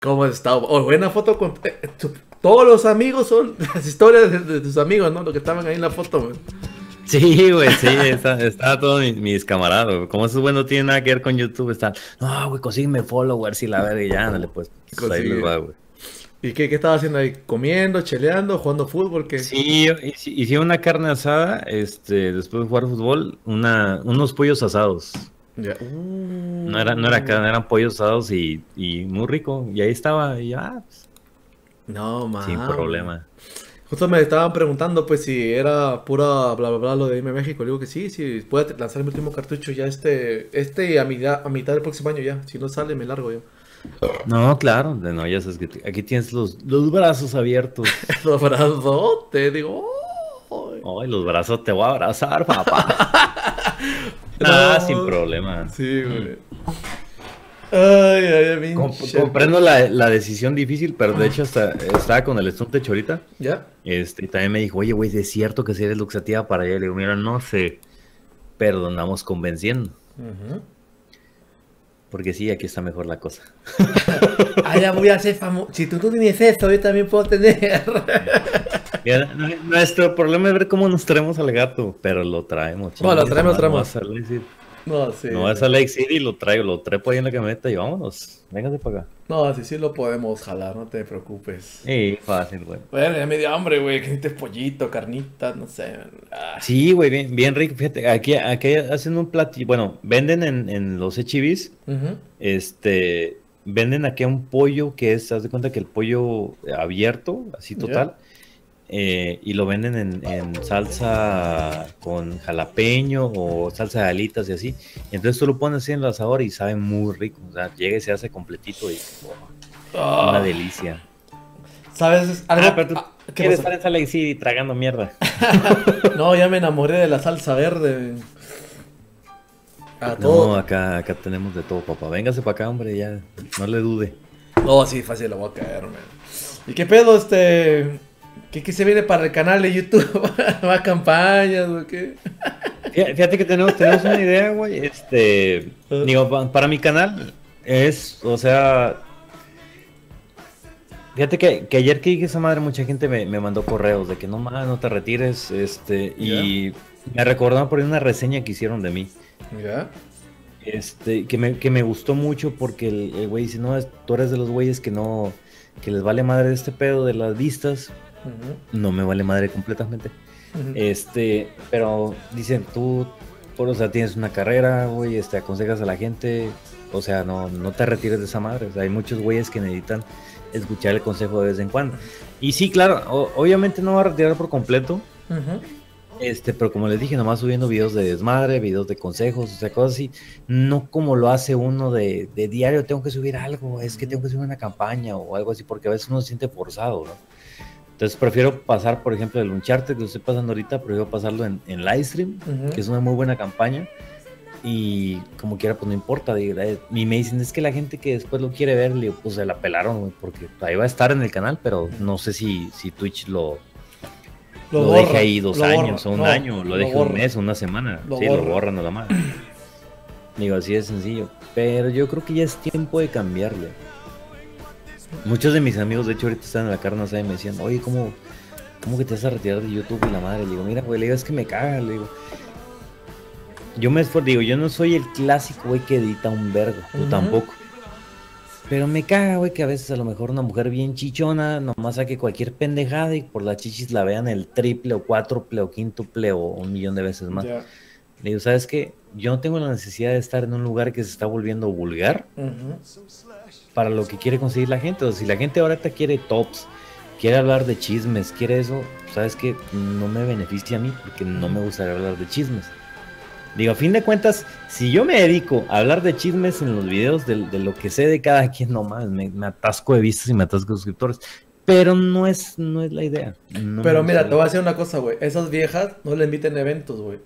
¿Cómo has estado? Oh, buena foto con... Todos los amigos son las historias de, de tus amigos, ¿no? Los que estaban ahí en la foto, güey. Sí, güey, sí, está, está todos mis, mis camaradas, güey. Como esos güey no tienen nada que ver con YouTube, están, no, güey, consígueme followers y la verga, y ya, ándale, pues. pues ahí les va, güey. ¿Y qué, qué estaba haciendo ahí? ¿Comiendo, cheleando, jugando fútbol? ¿Qué? Sí, hice hice una carne asada, este, después de jugar fútbol, una, unos pollos asados. Ya. Uh. No era, no era carne, eran pollos asados y, y muy rico. Y ahí estaba, y ya, pues, No, man. sin problema. Justo me estaban preguntando, pues, si era pura bla, bla, bla, lo de Dime México. Le digo que sí, sí, puede lanzar mi último cartucho ya este, este a mitad, a mitad del próximo año ya. Si no sale, me largo yo. No, claro, de no, ya sabes que aquí tienes los, los brazos abiertos. Los brazos, te digo. ¡ay! Ay, los brazos te voy a abrazar, papá. Ah, No. sin problema. Sí, güey. Ay, ay, ay, Com- pinche- comprendo la, la decisión difícil, pero de hecho hasta estaba con el Stone Techo ahorita. ¿Ya? Este, y también me dijo, oye, güey, ¿es cierto que si eres luxativa para allá? Le digo, mira, no sé, andamos convenciendo. Porque sí, aquí está mejor la cosa. Ah, ya voy a ser famoso. Si tú no tienes esto, yo también puedo tener. Mira, Nuestro problema es ver cómo nos traemos al gato, pero lo traemos. No, lo traemos, madre, traemos. No sí. No vas a Lake City y lo traigo, lo trepo ahí en la camioneta y vámonos. Véngase para acá. No, sí, sí lo podemos jalar, no te preocupes. Sí, fácil, güey. Bueno, ya me dio hambre, güey. Que necesites pollito, carnitas, no sé. Ah, Sí, güey, bien, bien rico. Fíjate, aquí, aquí hacen un platillo. Bueno, venden en, en los HBs, ujú. este, venden aquí un pollo que es, haz de cuenta que el pollo abierto, así total, eh, y lo venden en, en salsa con jalapeño o salsa de alitas y así. Entonces tú lo pones así en el asador y sabe muy rico. O sea, llega y se hace completito y oh, Ah, una delicia. ¿Sabes? Algo... Ah, pero tú ah, ¿qué quieres estar en Lake City tragando mierda. No, ya me enamoré de la salsa verde. A No, acá, acá tenemos de todo, papá. Véngase para acá, hombre, ya. No le dude. No, sí, fácil, la voy a caer, man. ¿Y qué pedo, este? ¿Qué, qué se viene para el canal de YouTube? ¿Más campañas o qué? Fí- Fíjate que tenemos, tenemos una idea, güey. Este, Ah. digo, pa- para mi canal es, o sea, fíjate que, que ayer que dije esa madre, mucha gente me, me mandó correos de que no más, no te retires, este, y me recordaron por ahí una reseña que hicieron de mí. ¿Ya? Este, que me, que me gustó mucho porque el güey dice, no, tú eres de los güeyes que no, que les vale madre este pedo de las vistas. No me vale madre completamente. Este, pero dicen, tú, por, o sea, tienes una carrera, güey, este, aconsejas a la gente, o sea, no, no te retires de esa madre. O sea, hay muchos güeyes que necesitan escuchar el consejo de vez en cuando. Y sí, claro, o- obviamente no va a retirar por completo, este, pero como les dije, nomás subiendo videos de desmadre, videos de consejos, o sea, cosas así, no como lo hace uno de, de diario, tengo que subir algo, es que tengo que subir una campaña o algo así, porque a veces uno se siente forzado, ¿no? Entonces prefiero pasar, por ejemplo, el Uncharted que lo estoy pasando ahorita, prefiero pasarlo en, en livestream, Ujú. que es una muy buena campaña. Y como quiera, pues no importa. Y me dicen, es que la gente que después lo quiere ver, le pues se la pelaron, güey, porque ahí va a estar en el canal, pero no sé si, si Twitch lo, lo, borra, deje ahí dos lo borra, años o un no, año, lo lo deje borra. un mes, una semana. Lo sí, lo borra. borran a la madre. Digo, así de sencillo. Pero yo creo que ya es tiempo de cambiarle. Muchos de mis amigos, de hecho, ahorita están en la carne asada y me decían, oye, ¿cómo, ¿cómo que te vas a retirar de YouTube y la madre? Le digo, mira, güey, le digo, es que me caga, le digo. Yo me esfuerzo, digo, yo no soy el clásico, güey, que edita un vergo, tú tampoco. Pero me caga, güey, que a veces a lo mejor una mujer bien chichona nomás saque cualquier pendejada y por las chichis la vean el triple o cuádruple o quíntuple o un millón de veces más. Le digo, ¿sabes qué? Yo no tengo la necesidad de estar en un lugar que se está volviendo vulgar Ujú. Para lo que quiere conseguir la gente. O sea, si la gente ahorita quiere tops, quiere hablar de chismes, quiere eso, ¿sabes qué? No me beneficia a mí porque no me gustaría hablar de chismes. Digo, a fin de cuentas, si yo me dedico a hablar de chismes en los videos de, de lo que sé de cada quien, nomás me, me atasco de vistas y me atasco de suscriptores. Pero no es, no es la idea. No Pero mira, te voy a decir una cosa, güey. Esas viejas no le inviten eventos, güey.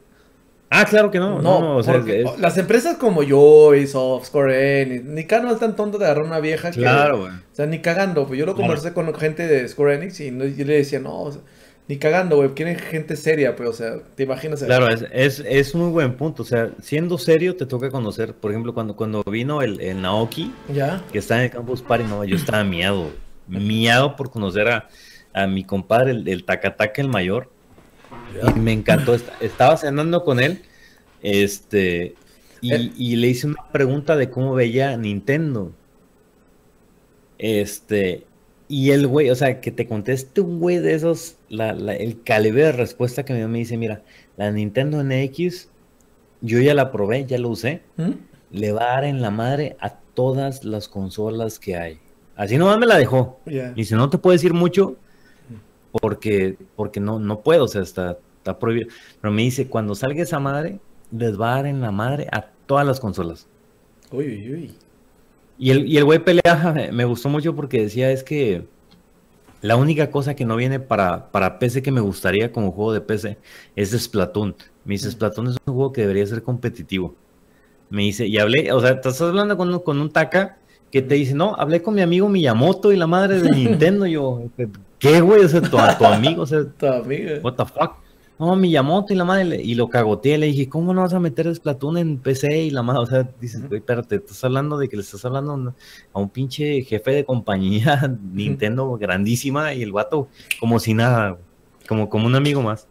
Ah, claro que no. No, o sea, es- las empresas como Ubisoft, Square Enix, ni cada no es tan tonto de agarrar una vieja que... Claro, güey. O sea, ni cagando. Pues yo lo Claro. conversé con gente de Square Enix y, no- y le decía, no, o sea, ni cagando, güey. Quieren gente seria, pues, o sea, te imaginas. Claro, es, es, es muy buen punto. O sea, siendo serio, te toca conocer, por ejemplo, cuando, cuando vino el, el Naoki, Ya. que está en el Campus Party, no, yo estaba miado, miado por conocer a, a mi compadre, el, el Takataka el mayor. Y me encantó. Est- Estaba cenando con él. Este. Y, Eh. y le hice una pregunta de cómo veía Nintendo. Este. Y el güey, o sea, que te conteste un güey de esos, la, la- el calibre de respuesta que me dio, me dice, mira, la Nintendo NX, yo ya la probé, ya lo usé, ¿Mm? le va a dar en la madre a todas las consolas que hay. Así nomás me la dejó. Y dice, no te puedo decir mucho porque, porque no, no puedo, o sea, está, está prohibido. Pero me dice, cuando salga esa madre, les va a dar en la madre a todas las consolas. Uy, uy, uy. Y el, y el güey pelea me gustó mucho porque decía es que la única cosa que no viene para, para PC que me gustaría como juego de PC es Splatoon. Me dice, Splatoon es un juego que debería ser competitivo. Me dice, y hablé, o sea, estás hablando con, con un taca que te dice, no, hablé con mi amigo Miyamoto y la madre de Nintendo. Yo, ¿qué güey? O sea, tu, tu amigo, o sea, Tu amiga. what the fuck. No, Miyamoto y la madre, y lo cagoteé, le dije, ¿cómo no vas a meter Splatoon en PC? Y la madre, o sea, dices, güey, espérate, estás hablando de que le estás hablando a un- pinche jefe de compañía Nintendo grandísima y el vato como si nada, como, como un amigo más.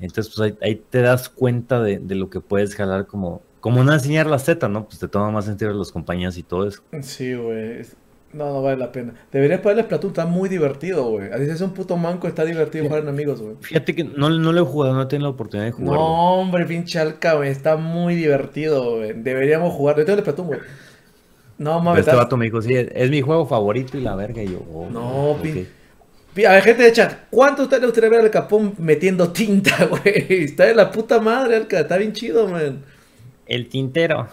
Entonces, pues ahí, ahí te das cuenta de, de lo que puedes jalar como, como no enseñar la Z, ¿no? Pues te toma más sentido los compañías y todo eso. Sí, güey. No, no vale la pena. Deberías ponerle Splatoon, está muy divertido, güey. Así es un puto manco, está divertido jugar en amigos, güey. Fíjate que no, no lo he jugado, no he tenido la oportunidad de jugarlo. No, hombre, pinche alca, güey. Está muy divertido, güey. Deberíamos jugar. Yo tengo el Splatoon, güey. No, mames. este vato me dijo, sí, es, es mi juego favorito y la verga. Y yo, oh, No, ok. pin- Pi- A ver, gente de chat, ¿cuánto a ustedes les gustaría ver al Capón metiendo tinta, güey? Está de la puta madre, Alca. Está bien chido, man. El tintero.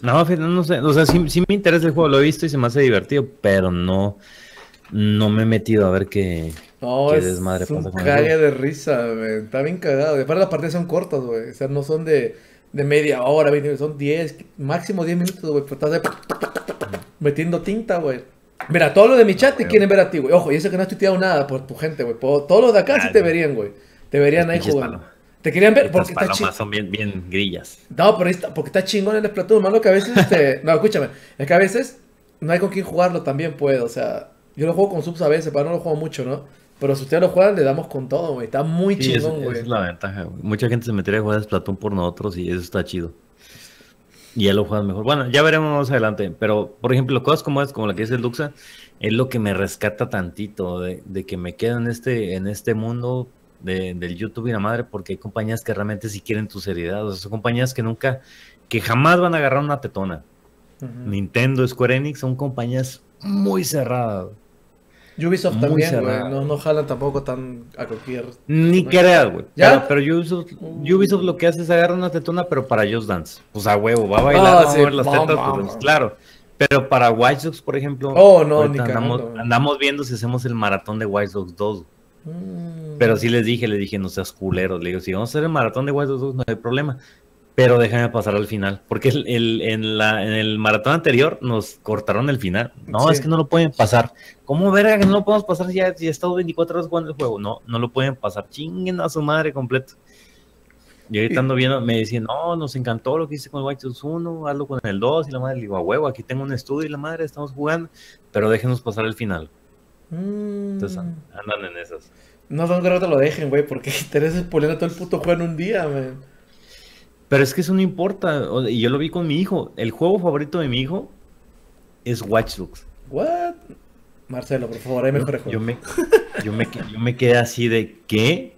No, no sé, o sea, sí, sí me interesa el juego, lo he visto y se me hace divertido, pero no, no me he metido a ver qué, No, qué es desmadre un pasa con cague de risa, man. Está bien cagado. Y aparte las partidas son cortas, güey. O sea, no son de, de media hora, 20 minutos. Son 10, máximo 10 minutos, güey. Pero estás de... metiendo tinta, güey. Mira, todos los de mi chat te Güey. quieren ver a ti, güey. Ojo, y eso que no has tuiteado nada por tu gente, güey. Todos los de acá sí Ah, te verían, güey. Te verían ahí jugando. Te querían ver Estas porque está palomas son bien, bien grillas. No, pero está- porque está chingón el Splatoon, malo que a veces, este, no, escúchame, es que a veces no hay con quién jugarlo también, puede, o sea, yo lo juego con subs a veces, pero no lo juego mucho, ¿no? Pero si ustedes lo juegan, le damos con todo, güey, está muy Sí, esa- chingón, esa güey. es la ventaja, güey. Mucha gente se metería a jugar a Splatoon por nosotros y eso está chido. Y ya lo juegan mejor. Bueno, ya veremos más adelante. Pero, por ejemplo, cosas como es, como la que dice el Duxa, es lo que me rescata tantito de, de que me quedo en este, en este mundo de- del YouTube y la madre, porque hay compañías que realmente sí quieren tu seriedad. O sea, son compañías que nunca, que jamás van a agarrar una tetona. Nintendo, Square Enix son compañías muy cerradas. Ubisoft muy también, no, no jalan tampoco tan a cualquier... Ni creas, güey. Pero, pero Ubisoft, Ubisoft lo que hace es agarrar una tetona, pero para Just Dance. Pues a huevo, va a bailar, Ah, va a mover las tetas, pues, claro. Pero para White Sox, por ejemplo, Oh, no, ahorita ni andamos, viendo si hacemos el maratón de White Sox 2. Mm. Pero sí les dije, les dije, no seas culeros. Le digo, si vamos a hacer el maratón de Sox 2, no hay problema. Pero déjame pasar al final. Porque el, el- en, la, en el maratón anterior nos cortaron el final. No, Sí. es que no lo pueden pasar. ¿Cómo verga que no lo podemos pasar si ya, si he estado 24 horas jugando el juego? No, no lo pueden pasar. Chinguen a su madre completo. Y ahorita ando viendo, me decían, no, nos encantó lo que hice con el White Sox 1, hazlo con el 2 y la madre. Le digo, a huevo, aquí tengo un estudio y la madre, estamos jugando. Pero déjenos pasar el final. Mm. Entonces an- andan en esas. No, no creo que te lo dejen, güey, porque interesa spoilear todo el puto juego en un día, man. Pero es que eso no importa. Y yo lo vi con mi hijo. El juego favorito de mi hijo es Watch Dogs. What? Marcelo, por favor, hay mejores Yo me, yo, me, yo me quedé así de qué.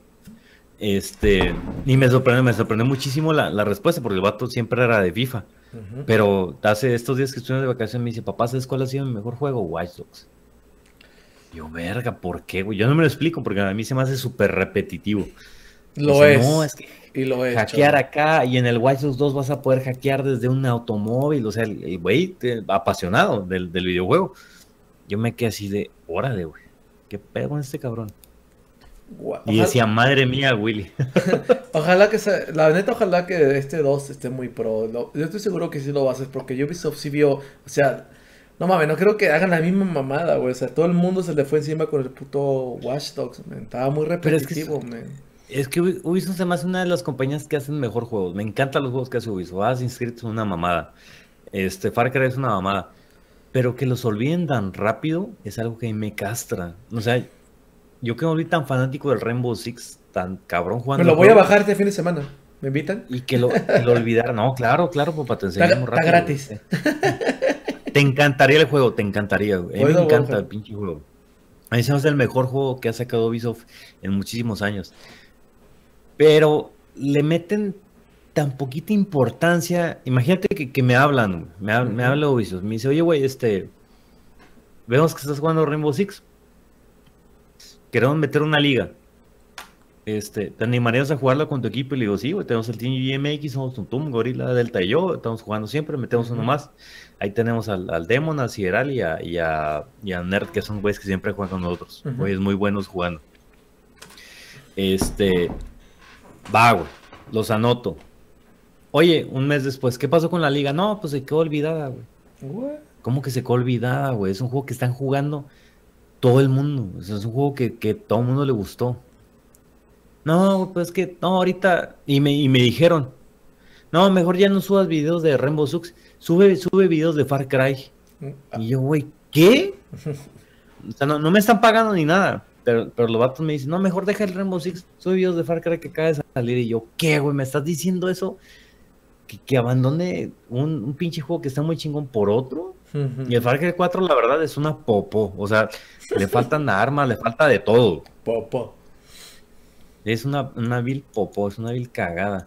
Este. Y me sorprendió, me sorprendió muchísimo la, la respuesta, porque el vato siempre era de FIFA. Pero hace estos días que estuvimos de vacaciones me dice, papá, ¿sabes cuál ha sido mi mejor juego? Watch Dogs. Yo, verga, ¿por qué, güey? Yo no me lo explico, porque a mí se me hace súper repetitivo. Lo Dice, es. No, es que Y lo es. hackear acá y en el Watch Dogs 2 vas a poder hackear desde un automóvil, o sea, el güey apasionado del, del videojuego. Yo me quedé así de, órale, güey, qué pedo con este cabrón. Y ojalá- decía, madre mía, Willy. Ojalá que sea, la neta, ojalá que este 2 esté muy pro. Lo- yo estoy seguro que sí lo va a hacer porque Ubisoft sí vio, o sea, No mames, no creo que hagan la misma mamada, güey. O sea, todo el mundo se le fue encima con el puto Watch Dogs, man. Estaba muy repetitivo, es que, man. Es que Ubisoft se me hace una de las compañías que hacen mejor juegos. Me encantan los juegos que hace Ubisoft. Assassin's Creed es una mamada. Este, Far Cry es una mamada. Pero que los olviden tan rápido es algo que me castra. O sea, yo que me volví tan fanático del Rainbow Six, tan cabrón jugando. Me lo voy a bajar este fin de semana. ¿Me invitan? Y que lo, que lo olvidara. No, claro, claro, papá, te enseñamos rápido. Está gratis. Te encantaría el juego, te encantaría. A mí me encanta el pinche juego. A mí se me hace el mejor juego que ha sacado Ubisoft en muchísimos años. Pero le meten tan poquita importancia. Imagínate que, me hablan, me, habla Ubisoft. Me dice, oye, güey, este. Vemos que estás jugando Rainbow Six. Queremos meter una liga. Este, ¿te animarías a jugarla con tu equipo? Y le digo, sí, güey, tenemos el Team GMX, somos Tuntum, Gorila, Delta y yo, estamos jugando siempre, metemos uno más. Ahí tenemos al, al Demon, a Sideral y a, y, a, Nerd, que son güeyes que siempre juegan con nosotros. Güeyes muy buenos jugando. Este, va, güey, los anoto. Oye, un mes después, ¿qué pasó con la liga? No, pues se quedó olvidada, güey. ¿Cómo que se quedó olvidada, güey? Es un juego que están jugando todo el mundo. es un juego que, que todo el mundo le gustó. No, pues que, no, ahorita, y me, y me dijeron, no, mejor ya no subas videos de Rainbow Six, sube, sube videos de Far Cry. Mm, y yo, güey, ¿qué? o sea, no, no, me están pagando ni nada. Pero, pero los vatos me dicen, no, mejor deja el Rainbow Six, sube videos de Far Cry que acaba de salir. Y yo, ¿qué, güey? ¿Me estás diciendo eso? Que, que abandone un, un, pinche juego que está muy chingón por otro. Y el Far Cry 4, la verdad, es una popo. O sea, le faltan armas, le falta de todo. Popo. Es una, una vil popó, es una vil cagada.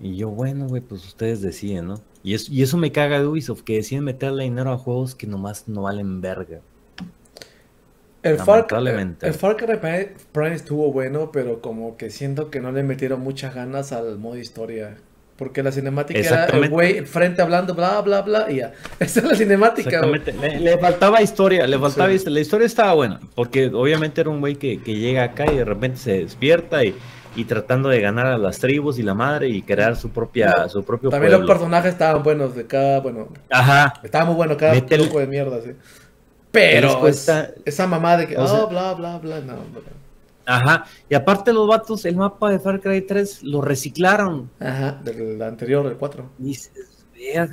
Y yo, bueno, güey, pues ustedes deciden, ¿no? Y, y eso me caga de Ubisoft, que deciden meterle dinero a juegos que nomás no valen verga. El Far, el Far Cry Prime estuvo bueno, pero como que siento que no le metieron muchas ganas al modo historia. Porque la cinemática era el güey frente hablando, bla, bla, bla, y ya. Esa es la cinemática. Exactamente. Le, faltaba historia, le faltaba La historia estaba buena, porque obviamente era un güey que, llega acá y de repente se despierta y, y, tratando de ganar a las tribus y la madre y crear su propia su propio También los personajes estaban buenos de cada, bueno. Ajá. Estaba muy bueno cada truco de mierda, sí. Pero esa mamá de que, oh, bla, bla, bla, no. Ajá, y aparte los vatos, el mapa de Far Cry 3 lo reciclaron. Ajá, del anterior, del 4. Dices,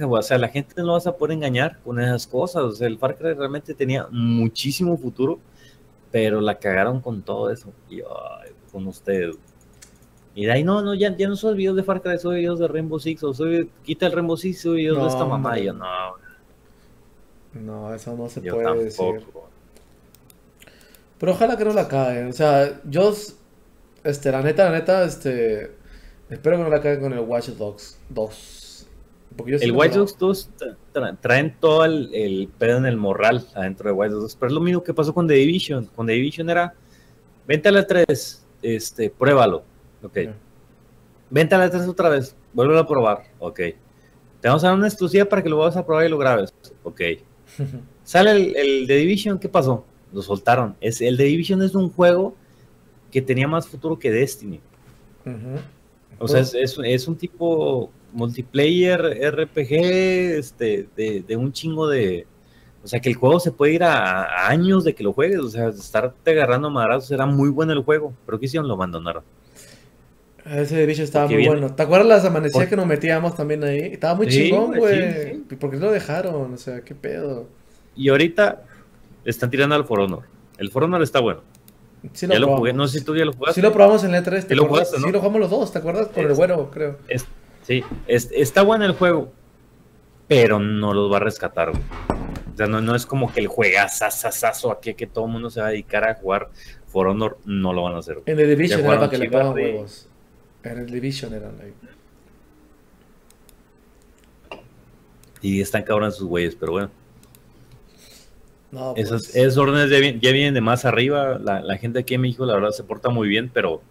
o sea, la gente no lo vas a poder engañar con esas cosas. O sea, el Far Cry realmente tenía muchísimo futuro, pero la cagaron con todo eso. Y ay, con ustedes. Y de ahí no, no, ya, ya no soy videos de Far Cry, soy videos de Rainbow Six, o soy, quita el Rainbow Six, soy videos de esta mamá. Y yo, no. No, eso no se puede decir. Pero ojalá que no la caguen. O sea, yo, este, la neta, la neta, este, espero que no la caguen con el Watch Dogs 2. el Watch Dogs 2 traen todo el, pedo en el morral adentro de Watch Dogs 2. Pero es lo mismo que pasó con The Division. Con The Division era, vente a la 3, este, pruébalo. Ok. Vente a la 3 otra vez, vuelve a probar. Ok. Te vamos a dar una exclusiva para que lo vayas a probar y lo grabes. Ok. Sale el, el The Division, ¿qué pasó? lo soltaron. Es, el de Division es un juego que tenía más futuro que Destiny. O sea, es, un tipo multiplayer RPG este, de, un chingo de... O sea, que el juego se puede ir a, años de que lo juegues. O sea, estarte agarrando madrazos era muy bueno el juego. Pero ¿qué hicieron? Lo abandonaron. Ese Division estaba muy bueno. ¿Te acuerdas las amanecidas que nos metíamos también ahí? Estaba muy chingón, güey. ¿Por qué lo dejaron? O sea, qué pedo. Y ahorita están tirando al For Honor. El For Honor está bueno. Sí lo, ya lo jugué, no sé si tú ya lo jugaste. Sí lo probamos en el E3. ¿Sí lo jugaste, Sí, lo jugamos los dos, ¿te acuerdas? Con el bueno, creo. sí, está bueno el juego, pero no los va a rescatar, güey. O sea, no, no es como que el juega sasasazo aquí que todo el mundo se va a dedicar a jugar For Honor, no lo van a hacer. En el Division era para que le pagan huevos. En el Division eran ahí. Y están cabrones sus güeyes, pero bueno. Esas, pues. órdenes ya, vienen de más arriba. La, gente aquí en México, la verdad, se porta muy bien, pero,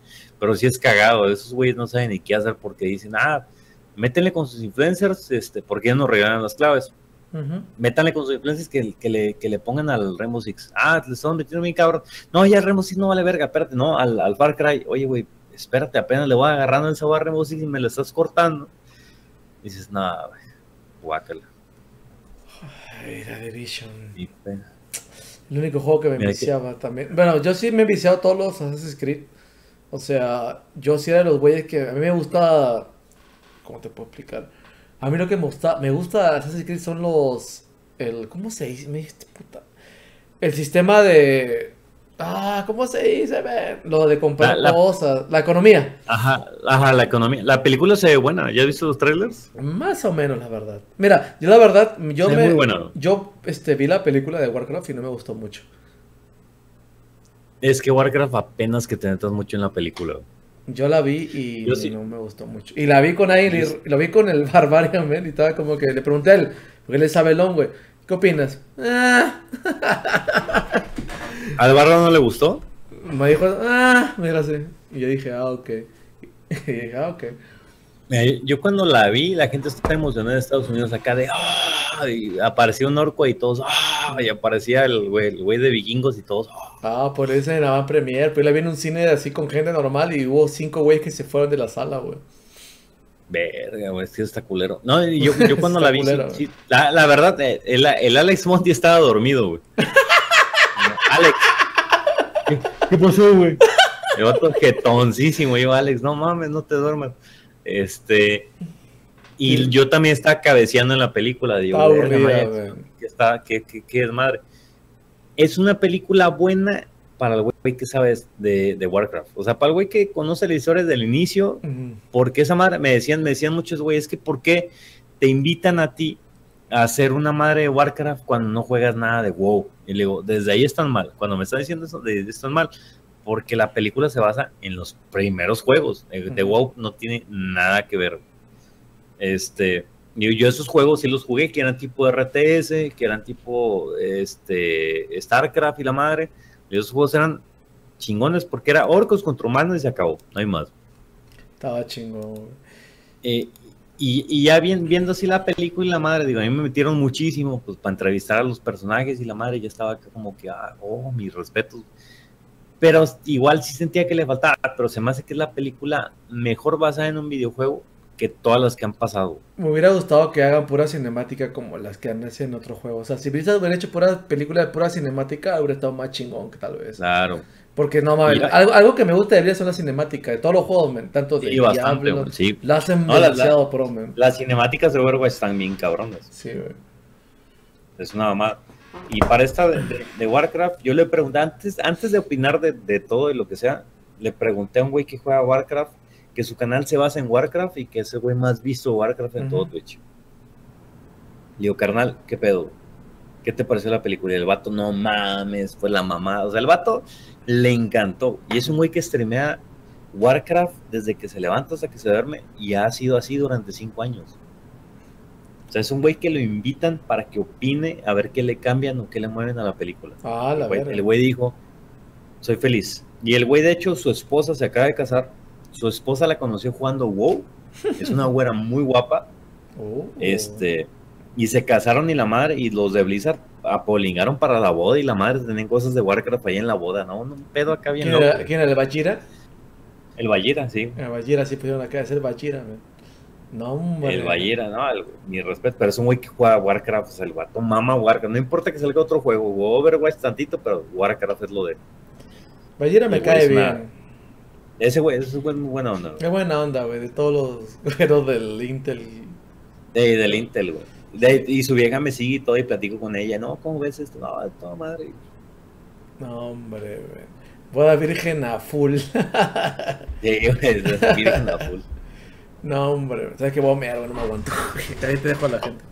pero sí es cagado. Esos güeyes no saben ni qué hacer porque dicen, ah, métenle con sus influencers, este, porque ya nos regalan las claves. Métanle con sus influencers que, que, le, pongan al Rainbow Six. Ah, le están metiendo bien cabrón. No, ya el Rainbow Six no vale verga, espérate, no, al, al Far Cry. Oye, güey, espérate, apenas le voy agarrando el sabor a Rainbow Six y me lo estás cortando. dices, no, güey, guácala. Ay, la Division. Y, El único juego que me Mira que- viciaba también. Bueno, yo sí me he viciado todos los Assassin's Creed. O sea, yo sí era de los güeyes que a mí me gusta. ¿Cómo te puedo explicar? A mí lo que me gusta, me gusta Assassin's Creed son los. El, ¿Cómo se dice? Me dijiste, puta. El sistema de. Ah, ¿cómo se dice? man? Lo de comprar La- la- cosas. La economía. Ajá, ajá, la economía. La película se ve buena. ¿Ya has visto los trailers? Más o menos, la verdad. Mira, yo la verdad, yo Es me. muy buena. Yo este, vi la película de Warcraft y no me gustó mucho. Es que Warcraft apenas que te metas mucho en la película. Yo la vi y Yo sí. no me gustó mucho. Y la vi con Yo sí. y lo vi con el Barbarian, man, y estaba como que le pregunté a él, porque él es sabelón, güey. ¿Qué opinas? Ah, ¿Al barro no le gustó? me dijo, ah, mira así. Y yo dije, ah, ok. Y dije, ah, ok. Yo cuando la vi, la gente estaba emocionada en Estados Unidos acá de ¡ah! y apareció un orco y todos ¡ah! y aparecía el güey, el güey de vikingos y todos ¡ah! Ah, por eso en la premier. Pues la vi en un cine así con gente normal y hubo cinco güeyes que se fueron de la sala, güey. verga, güey, es que está culero. No, y yo, yo cuando la vi, sí- culero, sí, la, la verdad, eh, el, el Alex Monty estaba dormido, güey. Alex, ¿qué, qué pasó, güey? El vato jetoncísimo, yo, Alex, no mames, no te duermas. Este, y yo también estaba cabeceando en la película, digo, Está aburrida, que está, que, que, que desmadre. Es una película buena para el güey que sabes de, de Warcraft. O sea, para el güey que conoce la historia desde el inicio, Ujú. porque esa madre, me decían, me decían muchos güeyes que por qué te invitan a ti a ser una madre de Warcraft cuando no juegas nada de WoW. Y le digo, desde ahí están mal. Cuando me están diciendo eso, de, de están mal. Porque la película se basa en los primeros juegos. Eh, De. WoW no tiene nada que ver. Este, yo, yo esos juegos sí los jugué, que eran tipo RTS, que eran tipo este, StarCraft y la madre. Y esos juegos eran chingones porque era orcos contra humanos y se acabó. No hay más. Estaba chingón. Eh, y, y ya bien, viendo así la película y la madre, digo, a mí me metieron muchísimo, pues para entrevistar a los personajes y la madre ya estaba como que, ah, oh, mis respetos. Pero igual sí sentía que le faltaba, pero se me hace que es la película mejor basada en un videojuego que todas las que han pasado. Me hubiera gustado que hagan pura cinemática como las que han hecho en otro juego. O sea, si Blizzard hubiera hecho pura película de pura cinemática, habría estado más chingón que tal vez. Claro. Porque no mames, algo, algo que me gusta de Blizzard son las cinemáticas. De todos los juegos, men, tanto de Sí, bastante, Diablo, güey, sí. la hacen No, la- demasiado pro, men. Las cinemáticas de Overwatch están bien cabrones. Sí, güey. Es una mamada. Y para esta de, de- de Warcraft, yo le pregunté, antes, antes de opinar de, de todo y lo que sea, le pregunté a un güey que juega Warcraft, que su canal se basa en Warcraft y que es el güey más visto Warcraft en todo. Twitch. Le digo, carnal, ¿qué pedo? ¿Qué te pareció la película? Y el vato, no mames, fue la mamada. O sea, el vato le encantó. Y es un güey que streamea Warcraft desde que se levanta hasta que se duerme y ha sido así durante cinco años. O sea, es un güey que lo invitan para que opine a ver qué le cambian o qué le mueven a la película. Ah, la El güey- el güey dijo, soy feliz. Y el güey, de hecho, su esposa se acaba de casar. Su esposa la conoció jugando WoW. Es una güera muy guapa. Oh. Este, y se casaron y la madre, y los de Blizzard apolingaron para la boda y la madre tenían cosas de Warcraft ahí en la boda, ¿no? Un pedo acá bien ¿Quién loco. era, quién era el Bajira? El Ballera, sí. El Bajira, sí pusieron acá de ser Bajira, men. No, hombre. El Ballera, ¿no? El- mi respeto, pero es un güey que juega Warcraft, o sea, el vato mama Warcraft. No importa que salga otro juego, Overwatch tantito, pero Warcraft es lo de. Bajira me cae es una- bien. Ese güey, es buena onda. güey. Qué buena onda, güey, de todos los güeros del Intel. De, del Intel, güey. De- y su vieja me sigue y todo y platico con ella. No, ¿cómo ves esto? No, toda madre. No, hombre, güey. Boda virgen a full. Sí, güey, virgen a full. no, hombre. ¿Sabes qué? Voy a mear, güey, no me aguanto. Ahí te dejo a la gente.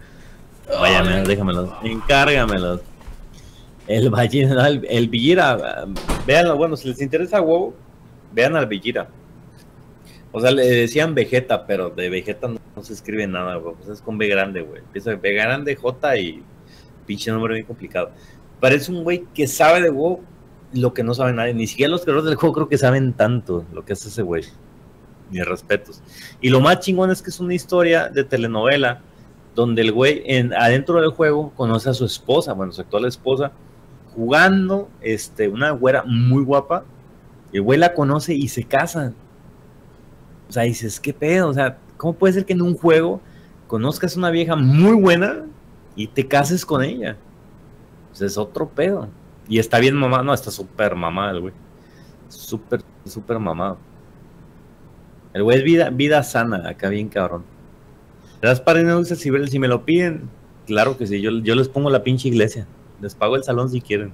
Vaya, Ay, man, déjamelos. Encárgamelos. El Valle, no, el, el Villira, veanlo, bueno, si les interesa WoW, vean al Villira. O sea, le decían Vegeta, pero de Vegeta no, se escribe nada, güey. Pues es con B grande, güey. Empieza B grande, J y pinche nombre bien complicado. Parece un güey que sabe de WoW lo que no sabe nadie. Ni siquiera los creadores del juego creo que saben tanto lo que es ese güey. Mis respetos. Y lo más chingón es que es una historia de telenovela donde el güey en, adentro del juego conoce a su esposa, bueno, su actual esposa, jugando este, una güera muy guapa. El güey la conoce y se casan. O sea, dices, ¿qué pedo? O sea, ¿cómo puede ser que en un juego conozcas una vieja muy buena y te cases con ella. Pues es otro pedo. Y está bien mamá, no, está súper mamá el güey. Súper, súper mamado. El güey es vida, vida sana, acá bien cabrón. ¿Le das para si, si me lo piden? Claro que sí, yo, yo les pongo la pinche iglesia. Les pago el salón si quieren.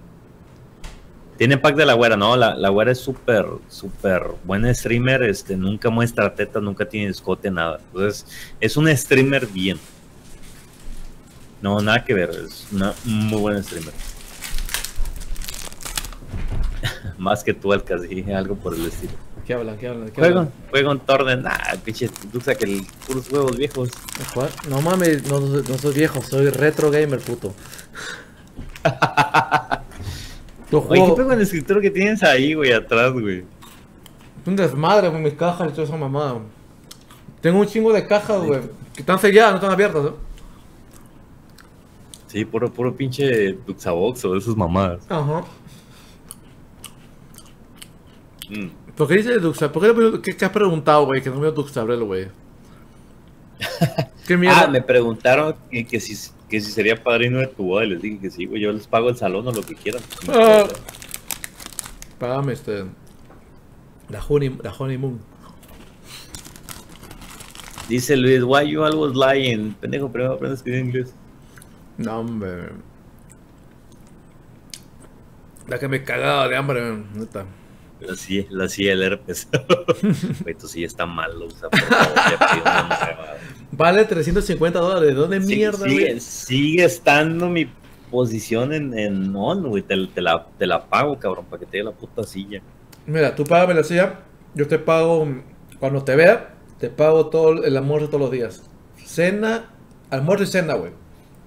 Tiene pack de la güera, no, la, la güera es súper, súper buena streamer, este, nunca muestra teta, nunca tiene escote, nada. Entonces, es un streamer bien. No, nada que ver, es una muy buena streamer. Más que tú, Alcazí, algo por el estilo. ¿Qué hablan? ¿Qué hablan? ¿Qué juego, hablan? juego en Torden, ah, pinche, tú que el puros juegos viejos. No mames, no, no soy viejo, soy retro gamer, puto. Oye, ¿qué pego en el escritorio que tienes ahí, güey, atrás, güey? Un desmadre, güey, mis cajas y toda esa mamada. Tengo un chingo de cajas, güey, que están selladas, no están abiertas, ¿eh? Sí, puro, puro pinche Duxabox o de esas mamadas. Ajá. Mm. ¿Por qué dice Duxa? ¿Por qué, qué, has preguntado, güey? Que no me Duxabrel, güey. ¿Qué mierda? Ah, me preguntaron que, que si que si sería padrino de tu boda, y les dije que sí, güey, yo les pago el salón o lo que quieran. Ah. Págame este. La, honey, la honeymoon. Dice Luis, why you always lying? Pendejo, primero aprendes a escribir inglés. No, hombre. La que me cagaba de hambre, neta. La sí, la sí, el herpes. Esto sí está mal, lo usa, por favor, Vale 350 dólares. ¿De dónde mierda, sigue, sigue, estando mi posición en, en on, güey. Te, la, te la pago, cabrón, para que te dé la puta silla. Mira, tú págame la silla. Yo te pago, cuando te vea, te pago todo el almuerzo todos los días. Cena, almuerzo y cena, güey.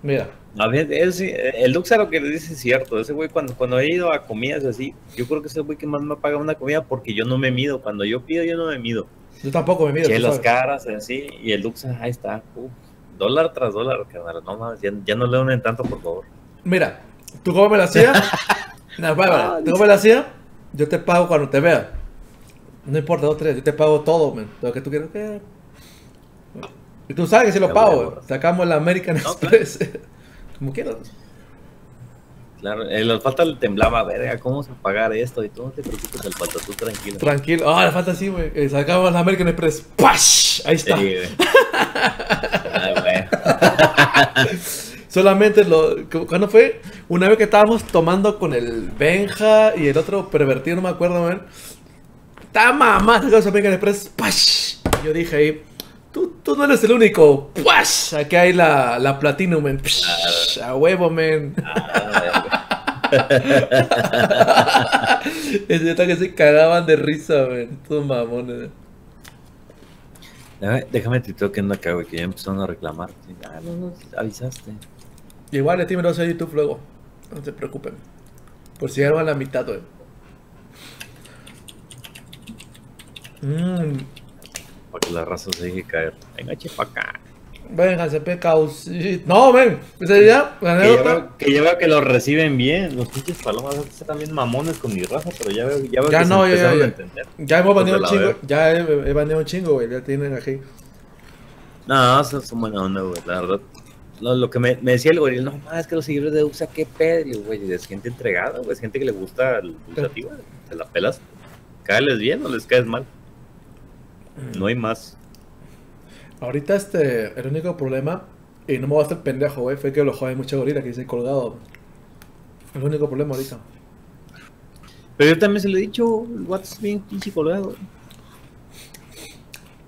Mira. A ver, el Luxa lo que le dice es cierto. Ese güey, cuando, cuando he ido a comidas así, yo creo que es el güey que más me paga una comida porque yo no me mido. Cuando yo pido, yo no me mido. Yo tampoco me mido. Che, las caras, así, y el Luxa, ahí está. dólar tras dólar, carnal. No mames, ya, no le unen tanto, por favor. Mira, tú me la hacía. no, vale, tú me la hacía, yo te pago cuando te vea. No importa, dos, tres, yo te pago todo, man. Lo que tú quieras que. Y tú sabes que si lo pago, sacamos la American Express. Como quieras. Claro, el le temblaba, verga, ¿cómo se pagar esto? Y tú no te preocupes, el falta, tú tranquilo. Tranquilo, ah, le falta así, güey. Eh, sacamos la American Express, ¡pash! Ahí está. Sí, Ay, güey. Solamente lo. ¿Cuándo fue? Una vez que estábamos tomando con el Benja y el otro pervertido, no me acuerdo, man. Está mamá, sacamos la American Express, ¡pash! Yo dije ahí. Tú, tú, no eres el único. ¡Puash! Aquí hay la, la Platinum, man. a huevo, man. es neta que se cagaban de risa, man. Todos mamones. Déjame, déjame que no güey, que ya empezaron a reclamar. Ah, no, no, avisaste. Igual a ti me lo hace YouTube luego. No se preocupen. Por si llegaron a la mitad, güey. Mmm para que la raza se deje caer. Venga, chepa acá. Venga, se pecaos. No, ven. Día, que ya veo que lo reciben bien. Los pinches palomas están también mamones con mi raza, pero ya veo, ya veo ya que no, se ya, ya, a entender. Ya hemos vendido un chingo. Ya he, he vendido un chingo, güey. Ya tienen aquí. No, son, son buena onda, güey. La verdad. Lo, lo que me, me, decía el goril, no, más es que los seguidores de USA, qué pedo, güey. Es gente entregada, güey. Es gente que le gusta el pulsativo. Te la pelas. Cáeles bien o les caes mal. No hay más. Ahorita este, el único problema, y no me voy a hacer pendejo, güey, fue que lo joden mucha gorila que dice colgado. El único problema ahorita. Pero yo también se lo he dicho, el vato es bien pinche colgado.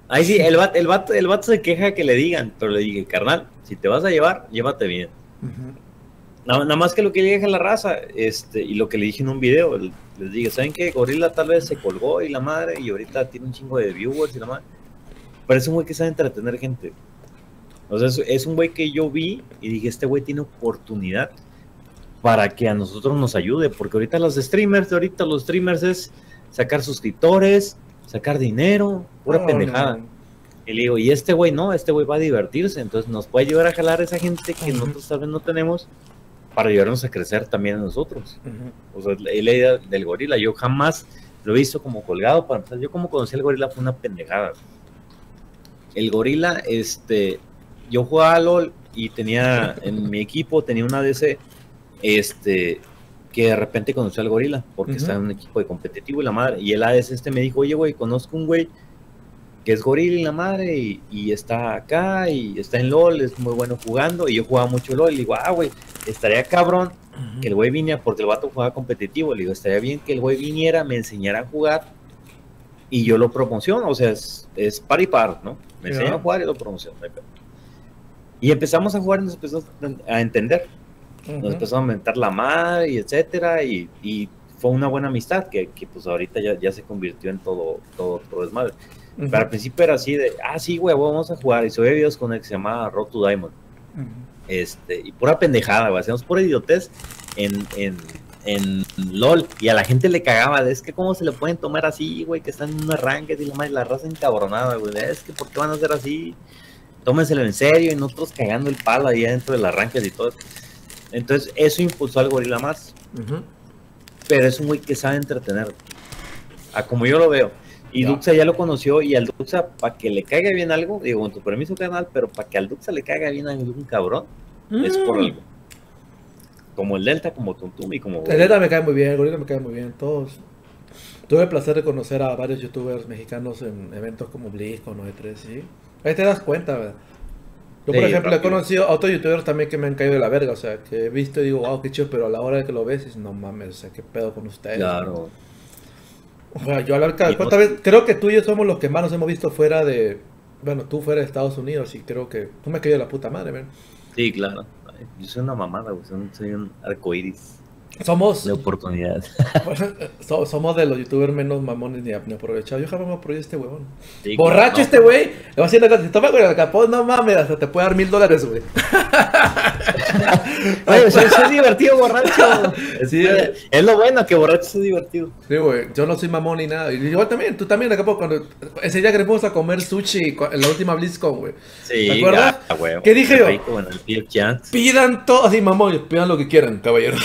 Ahí sí, el vato, el, vato, el vato se queja que le digan, pero le dije, carnal, si te vas a llevar, llévate bien. Nada, más que lo que le dije a la raza, este, y lo que le dije en un video, les digo, ¿saben qué? Gorila tal vez se colgó y la madre, y ahorita tiene un chingo de viewers y la madre. Pero es un güey que sabe entretener gente. O sea, es, un güey que yo vi y dije, este güey tiene oportunidad para que a nosotros nos ayude, porque ahorita los streamers, ahorita los streamers es sacar suscriptores, sacar dinero, pura pendejada. Y le digo, y este güey no, este güey va a divertirse, entonces nos puede ayudar a jalar a esa gente que nosotros tal vez no tenemos para ayudarnos a crecer también a nosotros. O sea, la idea del gorila, yo jamás lo he visto como colgado. Para empezar, yo como conocí al gorila fue una pendejada. El gorila, este, yo jugaba a LOL y tenía en mi equipo, tenía una DC, este, que de repente conoció al gorila, porque está en un equipo de competitivo y la madre, y el ADC este me dijo, oye, güey, conozco un güey que es gorila y la madre, y, está acá, y está en LOL, es muy bueno jugando, y yo jugaba mucho LOL, y digo, ah, güey, estaría cabrón que el güey viniera, porque el vato jugaba competitivo, le digo, estaría bien que el güey viniera, me enseñara a jugar, y yo lo promociono, o sea, es, es par y par, ¿no? Me enseña a jugar y lo promociono. Y empezamos a jugar y nos empezamos a entender. Nos empezó a aumentar la madre y etcétera, y, y, fue una buena amistad que, que pues ahorita ya, ya, se convirtió en todo, todo, todo desmadre. Pero al principio era así de, ah, sí, güey, vamos a jugar. Y se ve videos con el que se llama Road to Diamond. Este, y pura pendejada, güey. Hacíamos pura idiotez en, en, en, LOL. Y a la gente le cagaba. es que, ¿cómo se le pueden tomar así, güey? Que están en un arranque y la, madre, la raza encabronada, güey. Es que, ¿por qué van a hacer así? Tómenselo en serio y nosotros cagando el palo ahí adentro del arranque y todo. Entonces, eso impulsó al gorila más. Pero es un güey que sabe entretener. A como yo lo veo y Duxa ya lo conoció y al Duxa, para que le caiga bien algo, digo, con tu permiso canal, pero para que al Duxa le caiga bien algún cabrón, es por mm. algo. Como el Delta, como Tuntum y como... El Delta me cae muy bien, el Gorila me cae muy bien, todos. Tuve el placer de conocer a varios youtubers mexicanos en eventos como BlizzCon o E3, ¿sí? Ahí te das cuenta, ¿verdad? Yo, por ejemplo, he conocido a otros youtubers también que me han caído de la verga, o sea, que he visto y digo, wow, qué chido, pero a la hora de que lo ves, dices, no mames, o sea, qué pedo con ustedes. Claro. Sea, yo hablar cada vez, creo que tú y yo somos los que más nos hemos visto fuera de, bueno, tú fuera de Estados Unidos y creo que tú me has de la puta madre, ¿ven? Sí, claro. Yo soy una mamada, güey, soy un arcoíris. Somos. De oportunidades. somos de los youtubers menos mamones ni, aprovechados. Yo jamás me aproveché este huevón. Borracho este güey. Le va haciendo si toma con el capón, no mames, hasta te puede dar mil dólares, güey. Oye, es, divertido borracho. Sí, es lo bueno que borracho es divertido. Sí, güey. Yo no soy mamón ni nada. Igual también, tú también, acá cuando. Ese día que le fuimos a comer sushi en la última BlizzCon, güey. Sí, ¿Te acuerdas? ¿Qué dije yo? Pidan todo así, mamón, pidan lo que quieran, caballero.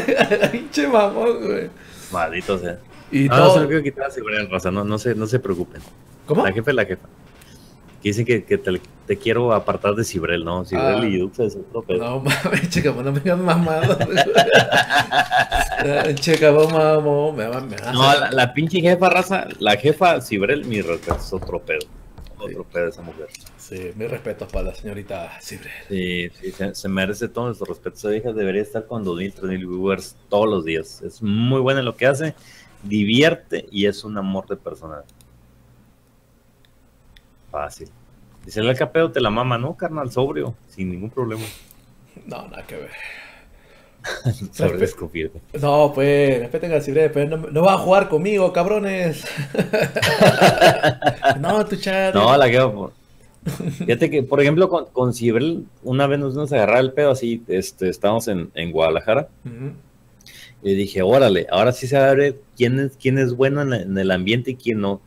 Pinche mamón, güey. Maldito sea. Y no, todo... no se lo quitar la seguridad, Rosa, no, no, se, no se preocupen. ¿Cómo? La jefa es la jefa. Que dicen que, que te, te, quiero apartar de Cibrel, ¿no? Cibrel ah. y Duxa es otro pedo. No mames, chica, no me digas mamado. chica, mamá, me va, me va. No, la, la, pinche jefa raza, la jefa Cibrel, mi respeto, es otro pedo. Otro pedo esa mujer. Sí, mis respetos para la señorita Cibrel. Sí, sí, se, merece todo nuestro respeto. Esa hija debería estar con 2.000, 3.000 viewers todos los días. Es muy buena en lo que hace, divierte y es un amor de persona. Fácil. Dice el capeo te la mama, ¿no, carnal? Sobrio, sin ningún problema. No, nada que ver. Sobre No, pues, respeten a Cibrel, pero no, no va a jugar conmigo, cabrones. no, tu chat. No, la que Fíjate que, por ejemplo, con, con Cibrel, una vez nos, nos agarraba el pedo así, este, estábamos en, en Guadalajara. Y dije, órale, ahora sí se abre quién es, quién es bueno en, el ambiente y quién no.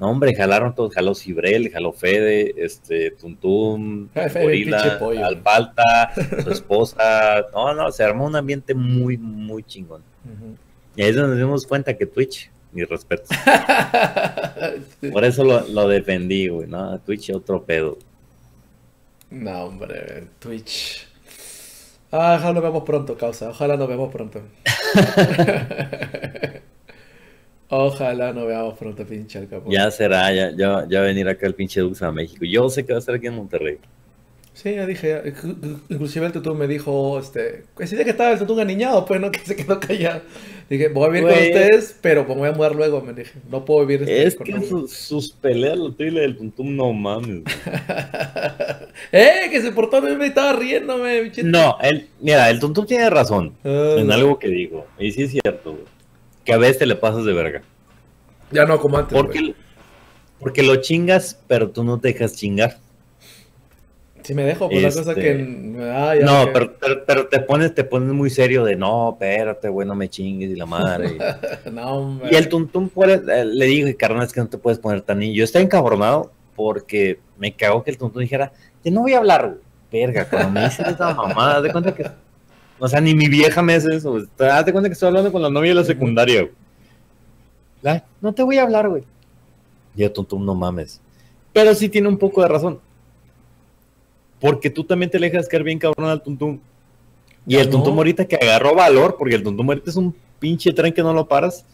No, hombre, jalaron todos, jaló Cibrel, jaló Fede, este, Tuntum, Gorila, Alpalta, su esposa. No, no, se armó un ambiente muy, muy chingón. Y ahí es donde nos dimos cuenta que Twitch mi respeto. Por eso lo, lo defendí, güey, ¿no? Twitch otro pedo. No, hombre, Twitch. Ah, ojalá nos vemos pronto, causa. Ojalá nos vemos pronto. Ojalá nos veamos pronto, pinche el Ya será, ya, ya, ya venir acá el pinche Dulce a México. Yo sé que va a estar aquí en Monterrey. Sí, ya dije, inclusive el tutú me dijo, este, ese día que estaba el tutú aniñado, pues, ¿no? Que se quedó callado. Dije, voy a vivir con ustedes, pero me voy a mudar luego, me dije, no puedo vivir este Es que sus peleas, lo tuyo del tuntum, no mames. ¡Eh! Que se portó bien, me estaba riéndome, No, él, mira, el tuntum tiene razón ah, en algo que dijo, y sí es cierto, güey, que a veces te le pasas de verga. Ya no como antes, porque, porque lo chingas, pero tú no te dejas chingar. Si me dejo, pues la cosa que. Este, ah, no, Pero, pero, te pones, te pones muy serio de no, espérate, güey, no me chingues y la madre. no, Y el tuntum eh, le dije, carnal, es que no te puedes poner tan niño. Yo estaba encabronado porque me cago que el tuntum dijera, que no voy a hablar, güey. Verga, cuando me dices esa mamada, de cuenta que. O sea, ni mi vieja me hace eso. Haz de cuenta que estoy hablando con la novia de la secundaria, güey. No te voy a hablar, güey. Y el tuntum, no mames. Pero sí tiene un poco de razón Porque tú también te le dejas caer bien cabrón al tuntum. Y Ya el tuntum no. ahorita que agarró valor, porque el tuntum ahorita es un pinche tren que no lo paras,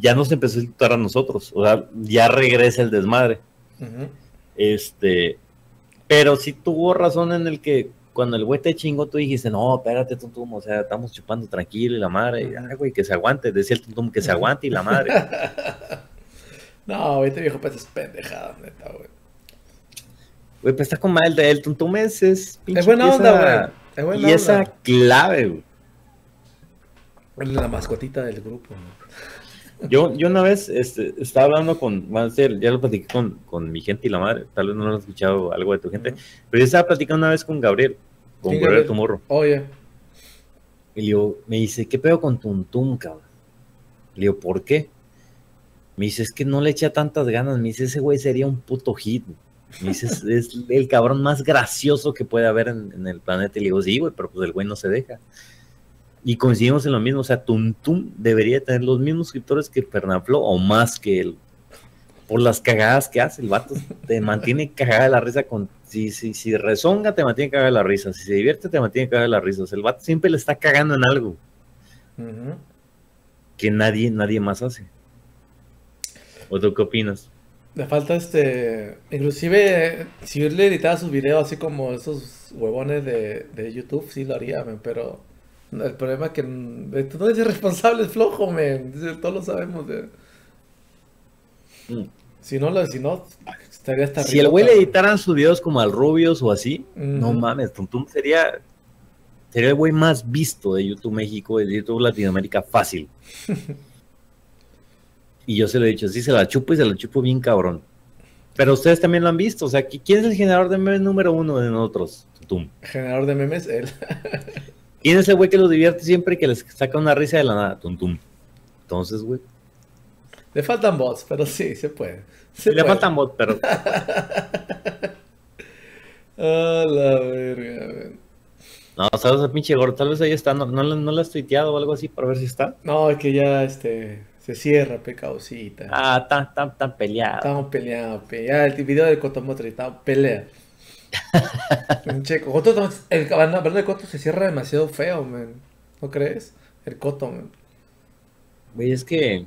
ya nos empezó a insultar a nosotros. O sea, ya regresa el desmadre. Este, pero sí tuvo razón en el que cuando el güey te chingó, tú dijiste, no, espérate, tuntum, o sea, estamos chupando tranquilo y la madre, y. "Ay, güey, que se aguante, decía el tuntum que se aguante y la madre. No, este viejo pues es pendejada, neta, güey. Güey, pues está con mal, el tuntum es, es pinche Es buena pieza- onda, güey. Es buena Y esa clave, güey. La mascotita del grupo. ¿no? Yo, yo una vez este, estaba hablando con, ya lo platiqué con, con mi gente y la madre, tal vez no lo has escuchado algo de tu gente, pero yo estaba platicando una vez con Gabriel, con ¿Quién, Gabriel Gabriel? Tomorro, Oye, y le digo, me dice, ¿qué pedo con Tuntum, cabrón? Le digo, ¿por qué? Me dice, es que no le echa tantas ganas, me dice, ese güey sería un puto hit. Me dice, es, es el cabrón más gracioso que puede haber en, en el planeta. Y le digo, sí, güey, pero pues el güey no se deja. Y coincidimos en lo mismo, o sea, Tuntum debería tener los mismos suscriptores que Fernanfloo o más que él. Por las cagadas que hace, el vato te mantiene cagada de la risa con... Si, si, si rezonga, te mantiene cagada de la risa. Si se divierte, te mantiene cagada de la risa. O sea, el vato siempre le está cagando en algo que nadie, nadie más hace. ¿O tú qué opinas? le falta este. Inclusive, si yo le editara sus videos así como esos huevones de, de YouTube, sí lo haría, pero. El problema es que tú no eres responsable, es flojo, men. Todos lo sabemos. Mm. Si no, lo, si no, estaría hasta Si el güey le editaran sus videos como al Rubios o así, no mames, Tuntum sería, sería el güey más visto de YouTube México de YouTube Latinoamérica fácil. y yo se lo he dicho, sí, se la chupo y se la chupo bien cabrón. Pero ustedes también lo han visto, o sea, ¿qui- ¿quién es el generador de memes número uno de nosotros? Tuntum. Generador de memes, él. ¿Quién es el güey que los divierte siempre y que les saca una risa de la nada? Tuntum. Entonces, güey, Le faltan bots, pero sí, se puede. Se le puede. faltan bot, pero A la verga, men. no, sabes, el pinche gordo, tal vez ahí está, no, no, no lo has tuiteado o algo así para ver si está. No, es que ya este se cierra, pecausita. Ah, tan, tan, tan peleado. Estamos peleando, pe. Ya el video del Cotomotri, estamos pelea. Pinche Coto, el hablando de Coto se cierra demasiado feo, man. ¿No crees? El Coto, man. Güey, es que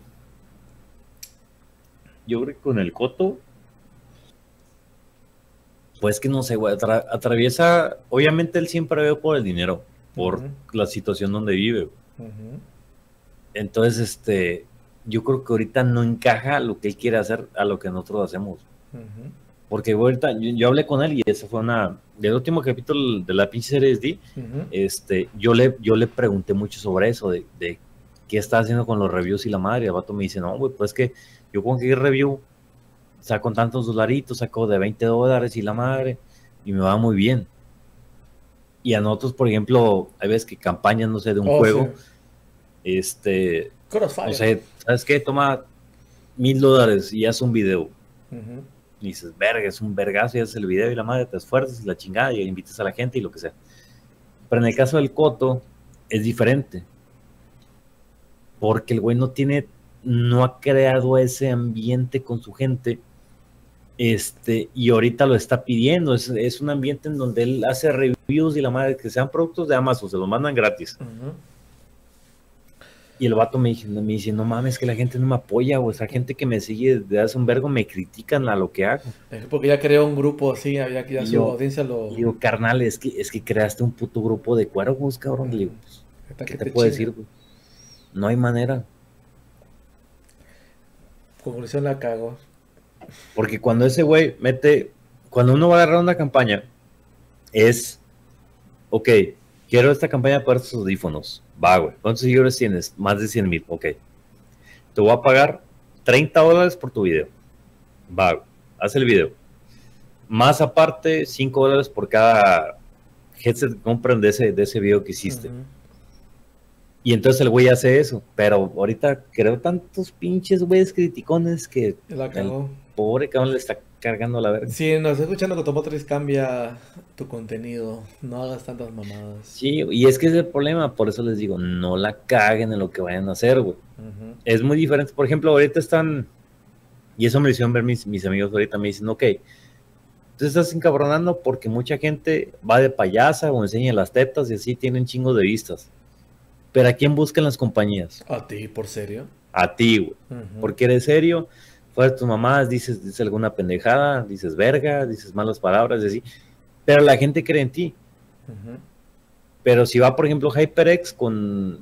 yo creo que con el coto, pues que no sé, güey, atra- atraviesa, obviamente él siempre ve por el dinero, por la situación donde vive. Entonces, este, yo creo que ahorita no encaja lo que él quiere hacer a lo que nosotros hacemos. Ujú. Porque ahorita yo, yo hablé con él y esa fue una, del último capítulo de la pinche serie SD, Ujú. este, yo le, yo le pregunté mucho sobre eso, de, de qué está haciendo con los reviews y la madre. El vato me dice, no, güey, pues que yo con qué review saco tantos dolaritos, saco de 20 dólares y la madre, y me va muy bien. Y a nosotros, por ejemplo, hay veces que campañas, no sé, de un Oh, juego, sí. este, Crossfire. no sé, ¿sabes qué? Toma mil dólares y haz un video. Ujú. Y dices, verga, es un vergazo y haces el video y la madre te esfuerzas y la chingada y invitas a la gente y lo que sea. Pero en el caso del Coto es diferente. Porque el güey no tiene, no ha creado ese ambiente con su gente. Este, y ahorita lo está pidiendo. Es, es un ambiente en donde él hace reviews y la madre que sean productos de Amazon, se los mandan gratis. Y el vato me dice, me dice, no mames, que la gente no me apoya, o esa gente que me sigue desde hace un vergo me critican a lo que hago. Porque ya creó un grupo así, había que ya Y su yo- audiencia lo. Y digo, carnal, es que, es que creaste un puto grupo de cuervos, cabrón. Le digo, pues, ¿qué te te puedo decir? No hay manera. Conclusión la cago. Porque cuando ese güey mete, cuando uno va a agarrar una campaña, es, ok, quiero esta campaña para estos audífonos. Va, güey. ¿Cuántos seguidores tienes? Más de 100 mil. Ok. Te voy a pagar 30 dólares por tu video. Va, güey. Haz el video. Más aparte, 5 dólares por cada headset que compran de ese, de ese video que hiciste. Y entonces el güey hace eso. Pero ahorita creo tantos pinches güeyes criticones que La cagó. pobre cabrón le está cargando la verga. Si nos escuchando Cotomotris, cambia tu contenido. No hagas tantas mamadas. Sí, y es que es el problema, por eso les digo, no la caguen en lo que vayan a hacer, güey. Ujú. Es muy diferente. Por ejemplo, ahorita están, y eso me lo hicieron ver mis, mis amigos ahorita, me dicen, ok, Entonces estás encabronando porque mucha gente va de payasa o enseña las tetas y así tienen chingo de vistas. Pero ¿a quién buscan las compañías? A ti, por serio. A ti, güey. Porque eres serio, fuera de tus mamás, dices, dices alguna pendejada, dices verga, dices malas palabras y así. Pero la gente cree en ti. Pero si va, por ejemplo, HyperX con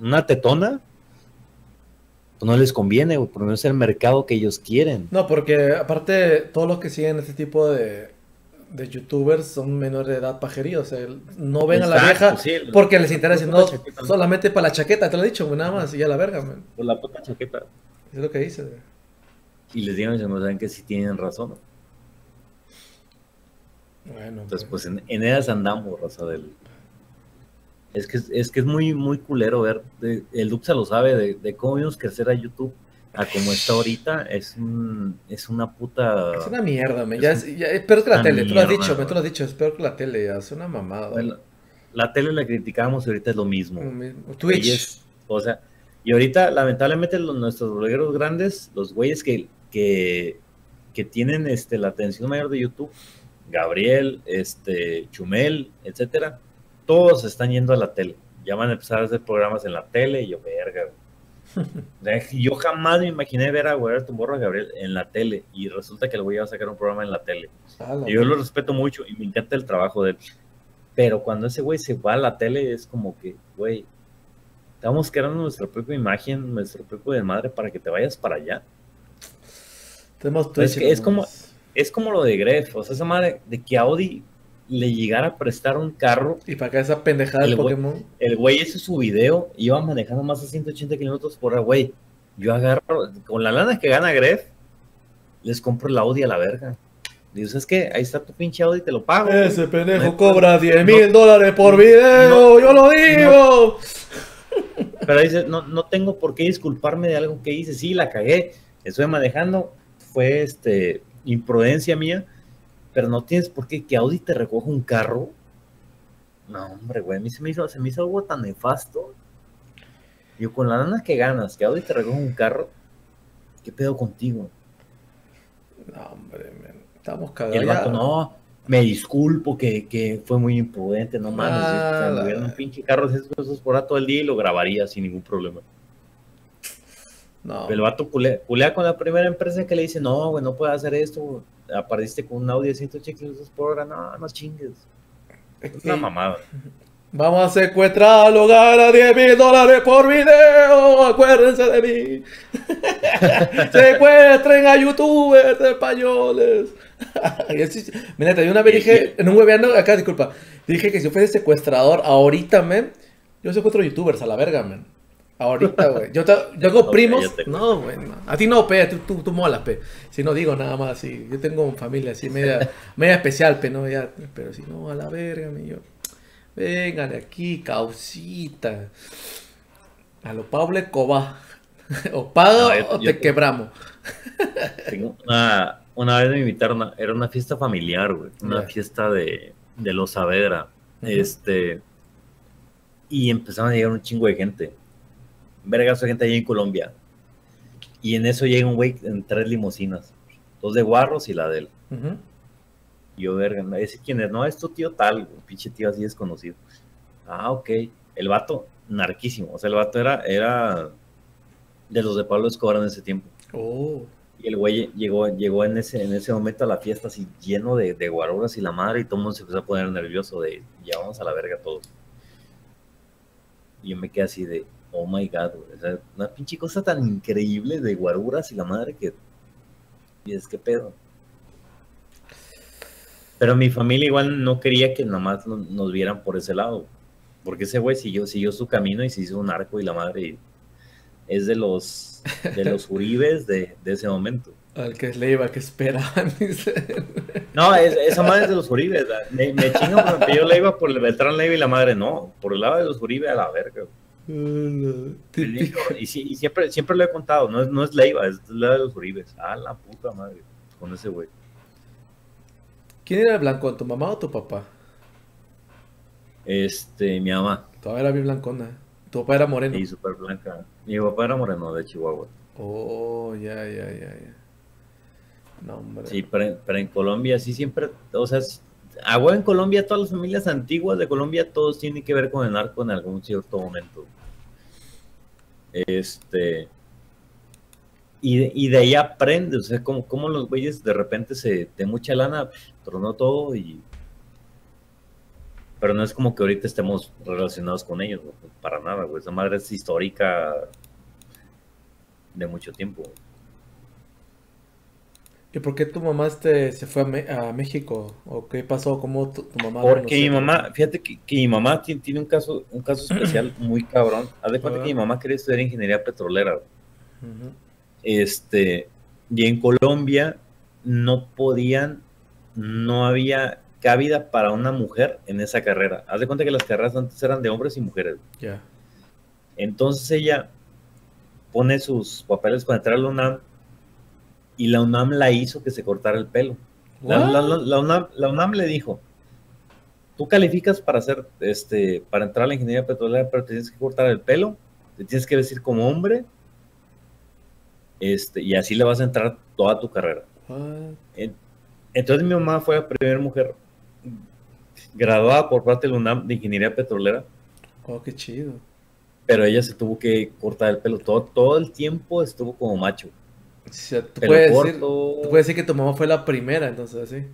una tetona, pues no les conviene, porque no es el mercado que ellos quieren. No, porque aparte todos los que siguen este tipo de, de youtubers son menores de edad pajeríos, o sea, no ven a la vieja porque les interesa, no solamente para la chaqueta, te lo he dicho, nada más, y ya la verga, man. Por la puta chaqueta. Es lo que dice. Y les no saben que sí tienen razón. Bueno. Entonces, pues en, en esas andamos, raza del, es que es, que es muy, muy culero ver, el Duxa lo sabe, de, cómo vimos crecer a YouTube a como está ahorita, es, un, es una puta... Es una mierda, me. Ya es, peor que la tele, tú lo has dicho, me tú lo has dicho, es peor que la tele, ya, es una mamada. la tele la criticábamos y ahorita es lo mismo. Twitch. o sea, y ahorita, lamentablemente, los, nuestros blogueros grandes, los güeyes que, que, que tienen este, la atención mayor de YouTube, Gabriel, este, Chumel, etcétera, todos están yendo a la tele. Ya van a empezar a hacer programas en la tele y yo, verga. yo jamás me imaginé ver a tu morro Gabriel en la tele y resulta que el güey va a sacar un programa en la tele. y yo lo respeto mucho y me encanta el trabajo de él. Pero cuando ese güey se va a la tele es como que, güey, estamos creando nuestra propia imagen, nuestro propio de madre para que te vayas para allá. Tenemos es, es como es como lo de Gref, o sea, esa madre de que Audi le llegara a prestar un carro. Y para que esa pendejada el Pokémon. el güey hizo su video, iba manejando más de 180 kilómetros por hora, güey. Yo agarro, con la lana que gana Gref, les compro el Audi a la verga. Dices, es que ahí está tu pinche Audi, te lo pago. Ese pendejo cobra 10 mil dólares por video, yo lo digo. Pero dice, no, no tengo por qué disculparme de algo que hice. Sí, la cagué, estoy manejando, fue este imprudencia mía pero no tienes por qué que Audi te recoja un carro. No, hombre, güey, a mí se me hizo, se me hizo algo tan nefasto. Yo, con la lana que ganas, que Audi te recoja un carro, ¿qué pedo contigo? No, hombre, estamos cagados. no, me disculpo que, que, fue muy imprudente, no mames. Ah, si un pinche carro de cosas por todo el día y lo grabaría sin ningún problema. No. El vato culea, con la primera empresa que le dice, no, güey, no puedes hacer esto, apareciste con un audio de 180 kilómetros por hora, no, no chingues. Es una mamada. Vamos a secuestrarlo, gana 10 mil dólares por video, acuérdense de mí. Secuestren a youtubers españoles. Mira, yo una vez dije, en un webiano, acá, disculpa, dije que si yo fuese secuestrador ahorita, men, yo secuestro youtubers a la verga, men. Ahorita, güey. Yo, yo hago primos. No, güey. A ti no, pe. Tú, tú, tú molas, pe. Si no digo nada más así. Yo tengo familia así, media, media especial, pe. No, ya. Pero si no, a la verga, mi yo. Venga de aquí, causita. A lo Pablo Coba. o paga o te quebramos. una, una vez me invitaron, era una fiesta familiar, güey. Una fiesta de, de los Saavedra. Este. Y empezaron a llegar un chingo de gente vergas gente ahí en Colombia. Y en eso llega un güey en tres limusinas, dos de Guarros y la de él. Yo, verga, ese quién es, no, es tu tío tal, un pinche tío así desconocido. Ah, ok. El vato, narquísimo. O sea, el vato era, era de los de Pablo Escobar en ese tiempo. Oh. Y el güey llegó, llegó en, ese, en ese momento a la fiesta así lleno de, de guaruras y la madre y todo el mundo se empezó a poner nervioso de ya vamos a la verga todos. Y yo me quedé así de, oh my god, O sea, una pinche cosa tan increíble de guaruras y la madre que. Y es que pedo. Pero mi familia igual no quería que nada más nos vieran por ese lado. Porque ese güey siguió, siguió su camino y se hizo un arco y la madre es de los de los Uribes de, ese momento. Al que es Leiva que esperaban. no, esa madre es de los Uribes. Me, me chingo porque yo Leiva por el Beltrán Leiva y la madre no. Por el lado de los Uribes a la verga y, siempre, siempre lo he contado, no es, no es Leiva, es la de los Uribes. Ah, la puta madre, con ese güey. ¿Quién era el blanco, tu mamá o tu papá? Este, mi mamá. Todavía era bien blancona. Tu papá era moreno. Sí, súper blanca. Mi papá era moreno de Chihuahua. Oh, ya, ya, ya, ya. No, hombre. Sí, pero, pero en Colombia sí siempre, o sea, agua en Colombia, todas las familias antiguas de Colombia, todos tienen que ver con el narco en algún cierto momento. Este. Y de, y de ahí aprende, o sea, como, los güeyes de repente se, de mucha lana, tronó todo y. Pero no es como que ahorita estemos relacionados con ellos, para nada. Esa madre es histórica de mucho tiempo. ¿Y por qué tu mamá este, se fue a, Me- a México? ¿O qué pasó? ¿Cómo tu, tu mamá Porque mi mamá, fíjate que, que mi mamá ti- tiene, un caso, un caso especial muy cabrón. Haz de cuenta que mi mamá quería estudiar ingeniería petrolera. Este, y en Colombia no podían, no había cabida para una mujer en esa carrera. Haz de cuenta que las carreras antes eran de hombres y mujeres. Ya. Entonces ella pone sus papeles para entrar a la UNAM y la UNAM la hizo que se cortara el pelo. La, UNAM, la UNAM le dijo, tú calificas para hacer, este, para entrar a la ingeniería petrolera, pero te tienes que cortar el pelo, te tienes que vestir como hombre, este, y así le vas a entrar toda tu carrera. Entonces mi mamá fue la primera mujer graduada por parte de la UNAM de ingeniería petrolera, Oh, qué chido. pero ella se tuvo que cortar el pelo todo, todo el tiempo estuvo como macho. O sea, tú puedes decir, corto. tú puedes decir que tu mamá fue la primera, entonces, sí.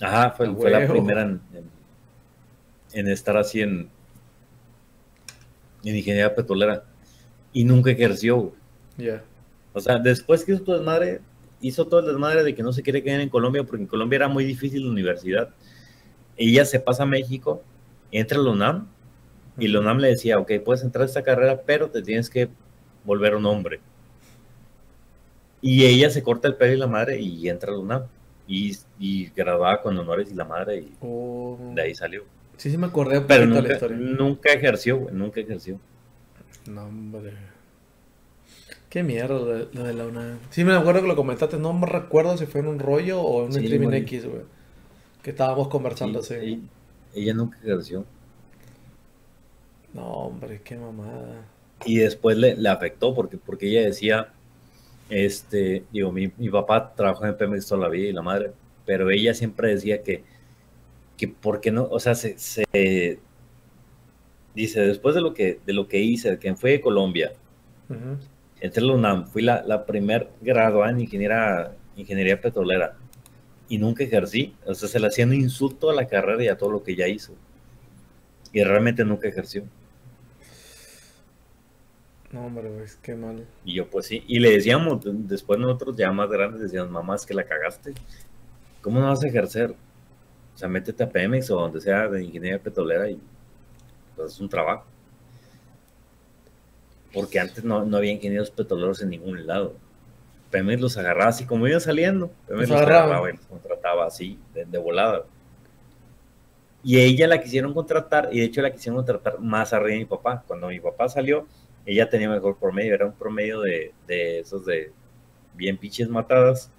Ajá, fue, la primera en, en- en estar así en, en ingeniería petrolera. Y nunca ejerció. Ya. O sea, después que hizo el desmadre, hizo todo el desmadre de que no se quiere quedar en Colombia porque en Colombia era muy difícil la universidad. Ella se pasa a México, entra a la UNAM y la UNAM le decía, ok, puedes entrar a esta carrera, pero te tienes que volver un hombre. Y ella se corta el pelo y la madre y entra a la UNAM. Y, y graduada con honores y la madre y Oh. de ahí salió. Sí, sí me acordé Pero de la nunca, historia. nunca ejerció, güey, nunca ejerció. No, hombre. Qué mierda lo de, la UNAM. Sí, me acuerdo que lo comentaste. No me recuerdo si fue en un rollo o en un Sí, streaming güey. X, güey. Que estábamos conversando Sí, así. ella, ella nunca ejerció. No, hombre, qué mamada. Y después le, le afectó porque, porque ella decía, este, digo, mi, mi papá trabajó en Pemex toda la vida y la madre, pero ella siempre decía que, que por qué no, o sea, se, se- dice, después de lo que, de lo que hice, de que fui de Colombia, Ujú. entré a la UNAM, fui la, la primer graduada en ingeniera, ingeniería petrolera y nunca ejercí, o sea, se le hacía un insulto a la carrera y a todo lo que ella hizo. Y realmente nunca ejerció. No, hombre, güey, qué mal. Y yo, pues sí. Y le decíamos, después nosotros ya más grandes decíamos, mamá, es que la cagaste. ¿Cómo no vas a ejercer? O sea, métete a Pemex o donde sea de ingeniería petrolera y pues, es un trabajo. Porque antes no, no había ingenieros petroleros en ningún lado. Pemex los agarraba así como iban saliendo. Pemex Los agarraba y los contrataba así, de, de volada. Y ella la quisieron contratar, y de hecho la quisieron contratar más arriba de mi papá. Cuando mi papá salió, ella tenía mejor promedio, era un promedio de, de esos de bien pinches matadas.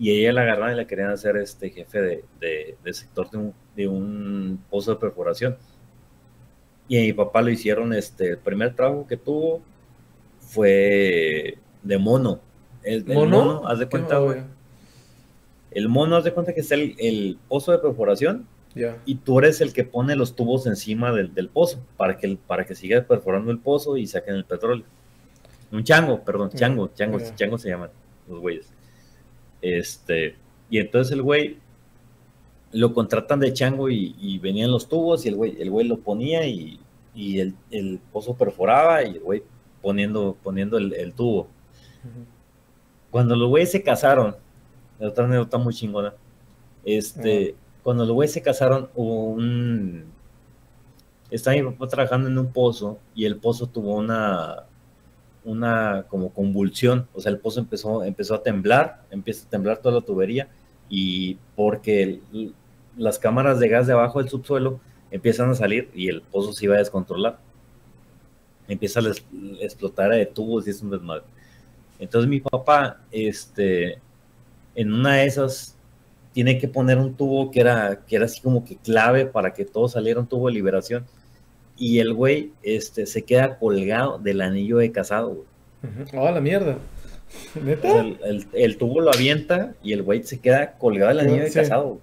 Y ella la agarraron y la querían hacer este jefe de, de- de sector de un, de un pozo de perforación. Y a mi papá lo hicieron, este, el primer trabajo que tuvo fue de mono. El, el ¿Mono? haz de ¿Qué cuenta, güey. El mono, haz de cuenta que está el, el pozo de perforación Y tú eres el que pone los tubos encima del, del pozo para que, para que siga perforando el pozo y saquen el petróleo. Un chango, perdón, chango, chango, chango se llaman los güeyes. Este, y entonces el güey lo contratan de chango y, y venían los tubos y el güey, el güey lo ponía y, y el, el pozo perforaba y el güey poniendo, poniendo el, el tubo. Cuando los güeyes se casaron, otra anécdota muy chingona, este, cuando los güeyes se casaron, hubo un... Estaba mi papá trabajando en un pozo y el pozo tuvo una, una como convulsión, o sea, el pozo empezó, empezó a temblar, empieza a temblar toda la tubería y porque las cámaras de gas de abajo del subsuelo empiezan a salir y el pozo se iba a descontrolar. Empieza a explotar de tubos y es un desmadre. Entonces mi papá, este, en una de esas, tiene que poner un tubo que era, que era así como que clave para que todo saliera un tubo de liberación. Y el güey, este, se queda colgado del anillo de casado, güey. Oh, la mierda. ¿Neta? El, el- el tubo lo avienta y el güey se queda colgado del anillo de casado.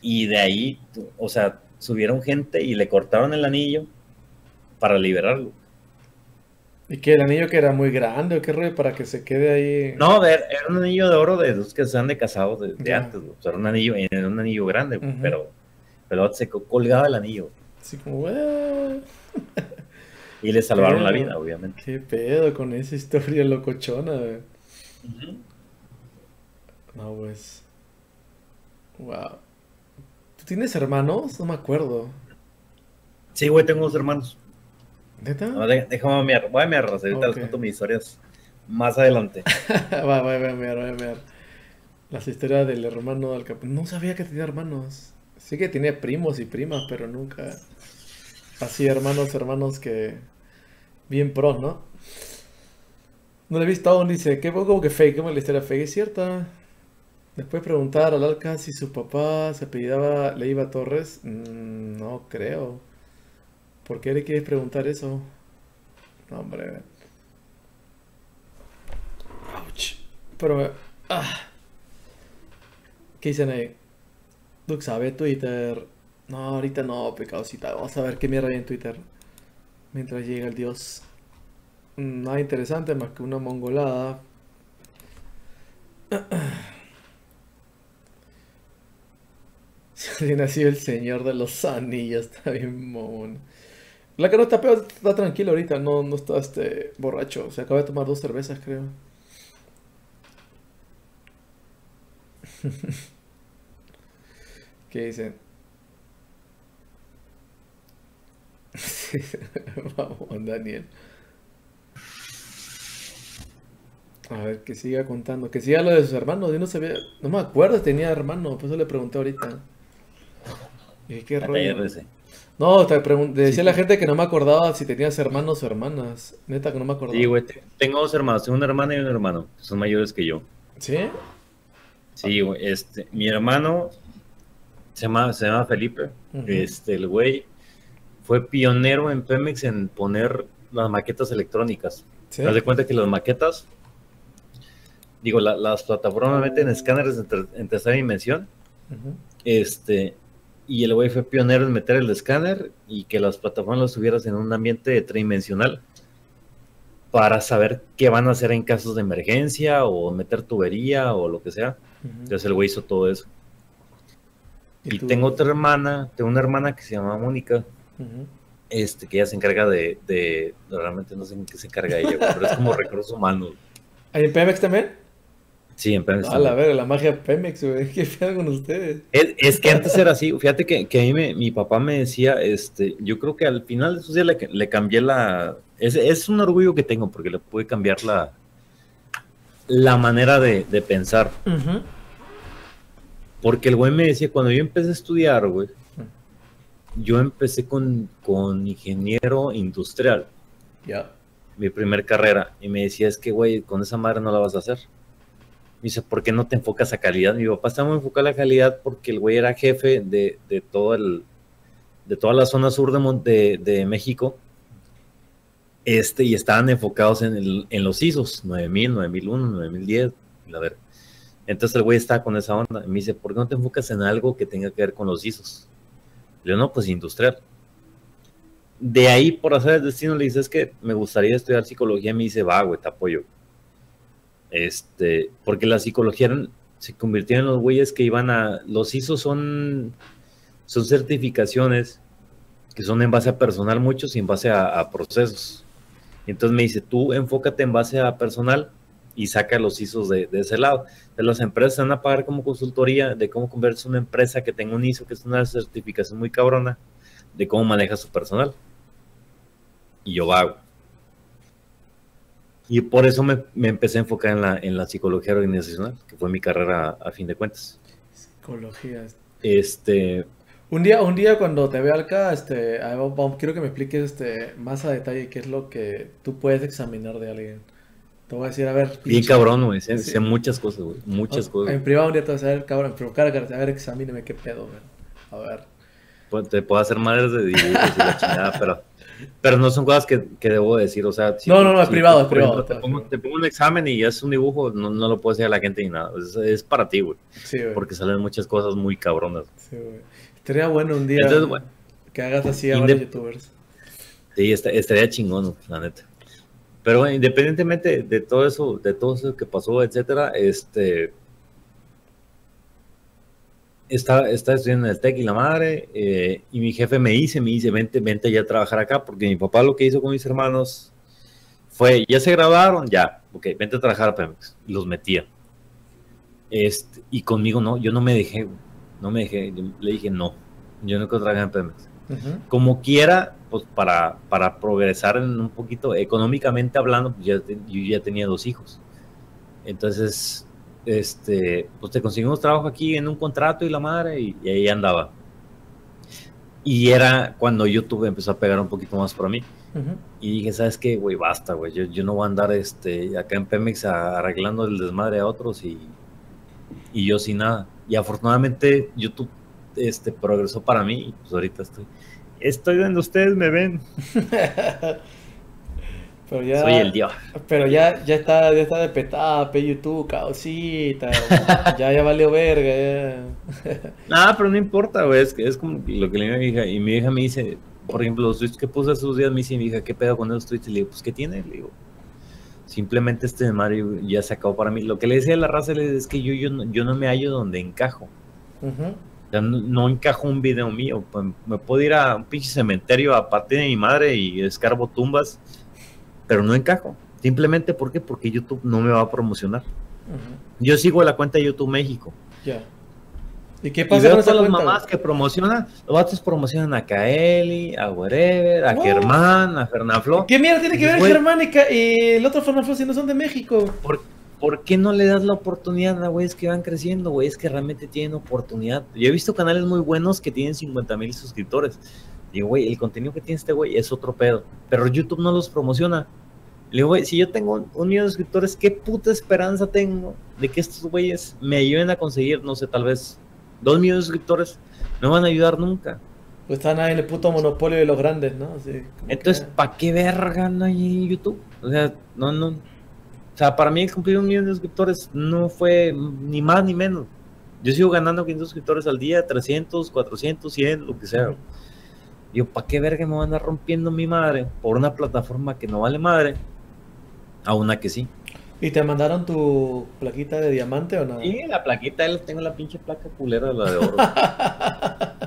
Y de ahí, o sea, subieron gente y le cortaron el anillo para liberarlo. ¿Y que el anillo que era muy grande o qué rollo para que se quede ahí? No, ver, era un anillo de oro de los que se han de casados de, de antes. O sea, era un anillo, era un anillo grande, Ujú. pero, pero se co- colgaba el anillo. Así como, "Ah, Y le salvaron la vida, obviamente. ¿Qué pedo con esa historia locochona, güey? No, pues. Wow. ¿Tú tienes hermanos? No me acuerdo. Sí, güey, tengo dos hermanos. ¿Neta? No, déjame mirar, voy a mirar, Raza, ahorita les Ok. cuento mis historias más adelante. va, va a mirar, va a mirar. Las historias del hermano del cap... No sabía que tenía hermanos. Sí que tenía primos y primas, pero nunca. Así, hermanos, hermanos que. Bien pro, ¿no? No le he visto aún, dice. ¿Qué como que fake? ¿Cómo es la historia fake? Es cierta. Después preguntar al Alca si su papá se apellidaba Leiva Torres. Mm, no creo. ¿Por qué le quieres preguntar eso? No, hombre. Ouch. Pero, ah. ¿Qué dicen ahí? Duke sabe Twitter. No, ahorita no, pecadosita. Vamos a ver qué mierda hay en Twitter. Mientras llega el dios. Mm, Nada interesante más que una mongolada. Si nació el señor de los anillos, está bien mon. La que no está peor, está tranquilo ahorita, no, no está este borracho. Se acaba de tomar dos cervezas, creo. ¿Qué dicen? Vamos, Daniel. A ver, que siga contando. Que siga lo de sus hermanos. Yo no sabía. No me acuerdo si tenía hermano. Por eso le pregunté ahorita. ¿Y qué rollo? No, te pregun- le decía Sí. la gente que no me acordaba si tenías hermanos o hermanas. Neta que no me acordaba. Sí, güey, te- tengo dos hermanos, tengo una hermana y un hermano, que son mayores que yo. ¿Sí? Sí, güey, este, mi hermano se llama, se llama Felipe, este, el güey fue pionero en Pemex en poner las maquetas electrónicas. ¿Sí? Haz de cuenta que las maquetas, digo, la- las plataformas meten escáneres en, ter- en tercera dimensión, este, y el güey fue pionero en meter el escáner y que las plataformas las tuvieras en un ambiente tridimensional para saber qué van a hacer en casos de emergencia o meter tubería o lo que sea. Entonces el güey hizo todo eso. Y, tú? tengo otra hermana, tengo una hermana que se llama Mónica, Ujú. este, que ella se encarga de, de- realmente no sé en qué se encarga ella, pero es como recursos humanos. ¿Hay en Pemex también? Sí, en Pemex A la también. verga, la magia Pemex, güey. ¿Qué pedo con ustedes? Es, es que antes era así, fíjate que, que a mí me- mi papá me decía, este, yo creo que al final de esos días le, le cambié la, es, es un orgullo que tengo porque le pude cambiar la, la manera de, de pensar. Porque el güey me decía, cuando yo empecé a estudiar, güey, yo empecé con, con ingeniero industrial, Ya. mi primer carrera, y me decía, es que, güey, con esa madre no la vas a hacer. Me dice, ¿por qué no te enfocas a calidad? Mi papá estaba muy enfocado a la calidad porque el güey era jefe de, de todo el, de toda la zona sur de, de, México, este, y estaban enfocados en, en los ISOs, 9000, 9001, 9010, y la verga. Entonces el güey estaba con esa onda. Me dice, ¿por qué no te enfocas en algo que tenga que ver con los ISOs? Le digo, no, pues industrial. De ahí, por hacer el destino, le dice, es que me gustaría estudiar psicología. Me dice, va, güey, te apoyo. Este, porque la psicología se convirtió en los güeyes que iban a. Los ISOs son, son certificaciones que son en base a personal, muchos y en base a, procesos. Entonces me dice, tú enfócate en base a personal y saca los ISOs de, ese lado. De las empresas van a pagar como consultoría de cómo convertirse una empresa que tenga un ISO, que es una certificación muy cabrona, de cómo maneja su personal. Y yo hago. Y por eso me, me empecé a enfocar en la, en la psicología organizacional, que fue mi carrera a fin de cuentas. Psicología. Este, Un día, un día cuando te vea acá, este, quiero que me expliques este, más a detalle qué es lo que tú puedes examinar de alguien. Te voy a decir, a ver, bien cabrón, güey. Sé, Sí. sé muchas cosas, güey. Muchas En cosas. privado un día te vas a ver, cabrón, pero cara, a ver, examíneme qué pedo, güey. A ver. Pues, Te puedo hacer madres de dibujos y la chingada, pero Pero no son cosas que, que debo decir, o sea... no, no, no, es privado, es privado. te, pongo, te, pongo, un examen y es un dibujo, no, no lo puedo decir a la gente ni nada. Es, es para ti, güey. Sí, güey. Porque salen muchas cosas muy cabronas. Sí, güey. Estaría bueno un día Entonces, bueno, que hagas así a varios youtubers. Sí, estaría chingón, la neta. Pero bueno, independientemente de todo eso, de todo eso que pasó, etcétera, este estaba, estudiando en el TEC y la madre, eh, y mi jefe me dice, me dice, vente, vente ya a trabajar acá, porque mi papá lo que hizo con mis hermanos fue, ya se grabaron, ya, ok, vente a trabajar a Pemex, y los metía. Este, y conmigo no, yo no me dejé, no me dejé, le dije no, yo no quiero trabajar en Pemex. Como quiera, pues para, para progresar en un poquito, económicamente hablando, pues ya, yo ya tenía dos hijos. Entonces, este, pues te conseguimos trabajo aquí en un contrato y la madre, y, ahí andaba. Y era cuando YouTube empezó a pegar un poquito más para mí. Y dije, ¿sabes qué, güey? Basta, güey. Yo, yo, no voy a andar este, acá en Pemex arreglando el desmadre a otros y, y yo sin nada. Y afortunadamente YouTube este, progresó para mí y pues ahorita estoy. Estoy donde ustedes me ven. Pero ya, Soy el dios. Pero ya, ya está, ya está de petada, pe YouTube, caosita. ya, ya valió verga. Nada, pero no importa, güey. Es, es como lo que le digo a mi hija. Y mi hija me dice, por ejemplo, los tweets que puse esos días, me dice mi hija, ¿qué pedo con esos tweets? Y le digo, pues, ¿qué tiene? Le digo, simplemente este Mario ya se acabó para mí. Lo que le decía a la raza es que yo, yo, no, yo no me hallo donde encajo. O sea, no, encajo un video mío. Pues, me puedo ir a un pinche cementerio a partir de mi madre y escarbo tumbas pero no encajo. Simplemente ¿por qué? porque YouTube no me va a promocionar. Yo sigo la cuenta de YouTube México. Ya. ¿Y qué pasa con todas las mamás que promocionan? Los vatos promocionan a Kaeli, a Wherever, a Germán, a Fernaflo. ¿Qué mierda tiene que ver Germán y, el otro Fernaflo si no son de México? ¿Por, ¿Por, qué no le das la oportunidad a güeyes que van creciendo, güeyes que realmente tienen oportunidad? Yo he visto canales muy buenos que tienen 50 mil suscriptores. Digo, güey, el contenido que tiene este güey es otro pedo. Pero YouTube no los promociona. Le digo, güey, si yo tengo un, millón de suscriptores, ¿qué puta esperanza tengo de que estos güeyes me ayuden a conseguir, no sé, tal vez dos millones de suscriptores? No van a ayudar nunca. Pues están ahí en el puto monopolio de los grandes, ¿no? Entonces, ¿para qué verga no hay YouTube? O sea, no, no. O sea, para mí cumplir un millón de suscriptores no fue ni más ni menos. Yo sigo ganando 500 suscriptores al día, 300, 400, 100, lo que sea. Yo, ¿para qué verga me van a andar rompiendo mi madre por una plataforma que no vale madre? A una que sí. ¿Y te mandaron tu plaquita de diamante o no? Sí, la plaquita, tengo la pinche placa culera, la de oro.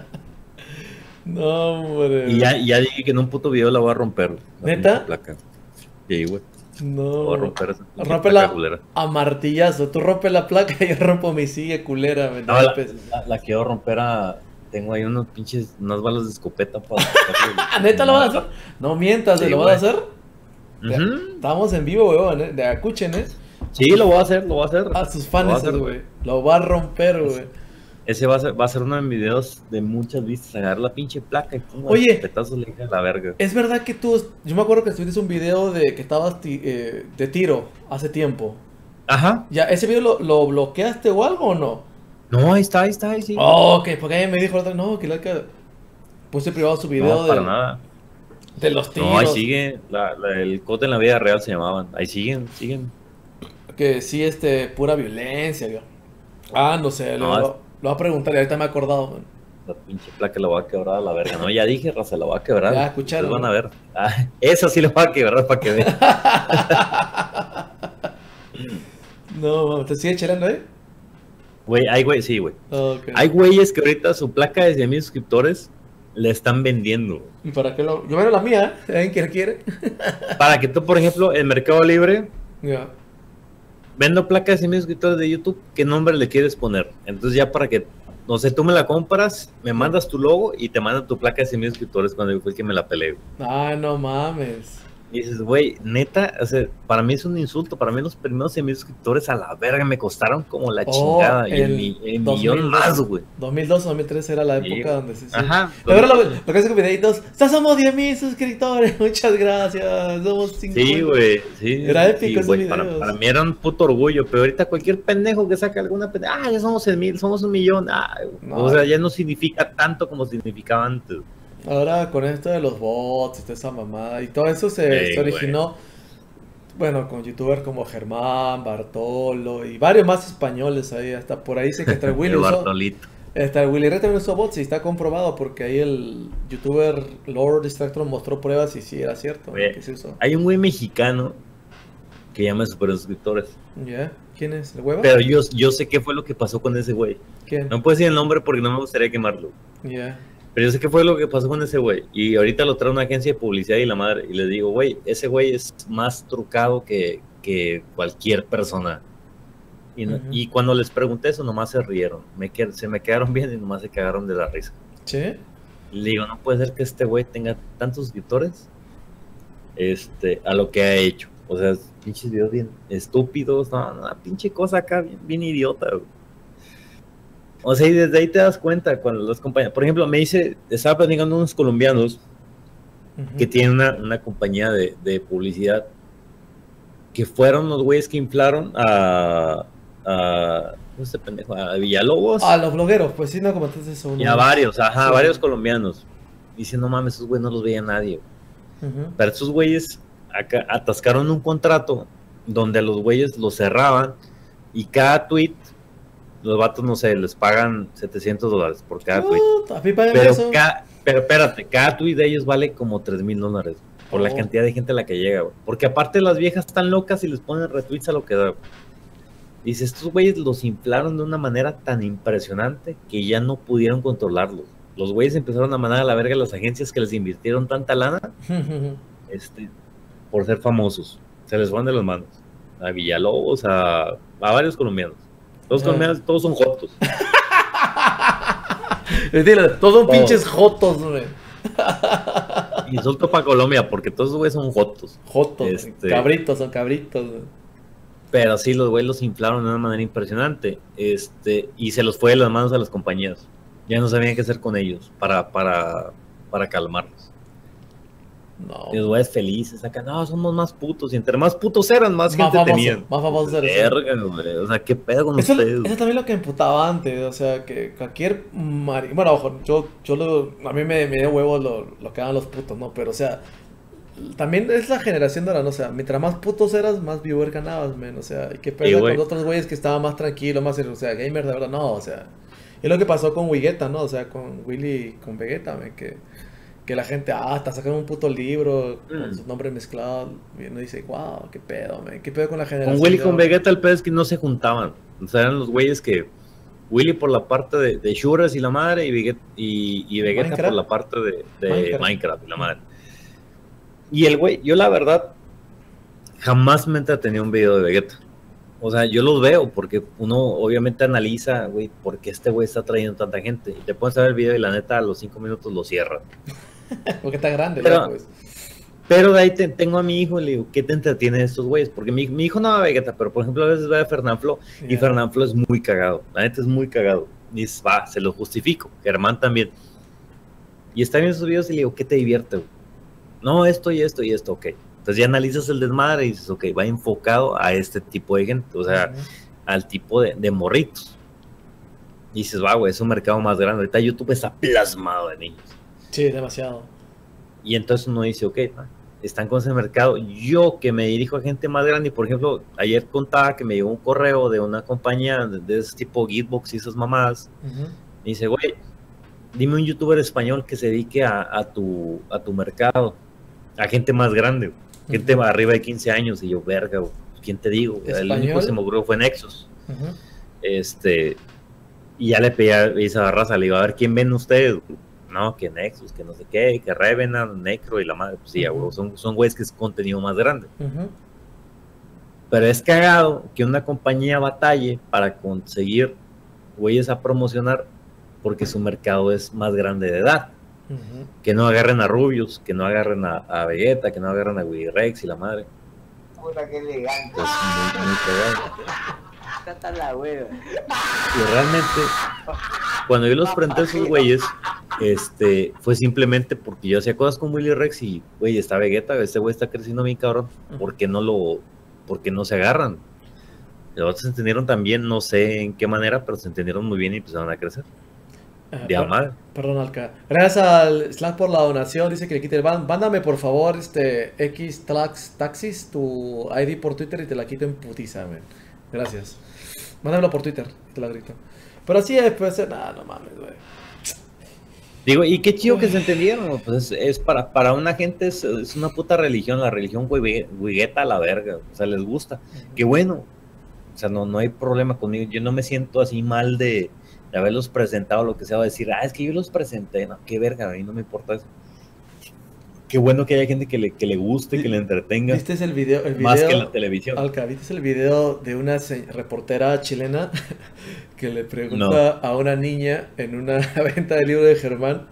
no, hombre. Y ya, ya dije que en un puto video la voy a romper. ¿Neta? Placa. Sí, güey. No. Voy a romper esa rompe la culera. a martillazo. Tú rompes la placa y yo rompo mi sigue culera. no, la, la, quiero romper a tengo ahí unos pinches, unas balas de escopeta para. ¿Neta lo vas a hacer? No mientas, ¿lo vas a hacer? Estamos en vivo, weón, ¿eh? De escuchen, ¿eh? Sí, lo voy a hacer, lo voy a hacer. A sus fans, güey. Lo va a romper, güey. Ese va a, ser, va a ser uno de mis videos de muchas vistas. Agarrar la pinche placa y pongo Oye, petazos le a la verga. Es verdad que tú. Yo me acuerdo que subiste un video de que estabas eh, de tiro hace tiempo. Ajá. ¿Ya ese video lo, lo bloqueaste o algo o no? No, ahí está, ahí está, ahí sí. Oh, ok, porque ahí me dijo la otra, no, que la que puse privado su video no, para nada. de los tiros. No, ahí sigue, la, el cote en la vida real se llamaban, ahí siguen, siguen. Que sí, este, pura violencia, yo. Ah, no sé, lo, lo, voy a preguntar y ahorita me he acordado, man. La pinche placa la va a quebrar a la verga, ¿no? Ya dije, raza, la va a quebrar. Ya, escucharon. van a ver. Ah, eso sí lo va a quebrar para que vean. no, ¿te sigue chelando, eh? Güey, hay güey, sí, güey. Hay güeyes que ahorita su placa de 100 mil suscriptores le están vendiendo. ¿Y para qué lo.? Yo veo la mía, ¿eh? ¿Alguien quiere? quiere? para que tú, por ejemplo, en Mercado Libre. Vendo placa de 100 mil suscriptores de YouTube, ¿qué nombre le quieres poner? Entonces, ya para que. No sé, tú me la compras, me mandas tu logo y te manda tu placa de 100 mil suscriptores cuando fue el que me la peleé. Ay, no mames. Y dices, güey, neta, o sea, para mí es un insulto. Para mí los primeros 100 mil suscriptores a la verga me costaron como la oh, chingada. Y el, millón más, güey. 2002, 2003 era la época donde se... Ajá. Pero lo, lo, que hace con videitos, ya somos 10 mil suscriptores, muchas gracias, somos 5 Sí, güey, sí. Era épico sí, para, para, mí era un puto orgullo, pero ahorita cualquier pendejo que saque alguna pendeja, ah, ya somos 100 mil, somos un millón, ah, o sea, ya no significa tanto como significaba antes. Ahora con esto de los bots y toda esa mamada y todo eso se, se originó, bueno, con youtubers como Germán, Bartolo y varios más españoles ahí, hasta por ahí sé que está el Willy usó, hasta el Willy Red también usó bots y está comprobado porque ahí el youtuber Lord Distractor mostró pruebas y sí era cierto Oye, que se usó. Hay un güey mexicano que llama Super Suscriptores. ¿Ya? ¿Quién es? ¿El huevo? Pero yo, yo sé qué fue lo que pasó con ese güey. ¿Quién? No puedo decir el nombre porque no me gustaría quemarlo. Ya. Pero yo sé qué fue lo que pasó con ese güey. Y ahorita lo trae una agencia de publicidad y la madre. Y le digo, güey, ese güey es más trucado que, que cualquier persona. Y, no- Ujú. y cuando les pregunté eso, nomás se rieron. Me qued- se me quedaron bien y nomás se cagaron de la risa. ¿Sí? Le digo, no puede ser que este güey tenga tantos suscriptores este, a lo que ha hecho. O sea, pinches videos bien estúpidos, no, no, pinche cosa acá bien, bien idiota. güey. O sea, y desde ahí te das cuenta cuando los compañías, por ejemplo, me dice, estaba platicando unos colombianos que tienen una, una compañía de, de publicidad que fueron los güeyes que inflaron a, a, ¿cómo se pendejo? A Villalobos. Ah, los blogueros, pues sí, no comentaste eso. Y a varios, ajá, Sí. varios colombianos. Dicen, no mames, esos güeyes no los veía nadie. güey". Ujú. Pero esos güeyes acá atascaron un contrato donde a los güeyes los cerraban y cada tweet, los vatos, no sé, les pagan 700 dólares por cada tweet. A mí Pero, eso. ca- pero espérate, cada tweet de ellos vale como 3 mil dólares por la Oh. cantidad de gente a la que llega. güey. Porque aparte las viejas están locas y les ponen retweets a lo que da. güey. Dice, estos güeyes los inflaron de una manera tan impresionante que ya no pudieron controlarlos. Los güeyes empezaron a mandar a la verga a las agencias que les invirtieron tanta lana este, por ser famosos. Se les van de las manos. A Villalobos, a, a varios colombianos. Los Ah. colombianos todos son jotos. Todos son pinches jotos, güey. Insulto para Colombia porque todos los güeyes son jotos. Jotos, Este- cabritos, son cabritos. güey. Pero sí, los güeyes los inflaron de una manera impresionante. Este, y se los fue de las manos a las compañías. Ya no sabían qué hacer con ellos para, para, para calmarlos. No. Los güeyes felices acá, no, somos más putos. Y entre más putos eran, más, Más gente famoso, tenían. más famoso eres. Verga, güey. O sea, qué pedo con Eso, ustedes. eso también lo que emputaba antes, o sea, que cualquier mari... Bueno, ojo, yo, yo lo, a mí me, me dio huevo lo, lo que hagan los putos, ¿no? Pero, o sea, también es la generación de ahora, ¿no? O sea, mientras más putos eras, más viewer ganabas, men, o sea, y qué pedo con otros güeyes que estaban más tranquilos, más, o sea, gamer de verdad, no, o sea, es lo que pasó con Vegeta, ¿no? O sea, con Willy y con Vegeta, men, que, que la gente, ah, hasta sacan un puto libro con Mm. sus nombres mezclados, y uno dice, wow, qué pedo, men, qué pedo con la generación. Con Willy y con ahora". Vegeta el pedo es que no se juntaban. O sea, eran los güeyes que. Willy por la parte de, de Shures y la madre, y Vegeta, y, y Vegeta Minecraft. por la parte de, de Minecraft. Minecraft. y la madre. Y el güey, yo la verdad, jamás me entretení un video de Vegeta. O sea, yo los veo porque uno obviamente analiza, güey, por qué este güey está trayendo tanta gente. Y te pones a ver el video y la neta a los cinco minutos lo cierran. Porque está grande, Pero- pues. Pero de ahí te- tengo a mi hijo y le digo, ¿qué te entretiene de estos güeyes? Porque mi, mi hijo no va a Vegeta, pero por ejemplo a veces ve a Fernanfloo y Ya. Fernanfloo es muy cagado. La neta es muy cagado. Y dices, va, se lo justifico. Germán también. Y está viendo sus videos y le digo, ¿qué te divierte? güey? No, esto y esto y esto, ok. Entonces ya analizas el desmadre y dices, ok, va enfocado a este tipo de gente, o sea, Ujú. al tipo de, de morritos. Y dices, va, güey, es un mercado más grande. Ahorita YouTube está plasmado de niños. Sí, demasiado. Y entonces uno dice, ok, están con ese mercado. Yo que me dirijo a gente más grande, y por ejemplo, ayer contaba que me llegó un correo de una compañía de, ese tipo Gitbox y esas mamadas. Ujú. Y dice, güey, dime un youtuber español que se dedique a, a tu, a tu mercado, a gente más grande, gente Ujú. arriba de 15 años. Y yo, verga, güey, ¿quién te digo? El único que se me ocurrió fue Nexus. Este, y ya le pedí a esa raza, le digo, a ver, ¿quién ven ustedes? No, que Nexus, que no sé qué, que Revenant, Necro y la madre. Pues sí, huevo, son, son güeyes que es contenido más grande. Pero es cagado que una compañía batalle para conseguir güeyes a promocionar porque su mercado es más grande de edad. Que no agarren a Rubius, que no agarren a, a Vegeta, que no agarren a Willy Rex y la madre. Puta, qué elegante. Pues muy, muy la. Y realmente, cuando yo los enfrenté a esos güeyes, este, fue simplemente porque yo hacía cosas con Willy Rex y, güey, está Vegeta, este güey está creciendo bien cabrón, ¿por qué no lo, por qué no se agarran? Los otros se entendieron también, no sé en qué manera, pero se entendieron muy bien y empezaron a crecer. Ah, de amar. Perdón, Alca. Gracias al Slack por la donación. Dice que le quite el ban. Mándame por favor este X Tax Taxis, tu ID por Twitter y te la quito en putiza. Gracias. Mándamelo por Twitter, te la grito. Pero así es, puede ser. Nah, no mames, güey. Digo, y qué chido que se entendieron, pues es, es para, para una gente es, es una puta religión, la religión güigueta a la verga, o sea, les gusta. Qué bueno, o sea, no, no hay problema conmigo, yo no me siento así mal de, de haberlos presentado, lo que sea, o decir, ah, es que yo los presenté, no, qué verga, a mí no me importa eso. Qué bueno que haya gente que le, que le guste, que le entretenga, ¿Viste el video? El video más que en la televisión. Alca, ¿viste el video de una reportera chilena que le pregunta a una niña en una venta de libro de Germán?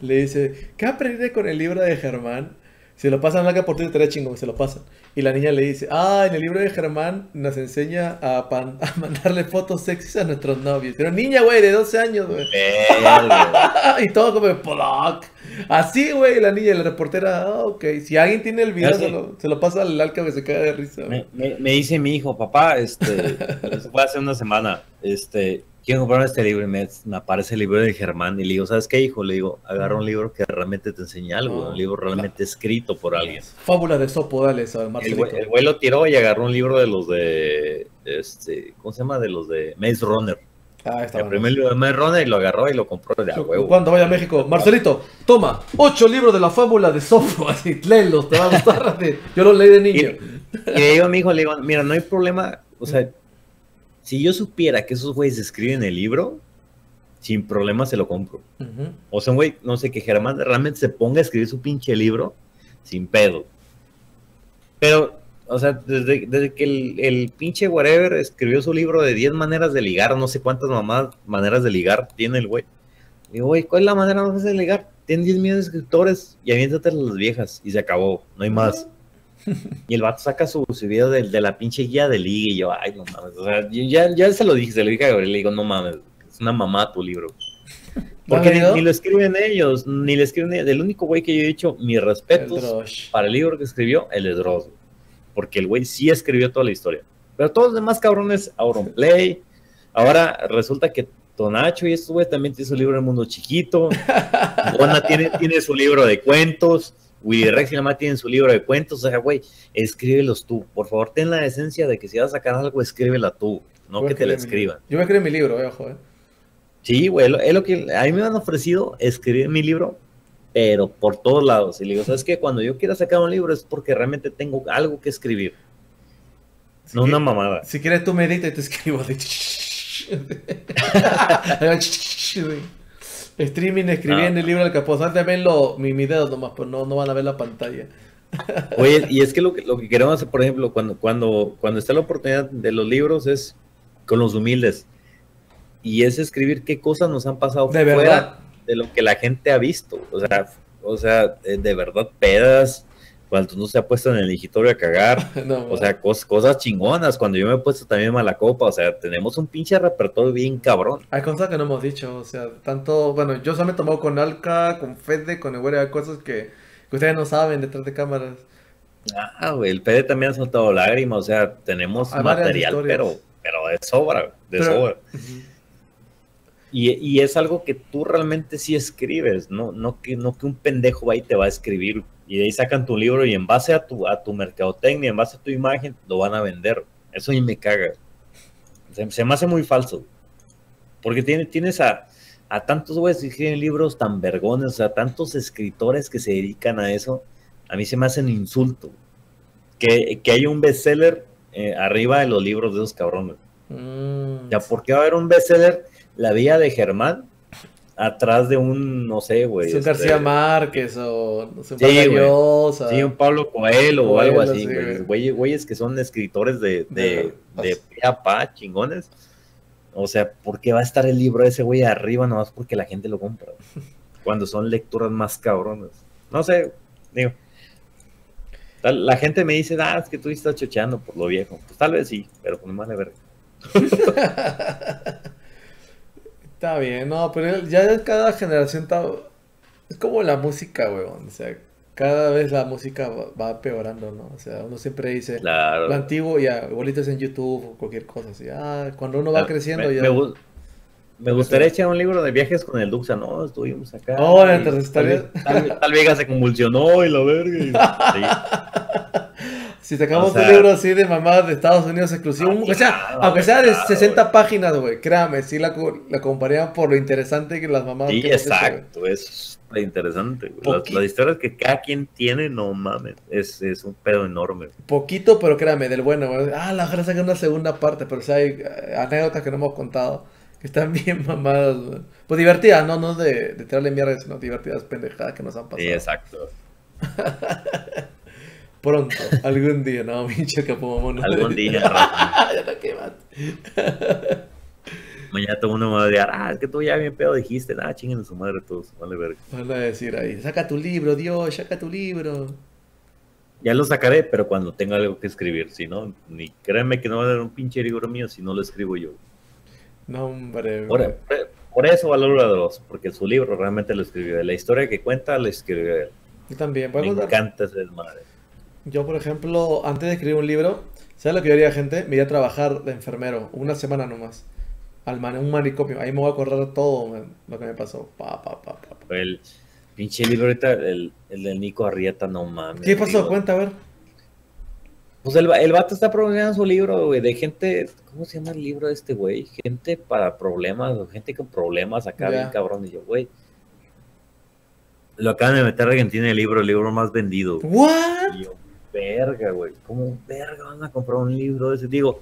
Le dice, ¿qué aprendí con el libro de Germán? Se lo pasan Alca por Twitter, estaría chingón, se lo pasan. Y la niña le dice, ah, en el libro de Germán nos enseña a, pan- a mandarle fotos sexys a nuestros novios. Pero niña, güey, de 12 años, güey. Y todo como Polak. Así, güey, la niña, la reportera, ah, ok. Si alguien tiene el video, se lo, se lo pasa al Alca que se cae de risa. me- me dice mi hijo, papá, este, eso fue hace una semana, este, quiero comprarme este libro y me, me aparece el libro de Germán y le digo, ¿sabes qué, hijo? Le digo, agarra un libro que realmente te enseña algo, un libro realmente escrito por alguien. Fábula de Sopo, dale, El el güey tiró y agarró un libro de los de, este, ¿cómo se llama? De los de Maze Runner. Ah, está El bueno. primer libro de Maze Runner y lo agarró y lo compró de a huevo. Cuando vaya a México, Marcelito, toma, ocho libros de la fábula de Sopo, así, léelos, te va a gustar. Yo los leí de niño. Y le digo a mi hijo, le digo, mira, no hay problema, o sea, si yo supiera que esos güeyes escriben el libro, sin problema se lo compro. O sea, güey, no sé, que Germán realmente se ponga a escribir su pinche libro sin pedo. Pero, o sea, desde, desde que el, el pinche whatever escribió su libro de 10 maneras de ligar, no sé cuántas mamás maneras de ligar tiene el güey. Digo, güey, ¿cuál es la manera más fácil de ligar? Tienen 10 millones de escritores y aviéntate las viejas y se acabó, no hay más. Y el vato saca su, su video de, de la pinche guía de liga y yo, ay, no mames. O sea, yo ya, ya se lo dije, se lo dije a Gabriel, le digo, no mames, es una mamá tu libro. Porque ni, ni lo escriben ellos, ni le escriben ellos. El único güey que yo he dicho mis respetos para el libro que escribió, el de Dross. Porque el güey sí escribió toda la historia. Pero todos los demás cabrones, Auronplay. Ahora resulta que Tonacho y estos güey también tiene su libro El Mundo Chiquito. Bona tiene, tiene su libro de cuentos. Willy Rex y la mamá tienen su libro de cuentos. O sea, güey, escríbelos tú. Por favor, ten la decencia de que si vas a sacar algo, escríbela tú. No que te la escriban. Yo voy a escribir mi libro, eh, ojo, eh. Sí, güey, es lo que a mí me han ofrecido escribir mi libro, pero por todos lados. Y le digo, ¿sabes qué? Cuando yo quiera sacar un libro es porque realmente tengo algo que escribir, Si no una mamada. Si quieres tú medita y te escribo. de- Streaming, escribiendo Ah. el libro del capó. Solamente ven lo, mi, mi dedo nomás, pero no, no van a ver la pantalla. Oye, y es que lo que, lo que queremos hacer, por ejemplo, cuando, cuando, cuando está la oportunidad de los libros es con los humildes. Y es escribir qué cosas nos han pasado De fuera verdad. de lo que la gente ha visto. O sea, o sea, eh, de verdad, pedas, cuando no se ha puesto en el digitorio a cagar. No, O sea, cos- cosas chingonas. Cuando yo me he puesto también mala copa, o sea, tenemos un pinche repertorio bien cabrón. Hay cosas que no hemos dicho, o sea, tanto, bueno, yo solamente he tomado con Alca, con Fede, con güey, hay cosas que, que ustedes no saben detrás de cámaras. Ah, güey, el PD también ha soltado lágrimas, o sea, tenemos Hay material, pero, pero de sobra, de Pero- sobra. Y, y es algo que tú realmente sí escribes, no, no, que, no que un pendejo va y te va a escribir. Y de ahí sacan tu libro y en base a tu, a tu mercadotecnia, en base a tu imagen, lo van a vender. Eso y me caga. Se, se me hace muy falso. Porque tiene, tienes a, a tantos güeyes que escriben libros tan vergones, sea, tantos escritores que se dedican a eso. A mí se me hace un insulto. Que, que haya un bestseller eh, arriba de los libros de esos cabrones. Mm, Ya, ¿por qué va a haber un bestseller? La vida de Germán atrás de un, no sé, güey. es un este, García Márquez o no sé, un Sí. Sí, un Pablo Coelho o algo así, sí, güey. güey. Güeyes, que son escritores de, de, De- pa, chingones. O sea, ¿por qué va a estar el libro ese güey arriba nomás porque la gente lo compra? Cuando son lecturas más cabronas. No sé, digo. tal- La gente me dice, ah, es que tú estás chocheando por lo viejo. Pues tal vez sí, pero con más de verga. Está bien, no, pero ya cada generación está... Es como la música, weón. O sea, cada vez la música va, va peorando, ¿no? O sea, uno siempre dice, Claro. lo antiguo ya, igualito es en YouTube o cualquier cosa así. Ah, cuando uno va Ah, creciendo me, ya... me gu- Me gustaría echar un libro de viajes con el Duxa. No, estuvimos acá. Oh, y entonces, tal, tal tal, Vega se convulsionó y la verga. y- sí. Si sacamos O sea- un libro así de mamadas de Estados Unidos exclusivo, Ah, aunque sea, claro, aunque sea de claro, 60 páginas, güey, créame, sí la, la comprarían por lo interesante que las mamadas Sí, exacto, es interesante. Las, las historias que cada quien tiene, no mames, es, es un pedo enorme. Poquito, pero créame, del bueno, güey. Ah, la ojalá saque una segunda parte, pero o sea, hay eh, anécdotas que no hemos contado que están bien mamadas, güey. Pues divertidas, no, no de, de tirarle mierda, sino divertidas pendejadas que nos han pasado. Sí, exacto. Pronto, algún día, no, pinche capomón. Algún día, ya la quemaste. mañana todo el mundo me va a decir, ah, es que tú ya bien pedo dijiste, nada, chinguen a su madre todos, vale verga. Van a decir ahí, saca tu libro, Dios, saca tu libro. Ya lo sacaré, pero cuando tenga algo que escribir, si no, ni créeme que no va a haber un pinche libro mío si no lo escribo yo. No, hombre. Por, eso valoro a dos, porque su libro realmente lo escribió él. La historia que cuenta la escribió él. Yo también. Me ¿puedo contar? encanta ese desmadre. Yo, por ejemplo, antes de escribir un libro, ¿sabes lo que yo haría, gente? Me iría a trabajar de enfermero, una semana nomás. Al man un manicomio. Ahí me voy a acordar todo man, lo que me pasó. Pa, pa, pa, pa, pa. El pinche libro ahorita, el, el del Nico Arrieta, no mames. ¿Qué pasó? digo. Cuenta, a ver. Pues el, el vato está promocionando su libro, güey, de gente, ¿cómo se llama el libro de este güey? Gente para problemas, o gente con problemas acá, bien cabrón. Y yo, güey, lo acaban de meter a Argentina en el libro, el libro más vendido. ¿What? Yo, verga, güey, ¿cómo verga van a comprar un libro de ese? Digo,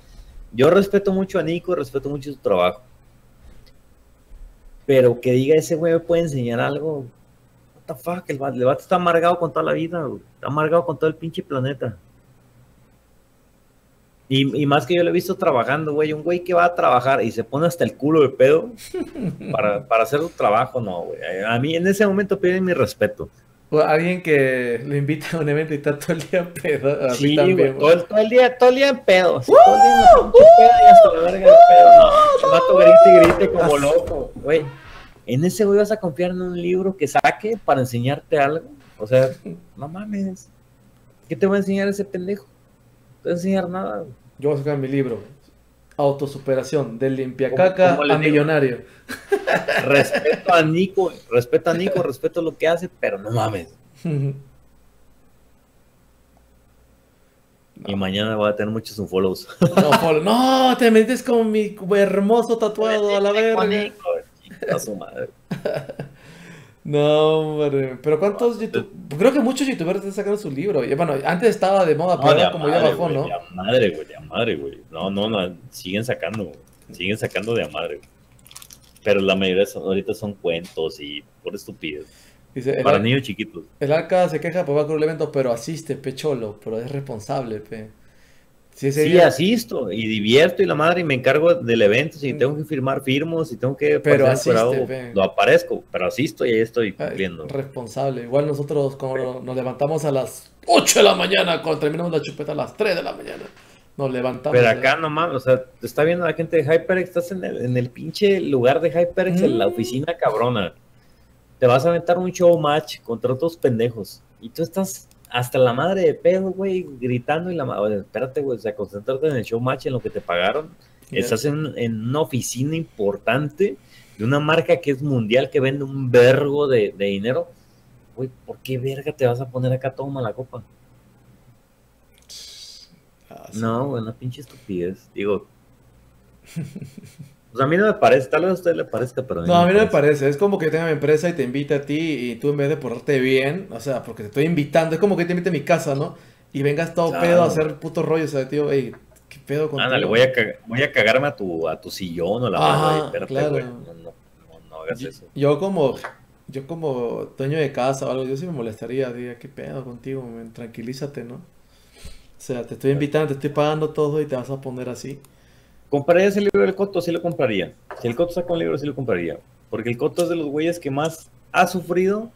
yo respeto mucho a Nico, respeto mucho su trabajo. Pero que diga ese güey me puede enseñar algo. What the fuck, el el vato está amargado con toda la vida, güey. Está amargado con todo el pinche planeta. Y, y más que yo lo he visto trabajando, güey. Un güey que va a trabajar y se pone hasta el culo de pedo para, para hacer su trabajo, no, güey. A mí en ese momento piden mi respeto. O alguien que lo invita a un evento y está todo el día pedo. Sí, también, todo, el, todo el día, todo el día en pedo. sí, todo el día en la pinche pedo y hasta la verga de pedo. No, el vato grite y grite como loco, güey. En ese güey vas a confiar en un libro que saque para enseñarte algo. O sea, no mames. ¿Qué te va a enseñar ese pendejo? No te va a enseñar nada, güey. Yo voy a sacar mi libro. Autosuperación, del limpiacaca ¿Cómo- cómo les a digo? millonario. Respeto a Nico, respeto a Nico, respeto lo que hace, pero no mames. Y mañana voy a tener muchos unfollows. No, no, te metes con mi hermoso tatuado a la verga. A su madre. No, hombre. Pero ¿cuántos youtubers? Creo que muchos youtubers están sacando su libro. Bueno, antes estaba de moda, pero No, ahora como ya bajó, ¿no? De a madre, güey, de a madre, güey. No, no, no, siguen sacando, güey. siguen sacando de a madre. güey. Pero la mayoría son- ahorita son cuentos y por estupidez. Dice, Para niños chiquitos. el arca se queja pues va con el evento, pero asiste, pecholo, pero es responsable, pe. Sí, asisto y divierto y la madre y me encargo del evento. Si tengo que firmar, firmo. Si tengo que Pero pasar asiste, lo aparezco. Pero asisto y ahí estoy Ay, cumpliendo. responsable. Igual nosotros como nos levantamos a las 8 de la mañana, cuando terminamos la chupeta a las 3 de la mañana. Nos levantamos. Pero acá nomás, o sea, te está viendo la gente de HyperX, estás en el, en el pinche lugar de HyperX, en la Mm. oficina cabrona. Te vas a aventar un show match contra otros pendejos. Y tú estás hasta la madre de pedo, güey, gritando y la madre, espérate, güey, o sea, concentrate en el show match, en lo que te pagaron. Estás en, en una oficina importante de una marca que es mundial, que vende un vergo de, de dinero. Güey, ¿por qué verga te vas a poner acá todo mala copa? Ah, sí. No, güey, una pinche estupidez. Digo. Pues a mí no me parece, tal vez a usted le parezca, pero No, a mí no me parece. Es como que tenga mi empresa y te invita a ti y tú en vez de portarte bien, o sea, porque te estoy invitando, es como que te invite a mi casa, ¿no? Y vengas todo Claro. pedo a hacer puto rollo, o sea, tío, ey, ¿qué pedo contigo? Ándale, voy a, voy a cagarme a tu, a tu sillón o la madre. Espérate, claro. güey. No, no, no, no hagas Yo- eso. Yo como, yo como dueño de casa o algo, yo sí me molestaría, diría, ¿qué pedo contigo? Tranquilízate, ¿no? O sea, te estoy invitando, te estoy pagando todo y te vas a poner así. ¿Compraría ese libro del Coto? Sí lo compraría. Si el Coto saca un libro, sí lo compraría. Porque el Coto es de los güeyes que más ha sufrido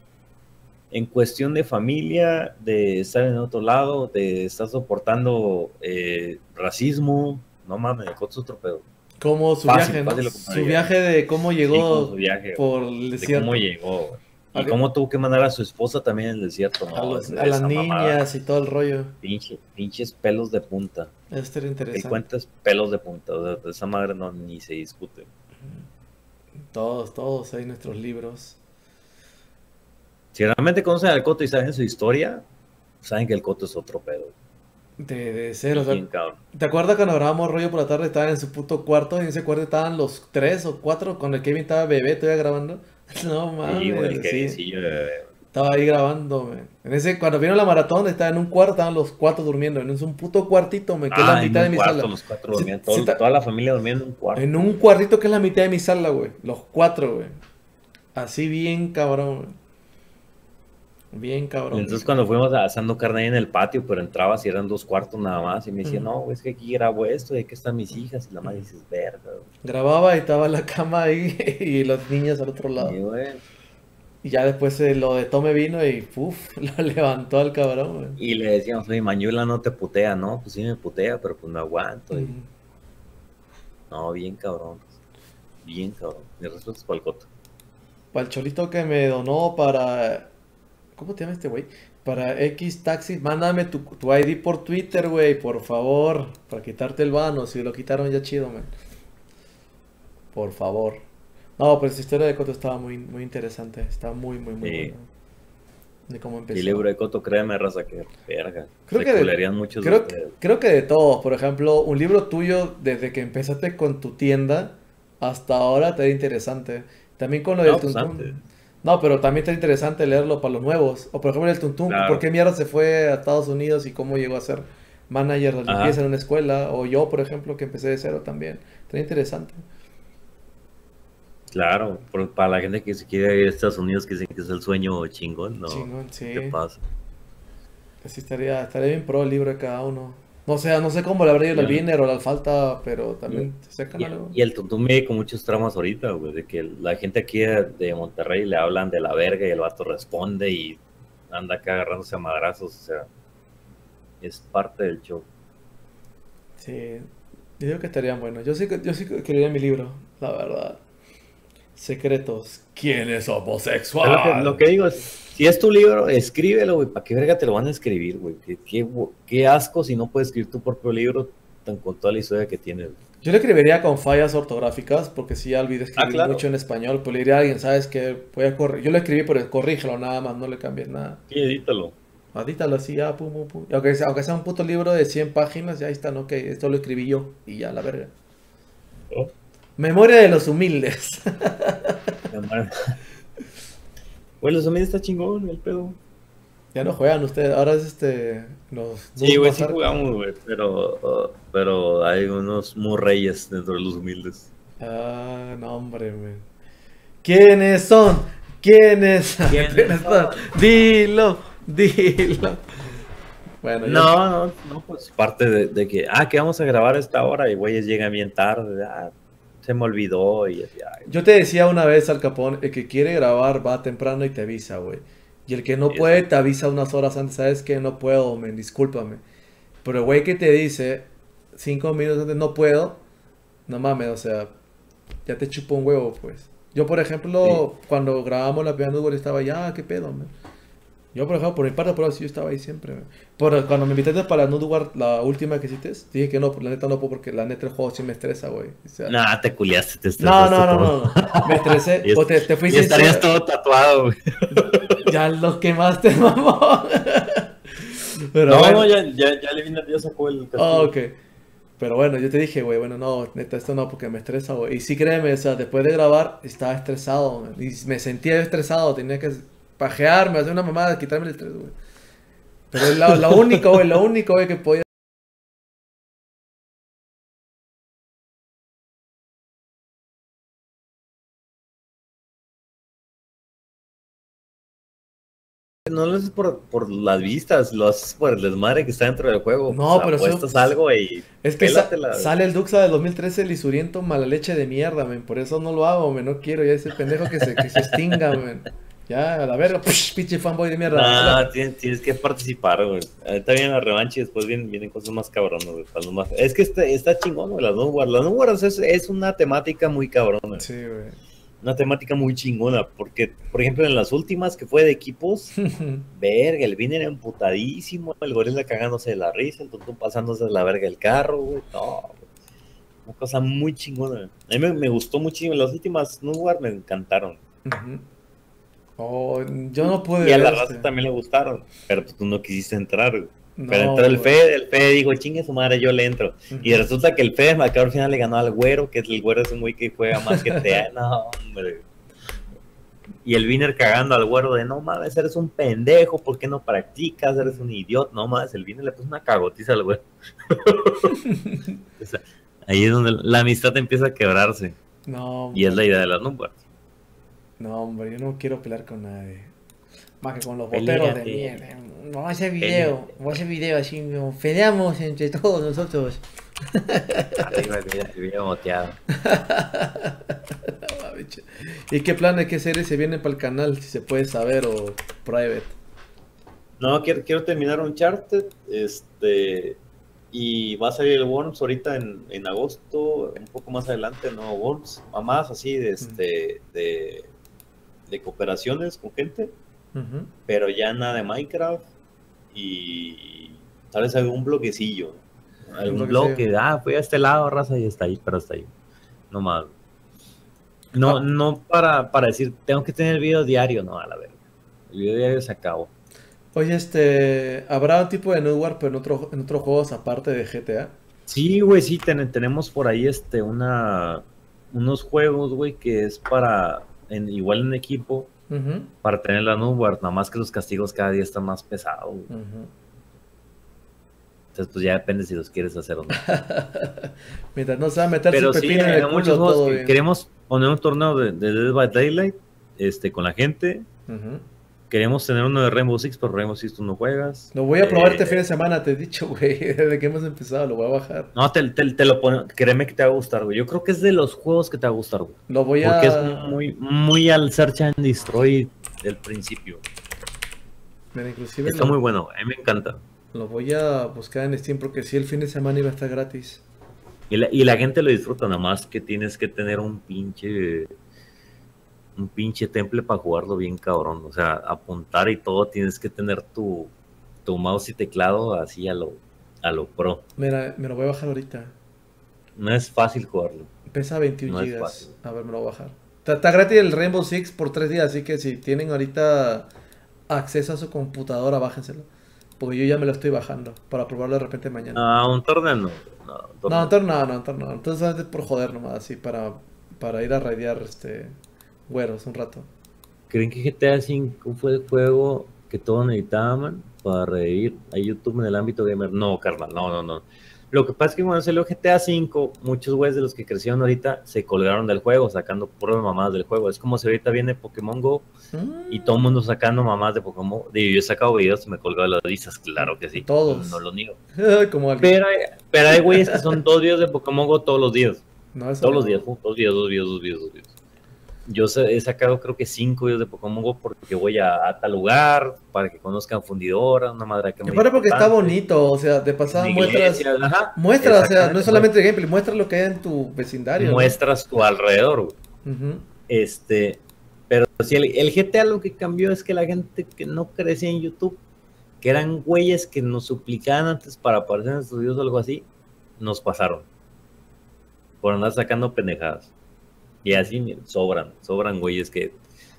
en cuestión de familia, de estar en otro lado, de estar soportando eh, racismo. No mames, el Coto es otro pedo. Como su Fácil, viaje, ¿no? fácil Su viaje de cómo Sí, llegó su viaje, por el de cómo llegó. güey. Y cómo tuvo que mandar a su esposa también en el desierto. A, No, los- a las mamada, niñas y todo el rollo. pinche- pinches pelos de punta. Esto era interesante. cuento es pelos de punta. O sea, esa madre no ni se discute. Todos, todos hay nuestros libros. Si realmente conocen al Coto y saben su historia, saben que el Coto es otro pedo. De, de cero, o sea, Bien cabrón. ¿Te acuerdas cuando grabamos rollo por la tarde? Estaban en su puto cuarto y en ese cuarto estaban los tres o cuatro cuando el Kevin estaba bebé, todavía grabando. No mames, Sí, güey, eh, Estaba ahí grabando, man. En ese, cuando vieron la maratón, estaba en un cuarto, estaban los cuatro durmiendo. En un puto cuartito, man, que es ah, la en mitad de un mi cuarto, sala. los cuatro sí todo- está- toda la familia dormía en un cuarto. En un cuartito que es la mitad de mi sala, güey. Los cuatro, güey. Así bien cabrón, güey. Bien cabrón. Entonces cuando fuimos asando carne ahí en el patio, pero entrabas y eran dos cuartos nada más, y me decía, Ujú. no, es que aquí grabo esto, y aquí están mis hijas, y la madre dices, verga, güey". Grababa y estaba en la cama ahí y los niños al otro lado. Y, Y ya después eh, lo de Tome vino y puf, lo levantó al cabrón, güey. y le decíamos, oye, Mañuela no te putea, no, pues sí me putea, pero pues me aguanto, y, Ujú. no, bien cabrón, bien cabrón, mi respeto es para el coto. Para el cholito que me donó para. ¿Cómo te llama este güey? Para X Taxi, mándame tu, tu ID por Twitter, güey, por favor. Para quitarte el vano. Si lo quitaron ya chido, man. Por favor. No, pero esa historia de Coto estaba muy, muy interesante. Está muy, muy, muy Sí. buena. De cómo empezó. Y el libro de coto, créeme, raza, que verga, Creo se que de- muchos Creo, que de todos. Por ejemplo, un libro tuyo desde que empezaste con tu tienda hasta ahora te da interesante. También con lo del No, pues Tuntún. antes. No, pero también está interesante leerlo para los nuevos. O por ejemplo el Tuntún, Claro. ¿por qué mierda se fue a Estados Unidos y cómo llegó a ser manager de limpieza en una escuela? O yo, por ejemplo, que empecé de cero también. Está interesante. Claro, por- para la gente que se quiere ir a Estados Unidos, que dicen que es el sueño chingón, no, Chingón, sí. ¿qué pasa? Así estaría, estaría bien pro el libro de cada uno. No sé, no sé cómo le habrá ido Ya. Wiener o al Falta, pero también se sacan Y, algo. y el Tuntún me con muchos tramas ahorita, güey, de que la gente aquí de Monterrey le hablan de la verga y el vato responde y anda acá agarrándose a madrazos, o sea, es parte del show. Sí, yo digo que estarían buenos. Yo sí, que- yo sí que quería mi libro, la verdad. Secretos. ¿Quién es Lo homosexual? que, lo que digo es, si es tu libro, escríbelo, güey, ¿para qué verga te lo van a escribir, güey? ¿Qué, qué, qué asco si no puedes escribir tu propio libro tan con toda la historia que tienes. güey. Yo le escribiría con fallas ortográficas, porque si ya olvidé escribir Ah, claro. mucho en español, pues le diría a alguien, ¿sabes qué? Voy a correr. Yo lo escribí, pero corrígelo nada más, no le cambies nada. Sí, edítalo. Adítalo así, ya, pum, pum, pum. Y Aunque sea, aunque sea un puto libro de 100 páginas, ya ahí está, ¿no? Que esto lo escribí yo, y ya, la verga. Oh. Memoria de los humildes. Güey, los humildes está chingón, el pedo. ya no juegan ustedes, ahora es este. Los Sí, güey, sí jugamos, güey, pero, uh, pero hay unos muy reyes dentro de los humildes. Ah, no, hombre, man. ¿Quiénes son? ¿Quiénes? ¿Quiénes son? Dilo, dilo. Bueno, yo- No, no, no, pues parte de, de que, ah, que vamos a grabar a esta hora y güeyes llegan bien tarde, ah, se me olvidó y así, ay, Yo te decía una vez al Capón, el que quiere grabar va temprano y te avisa, güey. Y el que no puede te avisa unas horas antes, ¿sabes qué? No puedo, men, discúlpame. Pero el güey que te dice cinco minutos antes no puedo, no mames, o sea, ya te chupo un huevo, pues. Yo, por ejemplo, cuando grabamos la primera Nubel estaba ya, ah, qué pedo, man. Yo, por ejemplo, por mi parte, por así yo estaba ahí siempre, man. Por, cuando me invitaste para la Nudwar, la última que hiciste, dije que no, la neta no puedo porque la neta el juego sí me estresa, güey. O sea, Nah, te culiaste, te no, estresaste no, no, no, no. Me estresé. Y, o te, te fui y estarías todo tatuado, güey. Ya los quemaste, mamón. Pero no, bueno. no, ya, ya, ya le vine, ya sacó el castigo. Ah, ok. Pero bueno, yo te dije, güey, bueno, no, neta, esto no, porque me estresa, güey. Y sí, créeme, o sea, después de grabar, estaba estresado, man. Y me sentía estresado, tenía que pajearme, hacer una mamada, quitarme el estrés, güey. Pero es lo, lo único, güey, lo único, güey, que podía. No lo haces por, por las vistas, lo haces por el desmadre que está dentro del juego. No, O sea, pero eso- algo y Es que sa- sale el Duxa del 2013, el lisuriento mala leche de mierda, men. Por eso no lo hago, men. No quiero, ya ese pendejo que se, que se extinga, men. Ya, a la verga, push, pinche fanboy de mierda. Nah, tienes, tienes que participar, güey. Ahorita viene la revancha y después vienen, vienen cosas más cabronas, güey. más- Es que está, está chingón, güey, las no Wars. Las no Wars es, es una temática muy cabrona. Sí, güey. Una temática muy chingona. Porque, por ejemplo, en las últimas que fue de equipos, verga, el Vin era emputadísimo, el gorila cagándose de la risa, el tontón pasándose de la verga el carro, güey. No, güey. Una cosa muy chingona. A mí me, me gustó muchísimo. Las últimas Newar me encantaron. Ujú. Oh, yo no pude Y a la este. raza también le gustaron. Pero pues, tú no quisiste entrar, güey. No, Pero entró el. Fede, el Fede dijo, chingue su madre, yo le entro. Y resulta que el Fede marcador al final le ganó al güero, que el güero es un güey que juega más que te No, hombre. Y el Viner cagando al güero de no mames, eres un pendejo, ¿por qué no practicas? Eres un idiota. No mames, el Viner le puso una cagotiza al güero. O sea, ahí es donde la amistad empieza a quebrarse. No, Y es la idea de las numbers. No, hombre, yo no quiero pelear con nadie. Más que con los boteros de mierda. Vamos a hacer video, vamos a hacer video así, como, peleamos entre todos nosotros. Arriba el video- el video che. ¿Y qué planes, qué series se vienen para el canal? Si se puede saber o private. No, quiero, quiero terminar Uncharted. Este. Y va a salir el Worms ahorita en, en agosto, un poco más adelante, no Worms, mamás así de este de, de cooperaciones con gente, pero ya nada de Minecraft y tal vez algún bloquecillo, algún blog bloquecillo. que ah fui a este lado, raza y está ahí, pero hasta ahí, no más. No, Ah. no para, para decir tengo que tener video diario, no a la verga. El video diario se acabó. Oye, este, ¿habrá un tipo de Newar pero en, otro, en otros juegos aparte de GTA? Sí, güey, sí, ten- tenemos por ahí este una unos juegos, güey, que es para en, igual en equipo para tener la nube, nada más que los castigos cada día están más pesados. Entonces, pues ya depende si los quieres hacer o no. Mientras no se va a meter Pero sí, en el muchos culo, juegos todo que bien. queremos poner un torneo de, de Dead by Daylight este, con la gente. Queremos tener uno de Rainbow Six, pero Rainbow Six tú no juegas. Lo voy a probar Eh, este fin de semana, te he dicho, güey. Desde que hemos empezado, lo voy a bajar. No, te, te- te lo pone, créeme que te va a gustar, güey. Yo creo que es de los juegos que te va a gustar, güey. Lo voy a. Porque es muy, muy al Search and Destroy del principio. Mira, inclusive Está lo, muy bueno, a mí me encanta. lo voy a buscar en Steam porque si el fin de semana iba a estar gratis. Y la, y la gente lo disfruta, nada más que tienes que tener un pinche un pinche temple para jugarlo bien cabrón. O sea, apuntar y todo, tienes que tener tu, tu mouse y teclado así a lo, a lo pro. Mira, me lo voy a bajar ahorita. No es fácil jugarlo. Pesa 21 No gigas. A ver, me lo voy a bajar. Está, está gratis el Rainbow Six por 3 días, así que si tienen ahorita acceso a su computadora, bájenselo. Porque yo ya me lo estoy bajando para probarlo de repente mañana. Ah, un torneo no. No, un No, torneo. no, no, entonces no. Entonces por joder nomás, así para, para ir a raidear este güeros un rato. ¿Creen que GTA V fue el juego que todos necesitaban para reír a YouTube en el ámbito gamer? No, carnal, no, no, no. Lo que pasa es que cuando salió GTA V, muchos güeyes de los que crecieron ahorita se colgaron del juego, sacando puras mamadas del juego. Es como si ahorita viene Pokémon Go y todo el mundo sacando mamadas de Pokémon. Digo, yo he sacado videos y me colgado las vistas, claro que sí. Todos. No lo niego. Como. Pero hay, pero hay güeyes que son dos videos de Pokémon Go todos los días. No, Todos no. los días, dos videos, dos videos, dos videos, dos videos. Yo he sacado creo que cinco videos de Pokémon Go porque voy a, a tal lugar para que conozcan fundidora, una madre que Y aparte porque está bonito, o sea, de pasada muestras, ajá, muestras, o sea, no es solamente gameplay, muestras lo que hay en tu vecindario. ¿no? muestras tu alrededor. güey. Ujú. Este, pero si el, el GTA lo que cambió es que la gente que no crecía en YouTube, que eran güeyes que nos suplicaban antes para aparecer en sus videos o algo así, nos pasaron. Por andar sacando pendejadas. Y así miren, sobran, sobran güeyes que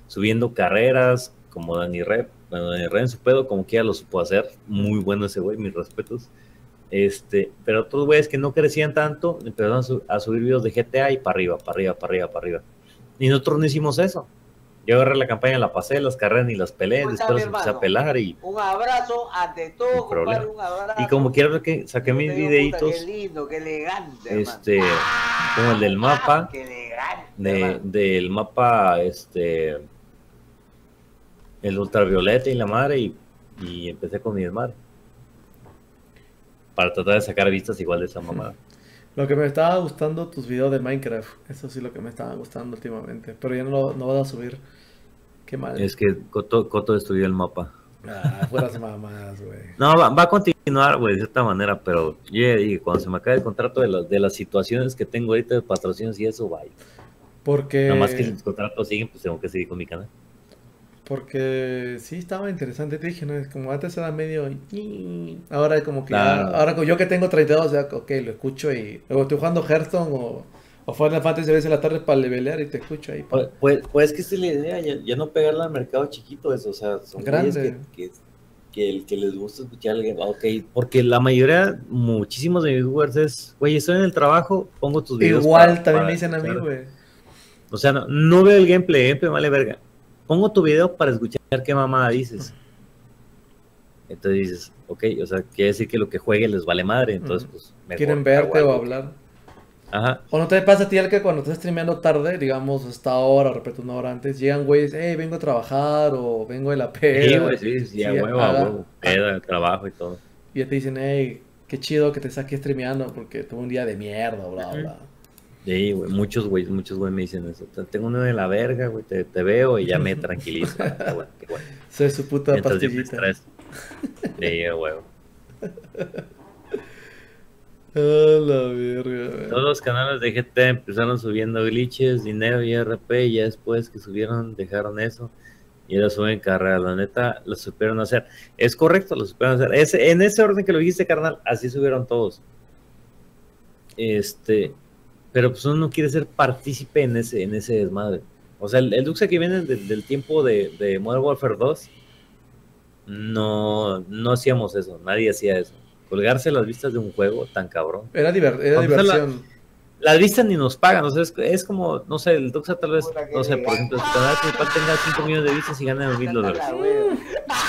subiendo carreras, como Dani Rep, bueno, Dani Rep en su pedo, como quiera lo supo hacer, muy bueno ese güey, mis respetos. Este, pero otros güeyes que no crecían tanto, empezaron a, su- a subir videos de GTA y para arriba, para arriba, para arriba, para arriba. Y nosotros no hicimos eso. Yo agarré la campaña, la pasé, las carreras ni las peleé, ¿Cómo está, después las empecé a pelar y, Un abrazo ante todo, Sin compadre, problema. un abrazo. y como quiera que saqué mis videitos puta, Qué lindo, qué elegante. hermano. este, como el del mapa, Qué de, del mapa, este, el ultravioleta y la madre, y, y empecé con mi madre. Para tratar de sacar vistas igual de esa mamada. Lo que me estaba gustando tus videos de Minecraft, eso sí lo que me estaba gustando últimamente, pero ya no lo no vas a subir. Qué mal. Es que Coto, Coto destruyó el mapa. Ah, fueras mamás, güey. No, va, va a continuar, güey, de cierta manera, pero yo ya dije, cuando se me acabe el contrato de, las de las situaciones que tengo ahorita de patrocinios y eso, vaya. Porque Nada más que si los contratos siguen, pues tengo que seguir con mi canal. Porque sí estaba interesante, te dije, ¿no? Es como antes era medio... Ahora como que... Ahora yo que tengo 32, ya, ok, lo escucho y... Luego estoy jugando Hearthstone o, o Final Fantasy a veces en la tarde para levelear y te escucho ahí. Pues, pues, pues que esa es la idea, ya, ya no pegarle al mercado chiquito eso, o sea, son Grande. que, que, que, el- que les gusta escuchar ok, porque la mayoría, muchísimos de mis viewers es, güey, estoy en el trabajo, pongo tus videos. Igual para- también para me dicen a mí, escuchar". güey. O sea, no, no veo el gameplay, gameplay me vale verga. Pongo tu video para escuchar qué mamada dices. Entonces dices, ok, o sea, quiere decir que lo que juegue les vale madre, entonces pues mejor Quieren verte o hablar. Ajá, ¿O no te pasa a ti el que cuando estás streameando tarde, digamos hasta ahora, repito una hora antes, llegan güeyes, hey, vengo a trabajar o vengo de la peda? sí, güey, sí, sí, a huevo, a huevo, peda, trabajo y todo. Y ya te dicen, hey, qué chido que te saques streameando porque tuve un día de mierda, bla, bla. Sí, güey, muchos güey, muchos güey me dicen eso. Te- Tengo uno de la verga, güey, te, te veo y ya me tranquilizo. Ah, qué bueno, qué bueno. Soy su puta me pastillita. Sí, a huevo. A la verga. Todos los canales de GT empezaron subiendo glitches, dinero y RP, y ya después que subieron, dejaron eso. Y ahora suben carrera, la neta, lo supieron hacer. Es correcto, lo supieron hacer. Ese, en ese orden que lo dijiste, carnal, así subieron todos. Este, pero pues uno no quiere ser partícipe en ese, en ese desmadre. O sea, el, el Duxa que viene del, tiempo de, de Modern Warfare 2, no, no hacíamos eso, nadie hacía eso. Colgarse las vistas de un juego tan cabrón. Era, diver- era a la- diversión. Las vistas ni nos pagan, o sea, es, es como, no sé, el Duxa tal vez, no sé, por ejemplo, su canal principal tenga 5 millones de vistas y gana mil dólares. La wea.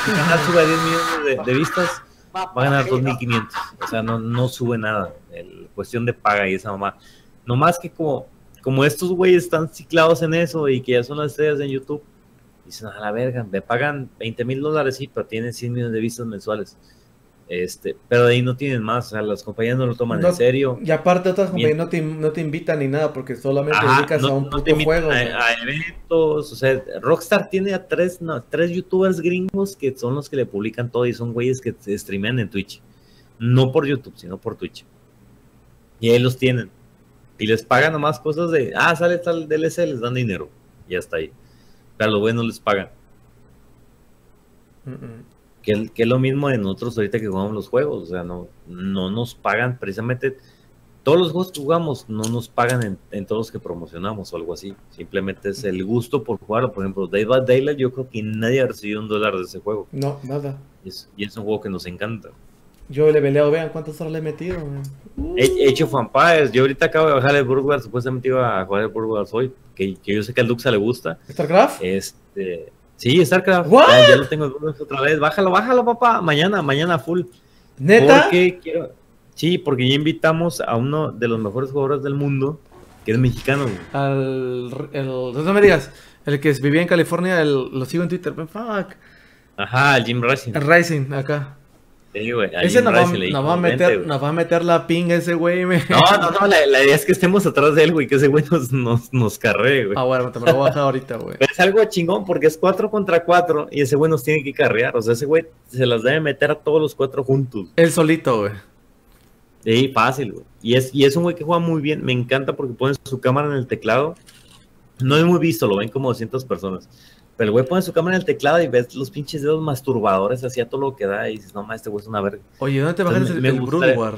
Si el canal sube a 10 millones de, de vistas, va a ganar 2.500. O sea, no, no sube nada. El, cuestión de paga y esa mamá. No más que como, como estos güeyes están ciclados en eso y que ya son las estrellas en YouTube, dicen, a la verga, me pagan 20 mil dólares, sí, pero tienen 100 millones de vistas mensuales. Este, pero de ahí no tienen más, o sea, las compañías no lo toman No, en serio. Y aparte otras compañías no te, no te invitan ni nada porque solamente Ajá, dedicas no, a un puto juego. a, a eventos, o sea, Rockstar tiene a tres, no, tres youtubers gringos que son los que le publican todo y son güeyes que se streamean en Twitch. No por YouTube, sino por Twitch. Y ahí los tienen. Y les pagan nomás cosas de, ah, sale tal DLC, les dan dinero. Y ya está ahí. Pero a lo bueno les pagan. Mm, mm. Que, que es lo mismo de nosotros ahorita que jugamos los juegos. O sea, no, no nos pagan precisamente. Todos los juegos que jugamos no nos pagan en, en todos los que promocionamos o algo así. Simplemente es el gusto por jugarlo. Por ejemplo, Dead by Daylight, yo creo que nadie ha recibido un dólar de ese juego. No, nada. Y es, y es un juego que nos encanta. Yo le peleo, vean cuántas horas le he metido. güey. He hecho Vampires. Yo ahorita acabo de bajar el Burglar. Supuestamente iba a jugar el Burglar hoy. Que, que yo sé que al Duxa le gusta. ¿StarCraft? Este. Sí, StarCraft. Ya, ya lo tengo otra vez. Bájalo, bájalo, papá. Mañana, mañana full. ¿Neta? Porque quiero. Sí, porque ya invitamos a uno de los mejores jugadores del mundo, que es mexicano. güey. Al. El, no me digas. El que vivía en California, el, lo sigo en Twitter. Fuck. Ajá, el Jim Racing. El Rising, acá. Sí, güey, a Ese nos va, nos a "Vente, meter, güey". nos va a meter la ping ese güey. me- No, no, no, la, la idea es que estemos atrás de él, güey, que ese güey nos, nos, nos carree, güey. Ah, bueno, te me lo voy a bajar ahorita, güey. Pero es algo chingón porque es 4 contra 4 y ese güey nos tiene que carrear. O sea, ese güey se las debe meter a todos los cuatro juntos. Él solito, güey. Sí, fácil, güey. Y es, y es un güey que juega muy bien. Me encanta porque pone su cámara en el teclado. No es muy visto, lo ven como 200 personas. Pero el güey pone su cámara en el teclado y ves los pinches dedos masturbadores hacia todo lo que da y dices, no mames, este güey es una verga. Oye, ¿dónde te bajas el, el Brood War?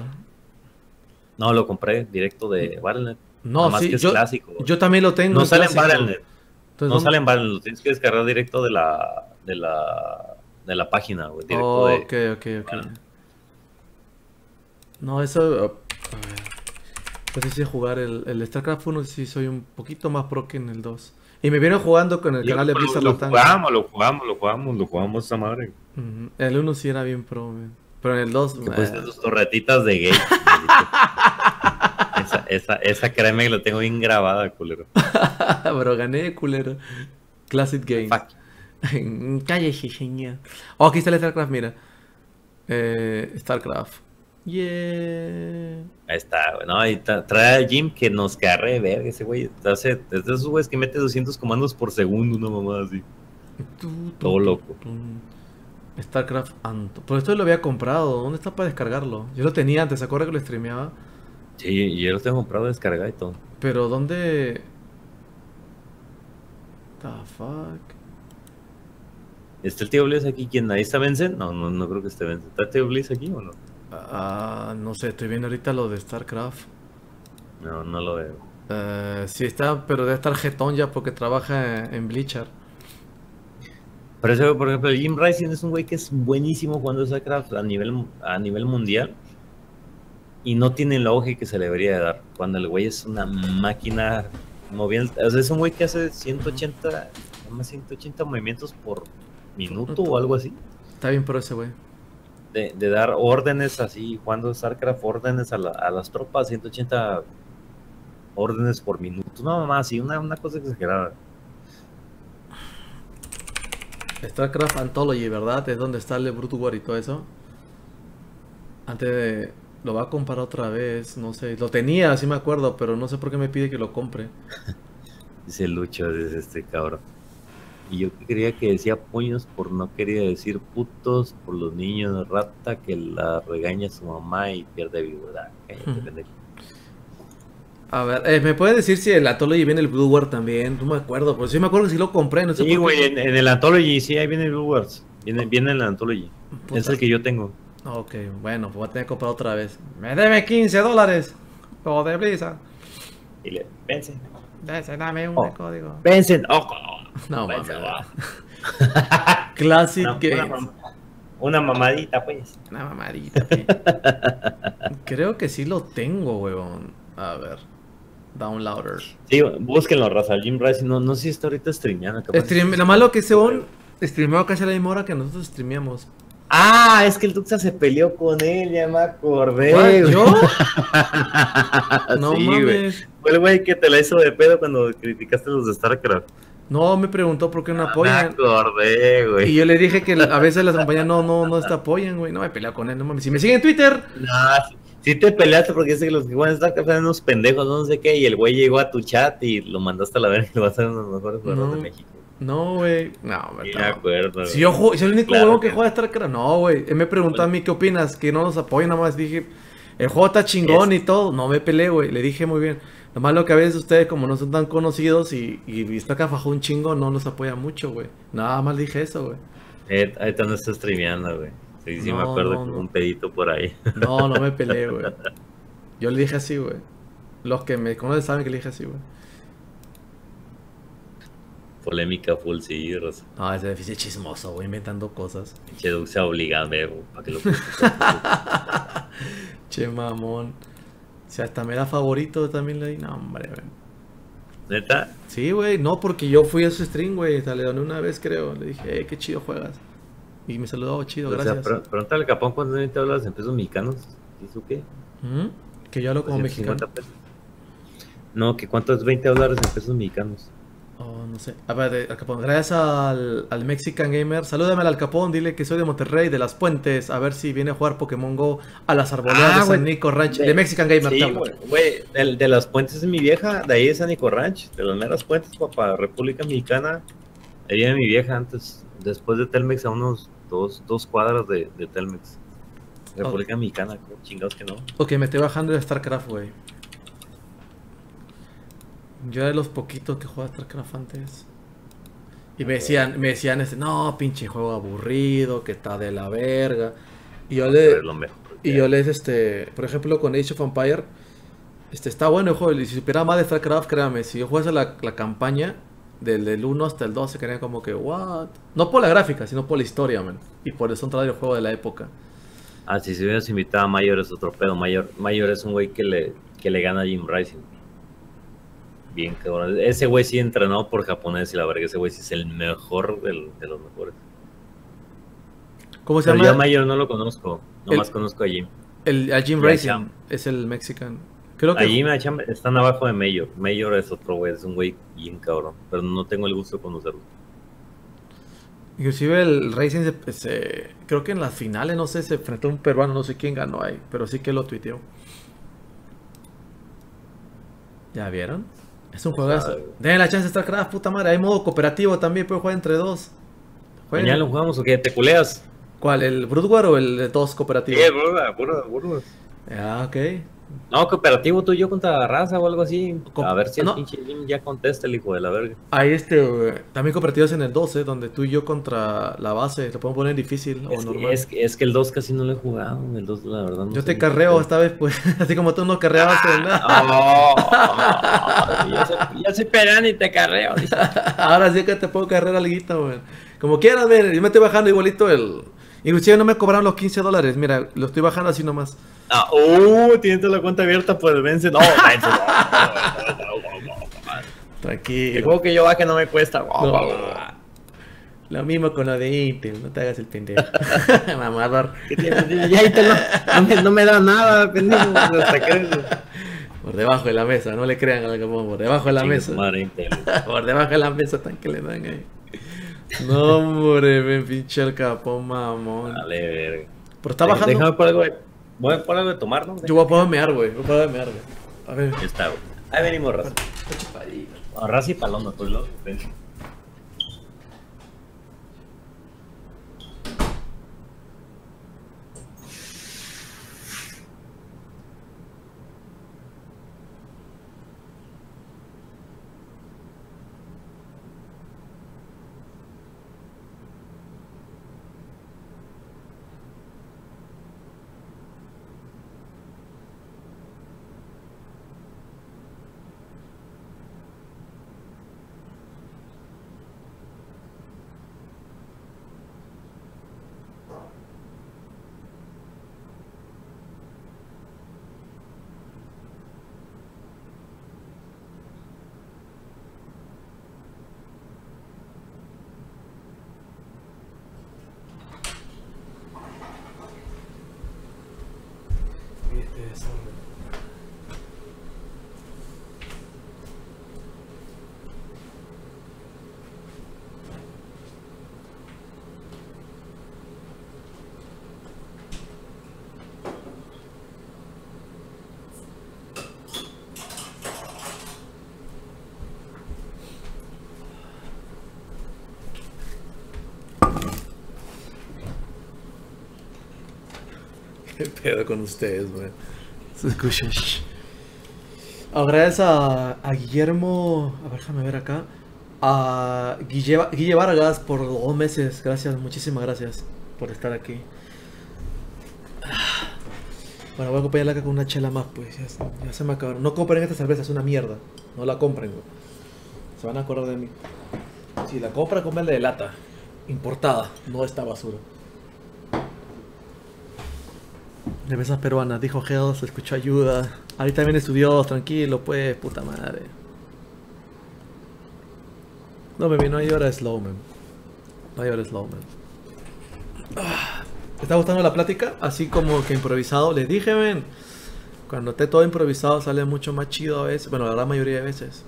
No, lo compré directo de Battle.net. No, más sí, que es yo, clásico. güey. yo también lo tengo. no sale en. Battle.net. No no- sale en Battle.net. Lo tienes que descargar directo de la, de la, de la página, güey. Directo Oh, de... ok, ok, ok. Bueno. No, eso. a ver. Pues sí sé jugar el, el StarCraft 1, sí soy un poquito más pro que en el 2. Y me vieron jugando con el canal de lo, Blizzard lo Latam. jugamos, lo jugamos, lo jugamos, lo jugamos esa madre. Ujú. El 1 sí era bien pro, man. Pero en el 2. Que eh, pusiste tus torretitas de gay. esa, esa, esa créeme que lo tengo bien grabada, culero. Pero gané, culero. Classic Game. Señor. Oh, aquí está el StarCraft, mira. Eh, StarCraft. Yeah. Ahí está, güey. No, y tra- trae a Jim que nos carre, verga, ese güey. Hace, es de esos güeyes que mete 200 comandos por segundo, una mamada así. Todo loco. StarCraft Anto. Pero esto lo había comprado. ¿Dónde está para descargarlo? Yo lo tenía antes, ¿se acuerda que lo streameaba? Sí, y yo lo tengo comprado descargado y todo. Pero ¿dónde? The fuck? ¿Está el tío Bliss aquí? ¿Quién? ¿Ahí está Vincent? No, no, no creo que esté Vincent. ¿Está el tío Bliss aquí o no? Ah, no sé, estoy viendo ahorita lo de StarCraft. No, no lo veo. Eh, sí está, pero debe estar jetón ya porque trabaja en Bleacher. Por eso, por ejemplo, Jim Rising es un güey que es buenísimo jugando StarCraft a nivel, a nivel mundial y no tiene el auge que se le debería de dar. Cuando el güey es una máquina moviendo. O sea, es un güey que hace 180, más 180 movimientos por minuto o algo así. Está bien por ese güey. De, de dar órdenes así, jugando StarCraft, órdenes a, la- a las tropas, 180 órdenes por minuto. No, mamá, sí, una, una cosa exagerada. StarCraft Anthology, ¿verdad? Es donde está el Brute War y todo eso. Antes de... Lo va a comprar otra vez, no sé. Lo tenía, sí me acuerdo, pero no sé por qué me pide que lo compre. Dice Lucho, dice este cabrón. Y yo que creía que decía puños por no quería decir putos por los niños de rata que la regaña su mamá y pierde viudad. Pendejo. A ver, eh, ¿me puedes decir si el Anthology viene el Blue War también? No me acuerdo, pero sí me acuerdo que sí lo compré, no sé Sí, güey, en, en el Anthology, sí, ahí viene el Blue Wars. Viene, viene el Anthology. Puta. Es el que yo tengo. Ok, bueno, pues voy a tener que comprar otra vez. Me debe 15 dólares. O de Blizzard. Y le, Dame un Oh. código. vencen, ojo. No mames. Vencen, va. Classic Una, una, Games. mam- una mamadita, pues. Una mamadita, pi. Creo que sí lo tengo, huevón. A ver. Downloader. Sí, búsquenlo, raza. Jim Rising, no, no sé si está ahorita streameando. Stream, lo malo que según streameó casi a la misma hora que nosotros streameamos. Ah, es que el Tuxa se peleó con él, ya me acordé. ¿Yo? No Sí, mames. Fue el güey que te la hizo de pedo cuando criticaste los de StarCraft. No, me preguntó por qué no Me apoyan. acordé, Y güey. yo le dije que a veces las compañías no, no, no te apoyan, güey. No me peleo con él, no mames. Si me siguen en Twitter, No, sí te peleaste porque dice que los que juegan StarCraft eran unos pendejos, no sé qué, y el güey llegó a tu chat y lo mandaste a la verga y lo vas a ser uno de los mejores jugadores No. de México. no, güey. No, me acuerdo. Si yo juego, si el único Claro huevón que que- juega StarCraft, no, güey. Él me preguntó a mí qué opinas, que no nos apoyan, nada más dije, el juego está chingón y todo. No me peleé, güey. Le dije muy bien. Lo malo que a veces ustedes, como no son tan conocidos y, y StarCraft bajó un chingo, no nos apoya mucho, güey. Nada más dije eso, güey. Eh, ahorita no está streameando, güey. Sí, sí, me acuerdo no, un pedito por ahí. No, no me peleé, güey. Yo le dije así, güey. Los que me conocen saben que le dije así, güey. Polémica full, sí, Rosa. No, ese es chismoso, güey, inventando cosas. Duke se obliga a ver, para que lo Che, mamón. Si hasta me da favorito también le di. No, hombre, güey. Neta, Sí, güey, no, porque yo fui a su stream, güey. sea, Le doné una vez, creo. Le dije, eh, qué chido juegas. Y me saludó, chido, o sea, gracias. pre- pregúntale al Capón cuando te hablas en pesos mexicanos. ¿Y eso qué? ¿Mm? Que yo hablo como 250 mexicano. pesos. No, que cuánto es 20 dólares en pesos mexicanos. Oh, no sé. A ver, Al Capón, gracias al, al Mexican Gamer. Salúdame al Capón, dile que soy de Monterrey, de Las Puentes. A ver si viene a jugar Pokémon Go a las arboledas Ah, de San. Nico Ranch. De- De Mexican Gamer, Sí, güey, de, de las puentes de mi vieja, de ahí de San Nico Ranch, de las meras puentes, papá, República Mexicana. Ahí vive mi vieja antes, después de Telmex, a unos dos, dos cuadras de, de Telmex. República Mexicana, chingados que no. Ok, me estoy bajando de StarCraft, güey. Yo era de los poquitos que jugaba StarCraft antes. Y me decían, me decían este, no, pinche juego aburrido, que está de la verga. Y yo le, y yo les, este, por ejemplo, con Age of Empire, este, está bueno el juego. Y si supiera más de StarCraft, créame, si yo jugase la, la campaña del, del 1 hasta el 2, se quedaría como que, what? No por la gráfica, sino por la historia, man. Y por el soundtrack del juego de la época. Ah, si se hubieras invitado a Mayor es otro pedo. Mayor, Mayor es un güey que le, que le gana a Jim Rising. Bien cabrón. Ese güey sí entrenó por japonés y la verga, ese güey sí es el mejor del- de los mejores. ¿Cómo se Pero yo a llama? Mayor no lo conozco, nomás El- conozco a Jim. El, a Jim Racing es el Mexican. Creo que me echan- están abajo de Mayor. Mayor es otro güey, es un güey bien cabrón. Pero no tengo el gusto de conocerlo. inclusive el Racing se, se- creo que en las finales no sé se enfrentó a un peruano, no sé quién ganó ahí, pero sí que lo tuiteó. ¿Ya vieron? Es un juegazo. Denle la chance a StarCraft, puta madre. Hay modo cooperativo también, puede jugar entre dos. Jueguen. ¿Mañana lo jugamos o qué? ¿Te culeas? ¿Cuál? ¿El Brood War o el de dos cooperativo? Sí. Ah, ok. No, cooperativo tú y yo contra raza o algo así. Co- A ver si el no. pinche Jim ya contesta el hijo de la verga. Hay este, también cooperativas en el 12, donde tú y yo contra la base, lo podemos poner difícil o que, normal. es, que- es que el 2 casi no lo he jugado. El 2, la verdad. No Yo te carreo esta vez, pues, así como tú no carreabas en Oh, yo, soy, yo soy y te carreo. Ahora sí que te puedo cargar algo, güey. Como quieras, ver, yo me estoy bajando igualito el... Inclusive no me cobraron los 15 dólares, mira, lo estoy bajando así nomás. Ah, uh, tienes la cuenta abierta, pues vence. No, vence. no, no, no, no, no, no. El Tranquilo. juego que yo baje no me cuesta. No. Lo mismo con lo de Intel, no te hagas el pendejo. Mamador. Ya te lo- no, me, no me da nada, pendejo. Por debajo de la mesa, no le crean a lo que pongo, por debajo de la mesa. Intel. Por debajo de la mesa tan que le dan ahí. No, hombre, me pinche el capón, mamón. Dale, verga. Pero está Déjame bajando. por algo de, voy a por algo de tomar, ¿no? Yo voy a poder mear, güey. Voy a poder mear, güey. A ver. Ya está, güey. Ahí venimos, raza. Raza y paloma, pues lo. ven. ¿Qué pedo con ustedes, güey? Se escucha. Ah, gracias a, a Guillermo. A ver, déjame ver acá. A Guille, Guille Vargas por dos meses. Gracias, muchísimas gracias por estar aquí. Bueno, voy a acompañarla acá con una chela más, pues. Ya, ya se me acabaron. No compren esta cerveza, es una mierda. No la compren, güey. Se van a acordar de mí. Si la compran, compren de lata. Importada, no esta basura. Cervezas peruanas, dijo se escuchó ayuda. Ahorita viene su Dios, tranquilo, pues, puta madre. No, baby, no hay hora de slow. No hay hora de slow. Ah, ¿Te está gustando la plática? Así como que improvisado. Les dije, ven. Cuando esté todo improvisado sale mucho más chido a veces. Bueno, la gran mayoría de veces.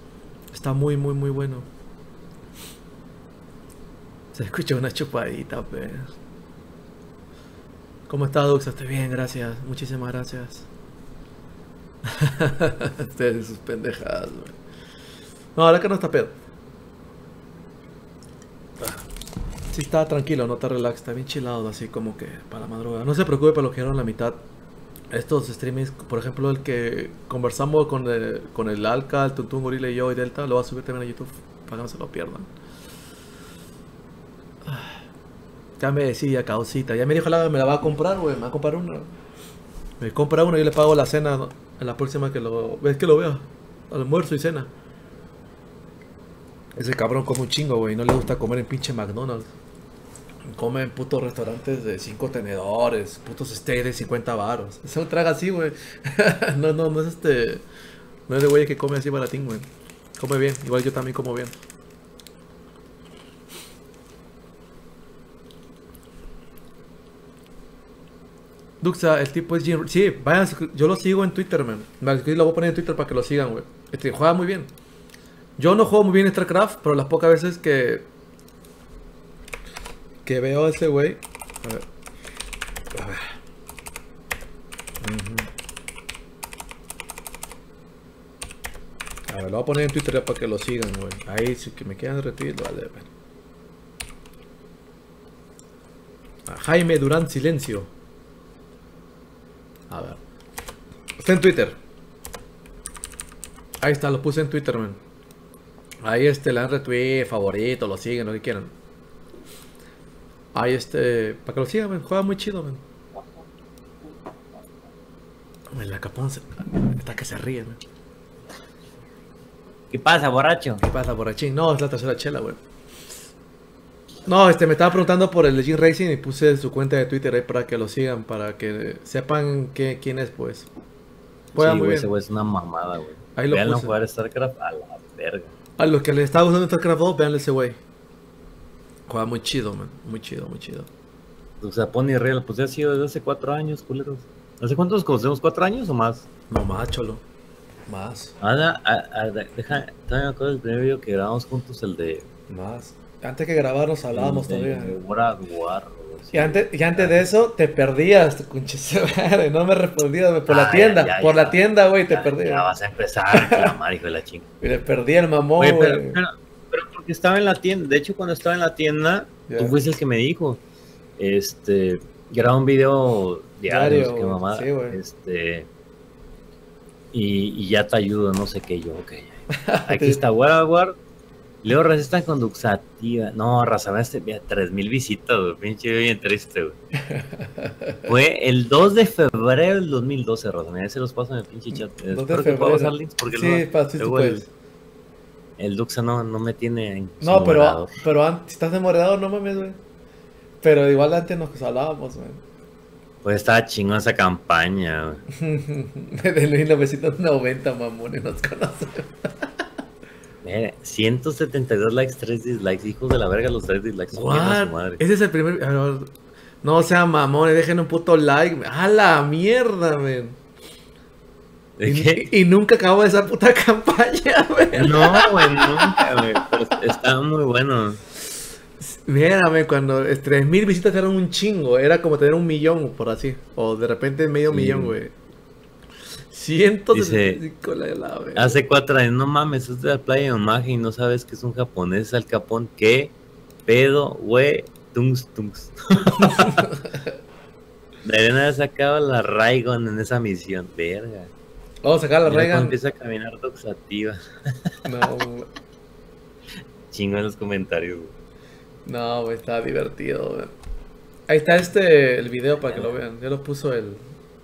Está muy, muy, muy bueno. Se escucha una chupadita, pues. ¿Cómo está, Dux? Estoy bien, gracias. Muchísimas gracias. Ustedes sus pendejadas, güey. No, ahora que no está pedo. Sí está tranquilo, no está relax, está bien chilado, así como que para la madrugada. No se preocupe para lo que dieron la mitad. Estos streamings, por ejemplo, el que conversamos con el, con el Alca, el Tuntún, Gorila y yo y Delta, lo va a subir también a YouTube para que no se lo pierdan. Ya me decía, causita. Ya me dijo la me la va a comprar, güey. Me va a comprar una. Me compra una y yo le pago la cena en la próxima que lo. ¿Ves que lo vea? Almuerzo y cena. Ese cabrón come un chingo, güey. No le gusta comer en pinche McDonald's. Come en putos restaurantes de 5 tenedores. Putos steaks de 50 baros. Se lo traga así, güey. no, no, no es este. No es de güey que come así baratín, güey. Come bien. Igual yo también como bien. Duxa, el tipo es Jim. Sí, vayan, yo lo sigo en Twitter, man. Vale, Lo voy a poner en Twitter para que lo sigan, güey. Este, juega muy bien. Yo no juego muy bien StarCraft, pero las pocas veces que. que veo a ese güey. A ver. A ver. A ver, lo voy a poner en Twitter para que lo sigan, güey. Ahí, si que me quieran retweet, vale, ver. A Jaime Durán Silencio. A ver. Está en Twitter. Ahí está, lo puse en Twitter, man. Ahí este, le dan retweet, favorito, lo siguen, lo que quieran. Ahí este, para que lo sigan, man. Juega muy chido, man. Man, la capón se- está que se ríe, man. ¿Qué pasa, borracho? ¿Qué pasa, borrachín? No, es la tercera chela, güey. No, este, me estaba preguntando por el Legend Racing y puse su cuenta de Twitter ahí para que lo sigan, para que sepan que, quién es, pues. Juega sí, muy güey, bien. ese güey es una mamada, güey. Ahí lo Veanlo jugar StarCraft a la verga. A los que les está gustando StarCraft 2, veanle ese güey. Juega muy chido, man. Muy chido, muy chido. O sea, Pony Real, pues ya ha sido desde hace cuatro años, culeros. ¿Hace cuántos conocemos? ¿Cuatro años o más? No más, cholo. Más, Ah, ah, ah, deja, todavía me acuerdo del primer video que grabamos juntos, el de... más. Antes que grabar nos hablábamos todavía. Y antes, y antes de eso te perdías, madre, no me respondías por la tienda, ya, ya, por ya. la tienda, güey, te perdías. Ya vas a empezar a clamar, hijo de la chinga. Y le perdí el mamón, Güey, pero, pero, pero porque estaba en la tienda. De hecho, cuando estaba en la tienda, tú fuiste el que me dijo. Este. Graba un video diario, Diario, güey. mamada. Sí, güey. Este. Y, y ya te ayudo, no sé qué yo, ok. Aquí está, War War. Leo resista conductativa. No, raza, me hace 3000 visitas, güey. Pinche bien triste, güey. Fue el 2 de febrero del 2012, Raza. Mira, se los paso en el pinche chat. 2 de Espero que pueda febrero. pasar links porque Sí, luego- pa, sí, luego el, el Duxa no, no me tiene en No, pero, antes, si estás de moderador, no mames, güey. Pero igual antes nos hablábamos, güey. Pues estaba chingón esa campaña, güey. Desde 1990, mamones, nos conocemos. Mira, 172 likes, 3 dislikes. Hijos de la verga, los 3 dislikes. What? madre. Ese es el primer. No sean mamones, dejen un puto like. ¡A la mierda, men! ¿De Y, y nunca acabó esa puta campaña, güey. No, güey, nunca, güey. Pero está muy bueno. Mírame, cuando 3000 visitas eran un chingo, era como tener un millón, por así. O de repente medio Sí. millón, güey. 175 la de la verga. Hace 4 años, no mames, es de la playa de Omaha y no sabes que es un japonés, Al Capón. ¿Qué? Pedo, güey, tungs, tungs. Deberían haber sacado la Raigon en esa misión. Verga. Vamos a sacar la Reagan. empieza a caminar doxativa. No, güey. Chingo en los comentarios, güey. no, güey, está divertido, güey. Ahí está este, el video para que lo vean. Ya lo puso el,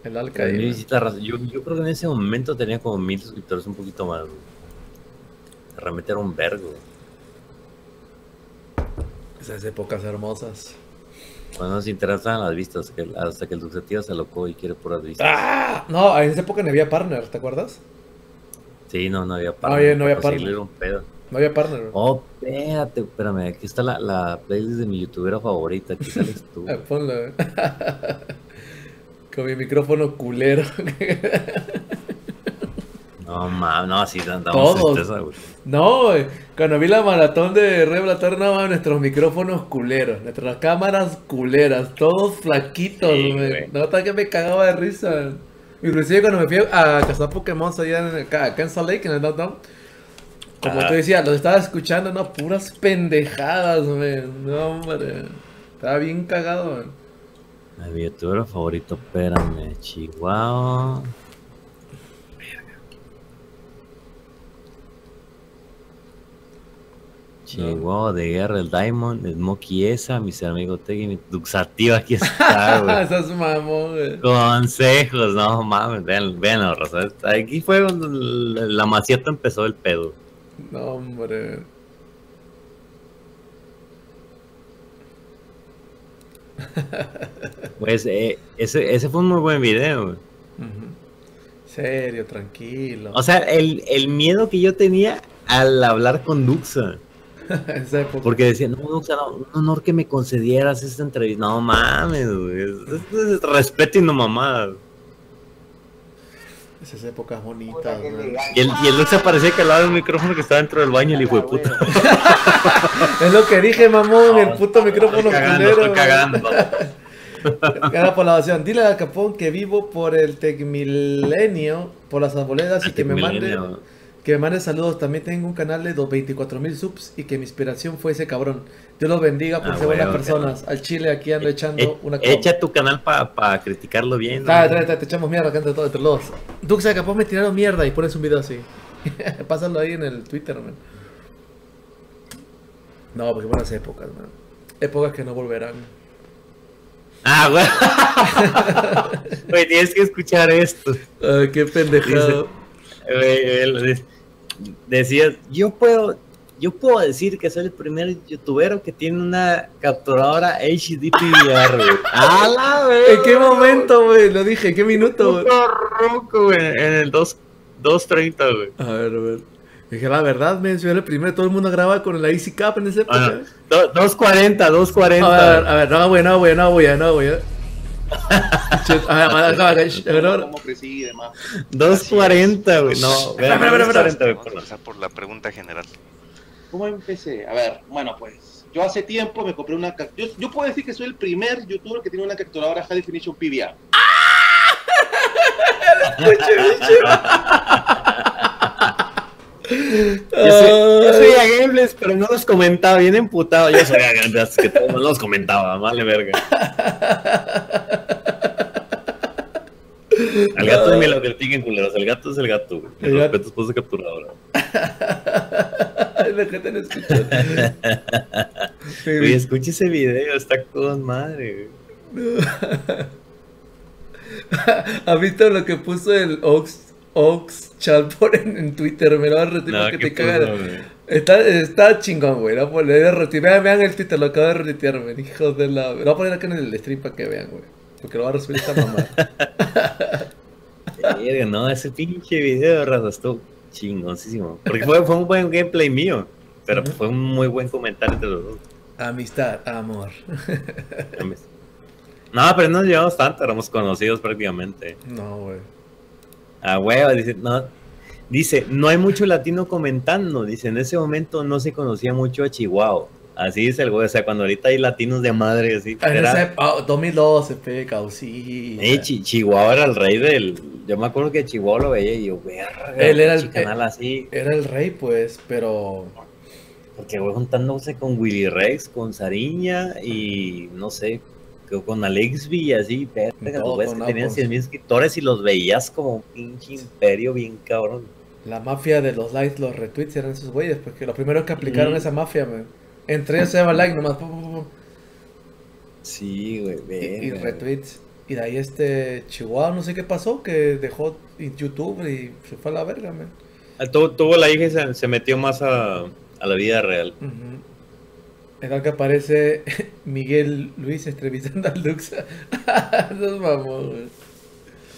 el visitas, raza. Yo, yo creo que en ese momento tenía como mil suscriptores, un poquito más. Realmente era un vergo. Esas épocas hermosas. Cuando nos interesaban las vistas, hasta que, hasta que el Duxativa se alocó y quiere puras vistas. ¡Ah! No, en esa época no había partner, ¿te acuerdas? Sí, no, no había había- no había para par. conseguirle era un pedo. No había partner. Oh, espérate, espérame. Aquí está la, la playlist de mi youtubera favorita. Aquí sales tú. Ponlo, güey. Con mi micrófono culero. No, mames, no, sí, andamos Todos. No. Cuando vi la maratón de Revelator, no mames, nuestros micrófonos culeros, nuestras cámaras culeras, todos flaquitos, Sí, güey. No, hasta que me cagaba de risa. Inclusive cuando me fui a cazar Pokémon allá en el, acá, acá en Salt Lake, en el downtown, como Ajá. tú decías, los estaba escuchando, no, puras pendejadas, güey. No, hombre. Estaba bien cagado, güey. Mi youtuber favorito, espérame. Chihuahua. Chihuahua de guerra, el Diamond, el Smokey esa, mis amigos Tegui, mi Duxativa, aquí está, güey. Esas mamón, güey. Consejos, no mames, vean, vean, Rosa. Aquí fue donde la, la macieta empezó el pedo. No, hombre. Pues eh, ese, ese fue un muy buen video. Serio, tranquilo. O sea, el, el miedo que yo tenía al hablar con Duxa. Porque decía, no, Duxa, no, un honor que me concedieras esta entrevista. No mames, güey. es- es- es respeto y no mamadas. Esas épocas bonitas, güey. Y el, y el Duxa parecía que hablaba de un micrófono que estaba dentro del baño, el hijo de puta. Es lo que dije, mamón, el puto micrófono Estoy cagando, culero. estoy cagando. Gana por la oración. Dile a Capón que vivo por el Tecmilenio, por las arboledas y que me mande. Que me mande saludos. También tengo un canal de 24 mil subs y que mi inspiración fue ese cabrón. Dios los bendiga por Ah, ser buenas personas. Al chile aquí ando echando E- una Echa tu canal para criticarlo bien. ¿no? trae, trae, te echamos mierda acá entre todos, entre los. Duxa, capaz me tiraron mierda y pones un video así. Pásalo ahí en el Twitter, man. No, porque buenas épocas, man. Épocas que no volverán. Ah, güey. Güey, tienes que escuchar esto. Ay, qué pendejado. Decías, yo puedo, yo puedo decir que soy el primer youtuber que tiene una capturadora HD PVR, güey. ¡A la vez! ¿En qué momento, güey? Lo dije, ¿en qué minuto, güey? Puto roco, güey. En el 2 2.30, güey. A ver, a ver. Dije, la verdad, me soy el primero. Todo el mundo graba con la Easy Cup en esa época. Ah, no. Do- 2.40, 2.40. A ver, a ver, no, güey, no, güey, no, güey, no, güey. Chut, A ver, a ver, a ver, a ver, a ver. cómo crecí y demás. 2.40, güey. No, Espera, espera, espera. 2.40, Vamos a empezar por la pregunta general. ¿Cómo empecé? A ver, bueno, pues yo hace tiempo me compré una... Yo, yo puedo decir que soy el primer youtuber que tiene una capturadora High Definition PVR. Yo soy, yo soy a gameplays, pero no los comentaba, bien emputado. Yo soy a gameplays, que todo no los comentaba, vale verga. Al gato me lo critiquen, culeros. El gato es el gato, güey. El El gato. respeto después de capturadora. La gente no escucha. Güey, escucha ese video, está con madre, güey. ¿Has visto lo que puso el Ox, Ox Chalpor en, en Twitter? Me lo va a retirar No, que ¿qué te caga. puso, güey? Está, está chingón, güey. Lo voy a poner de reti- Vean, el Twitter, lo acabo de retuitear, güey. Hijos de la. Lo voy a poner acá en el stream para que vean, güey. Porque lo va a resubir esta mamá. No, ese pinche video, raza, estuvo chingoncísimo. Porque fue, fue un buen gameplay mío, pero fue un muy buen comentario entre los dos. Amistad, amor. No, pero no nos llevamos tanto, éramos conocidos prácticamente. No, güey. Ah, huevo, dice, no, dice, no hay mucho latino comentando, dice, en ese momento no se conocía mucho a Chihuahua. Así dice el güey, o sea, cuando ahorita hay latinos de madre, así. En era- ese, ah, 2012, peca, sí. Eh, Chi- Chihuahua era el rey del. Yo me acuerdo que Chihuahua lo veía y yo, verga, Él era el- canal así. Era el rey, pues, pero. Porque voy juntándose con Willy Rex, con Sariña y no sé, con Alexby y así, verga, los con que tenían ambos. 100 mil escritores y los veías como un pinche imperio bien cabrón. La mafia de los likes, los retweets eran esos güeyes, porque los primeros que aplicaron Mm. esa mafia, man. Entre ellos se llama like nomás. pu, pu, pu, pu, Sí, güey, y, y verga. retweets. Y de ahí este Chihuahua, no sé qué pasó, que dejó YouTube y se fue a la verga, man. Ah, Tuvo, tuvo la hija y se, se metió más a, a la vida real. Ujú. Era que aparece Miguel Luis entrevistando a Luxa. Mamón, güey.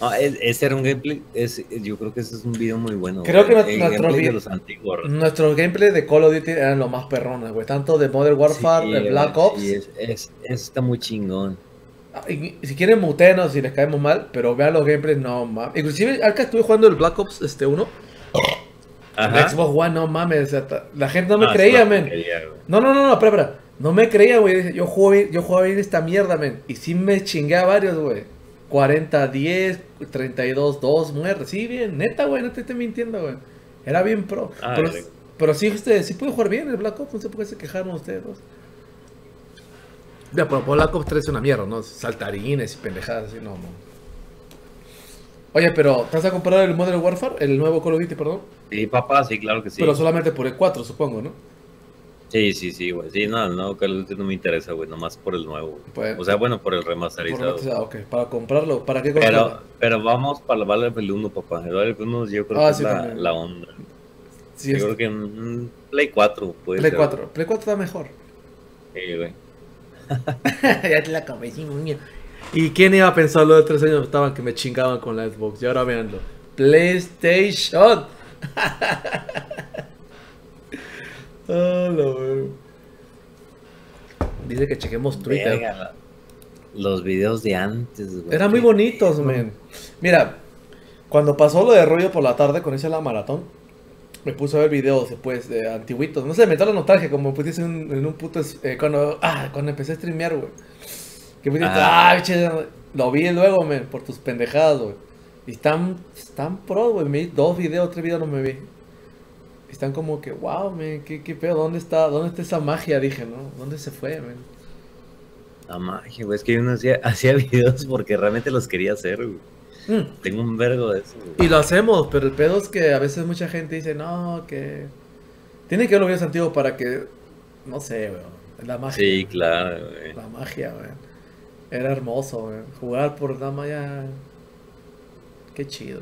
Ah, es- ese era un gameplay, es, yo creo que ese es un video muy bueno. Creo güey. que El nuestro gameplay vi- de los antiguos. Nuestros gameplays de Call of Duty eran los más perrones, güey. Tanto de Modern Warfare, Sí, de Black Ops. sí, es, es- está muy chingón. Ah, y- si quieren mutenos si les caemos mal, pero vean los gameplays, no mames. Inclusive, acá estuve jugando el Black Ops este 1. Xbox One, no mames. o sea, ta- la gente no me Ah, creía, es una men. No, no, no, no, espera, espera. No me creía, güey. Yo juego bien, yo jugaba bien esta mierda, men. Y sí me chingué a varios, güey. 40, 10, 32, 2 muertes. Sí, bien, neta, güey, no te estoy mintiendo, güey. Era bien pro. Ah, pero, pero sí, este, sí pude jugar bien el Black Ops. No sé por qué se quejaron ustedes dos. Ya, pero Black Ops 3 es una mierda, ¿no? Saltarines y pendejadas así, no, man. Oye, pero ¿te vas a comprar el Modern Warfare? El nuevo Call of Duty, perdón. Sí, papá, sí, claro que sí. Pero solamente por el 4, supongo, ¿no? Sí, sí, sí, güey. Sí, no, no, Call of Duty no me interesa, güey, nomás por el nuevo. Pues- o sea, bueno, por el Por remasterizado. ah, ok, para comprarlo. ¿Para qué comprarlo? pero vamos para el Battlefield 1, papá. El Battlefield 1 yo creo Ah, que sí, es la, la onda. Sí, yo es- creo que Play 4 puede Play ser. 4. Play 4 está mejor. Sí, güey. ya te la convencimos, mío. ¿Y quién iba a pensar lo de tres años estaban que me chingaban con la Xbox? Y ahora veanlo. PlayStation. Ah, la verga. Dice que chequemos Twitter. Verga, los videos de antes, güey. Eran muy bonitos, men. Mira, cuando pasó lo de rollo por la tarde con ese la maratón, me puse a ver videos después de antiguitos. No sé, me da la nostalgia, como pusiste en, en un puto. eh, cuando, ah, cuando empecé a streamear, güey. Que pusiste, Ah. ah, lo vi luego, men, por tus pendejadas, güey. Y están, están pro, güey. me vi Dos videos, tres videos no me vi. están como que, wow, man, ¿qué, qué pedo? ¿Dónde está, ¿Dónde está esa magia? Dije, ¿no? ¿Dónde se fue, man? La magia, güey. Es que yo no hacía, hacía videos porque realmente los quería hacer, güey. Mm. Tengo un vergo de eso, güey. Y lo hacemos, pero el pedo es que a veces mucha gente dice, no, que... Tiene que ver los videos antiguos para que... No sé, weón. La magia. Sí, claro, güey. La magia, weón. Era hermoso, weón. Jugar por Dama ya... Qué chido.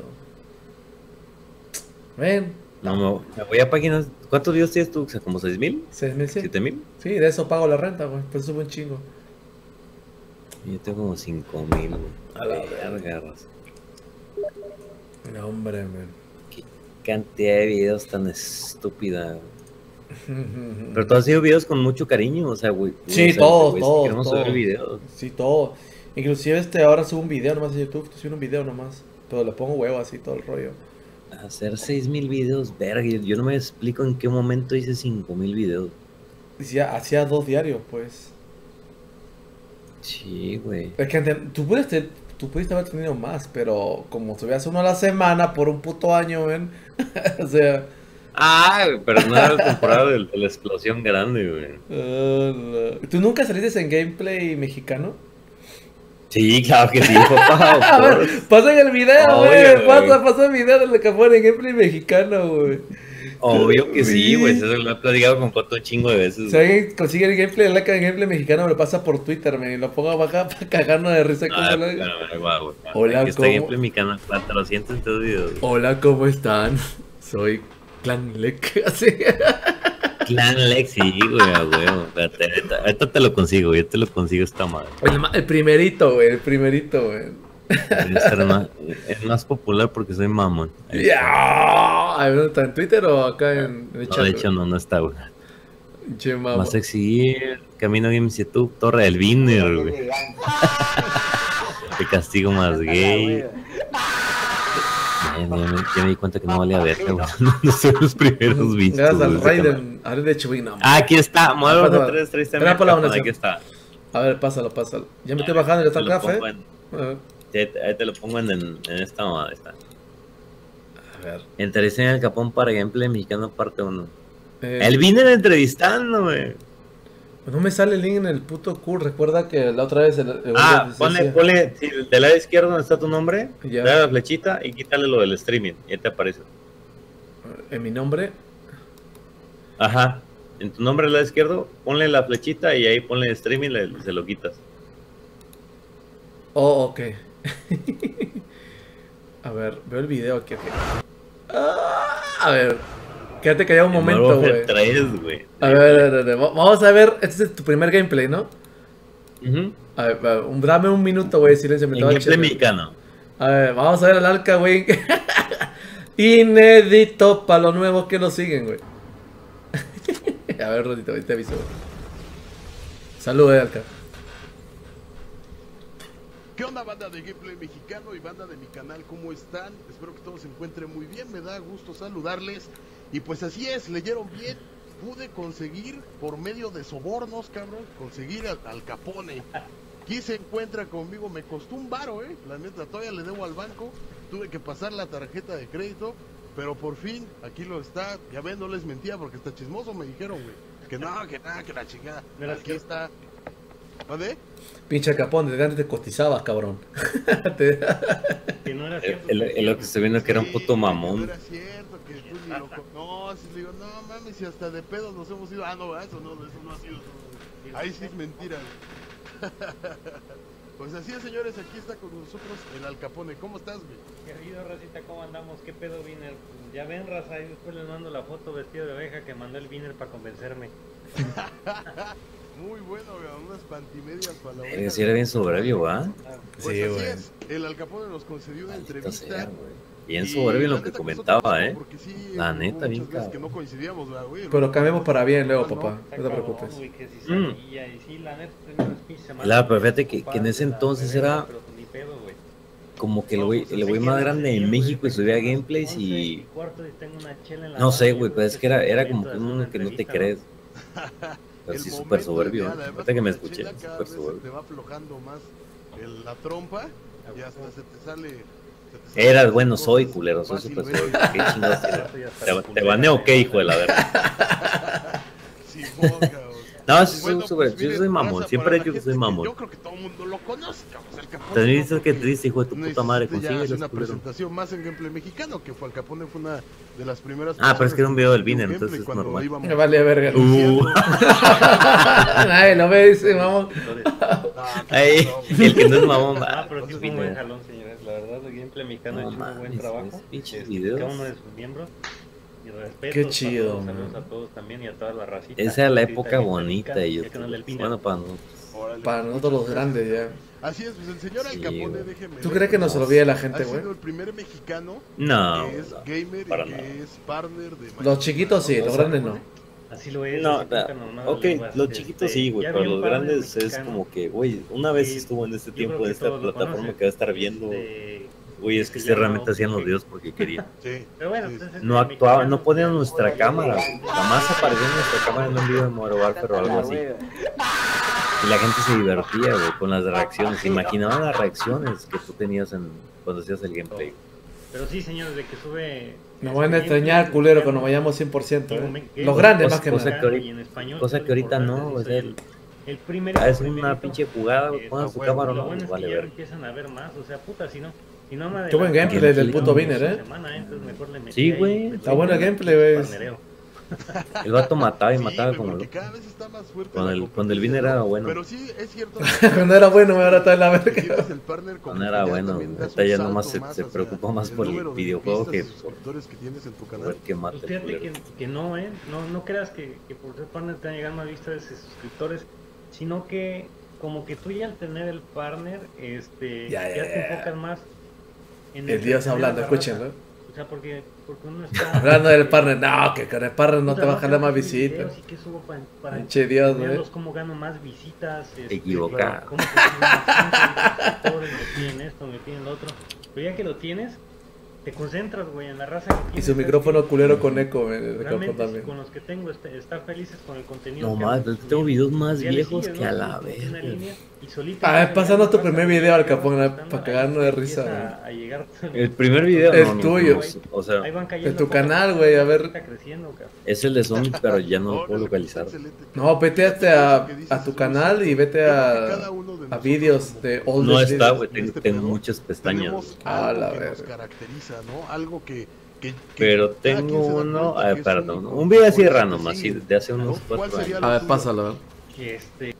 Ven, No, me, voy a páginas. ¿Cuántos videos tienes tú? O sea, ¿Como 6000? 6100. ¿7000? Sí, de eso pago la renta, güey. Por eso sube un chingo. Yo tengo como 5000, güey. A la Verga. No, hombre, man. Cantidad de videos tan estúpida. güey. Pero tú has sido videos con mucho cariño, o sea, güey. Sí, todos, todos, Queremos todos. subir videos. Sí, todo. Inclusive este ahora subo un video nomás en YouTube. Estoy subiendo un video nomás. Pero le pongo huevo así, todo el rollo. Hacer 6000 videos, verga. Yo no me explico en qué momento hice 5000 videos. Decía, hacía dos diarios, pues. Sí, güey. Es que tú pudiste, tú pudiste haber tenido más, pero como subías uno a la semana por un puto año, ven. o sea. Ah, pero no era la temporada de, de la explosión grande, güey. uh, no. ¿Tú nunca saliste en gameplay mexicano? Sí, claro que sí, papá. A of ver, course. pasa en el video, güey. Pasa, pasa el video de lo que pone en gameplay mexicano, güey. Obvio que sí, güey. Eso lo he platicado con Coto un chingo de veces. Si alguien consigue el gameplay, like en gameplay mexicano, me lo pasa por Twitter, me lo pongo abajo para cagarnos de risa. Ah, güey. Hola, Aquí está ¿cómo? gameplay en mi canal, 400 videos. Hola, ¿cómo están? Soy Clan Lek. Así. Clan Lexi, güey, a huevo. Espérate, ahorita, ahorita te lo consigo, yo te lo consigo esta madre. El, primerito, güey. El primerito, güey. Más- es más popular porque soy mamón. Ahí ¿dónde está? ¿En Twitter o acá en, en el No, chat? de hecho, no, no está, güey. güey? Che. Más sexy, Camino Games YouTube, Torre del Viner, güey. El castigo más gay. Ya, me, ya me di cuenta que no valía verga, güey. No son los primeros vistos. Gracias al. A ver, de no. Ah, aquí está, modelo de 3 3 Espera por la Aquí está. A ver, pásalo, pásalo. Ya me estoy bajando, ya está Te el lo café. en- A Ahí te lo pongo en, en esta mamada. ahí está. ver. Entrevista en el Capón para Gameplay Mexicano parte 1. Eh, El Viner entrevistando, güey. No me sale el link en el puto cool. Recuerda que la otra vez. El, el- Ah, ponle, ponle del lado izquierdo donde está tu nombre, Ya. la flechita y quítale lo del streaming. Y ahí te aparece. En mi nombre. Ajá. En tu nombre del lado izquierdo, ponle la flechita y ahí ponle streaming y se lo quitas. Oh, ok. a ver, veo el video aquí. Ah, a ver, quédate callado un El momento, Modern güey. Warfare 3, güey. A ver, a ver, a ver, vamos a ver. Este es tu primer gameplay, ¿no? Ujú. A ver, a ver, un- dame un minuto, güey, silencio. Me gameplay echar- mexicano. A ver, vamos a ver al arca, güey. Inédito para los nuevos que nos siguen, güey. a ver, Rodito, ahí te aviso. güey. Saludos, eh, Alca. ¿Qué onda banda de gameplay mexicano y banda de mi canal? ¿Cómo están? Espero que todos se encuentren muy bien, me da gusto saludarles. Y pues así es, leyeron bien, pude conseguir por medio de sobornos, cabrón, conseguir al, al Capone. Aquí se encuentra conmigo, me costó un varo, eh, la neta, todavía le debo al banco, tuve que pasar la tarjeta de crédito, pero por fin, aquí lo está, ya ven, no les mentía porque está chismoso, me dijeron, güey, que no, que nada, que la chingada, aquí está. ¿Vale? Pinche capón, desde antes te cotizabas, cabrón. Te- Es lo que estoy viendo que era un puto que mamón. No era cierto, lo No, si le digo, no mames, si hasta de pedos nos hemos ido. Ah, no, eso no, eso no ha sido. eso. Ahí sí es mentira. Pues así es, señores, aquí está con nosotros el Al Capone. ¿Cómo estás, güey? Querido Racita, ¿cómo andamos? ¿Qué pedo, Viner? Ya ven, Raza, ahí después les mando la foto vestido de oveja que mandó el Viner para convencerme. Muy bueno, güey, unas pantimedias para la si era bien soberbio, ¿va? Pues Sí, así güey. es, el Al Capone nos concedió una Maldita entrevista. sea, güey. Bien soberbio en lo que comentaba, ¿eh? porque sí, La neta, bien que cabrón. no coincidíamos, ¿verdad, güey. Pero cambiemos para bien luego, No, papá. No te preocupes. Mm. la neta, tenía unas pinches semanas Claro, pero fíjate que- que en ese entonces era- pero ni pedo, güey. Como que el güey, el güey más grande de México y subía gameplays y. No sé, güey, pero es que era, era como que uno que no te crees. Pero sí, súper soberbio. además, Ahorita que me escuché, súper soberbio. Te va aflojando más la trompa y hasta se te sale Eras bueno, soy culero, soy super soy. ¿Qué chingados ¿Te, te baneo qué, hijo de la cabrón. No, Bueno, soy super, pues, yo soy mamón, raza, siempre he dicho que soy mamón. Yo creo que todo el mundo lo conoce, cabrón. El Capone. Te dices no que triste, hijo de tu puta madre, consíguelo, una culero. presentación más en gameplay mexicano, que fue Al Capone fue una de las primeras Ah, pero es que era un video del Viner, entonces es normal. Me vale verga. Uh. Nadie lo ve, dice. Ah, pasó, güey. el que no es mamón, Ah, va. pero sí fue un buen jalón, señores. Verdad, el gameplay mexicano No ha hecho un buen trabajo. pinches Este, videos. Cada uno de sus miembros. Y respeto. Qué chido, Saludos man. a todos también y a toda la racita. Esa era la época bonita y. Bueno, para nosotros. Órale. Para nosotros los grandes ya. Así es, pues el señor Al Capone, déjeme ¿Tú crees que nos olvide la gente, güey? el primer mexicano No, que es no, gamer y que es partner de Los chiquitos sí, los grandes no. Así lo es. No, así da- toca normal, ok, lenguas, los este, chiquitos sí, güey, pero los de grandes es como que, güey, una vez que estuvo en este tiempo en que esta plataforma conocen, que va a estar viendo, este, güey, es que se se llama realmente hacían los videos porque querían. Sí. Pero bueno, Sí. pues, es No este actuaban, no ponían nuestra ya- cámara, jamás apareció nuestra cámara en un video de Modern Warfare o algo así. Y la gente se divertía, güey, con las reacciones. Se imaginaban las reacciones que tú tenías en, cuando hacías el gameplay. Pero sí, señores, de que sube. Nos van a extrañar, culero, cuando vayamos 100%. ¿eh? Los grandes más que Cosa nada. que ahorita- cosa que ahorita no, o sea, el- el primer, Ah, es una pinche jugada, pongan su cámara o no, bueno pues es vale que ya ver. empiezan a ver más, o sea, puta, si no. Si no me Qué buen gameplay del puto Viner, ¿eh? semana, entonces mejor le metí Sí, güey. Está bueno el gameplay, güey. El vato mataba y Sí, mataba como loco. cada vez está más fuerte Cuando el- cuando el competencia, era ¿no? bueno. Pero sí, es cierto. Cuando era bueno, ahora está en la que verga. tienes el Cuando que era bueno, ahorita ya nomás se- más se hacia preocupa más por el de videojuego que por- suscriptores que tienes en tu canal. ver Pues el fíjate que, que no, ¿eh? No, no creas que, que por ser partner te van a llegar más vistas y suscriptores, sino que como que tú ya al tener el partner, este, Ya, ya, ya, te enfocas más en El Dios entretener a hablando, la escúchenlo. O sea, porque, porque uno está... Hablando del partner, no, que con el partner no te va a jalar más visitas. videos y que subo pa- para Pinche Dios, güey. cómo gano más visitas. este, Equivocado. Cómo consigo más me piden esto, me piden lo otro. Pero ya que lo tienes, te concentras, güey, en la raza que Y tienes. su ¿sabes micrófono qué? culero con eco, güey, el Realmente, con los que tengo, este- estar felices con el contenido. No que más, que tengo subiendo. videos más viejos sigues, que a ¿no? la Una verga. línea y solito A ver, pasando tu primer video al que gustando, para cagarnos de risa, a llegar El primer video no, no, tuyo. no, o sea, cayendo tu canal, güey, a ver. es el de Sonic, pero ya no lo puedo localizar. No, vete a, a tu canal y vete que a, de a vídeos de que old No está, güey, en tengo, muchas pestañas. Tenemos A algo la que nos verga. caracteriza, ¿no? Algo que, que- que Pero tengo uno, cuenta a que ver, es perdón, un video así eso random, así de hace ¿no? unos ¿Cuál cuatro años. A ver, pásalo. Este,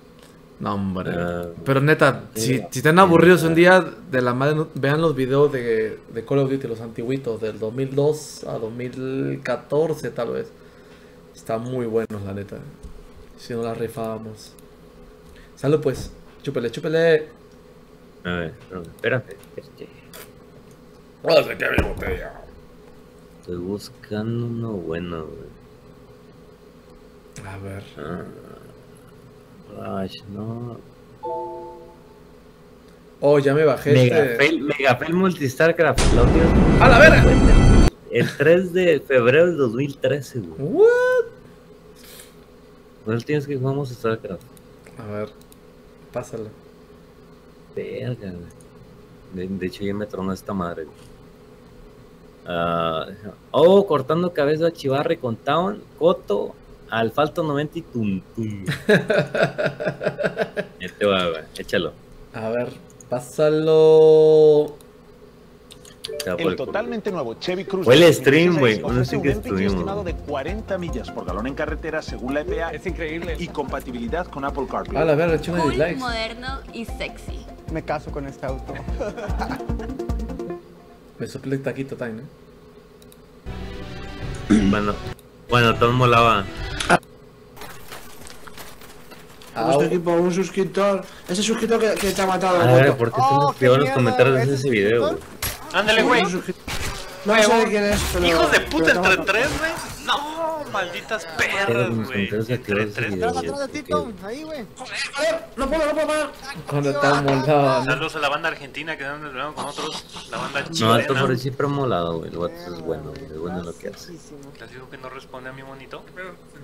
No, hombre. Ah, Pero neta, si, si están aburridos un día de la madre, no- vean los videos de, de Call of Duty, los antiguitos, del 2002 a 2014 tal vez. Están muy buenos, la neta. Si no la rifábamos. Salud pues, chúpele, chúpele. a ver, perdón, espérate. este, Estoy buscando uno bueno, güey. A ver. Ah, No. Oh, ya me bajé este. Megafel, Megafel Multistarcraft. La última ¡A la verga! El 3 de febrero del 2013, güey. What? No tienes que jugamos StarCraft. A ver, pásala. Verga, güey. De, de hecho, ya me tronó esta madre, güey. Ah, oh, cortando cabeza Chivarre con Town, Coto, Alfalto 90 y Tum Tum. este va, güey. Échalo. A ver, pásalo. Va El totalmente nuevo Chevy Cruze. Fue el 2016 stream, güey, que MPG estuvimos, estimado de 40 millas por galón en carretera según la EPA. Es increíble. Y compatibilidad con Apple CarPlay. A la verga, chingo de dislikes. moderno y sexy. Me caso con este auto. Me suple el taquito time, ¿eh? Bueno, bueno, todo molaba. Au. equipo, un suscriptor. Ese suscriptor que, que te ha matado. A ver, ¿por qué Oh, se me peor qué los comentarios de ¿ese video? Ándale, güey. No sé de quién es, pero. Hijos de puta te entre tres, güey. No, malditas perras, güey. Entre tres. Atrás, güey, atrás de ti, porque- Tom. Ahí, güey. No puedo, no puedo parar. Cuando está moldado, ¿no? Saludos a la banda argentina que dan el con otros. La banda No, chilena. Topher siempre ha molado, güey. El vato es bueno, güey. Es bueno en lo que hace. Muchísimo. Les digo que no responde a mi monito.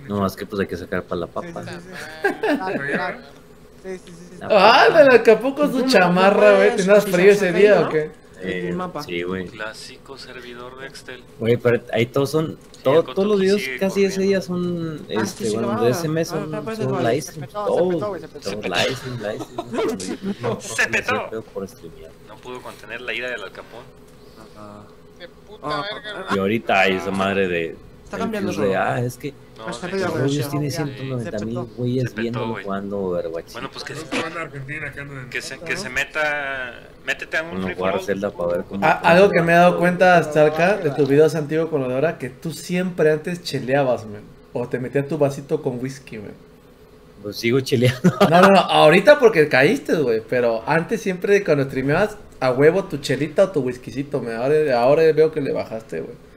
No, más que pues hay que sacar para la papa. Sí, sí, sí, sí. Ah, de la capó con su chamarra, güey. ¿Tenías frío ese día o qué? Eh, el mapa. Sí, güey. Clásico servidor de Excel. Güey, pero ahí todos son. todo- todos los videos casi ese día son. Ah, Este, sí, sí, bueno, de ese mes ah, son, ah, son igual. live Se streams. petó, se petó, no, pudo contener la ira del alcapón. De puta Ah, verga, Y ahorita hay esa madre de. Está cambiando todo. ah, es que No, pedido Rubius tiene Se 190 mil güeyes viéndolo jugando Overwatch. Bueno, pues que se, que se, que se meta. Métete a un. Zelda para ver cómo. Ah, algo que me he dado cuenta hasta acá de tus videos antiguos con lo de ahora, que tú siempre antes cheleabas, man. O te metías tu vasito con whisky, man. Pues sigo chileando. No, no, no, ahorita porque caíste, güey. Pero antes siempre cuando streameabas a huevo tu chelita o tu whiskycito, man. Ahora, ahora veo que le bajaste, güey.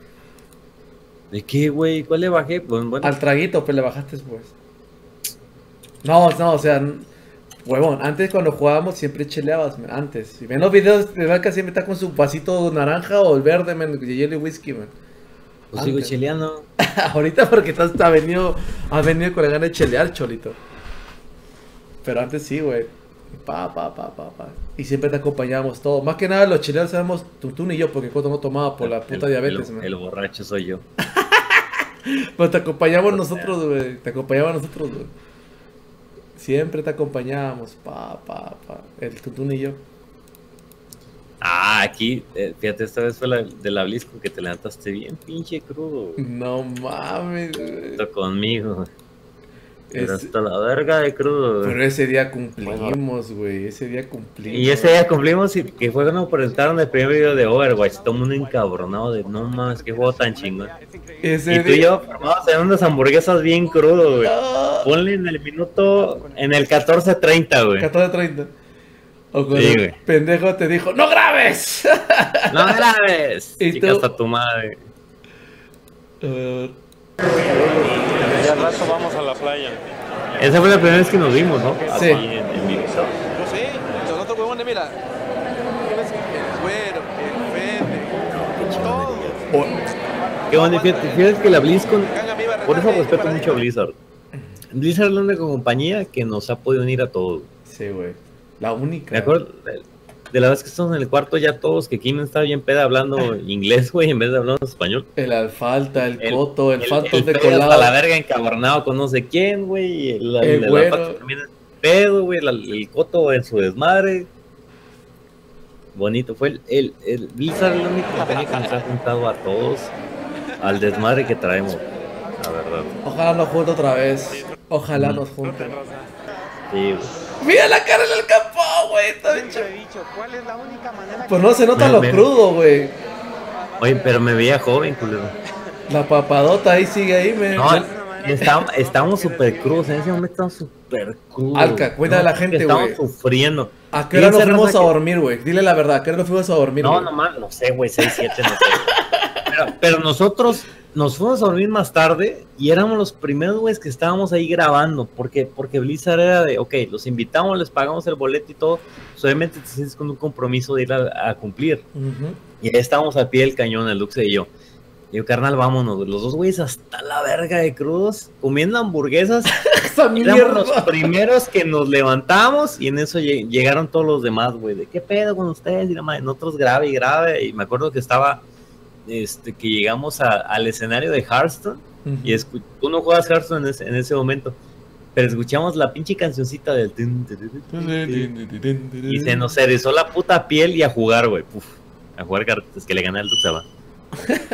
¿De qué, güey? ¿Cuál le bajé? Pues bueno. Al traguito, pues le bajaste después. No, no, o sea, huevón, antes cuando jugábamos siempre cheleabas, man, antes. Si ven los videos, el Valka siempre está con su vasito naranja o el verde, man, de hielo y whisky, man. Pues sigo antes. chileando. Ahorita porque estás, has venido, has venido con la gana de chelear, cholito. Pero antes sí, güey. Pa, pa, pa, pa, pa. Y siempre te acompañábamos todos. Más que nada los chileanos éramos tú, tú ni yo, porque Coto no tomaba por la puta El- diabetes, el, man. el borracho soy yo. Pero te acompañamos nosotros, güey. Te acompañamos nosotros, güey. Siempre te acompañábamos. Pa, pa, pa. El tutún y yo. Ah, aquí, eh, fíjate, esta vez fue la de la BlizzCon que te levantaste bien pinche crudo. güey. No mames, güey. Junto conmigo. Pero hasta la verga de crudo. güey. Pero ese día cumplimos, güey. Ese día cumplimos. Y ese día cumplimos y que fue cuando presentaron el primer video de Overwatch. Todo el mundo encabronado de no mames, qué juego tan chingón. Ese Y tú y yo formamos en unas hamburguesas bien crudo, güey. Ponle en el minuto, en el 14.30, güey. 14.30. O cuando Sí, el pendejo te dijo, ¡No grabes! No grabes. ¿Y tú? hasta tu madre. Y al rato vamos a la playa. Esa fue la primera vez que nos vimos, ¿no? Sí. Así en, en vivo. Yo sé, los otros huevones, mira. El güero, el Fede, todos. o- Qué bueno, fíjate, fíjate que la BlizzCon, por eso respeto mucho a. Blizzard. Blizzard es la única compañía que nos ha podido unir a todos. Sí, güey. La única. Me acuerdo de- la vez que estamos en el cuarto ya todos, que Kim estaba bien peda hablando inglés, güey, en vez de hablar español. El alfalta, el, El- coto, el, el de hasta colado. la verga encabronado con no sé quién, güey. El, El el, el también es pedo, güey. El, el coto en su desmadre. Bonito. Fue el, el, el Blizzard es la única compañía que nos ha juntado a todos al desmadre que traemos. La verdad. Ojalá nos junten otra vez. Ojalá nos junten. Sí, güey. Mira la cara del campo, güey. está bien Siempre he dicho, ¿cuál es la única manera Pues no se nota Me- lo me- crudo, güey. Oye, pero me veía joven, culero. La papadota ahí sigue ahí, me. No, estábamos, estábamos súper crudos. En ese momento estábamos súper crudos. Alca, cuida de la gente, Estábamos güey. sufriendo. ¿A qué hora nos fuimos a que- dormir, güey? Dile la verdad, ¿a qué hora nos fuimos a dormir, No, güey? no más, no sé, güey, 6, 7, no sé. Pero, pero nosotros nos fuimos a dormir más tarde y éramos los primeros güeyes que estábamos ahí grabando. Porque, porque Blizzard era de, ok, los invitamos, les pagamos el boleto y todo. pues, obviamente te sientes con un compromiso de ir a, a cumplir. Ujú. Y ahí estábamos al pie del cañón, el Luxe y yo. Y yo, carnal, vámonos. Los dos güeyes hasta la verga de crudos, comiendo hamburguesas. Esa Éramos los primeros que nos levantamos y en eso lle- llegaron todos los demás, güey. ¿De qué pedo con ustedes? Y la madre, nosotros grave y grave. Y me acuerdo que estaba, este, que llegamos a- al escenario de Hearthstone y escu- tú no juegas Hearthstone en ese, en ese momento. Pero escuchamos la pinche cancioncita del... Y se nos erizó la puta piel y a jugar, güey. A jugar cartas que le gané al Tuxaba.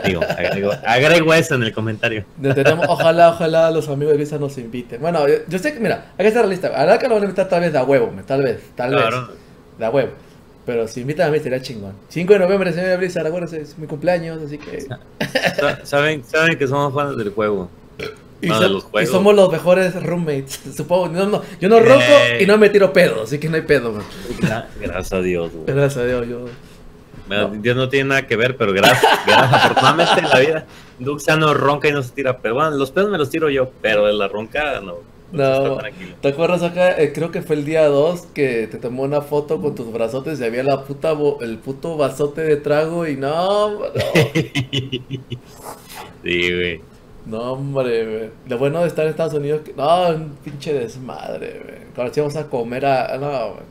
Digo, agrego, agrego eso en el comentario. Tenemos- ojalá, ojalá los amigos de Visa nos inviten. Bueno, yo, yo sé que, mira, hay que ser realista. A la que lo van a invitar tal vez de a huevo, tal vez, tal Claro. vez. De a huevo. Pero si invitan a mí sería chingón. 5 de noviembre, señor Blizzard, acuérdense, es mi cumpleaños, así que. Sa- Saben, saben que somos fans del juego. Y, No, so- de los y somos los mejores roommates, supongo. No, no, yo no ronco Eh. y no me tiro pedo, así que no hay pedo, man. Gra- Gracias a Dios, güey. Gracias a Dios, yo. Dios no tiene nada que ver, pero gracias. gracias. Afortunadamente en la vida, Duxa no ronca y no se tira pedo. Bueno, los pedos me los tiro yo, pero de la ronca no. No. ¿te acuerdas acá? Eh, creo que fue el día 2 que te tomó una foto con tus brazotes y había la puta el puto vasote de trago y no, no, Sí, güey. no, hombre, güey. Lo bueno de estar en Estados Unidos, que, no, un pinche desmadre, güey. Cuando íbamos a comer a, no, güey.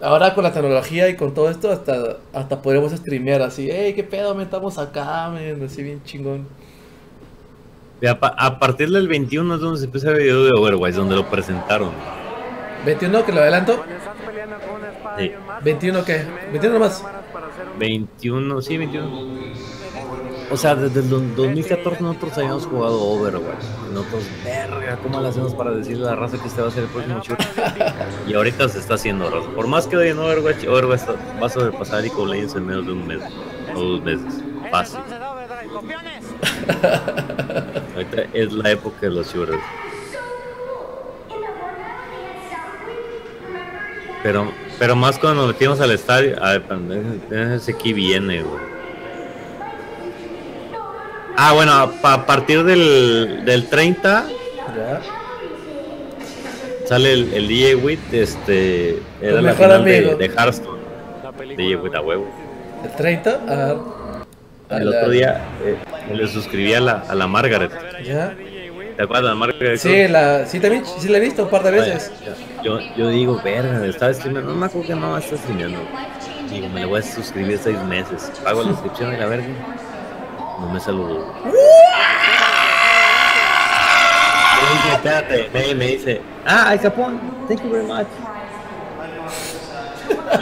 Ahora con la tecnología y con todo esto, hasta, hasta podremos streamear así. ¡Ey, qué pedo, me estamos acá, men! Así bien chingón. Y a, pa- a partir del 21 es donde se empieza el video de Overwatch, donde lo presentaron. 21, que lo adelanto. Sí. 21, ¿qué? 21 nomás. 21, sí, 21. O sea, desde el do- 2014 nosotros habíamos jugado Overwatch. Y Nosotros, verga, ¿cómo le hacemos para decirle a la raza que este va a ser el próximo shooter? Y ahorita se está haciendo, raza. Por más que hoy en Overwatch, Overwatch va a sobrepasar League of Legends en menos de un mes. O dos meses. Fácil. Ahorita es la época de los shooters. Pero, pero más cuando nos metimos al estadio. A ver, déjense aquí viene, güey. Ah, bueno, a, partir del, del 30 Ya. sale el, el DJ Wit, este. Era la mejor final de, amigo. de Hearthstone. DJ Wit a huevo. ¿El 30? Ah, a El otro día eh, le suscribí a la, a la Margaret. ¿Ya? ¿Te acuerdas de la Margaret? Sí, la, sí, también sí la he visto un par de veces. Yo, yo digo, verga, estaba streamando. No me acuerdo que no está streameando. Digo, me le voy a suscribir seis meses. Pago la suscripción y la verga. No me saludó. Me dice, espérate, me, me dice, ah, I Japón, thank you very much.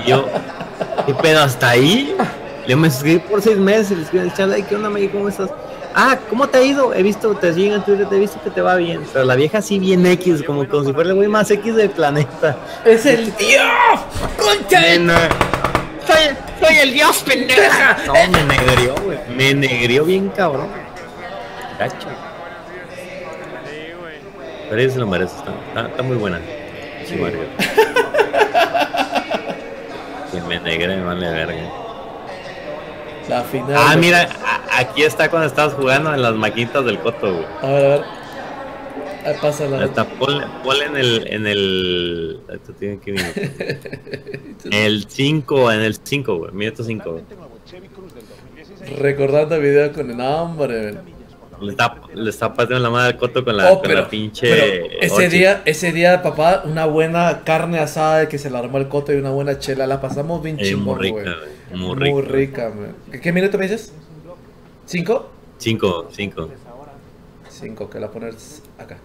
Y yo, ¿qué pedo hasta ahí? Le me suscribí por seis meses, le escribí en el chat, "Ay, ¿qué onda, Maggie? ¿Cómo estás? Ah, ¿cómo te ha ido? He visto, te siguen en Twitter, te he visto que te va bien. Pero la vieja sí bien X, como, como si fuera el güey más X del planeta. ¡Es el dios! ¡Concha. ¡Soy, soy el dios, pendeja! No, me negrió, güey. Me negrió bien cabrón. Gacho. Pero ella se lo merece, está, está, está muy buena. Sí, Mario. Que me negre, me vale verga. La final. Ah, güey. mira, aquí está cuando estabas jugando en las maquinitas del coto, güey. A ver, a ver. Ahí pásala. Está, ponle, ponle en el, en el, esto tiene que. El 5, en el 5, güey, minuto 5, güey. Recordando el video con el nombre. Le está, le está pateando la madre al coto con la, Oh, con pero, la pinche. pero ese Ochi. día, ese día, papá, una buena carne asada de que se la armó el coto y una buena chela. La pasamos bien Eh, chingón, güey. Muy rica. Muy rica, güey. ¿Qué, qué minuto me dices? ¿Cinco? 5, 5. Cinco, que la pones acá.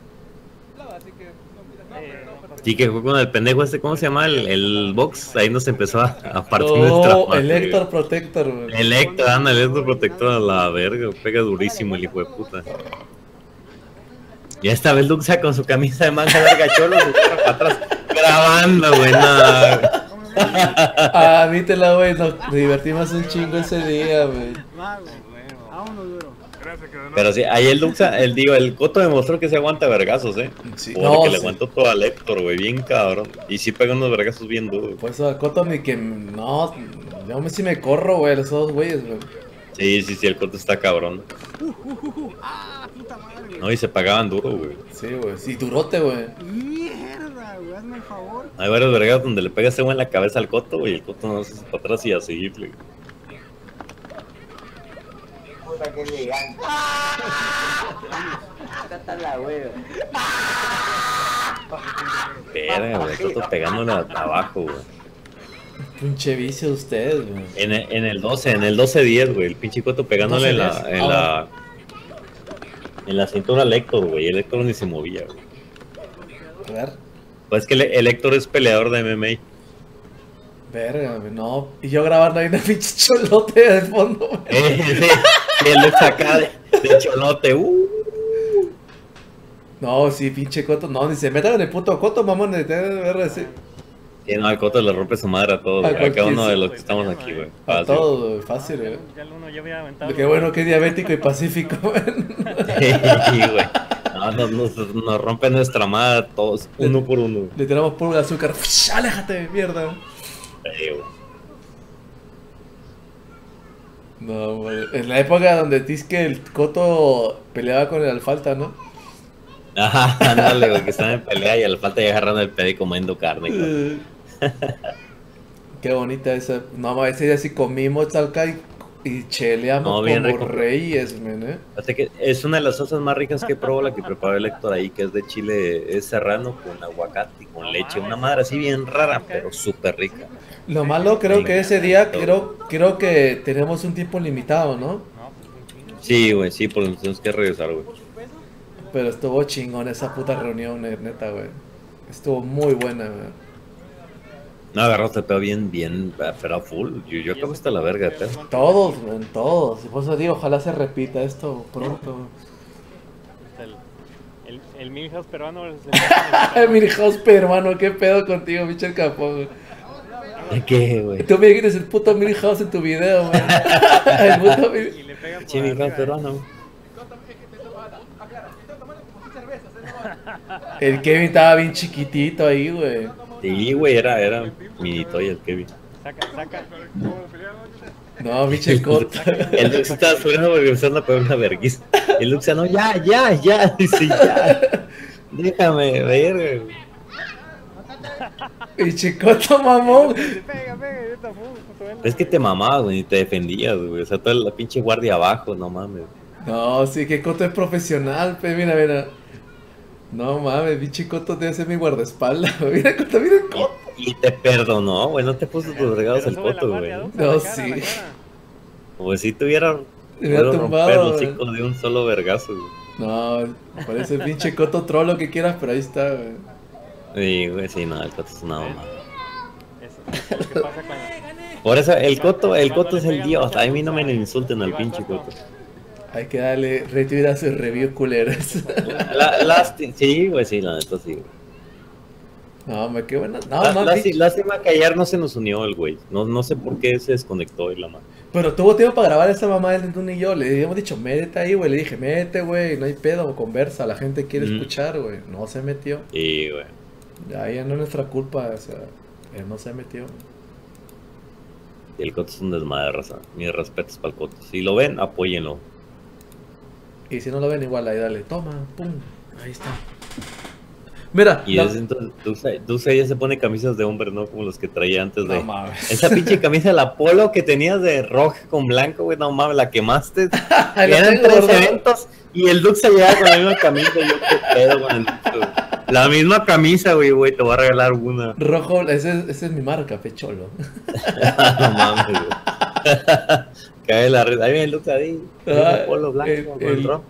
Sí, que fue con el pendejo este, ¿cómo se llama? El, el box. Ahí nos empezó a, a partir nuestra Oh, madre, el. Héctor Protector, güey. El Héctor, anda, el Héctor protector a la verga, pega durísimo el hijo de puta. Y esta vez Luxa con su camisa de manga larga cholo se para atrás grabando, güey. no. Ah, vítela, güey. Nos divertimos un chingo ese día, güey. Pero sí, ahí el Luxa, el digo, el Coto demostró que se aguanta vergazos, eh. Porque No, le sí. aguantó todo al Héctor, güey, bien cabrón. Y sí pega unos vergazos bien duros. Por eso al coto ni que. No, yo me sí me corro, güey, los dos güeyes, güey. Sí, sí, sí, el Coto está cabrón. No, y se pagaban duro, güey. Sí, güey. Sí, durote, güey, hazme el favor. Hay varios vergazos donde le pega ese güey en la cabeza al Coto, güey, y el Coto no se hace para atrás y a seguirle. Puta que elegante. Acá está la hueva. Verga, güey, el Coto pegándole abajo, güey. Pinche vicio de ustedes, güey. En el, en el 12, en el 12-10, güey, el pinche Coto pegándole en la, 12-10. en la, en la cintura al Héctor, güey, el Héctor ni se movía, güey. A ver. Pues es que el, el Héctor es peleador de MMA. Verga, no. Y yo grabando ahí una pinche cholote de fondo, güey. Eh, sí, y él es acá de, de cholote, uh. No, sí, pinche coto. No, ni se metan en el puto coto, mamón. De verga, sí. Sí, no, al Coto le rompe su madre a todos, A a cada uno de los que estamos aquí, güey. A Fácil. todo, güey, fácil, güey. Ya el uno ya había aventado. Qué bueno que es diabético y pacífico, güey. Sí, güey. No, nos, nos, nos rompe nuestra madre a todos, uno por uno. Le tiramos puro de azúcar. ¡Aléjate, mierda! Sí, güey. No, güey. En la época donde dices que el coto peleaba con el alfalta, ¿no? Ajá, ándale, güey, que están en pelea y al falta ya agarrando el pedo y comiendo carne. güey. Qué bonita esa. No, ese día sí comimos talca y, y cheleamos No, bien como reyes, men, ¿eh? Que es una de las salsas más ricas que probó la que preparó el Héctor ahí, que es de chile, es serrano con aguacate y con leche. Una madre así bien rara, pero súper rica. Lo malo creo que ese día creo, creo que tenemos un tiempo limitado, ¿no? Sí, güey, sí, porque nos tenemos que regresar, güey. Pero estuvo chingón esa puta reunión, eh, neta, güey. Estuvo muy buena, güey. No, agarraste pedo bien, bien, pero a full. Yo, yo acabo hasta la verga, pedo. Todos, güey, todos. Y por eso digo, ojalá se repita esto pronto. El, el, el Milhouse peruano versus El Milhouse peruano, qué pedo contigo, Michel Capón, güey. ¿Qué, güey? Tú me quieres el puto Milhouse en tu video, güey. el puto Mil- Sí, Milhouse peruano. El Kevin estaba bien chiquitito ahí, güey. Sí, güey, era, era mini toy el Kevin. Saca, saca. No, Michel Cot. El Lux estaba sufriendo porque empezaron a pegar una vergüenza. El Lux no, ya, ya, ya. Dice, ya. Déjame ver, güey. Y Chicoto mamón. Pega, pega, yo tampoco. Es que te mamabas, güey, y te defendías, güey. O sea, toda la pinche guardia abajo, no mames. No, sí, que Coto es profesional, pe, mira, mira. No mames, pinche Coto debe ser mi guardaespaldas. Mira, Coto, mira, Coto. Y te perdonó, güey. No te puso tus regalos el coto, güey. No, sí. Como si tuviera. Hubiera tumbado, romper los güey. hocico de un solo vergazo, güey. No, parece el pinche Coto troll lo que quieras, pero ahí está, güey. Sí, güey, sí, no, el coto es una mamá. Eso, eso es lo que pasa cuando. Por eso, el coto, el coto es el dios. A mí no me insulten al pinche coto. Hay que darle retweet a sus reviews culeras. La, lasti- sí, güey, sí, la neta sí, güey. No, me qué buena. No, La- pinche- lástima que ayer no se nos unió el güey. No, no sé por qué se desconectó y la madre. Pero tuvo tiempo para grabar esa mamá de Tune y yo. Le habíamos dicho, métete ahí, güey. Le dije, métete, güey. No hay pedo, conversa. La gente quiere Mm. escuchar, güey. No se metió. Y, güey. Ya, ya no es nuestra culpa, o sea, él no se metió. Y el coto es un desmadre, raza. Mis respetos para el coto. Si lo ven, apóyenlo. Y si no lo ven, igual ahí dale, toma, pum, ahí está. Mira, Y la- desde entonces, Dulce, Dulce ya se pone camisas de hombre, ¿no? Como los que traía antes de. No mames. Esa pinche camisa de la polo que tenías de rojo con blanco, güey, no mames, la quemaste. Eran tres ¿verdad? eventos y el Dulce llegaba con la misma camisa. Yo qué pedo con el. La misma camisa, güey, güey, te voy a regalar una. rojo, es- esa es mi marca, pecholo. no mames, güey. Cae la red. Ahí viene el Dulce ahí. Ah, polo blanco el- con el rojo.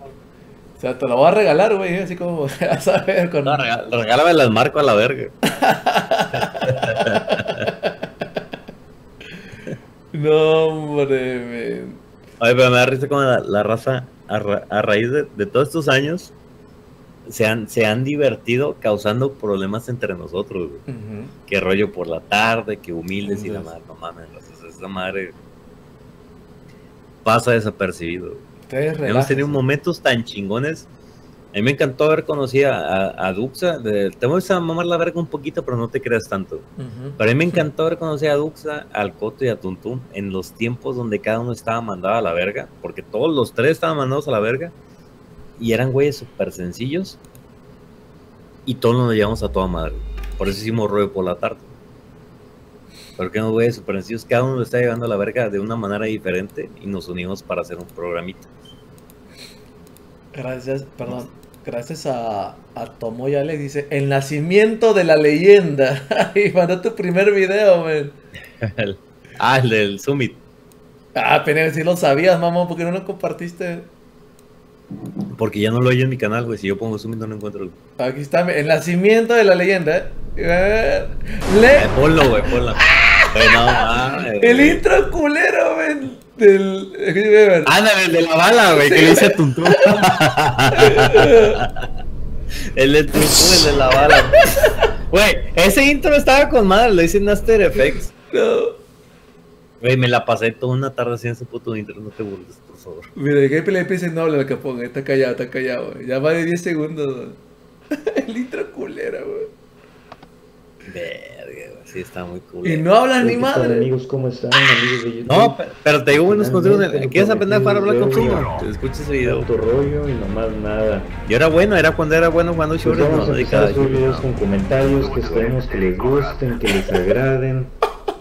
O sea, te lo voy a regalar, güey, así como vas a ver con... No, regá- regálame las marco a la verga. No, hombre. Oye, pero me da risa como la, la raza, a, ra- a raíz de, de todos estos años, se han, se han divertido causando problemas entre nosotros, güey. Que rollo por la tarde, que humildes y la madre, no mames, esa madre pasa desapercibido. Hemos tenido momentos tan chingones. A mí me encantó haber conocido a, a, Duxa. de- te voy a mamar la verga un poquito, pero no te creas tanto. Ujú. Pero a mí me encantó haber conocido a Duxa, al Coto y a Tuntum en los tiempos donde cada uno estaba mandado a la verga, porque todos los tres estaban mandados a la verga y eran güeyes súper sencillos y todos nos llevamos a toda madre. Por eso hicimos rollo por la tarde. Porque unos güeyes súper sencillos, cada uno lo está llevando a la verga de una manera diferente y nos unimos para hacer un programita. Gracias, perdón. Gracias a, a Tomo y Alex dice, el nacimiento de la leyenda. y mandó tu primer video. El- ah, el del Summit. Ah, pero si lo sabías, mamón, ¿por qué no lo compartiste? Porque ya no lo oye en mi canal, güey. Si yo pongo Summit no lo encuentro. Aquí está, el nacimiento de la leyenda, ¿eh? Le- ponlo, güey, ponlo. El güey. intro culero. Del... Ándale, el de la bala, güey, que le dice Tuntún. el de Tuntún, el de la bala. Güey, ese intro estaba con madre, lo hice en After Effects. No. Güey, me la pasé toda una tarde haciendo ese puto intro, no te burles, por favor. Mira, el gameplay empieza no habla el capón, está callado, está callado, güey. Ya va de 10 segundos, güey. El intro culero, güey. Sí está muy cool. Y no hablas ni ¿Qué tal, madre. amigos? ¿Cómo están, amigos de YouTube? No, pe- pero te digo buenos consejos. Finalmente, ¿Quieres aprender para hablar yo, Te escuchas ese video. Tanto rollo y nomás nada. Yo era bueno, era cuando era bueno jugando Pues shooters, vamos no a empezar a videos con comentarios que esperemos que les gusten, que les agraden.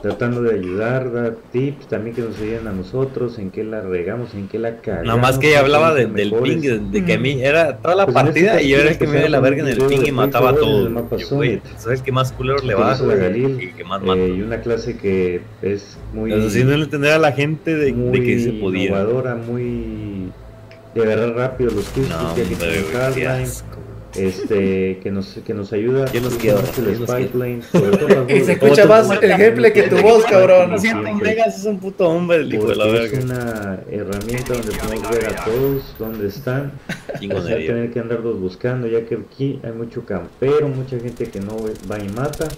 Tratando de ayudar, dar tips, también que nos ayuden a nosotros, en qué la regamos, en qué la cagamos. Nada más que ella hablaba de- del ping, de, de que a mí era toda la Pues partida y yo era el que me de la verga en el ping y mataba a todos. ¿sabes qué más culero le que va? la Galil, Y que más eh, y una clase que es muy no entender a la gente de, de que se podía. innovadora, muy de agarrar rápido los kills, No, que hombre, tiene este, que nos, que nos ayuda Yo los a quiero, los sobre todo Y se escucha más el gameplay que tu voz, cabrón. Megas es un puto hombre, el hijo de la Porque es verga. una herramienta donde podemos ver a todos dónde están, sin tener que andarlos buscando, ya que aquí hay mucho campero, mucha gente que no va y mata.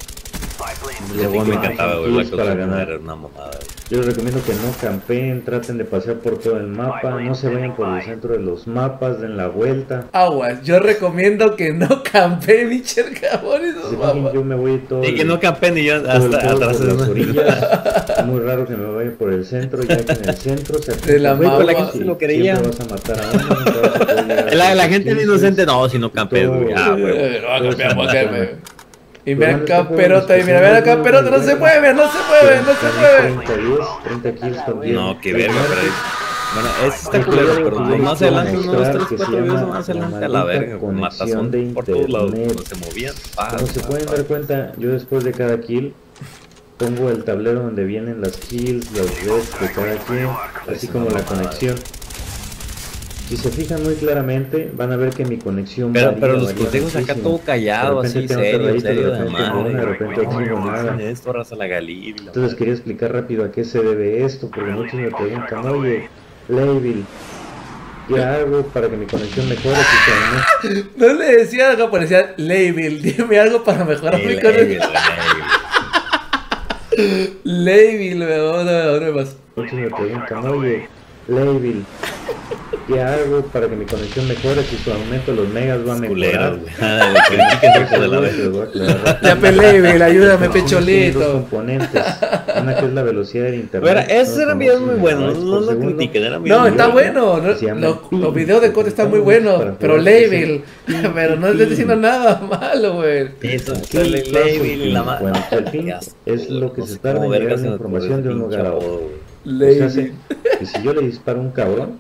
Ese juego me encantaba, güey. Tools Black para Ops ganar. era una mamada. güey. Yo les recomiendo que no campen, traten de pasear por todo el mapa, no se vayan por el centro de los mapas, den la vuelta. Aguas, yo recomiendo que no campe Michel Gabón y Si sus se fijan, mapas. yo me voy todo. Y que no campen y yo hasta atrás de las orillas. Muy raro que me vaya por el centro, ya que en el centro se De la mama. la gente se lo creía. Vas a matar a uno, nunca vas a poder llegar a La, gente es 15, inocente, no, si no güey. Ah, güey. No, campeamos. Y mira bueno, camperota, y mira, mira camperota, no se mueve, no se mueve, no se mueve. 30 10, 30 kills también. No, qué verga, pero ahí- Bueno, ese está culero, pero más adelante, unos mostrar 3, que se 4 videos llama más adelante a la verga. Matazón de por todos lados, internet. cuando se movían. Como se pueden dar cuenta, yo después de cada kill pongo el tablero donde vienen las kills, los deaths de cada quien, así como la conexión. Si se fijan muy claramente, van a ver que mi conexión Pero, varía, pero los consejos acá todo callado, De así, serio, serio, de madre. una, de repente güey, no digo ¿cómo nada. hacen esto, raza la Galil? Entonces quería explicar rápido a qué se debe esto, porque muchos me preguntan, oye, Label, ¿qué hago para que mi conexión mejore? Si se me- No le decía algo, pero decía label, dime algo para mejorar Sí, mi conexión. label. Weón, no más. Muchos me preguntan, oye, Label, ¿qué hago para que mi conexión mejore? Si su aumento de los megas va a mejorar. Güey. Ah. Ya pe label, ayúdame, Tiene dos pecholito. componentes. Una que es la velocidad del internet. Son eran videos como muy 100 buenos, megabytes no lo critiquen, eran videos No, muy está buenos. bueno. los videos de Code están muy buenos, pero label. Pero no estoy diciendo nada malo, güey. Eso, label la Bueno, asco, es lo que se tarda en llegar la información ese de un lugar a otro. güey. O sea, que si yo le disparo a un cabrón,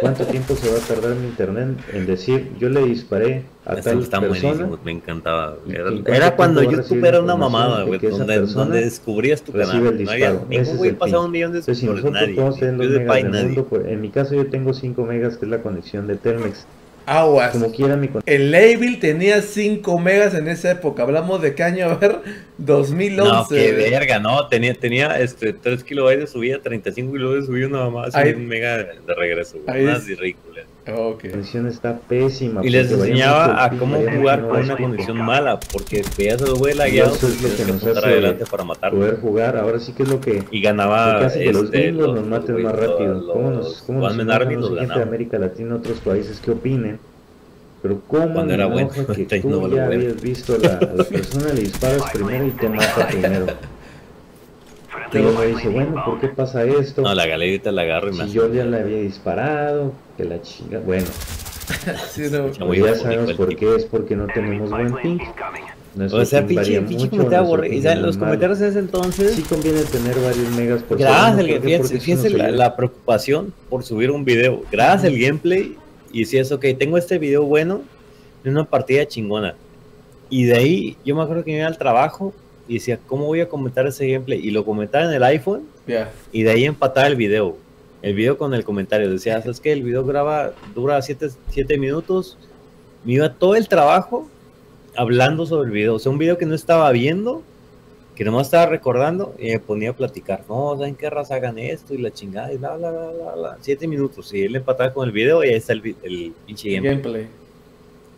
¿cuánto tiempo se va a tardar mi internet en decir yo le disparé a Estos tal están persona? me encantaba. ¿Y Era, cuando YouTube era una mamada, güey, donde, donde descubrías tu canal. el No había ningún güey pasaba un millón de Entonces, si suscriptores, nosotros nadie. podemos tener los Yo de megas del mundo, pues, en mi caso yo tengo 5 megas, que es la conexión de Telmex. Aguas. Como quiera mi. El label tenía 5 megas en esa época. Hablamos de qué año, a ver, 2011. No, qué verga, no, tenía, tenía este, 3 kilobytes de subida, 35 kilobytes de subida nada más, Ahí- y un mega de regreso, ahí unas ridículas. Ok. La conexión está pésima. Y les enseñaba el a cómo jugar con el una conexión mala, porque veías a los güeyes Y lagueados, eso es lo que nos hace adelante para matarlos. poder jugar. Ahora sí que es lo que Y ganaba que hace que los este, gringos los- nos maten más rápido. los- ¿Cómo nos, cómo nos gente de. América Latina, otros países que opinen? Pero cómo Cuando me era bueno, que tú ya habías visto a la, a la persona, le disparas primero y te mata primero. Y luego me dice, bueno, ¿por qué pasa esto? No, la galerita la agarro y me Si yo ya le había disparado, que la chinga. Bueno, Sí, no. Pues muy ya sabemos por qué, es porque no tenemos buen ping. Nuestro O sea, pinche, pinche es los comentarios de ese entonces. Sí conviene tener varios megas por Gracias, el, fíjense, fíjense la, la preocupación por subir un video. Gracias el gameplay. Y si es ok, tengo este video bueno de una partida chingona. Y de ahí yo me acuerdo que me iba al trabajo y decía, ¿cómo voy a comentar ese gameplay? Y lo comentaba en el iPhone Ya. y de ahí empataba el video. El video con el comentario. Decía, ¿sabes qué? El video graba, dura 7 minutos. Me iba todo el trabajo hablando sobre el video. O sea, un video que no estaba viendo, que nomás estaba recordando y me ponía a platicar. No, ¿saben qué raza hagan esto? Y la chingada, y bla, bla, bla, bla, bla. Siete minutos. Y él empataba con el video y ahí está el, el pinche gameplay. Gameplay.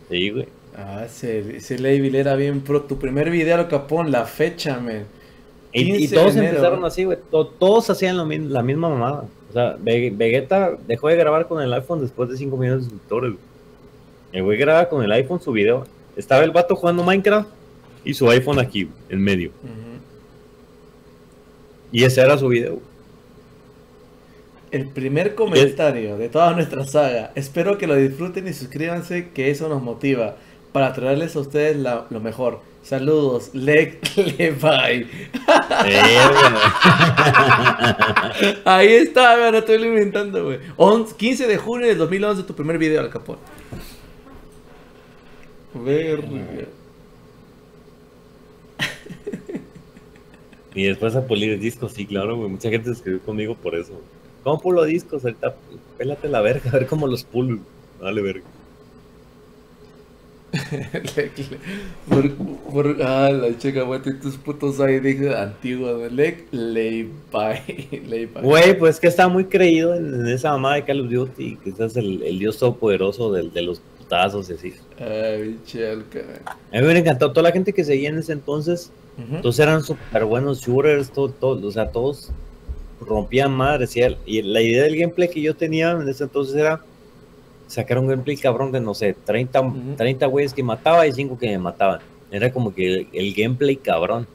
Sí, güey. Ah, ese, ese label era bien pro. Tu primer video lo capó en la fecha, man. Y, y 15 todos empezaron así, güey. To- todos hacían lo la misma mamada. O sea, Ve- Vegeta dejó de grabar con el iPhone después de 5 millones de suscriptores. El güey graba con el iPhone su video. Estaba el vato jugando Minecraft y su iPhone aquí, en medio. Y ese era su video. El primer comentario de toda nuestra saga. Espero que lo disfruten y suscríbanse, que eso nos motiva. Para traerles a ustedes la- lo mejor. Saludos, Leg Levi. Ahí está, no estoy inventando, güey. 11 15 de junio del 2011, tu primer video al capón. Verga. Y después a pulir discos, sí, claro, güey. Mucha gente escribió conmigo por eso. ¿Cómo pulo discos? Ahorita, pélate la verga, a ver cómo los pulo. Dale, verga. Por, por- ah, la chica, güey, tus putos ID antiguos, Levi. Levi. Güey, pues que está muy creído en, en esa mamá de Call of Duty, que es el, el dios todopoderoso del- de, los putazos y así. Ay, chelca. A mí me encantado toda la gente que seguía en ese entonces. Ujú. Todos eran súper buenos shooters, todo, todo, o sea, todos rompían el- y la idea del gameplay que yo tenía en ese entonces era sacar un gameplay cabrón de, no sé, 30, 30 güeyes que mataba y 5 que me mataban. Era como que el, el gameplay cabrón.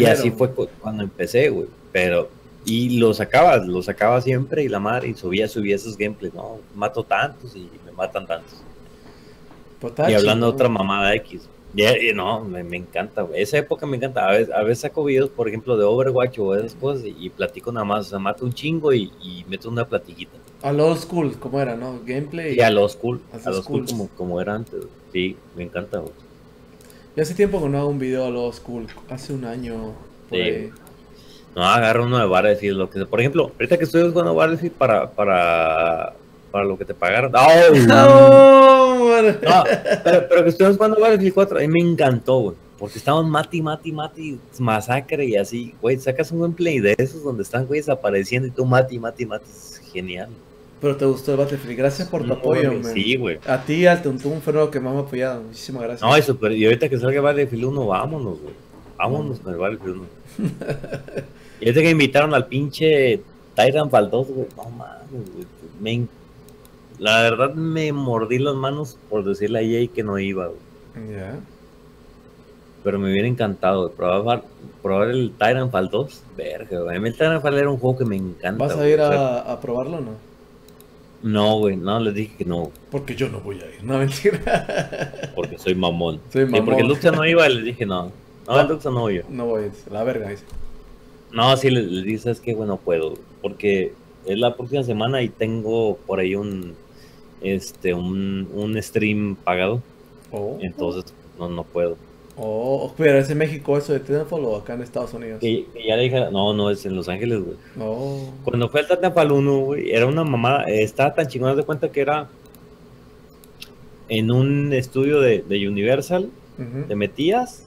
Y así fue cu- cuando empecé, güey. Pero, y lo sacaba, lo sacaba siempre y la madre, y subía, subía esos gameplays. No, mato tantos y me matan tantos. Pues y hablando de otra mamada X. Ya, y no, me, me encanta, güey. Esa época me encanta. A veces, a veces saco videos, por ejemplo, de Overwatch o esas cosas y, y platico nada más. O sea, mato un chingo y, y meto una platiquita. Al old school, ¿cómo era, no? Gameplay. Y a los cool, Así a los es cool cool. como, como era antes. güey. Sí, me encanta, güey. Yo hace tiempo que no hago un video a los school. Hace un año. Por Sí. ahí. No, agarra uno de Battlefield, lo que. Por ejemplo, ahorita que estoy jugando Battlefield para, para, para lo que te pagaron. ¡Oh! No, pero, pero que estuvimos jugando Battlefield 4, a mí me encantó, güey. Porque estaban mati, mati, mati, masacre y así, güey. Sacas un gameplay de esos donde están güeyes apareciendo y tú mati, mati, mati. Es genial. Pero te gustó el Battlefield. Gracias por tu No, apoyo, güey, sí, güey. A ti, al Tuntum, fue lo que más me ha apoyado. Muchísimas gracias. No, eso, pero y ahorita que salga Battlefield 1, vámonos, güey. Vámonos con el Battlefield 1. y ahorita que invitaron al pinche Titanfall 2, güey. No mames, güey. Me La verdad me mordí las manos por decirle a EA que no iba, güey. Ya. Pero me hubiera encantado güey, probar, probar el Titanfall 2. Verga, güey. A mí El Titanfall era un juego que me encanta. ¿Vas a ir a, a probarlo o no? No, güey, no, les dije que no, Porque yo no voy a ir. No, mentira. porque soy mamón. Soy Sí, porque mamón. Luxa no iba, les dije no. No, el Luxa no iba. No voy. La verga, dice. No, sí, les, les dije, ¿sabes qué? Bueno, puedo, porque es la próxima semana y tengo por ahí un, este, un, un stream pagado. Oh. Entonces, no, no puedo. Oh, pero ¿es en México eso de Titanfall o acá en Estados Unidos? Que ya le dije, no, no, es en Los Ángeles, güey. No. Cuando fue el Titanfall 1, güey, era una mamada, eh, estaba tan chingón, haz de cuenta que era en un estudio de, de Universal, te metías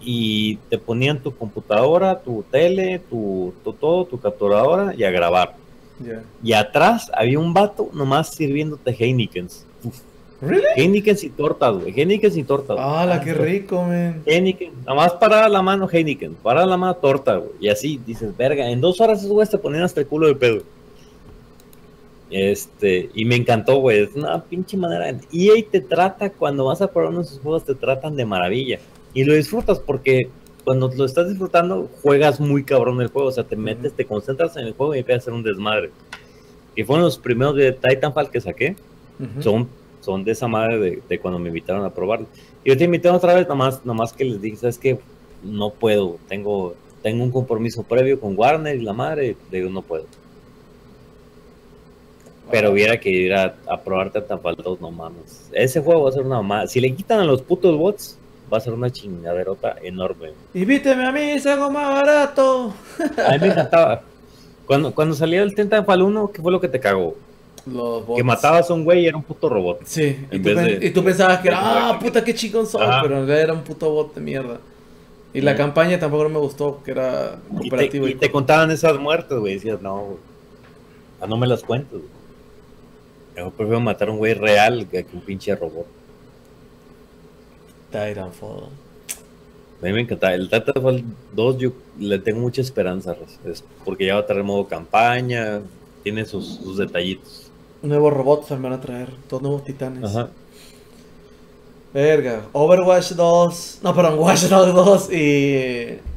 y te ponían tu computadora, tu tele, tu, tu todo, tu capturadora y a grabar. Ya. Y atrás había un vato nomás sirviéndote Heinikens. ¿Really? Heinikens y tortas, güey. Heinikens y tortas. güey. ¡Hala, qué rico, man! Heineken, nada más para la mano Heineken, para la mano torta, güey. Y así dices, verga, en dos horas esos güeyes te ponían hasta el culo de pedo. Este, y me encantó, güey. Es una pinche manera. EA te trata, cuando vas a probar uno de sus juegos, te tratan de maravilla. Y lo disfrutas porque cuando lo estás disfrutando, juegas muy cabrón el juego. O sea, te metes, te concentras en el juego y empiezas a hacer un desmadre. Y fueron los primeros de Titanfall que saqué. Son, son de esa madre de, de cuando me invitaron a probarlo. Y yo te invité otra vez, nomás, nomás que les dije, ¿sabes qué? No puedo, tengo, tengo un compromiso previo con Warner y la madre, digo, no puedo. Pero hubiera que ir a, a probar Titanfall 2, no mames. Ese juego va a ser una mamada. Si le quitan a los putos bots, va a ser una chingaderota enorme. Invíteme a mí, salgo más barato. A mí me encantaba. Cuando, cuando salía el Titanfall 1, ¿qué fue lo que te cagó? Los bots. Que matabas a un güey y era un puto robot. Sí, y tú, vez pen- de- y tú pensabas que era, ah, puta, qué chingón Ajá. pero en realidad era un puto bot de mierda. Y la Mm. campaña tampoco no me gustó, que era Y te, cooperativo. y te contaban esas muertes, güey. Decías, no, güey. Ah, no me las cuento, güey. Yo prefiero matar a un güey real que un pinche robot. Titanfall. A mí me encanta. El Titanfall 2 yo le tengo mucha esperanza. Es porque ya va a traer modo campaña, tiene sus, sus detallitos. Nuevos robots me van a traer, dos nuevos titanes. Ajá. Verga, Overwatch 2, no, perdón, Watch Dogs 2 y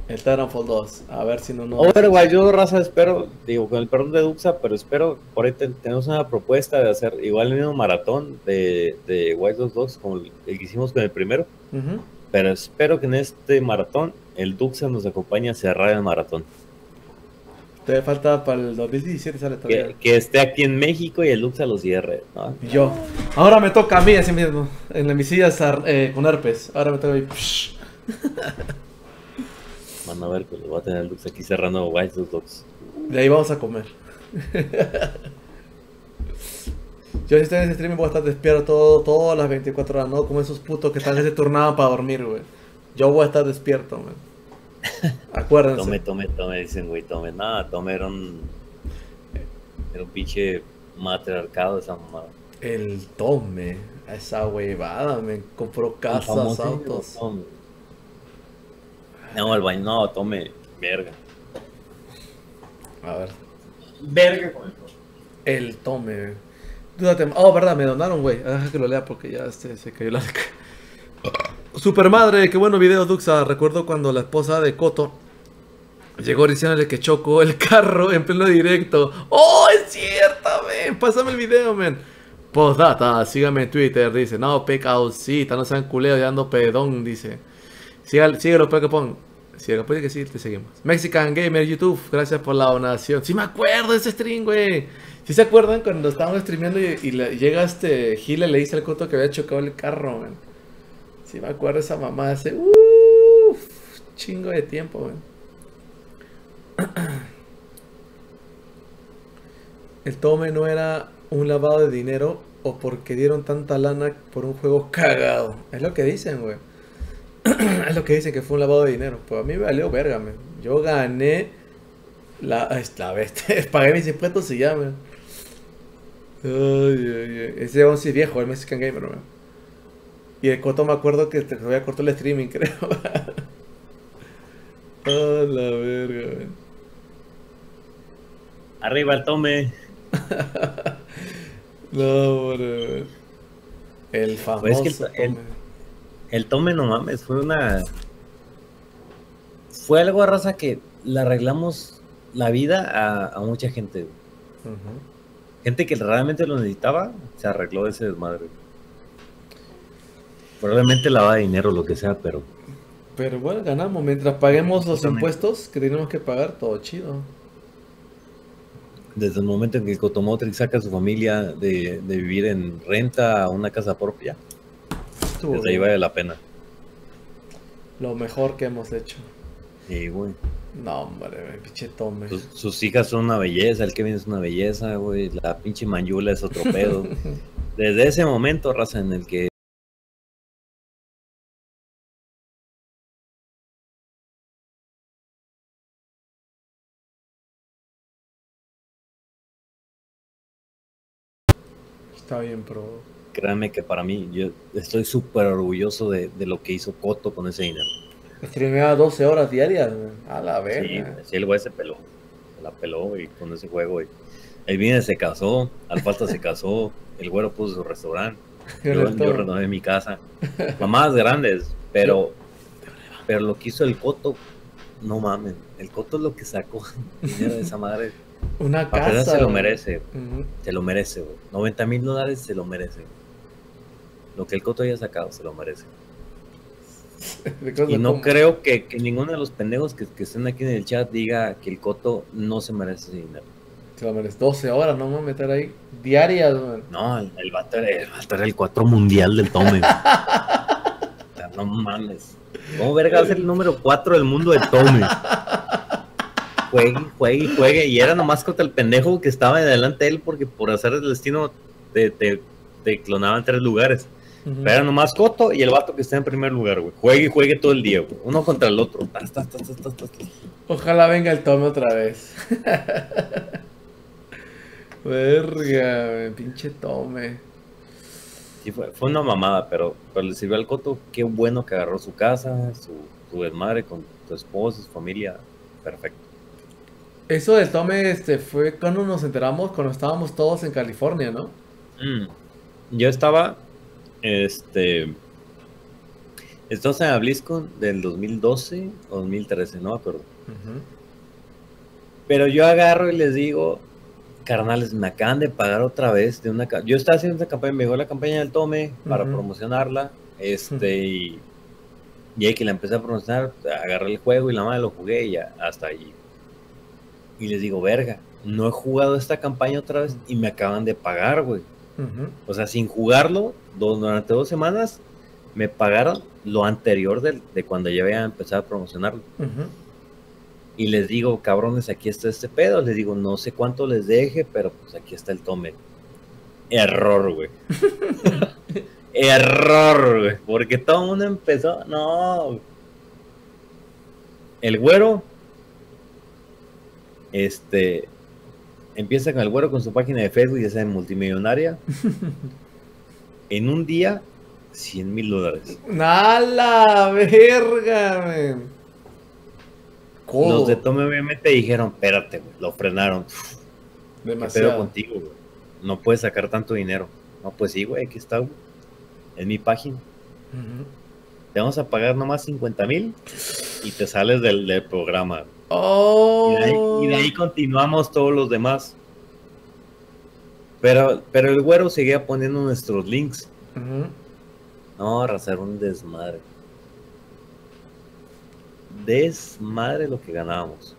El Titanfall 2. A ver si no nos. Overwatch, yo raza espero, digo, con el perdón de Duxa, pero espero, por ahí te- tenemos una propuesta de hacer igual el mismo maratón de, de White Dogs 2 como el, el que hicimos con el primero. Ujú. Pero espero que en este maratón el Duxa nos acompañe a cerrar el maratón. Te falta para el 2017 sale todavía. Que, que esté aquí en México y el Duxa lo cierre. ¿no? Y Yo. Ahora me toca a mí así mismo. En la misilla sar- eh, con herpes. Ahora me toca a mí. Van a ver que lo va a tener el Duxa aquí cerrando White Dogs 2. De ahí vamos a comer. Yo si estoy en ese streaming voy a estar despierto todo, todas las 24 horas, no como esos putos que están ese turnado para dormir, güey. Yo voy a estar despierto, man. Acuérdense. Tome, tome, tome, dicen, güey, tome. Nada, tome era un. Era un pinche matriarcado esa mamada. El tome, esa huevada, me compró casas, autos. Tome. No, el baño, no, tome, verga. A ver. Verga con el El tome, güey. Dúdate, oh, verdad, me donaron, güey. Deja que lo lea porque ya este, se cayó la. Super madre, qué bueno video, Duxa. Recuerdo cuando la esposa de Coto llegó diciéndole que chocó el carro en pleno directo. ¡Oh, es cierto, men! Pásame el video, men. Postdata, sígame en Twitter, dice. No, pecausita, no sean culeos, ya ando pedón, dice. Sígalo, síguelo, Pecapón. Síguelo, puede que sí, te seguimos. Mexican Gamer YouTube, gracias por la donación. Sí me acuerdo de ese stream, güey. ¿Sí se acuerdan cuando estábamos streameando y, y le- llega este Gile le dice al Coto que había chocado el carro, man? Sí me acuerdo esa mamá hace uff, chingo de tiempo, man. El tome no era un lavado de dinero o porque dieron tanta lana por un juego cagado. Es lo que dicen, güey. es lo que dicen que fue un lavado de dinero. Pues a mí me valió verga, man. Yo gané la, la bestia. Pagué mis impuestos y ya, man. Ay, ay, ay. Ese es viejo, el Mexican Gamer, man. Y el Coto me acuerdo que te había cortado el streaming, creo. A la verga. Arriba el tome. No, bro. El famoso. Pues es que el, el- tome. el tome, no mames, fue una. Fue algo a raza que le arreglamos la vida a, a mucha gente. Gente que realmente lo necesitaba, se arregló ese desmadre. Probablemente lavaba dinero, lo que sea, pero Pero bueno, ganamos. Mientras paguemos los impuestos que tenemos que pagar, todo chido. desde el momento en que Cotomotrix saca a su familia de, de vivir en renta a una casa propia, Estuvo desde ahí vale la pena. Lo mejor que hemos hecho. Y, güey, No, hombre, pinche tome. sus, sus hijas son una belleza, el Kevin es una belleza, güey, la pinche Mayula es otro pedo. Desde ese momento, raza, en el que Está bien, pro. créanme que para mí, yo estoy súper orgulloso de, de lo que hizo Coto con ese dinero. Streameaba 12 horas diarias. A la Sí, verga. sí, el güey se peló. Se la peló y con ese juego. Y el Vine se casó, Alfalta se casó, el güero puso su restaurante. Yo Yo, renové mi casa. Mamás grandes, pero, pero lo que hizo el Coto, no mames. El Coto es lo que sacó dinero de esa madre. Una Para casa. se lo merece. Ujú. Se lo merece, güey. 90 mil dólares se lo merece. Lo que el Coto haya sacado se lo merece. Y no como- creo que, que ninguno de los pendejos que, que estén aquí en el chat diga que el Coto no se merece ese dinero. Se lo merece. 12 horas, no me voy a meter ahí. Diarias, güey. No, el, el vato era el, vato era el 4 mundial del Tome. no mames. ¿Cómo verga va a ser el número 4 del mundo de Tome? Juegue, juegue juegue. Y era nomás contra el pendejo que estaba delante de él porque por hacer el destino te, te, te clonaban tres lugares. Pero era nomás Coto y el vato que está en primer lugar, güey. Juegue y juegue todo el día, güey. Uno contra el otro. Tas, tas, tas. Ojalá venga el tome otra vez. Verga, güey, pinche tome. Sí, fue, fue una mamada, pero, pero le sirvió al Coto. Qué bueno que agarró su casa, su, su desmadre con su esposa, su familia. Perfecto. Eso del tome este, fue cuando nos enteramos, cuando estábamos todos en California, ¿no? Mm. Yo estaba, este, Estamos en la BlizzCon del 2012 o 2013, no me acuerdo. Pero yo agarro y les digo, carnales, me acaban de pagar otra vez de una... Yo estaba haciendo esa campaña, me llegó la campaña del Tome para promocionarla, este, y, y ahí que la empecé a promocionar, agarré el juego y la madre lo jugué y ya, hasta allí. Y les digo, verga, no he jugado esta campaña otra vez y me acaban de pagar, güey. O sea, sin jugarlo, durante dos semanas, me pagaron lo anterior del- de, cuando ya había empezado a promocionarlo. Y les digo, cabrones, aquí está este pedo. Les digo, no sé cuánto les deje, pero pues aquí está el tome. Error, güey. Error, güey. Porque todo el mundo empezó. No. El güero. Este. Empieza con el güero con su página de Facebook, ya sea multimillonaria. en un día, 100 mil dólares. ¡A la verga, men! Codo. Los de Tome obviamente dijeron, espérate, güey. Lo frenaron. ¿Qué pedo Demasiado. contigo, güey? No puedes sacar tanto dinero. No, pues sí, güey, aquí está, güey. Es mi página. Te vamos a pagar nomás 50 mil y te sales del, del programa. Oh. Y de, ahí, y de ahí continuamos todos los demás. Pero, pero el güero seguía poniendo nuestros links. Ujú. No, raza, era un desmadre. Desmadre lo que ganábamos.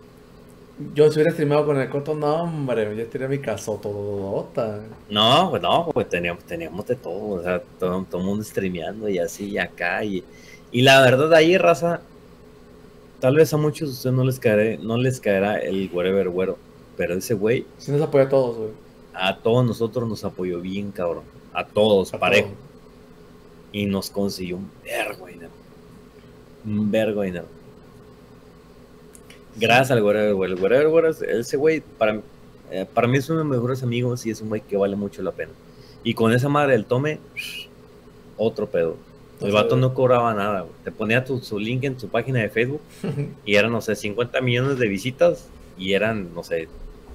Yo si hubiera streamado con el corto, no, hombre, yo tenía mi casotodota. No, pues no, pues teníamos, teníamos de todo, o sea, todo, todo el mundo streameando y así y acá. Y, y la verdad, ahí, raza, tal vez a muchos de ustedes no les caerá, no les caerá el wherever güero, pero ese güey Sí nos apoya a todos, güey. a todos nosotros nos apoyó bien, cabrón. A todos, A parejo. Y nos consiguió un vergo dinero. Un vergo dinero. Gracias al Wherever güey. El Wherever güey, es- ese güey, para, eh, para mí es uno de mis mejores amigos y es un güey que vale mucho la pena. Y con esa madre del tome, otro pedo. El vato no cobraba nada, güey. Te ponía tu, su link en su página de Facebook y eran, no sé, 50 millones de visitas y eran, no sé,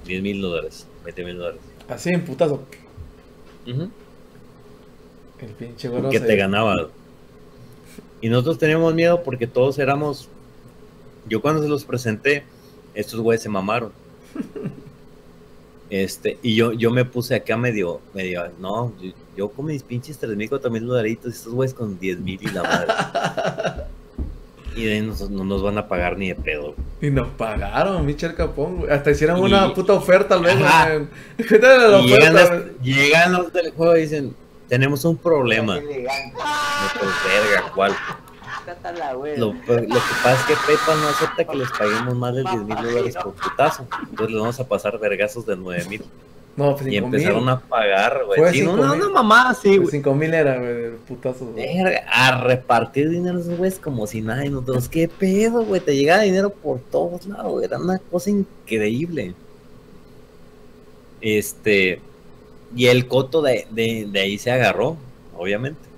10 mil dólares, 20 mil dólares. Así en putazo. Ujú. El pinche güey. que te ganaba. Y nosotros teníamos miedo porque todos éramos. Yo cuando se los presenté, estos güeyes se mamaron. Este, y yo, yo me puse acá medio, medio, no, yo, yo con mis pinches 3 mil, 4 mil dolaritos, y estos güeyes con 10 mil y la madre. y de ahí nos- no nos van a pagar ni de pedo. Y nos pagaron, Michel Capón, güey. Hasta hicieron Y- una puta oferta luego, Y llegan, oferta, los, llegan los del juego y dicen, tenemos un problema. Nosotros, verga, ¿cuál? Está la wea. Lo, lo que pasa es que PayPal no acepta que les paguemos más de 10 mil dólares por putazo. Entonces les vamos a pasar vergazos de 9 mil. No, pues Y 5 empezaron mil. a pagar, güey. Sí, no, no, una mamá así, güey. 5 mil era, güey, putazo. güey. A repartir dinero esos güeyes como si nada. Y nosotros, ¿qué pedo, güey? Te llegaba dinero por todos lados. güey. Era una cosa increíble. Este. Y el coto de, de, de ahí se agarró, obviamente.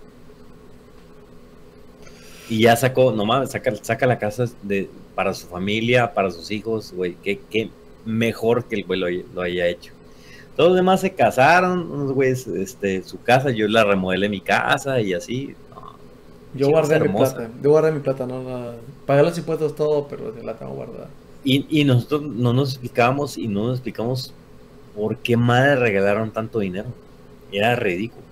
Y ya sacó, nomás, saca, saca la casa de, para su familia, para sus hijos, güey. Qué, qué mejor que el güey lo, haya- lo haya hecho. Todos los demás se casaron, unos güeyes, este, su casa, yo la remodelé mi casa y así. No, Yo guardé mi plata. Yo guardé mi plata, no la. Pagué los impuestos todo, pero la tengo guardada. Y, y nosotros no nos explicábamos y no nos explicamos por qué madre regalaron tanto dinero. Era ridículo.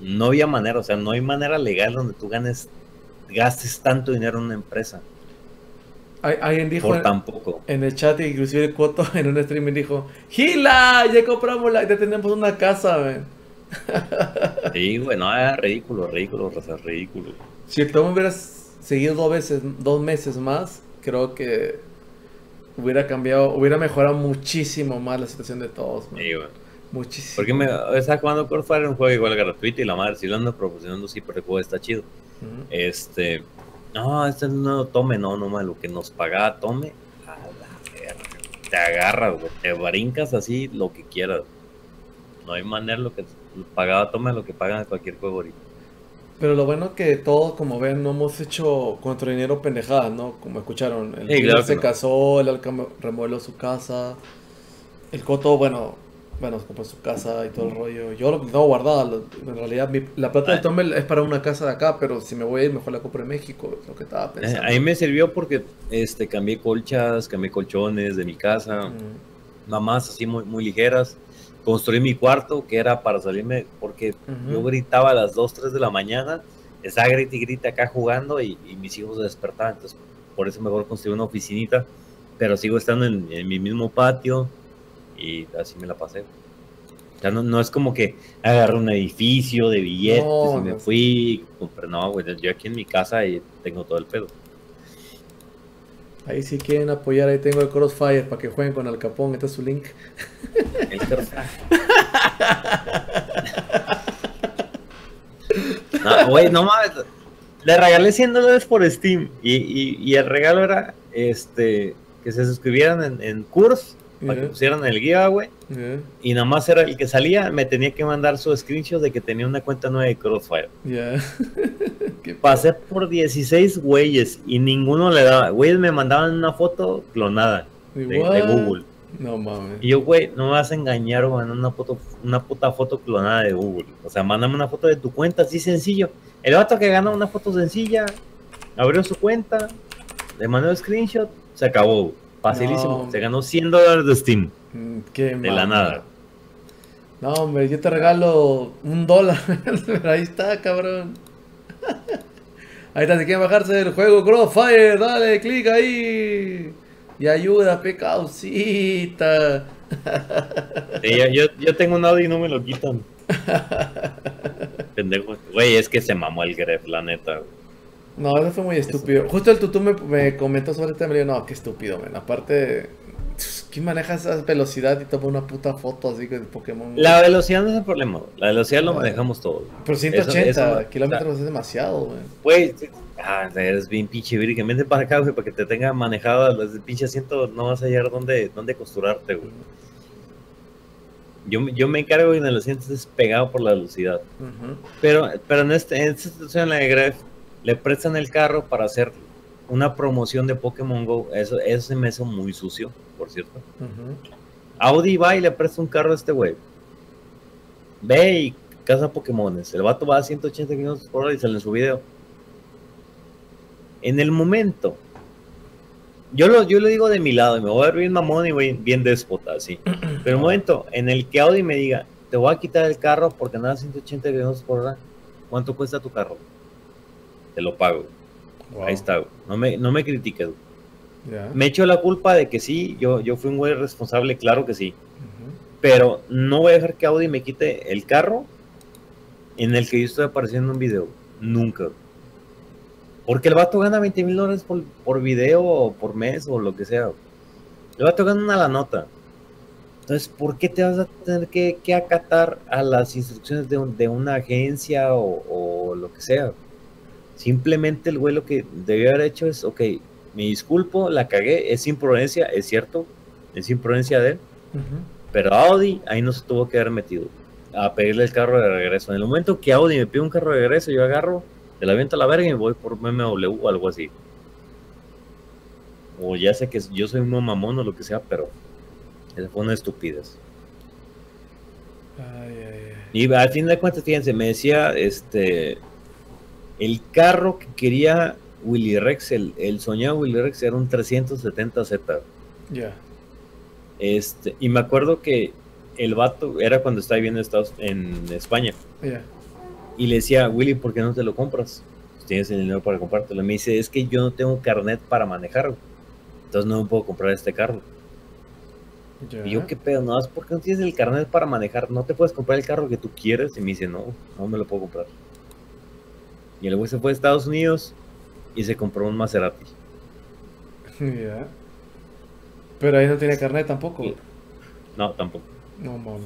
No había manera, o sea, no hay manera legal donde tú ganes, gastes tanto dinero en una empresa. Alguien dijo Por en, tan poco. en el chat, inclusive el Coto en un streaming dijo: ¡Gila! Ya compramos la. Ya tenemos una casa, güey. Sí, güey, no, era ridículo, ridículo, raza, ridículo. Si el Tom hubiera seguido dos veces, dos meses más, creo que hubiera cambiado, hubiera mejorado muchísimo más la situación de todos, man. Sí, güey. Muchísimo. Porque me estaba jugando Crossfire, un juego igual gratuito y la madre, si lo ando proporcionando, sí, pero el juego está chido. Este, no, este no tome, no, no, lo que nos pagaba tome, a la verga. Te agarras, güey, te brincas así lo que quieras. No hay manera lo que pagaba tome lo que pagan cualquier juego ahorita. Pero lo bueno que todos, como ven, no hemos hecho con nuestro dinero pendejadas, ¿no? Como escucharon, el Sí, claro se no. casó, el Alcam remodeló su casa. El Coto, bueno, bueno, se compró su casa y todo el rollo. Yo lo tengo guardado. lo- En realidad, mi- la plata del Tumble es para una casa de acá, pero si me voy a ir, mejor la compro en México. Lo que estaba Eh, pensando. ahí me sirvió porque este, cambié colchas, cambié colchones de mi casa, Mm. nada más así muy, muy ligeras. Construí mi cuarto, que era para salirme, porque Ujú. yo gritaba a las 2, 3 de la mañana, estaba grita y grita acá jugando y, y mis hijos se despertaban. Entonces, por eso mejor construí una oficinita, pero sigo estando en, en mi mismo patio y así me la pasé. O sea, no, no es como que agarré un edificio de billetes No, y me no. fui, compré, no, güey, yo aquí en mi casa y tengo todo el pedo. Ahí si quieren apoyar, ahí tengo el Crossfire para que jueguen con Al Capón. Este es su link. El Crossfire. No, güey, no mames. Le regalé 100 dólares por Steam. Y, y- y el regalo era este que se suscribieran en, en Curse para que pusieran el giveaway. Ya, Y nada más era el que salía, me tenía que mandar su screenshot de que tenía una cuenta nueva de Crossfire. ya. Pasé por 16 güeyes y ninguno le daba. Güeyes me mandaban una foto clonada de? Google. No mames. Y yo, güey, no me vas a engañar, güey, una foto, una puta foto clonada de Google. O sea, mándame una foto de tu cuenta, así sencillo. El vato que gana una foto sencilla, abrió su cuenta, le mandó el screenshot, se acabó. Facilísimo. No. Se ganó 100 dólares de Steam. Mm, Qué De la nada. No, hombre, yo te regalo un dólar. Pero ahí está, cabrón. Ahí está, si quieren bajarse del juego Crossfire, dale, clic ahí. Y ayuda, pecausita. Sí, yo, yo tengo un audio y no me lo quitan. Pendejo. Güey, es que se mamó el Gref, la neta. güey. No, eso fue muy estúpido. Justo el tutú me, me comentó sobre este y le digo, no, qué estúpido, men. Aparte, ¿quién maneja esa velocidad y toma una puta foto así de Pokémon? La velocidad no es el problema. güey. La velocidad lo Ah. manejamos todos. Pero 180 Eso- eso- kilómetros es demasiado, güey. Güey, ah, eres bien pinche virgen. Vente para acá, güey, para que te tenga manejado el pinche asiento. No vas a hallar dónde, dónde costurarte, güey. Yo, me- yo me encargo en el asiento es pegado por la velocidad. Pero, pero en, este, en esta situación, la de Gref, le prestan el carro para hacer una promoción de Pokémon Go. Eso, eso se me hizo muy sucio, por cierto. Audi va y le presta un carro a este güey. Ve y caza Pokémones. El vato va a 180 kilómetros por hora y sale en su video. En el momento, yo lo, yo lo digo de mi lado y me voy a ver bien mamón y voy bien déspota, así. Pero el momento en el que Audi me diga, te voy a quitar el carro porque nada 180 kilómetros por hora, ¿cuánto cuesta tu carro? Te lo pago. Ahí está, güey. No me, no me critiques. güey. Me echo la culpa de que sí, yo, yo fui un güey responsable, claro que sí. Pero no voy a dejar que Audi me quite el carro en el que yo estoy apareciendo en un video. Nunca. Porque el vato gana 20 mil dólares por, por video o por mes o lo que sea. El vato gana una la nota. Entonces, ¿por qué te vas a tener que, que acatar a las instrucciones de, un- de una agencia o, o lo que sea? Simplemente el güey lo que debió haber hecho es, ok, me disculpo, la cagué, es imprudencia, es cierto, es imprudencia de él, pero Audi ahí no se tuvo que haber metido a pedirle el carro de regreso. En el momento que Audi me pide un carro de regreso, yo agarro, te la aviento a la verga y me voy por BMW o algo así. O ya sé que yo soy un mamón o lo que sea, pero esa fue una estupidez. Ay, ay, ay. Y al fin de cuentas, fíjense, me decía este el carro que quería Willy Rex, el, el soñado Willy Rex era un 370Z. Ya. Este, y me acuerdo que el vato era cuando estaba viviendo en, Estados, en España. Y le decía, Willy, ¿por qué no te lo compras? Tienes el dinero para comprártelo. Me dice, es que yo no tengo carnet para manejarlo. Entonces no me puedo comprar este carro. Y yo, ¿qué pedo? No, es porque no tienes el carnet para manejar. No te puedes comprar el carro que tú quieres. Y me dice, no, no me lo puedo comprar. Y el güey se fue a Estados Unidos y se compró un Maserati. Ya. Pero ahí no tiene carnet tampoco. No, tampoco. No mames.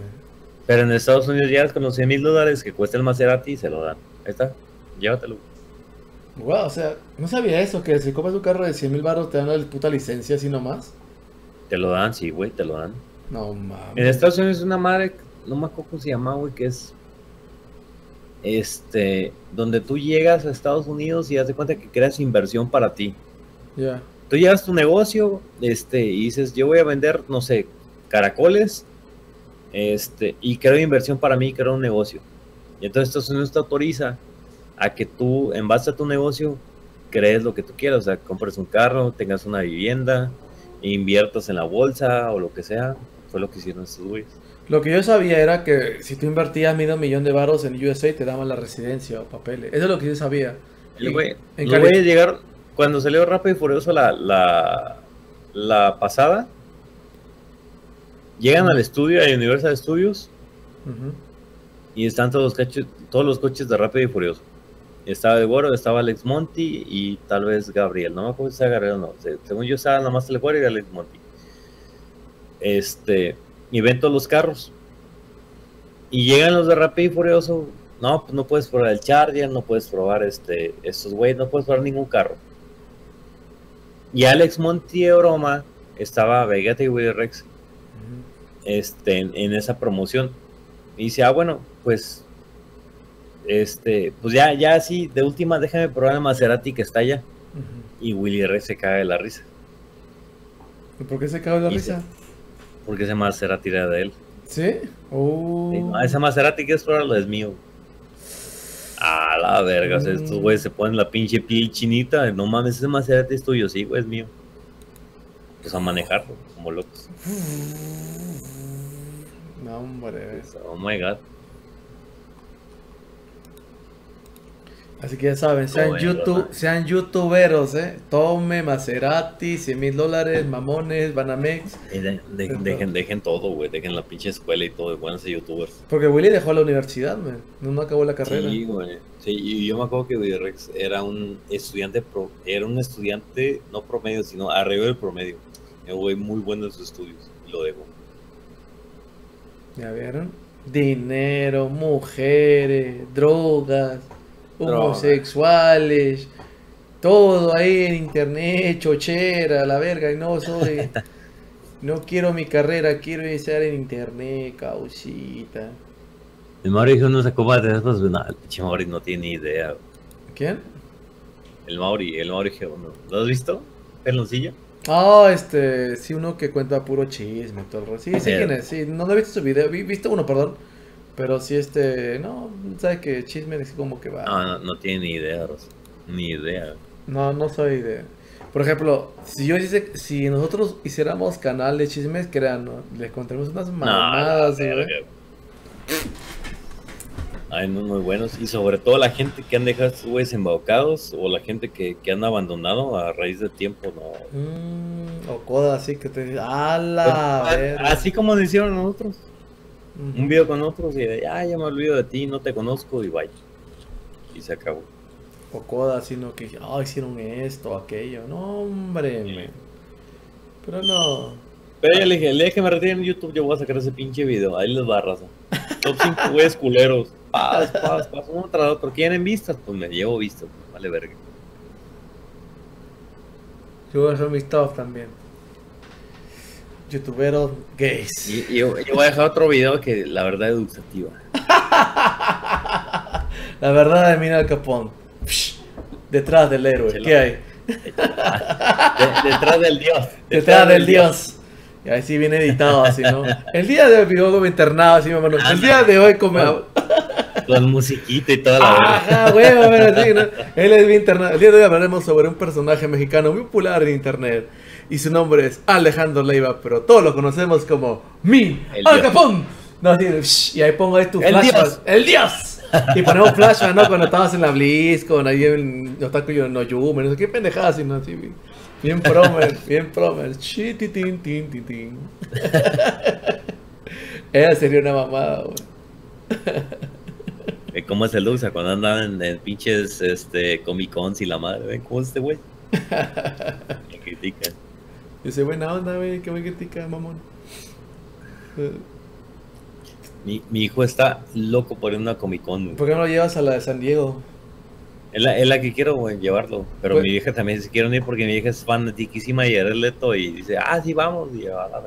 Pero en Estados Unidos llegas con los 100 mil dólares que cuesta el Maserati y se lo dan. Ahí está, llévatelo. Wow, o sea, no sabía eso, que si compras un carro de 100 mil baros te dan la puta licencia así nomás. Te lo dan, sí, güey, te lo dan. No mames. En Estados Unidos es una madre, no me acuerdo cómo se llama, güey, que es este, donde tú llegas a Estados Unidos y das de cuenta que creas inversión para ti. Ya. Tú llevas tu negocio, este, y dices, yo voy a vender, no sé, caracoles, Este, y una inversión para mí, era un negocio. Y entonces Estados Unidos te autoriza a que tú, en base a tu negocio, crees lo que tú quieras. O sea, compres un carro, tengas una vivienda, inviertas en la bolsa o lo que sea. Fue lo que hicieron estos güeyes. Lo que yo sabía era que si tú invertías medio millón de baros en USA te daban la residencia o papeles. Eso es lo que yo sabía. El güey, en cuando salió Rápido y Furioso la, la, la pasada, llegan al estudio, a Universal Studios, y están todos los, coches, todos los coches de Rápido y Furioso. Estaba Güero, estaba Alex Monty y tal vez Gabriel. No me acuerdo si estaba Gabriel o no. Se- Según yo estaba nada más el y Alex Monty. Este, y ven todos los carros. Y llegan los de Rápido y Furioso. No, pues no puedes probar el Charger, no puedes probar este, estos güeyes, no puedes probar ningún carro. Y Alex Monty de broma estaba Vegeta y Willy Rex este, en, en esa promoción. Y dice, ah, bueno, pues, este, pues ya, ya así, de última, déjame probar el Maserati que está allá. Y Willy Rex se cae de la risa, ¿Y por qué se cagó de la Y risa? Porque ese Maserati era de él. ¿Sí? Oh. Y, no, ese Maserati que es es mío. A la verga, o sea, estos Mm. güeyes se ponen la pinche piel chinita. No mames, ese Maserati es tuyo, sí, güey, es mío. Pues a manejarlo, como locos. No, hombre. Oh my god. Así que ya saben, sean, bueno, YouTube, ¿no? sean youtuberos, ¿eh? Tome, Maserati, 100 mil dólares, mamones, Banamex. De- de- dejen, dejen todo, güey, dejen la pinche escuela y todo, pónganse youtubers. Porque Willy dejó la universidad, man. No, acabó la carrera. Sí, güey. Sí, y yo me acuerdo que Willy Rex era un estudiante, pro- era un estudiante no promedio, sino arriba del promedio. El güey muy bueno en sus estudios, y lo dejó. ¿Ya vieron? Dinero, mujeres, Drogas. Homosexuales, todo ahí en internet, chochera, la verga, y no soy. No quiero mi carrera, quiero estar en internet, causita. El Mauri dijo no sacó más de no, el Mauri no tiene idea. ¿Quién? El Mauri, el Mauri G1. ¿Lo has visto? Peloncillo. Ah, este, sí, uno que cuenta puro chisme, todo el rollo. Sí, sí, quién es, sí, no, no he visto su video, vi, visto uno, perdón. Pero sí, este, no, sabe que chisme así como que va. No, no, no tiene ni idea, Rosa. Ni idea. No, no soy de. Por ejemplo, si yo dice, si nosotros hiciéramos canal de chismes, crean, ¿no? Les contaremos unas mamadas, no, unos muy buenos. Y sobre todo la gente que han dejado estos güeyes embaucados o la gente que, que han abandonado a raíz de tiempo, no. Mm, o coda así que te dice, a la Ah, verga". Así como lo hicieron nosotros. Un video con otros y de, ah, ya me olvido de ti, no te conozco y bye. Y se acabó. O coda así, ¿no? Que, ah, hicieron esto, aquello. No, hombre, men. Pero no. Pero ya le dije, el día que me retire en YouTube yo voy a sacar ese pinche video. Ahí les va, raza. Top 5 güeyes culeros. Paz, paz, paz, uno tras otro. ¿Quieren vistas? Pues me llevo vistas. pues, Vale verga. Yo voy a hacer mis top también. Youtuberos gays. Y, y yo, yo voy a dejar otro video que la verdad es educativa. La verdad de Mina Al Capón. Detrás del héroe. ¿Qué hay? De- detrás del dios. Detrás del dios. Y ahí sí viene editado así, ¿no? El día de hoy vivo como internado, así, mi hermano. El día de hoy como... Con musiquita y toda la verga. Ajá, güey, a ver, así, ¿no? Él es bien internado. El día de hoy hablaremos sobre un personaje mexicano muy popular en internet. Y su nombre es Alejandro Leiva, pero todos lo conocemos como Mi Al. Capón. No, y ahí pongo ahí tu El flashback. Dios. ¡El Dios! Y ponemos flashback, ¿no? Cuando estabas en la BlizzCon, ahí en Otaku yo no Yume, no sé qué pendejada, así, ¿no? Así, bien, bien promer, bien promer. Chi, ti, tin, tin, tin, tin. Esa sería una mamada, güey. Eh, ¿Cómo es el Luxa cuando andan en, en pinches este, Comic Cons y la madre? ¿Ven cómo es este güey? Me critican. Soy buena onda, güey, que me critica, mamón. Mi, mi hijo está loco por ir a una Comic Con. güey. ¿Por qué no lo llevas a la de San Diego? Es la, es la que quiero, güey, llevarlo. Pero Pues- mi vieja también dice, quiero ir porque mi vieja es fanatiquísima de Jared Leto y dice, ah, sí, vamos. Y a la.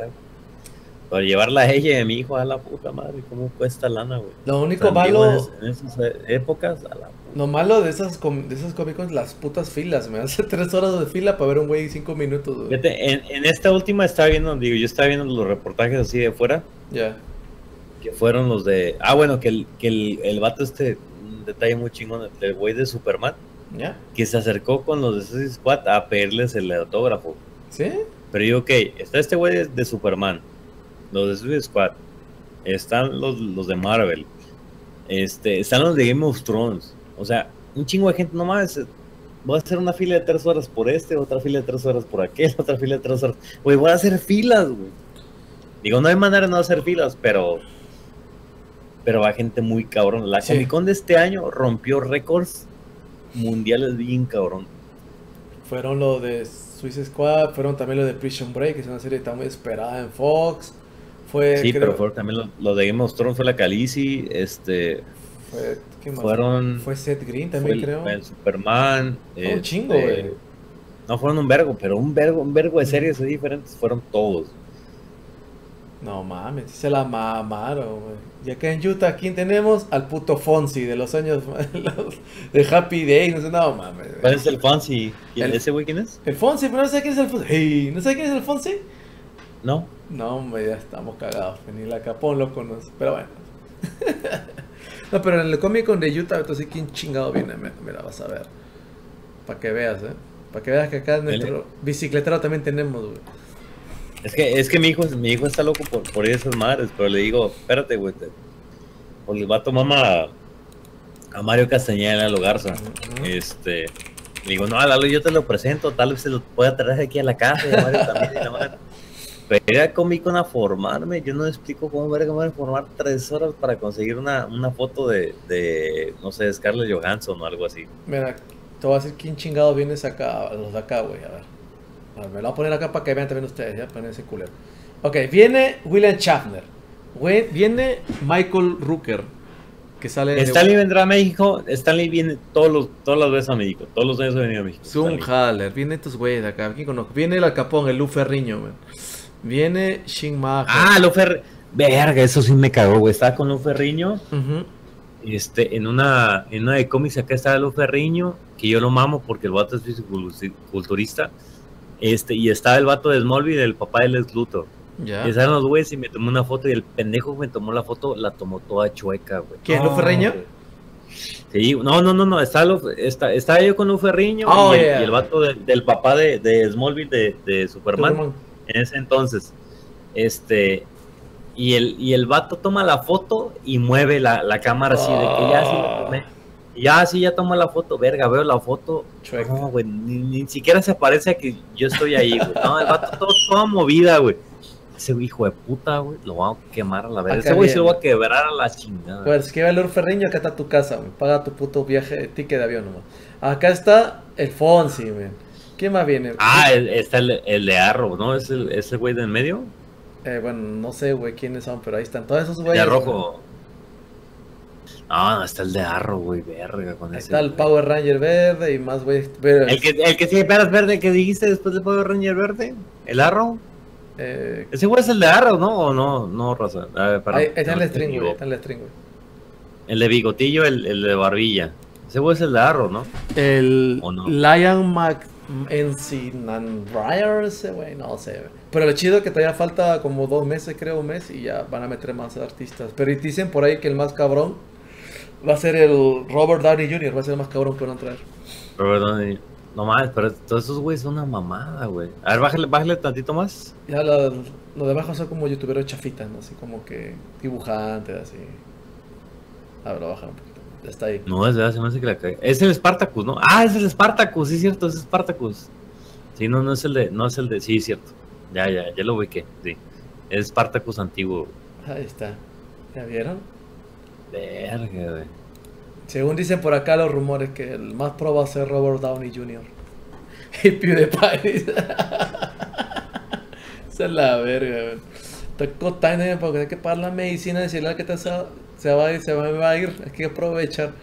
Pero llevarla a ella y a mi hijo, a la puta madre, ¿cómo cuesta lana, güey? Lo único San Diego malo- En, es- en esas épocas, a la Lo malo de esas, de esas Comic Cons, las putas filas. Me hace tres horas de fila para ver un güey cinco minutos, güey. Fíjate, en, en esta última estaba viendo, digo, yo estaba viendo los reportajes así de fuera. Ya. que fueron los de. Ah, bueno, que el, que el, el vato este, un detalle muy chingón, el güey de Superman, ¿Ya? que se acercó con los de Suicide Squad a pedirles el autógrafo. ¿Sí? Pero yo, ok, está este güey de, de Superman, los de Suicide Squad, están los, los de Marvel, este, están los de Game of Thrones. O sea, un chingo de gente nomás. Voy a hacer una fila de tres horas por este, otra fila de tres horas por aquel, otra fila de tres horas. Güey, voy a hacer filas, güey. Digo, no hay manera de no hacer filas, pero. Pero va gente muy cabrón. La Sí. Comic Con de este año rompió récords mundiales bien cabrón. Fueron los de Suicide Squad, fueron también los de Prison Break, que es una serie tan muy esperada en Fox. Fue, Sí, creo- pero fueron también lo de Game of Thrones, fue la Calici, este. Fue. Fueron. Fue Seth Green también, creo. fue el Superman. un este, chingo, güey. No fueron un vergo, pero un vergo, un vergo de series así diferentes fueron todos. No mames, se la mamaron, güey. Y acá en Utah, ¿quién tenemos? Al puto Fonsi de los años los- de Happy Day, no sé, no mames. ¿Cuál es el El- ¿Ese güey quién es? El Fonsi, pero no sé quién es el Fonsi. Hey, ¿No sé quién es el Fonsi? No. No, hombre, ya estamos cagados. Ni la Capón lo conoce. Pero bueno. no, pero en el Comic Con de Utah, entonces, ¿quién chingado viene? Mira, vas a ver. Para que veas, ¿eh? Para que veas que acá en nuestro bicicletero también tenemos, güey. Es que, es que mi hijo, mi hijo está loco por, por ir a esas madres, pero le digo, espérate, güey. te- Porque el vato mama a, a Mario Castañeda, a lo Garza. Este. Le digo, no, Lalo, yo te lo presento, tal vez se lo pueda traer aquí a la casa y a Mario también. y la madre. Pero ir a Comic Con a formarme, yo no explico cómo verga me voy a formar tres horas para conseguir una, una foto de, de, no sé, Scarlett Johansson o algo así. Mira, te voy a decir quién chingado vienes acá, los de acá, güey. A ver. A ver, me lo voy a poner acá para que vean también ustedes, ya, ponen ese culero. Ok, viene William Schaffner. Güey, Viene Michael Rooker. Que sale de- Stanley vendrá a México, Stanley viene todos los, todas las veces a México, todos los años ha venido a México. Zoom Haller, viene estos güeyes de acá, ¿quién conozco? Viene el Alcapón, el Lu Ferriño, man. Viene Shin Maher. Ah, Lu Ferriño. Verga, eso sí me cagó, güey. Estaba con Lu Ferriño. Ujú. Este, en una, en una de cómics acá estaba Lu Ferriño, que yo lo mamo porque el vato es fisiculturista. Este, y estaba el vato de Smallville, el papá de Les Luthor. Ya. Y estaban los güeyes y me tomé una foto y el pendejo que me tomó la foto la tomó toda chueca, güey. ¿Quién, Lu No, Ferriño? güey. Sí, no, no, no, no, estaba, está- estaba yo con Lu Ferriño Oh, y, el, yeah. y el vato de- del papá de, de Smallville de, de Superman, Superman. En ese entonces. Este, y el, y el vato toma la foto y mueve la, la cámara así de que ya sí la tomé. Y Ya, sí, ya tomó la foto, verga, veo la foto. No, güey, ni, ni siquiera se parece a que yo estoy ahí, güey. No, el vato todo, toda movida, güey. Ese hijo de puta, güey, lo voy a quemar a la verga. Acá Ese güey se lo va a quebrar a la chingada. Pues que va Lu Ferriño, acá está tu casa, güey. Paga tu puto viaje, ticket de avión nomás. Acá está el Fonsi, man. ¿Quién más viene? Ah, el- está el, el de Arrow, ¿no? ¿Es el, ese güey del medio? Eh, bueno, no sé, güey, quiénes son, pero ahí están todos esos El güeyes. de güey. rojo. No, no, está el de Arrow, güey, verga con Ahí ese. está el Power Ranger verde y más güeyes. pero- El que, el que sí, esperas verde que dijiste después del Power Ranger verde, el Arrow. Eh, Ese güey es el de Arrow, ¿no? ¿O no? No, Raza. A ver, perdón. ahí está en No, el string, güey. Está en el string, güey. El de bigotillo, el, el de barbilla. Ese güey es el de Arrow, ¿no? El ¿O no? Lion Mac Encinan ese güey, no sé. Pero lo chido es que todavía falta como dos meses, creo, un mes, y ya van a meter más artistas. Pero dicen por ahí que el más cabrón va a ser el Robert Downey Jr., va a ser el más cabrón que van a traer. Robert Downey. No mames, pero todos esos güeyes son una mamada, güey. A ver, bájale, bájale tantito más. Ya lo, lo de abajo son como youtuberos chafitas, ¿no? Así como que dibujantes, así. A ver, lo bajan un poquito. Está ahí. No, es verdad, se me hace que la cagué. Es el Spartacus, ¿no? Ah, es el Spartacus, sí, es cierto, es Spartacus. Sí, no, no es el de, no es el de, sí, es cierto. Ya, ya, ya lo ubiqué, sí. Es Spartacus antiguo. Ahí está. ¿Ya vieron? Verga, güey. Según dicen por acá los rumores que el más pro va a ser Robert Downey Jr. Y PewDiePie. Esa es la verga, güey. Tocó time porque hay que pagar la medicina decirle que te se, se va a ir, se va a ir. Hay que aprovechar.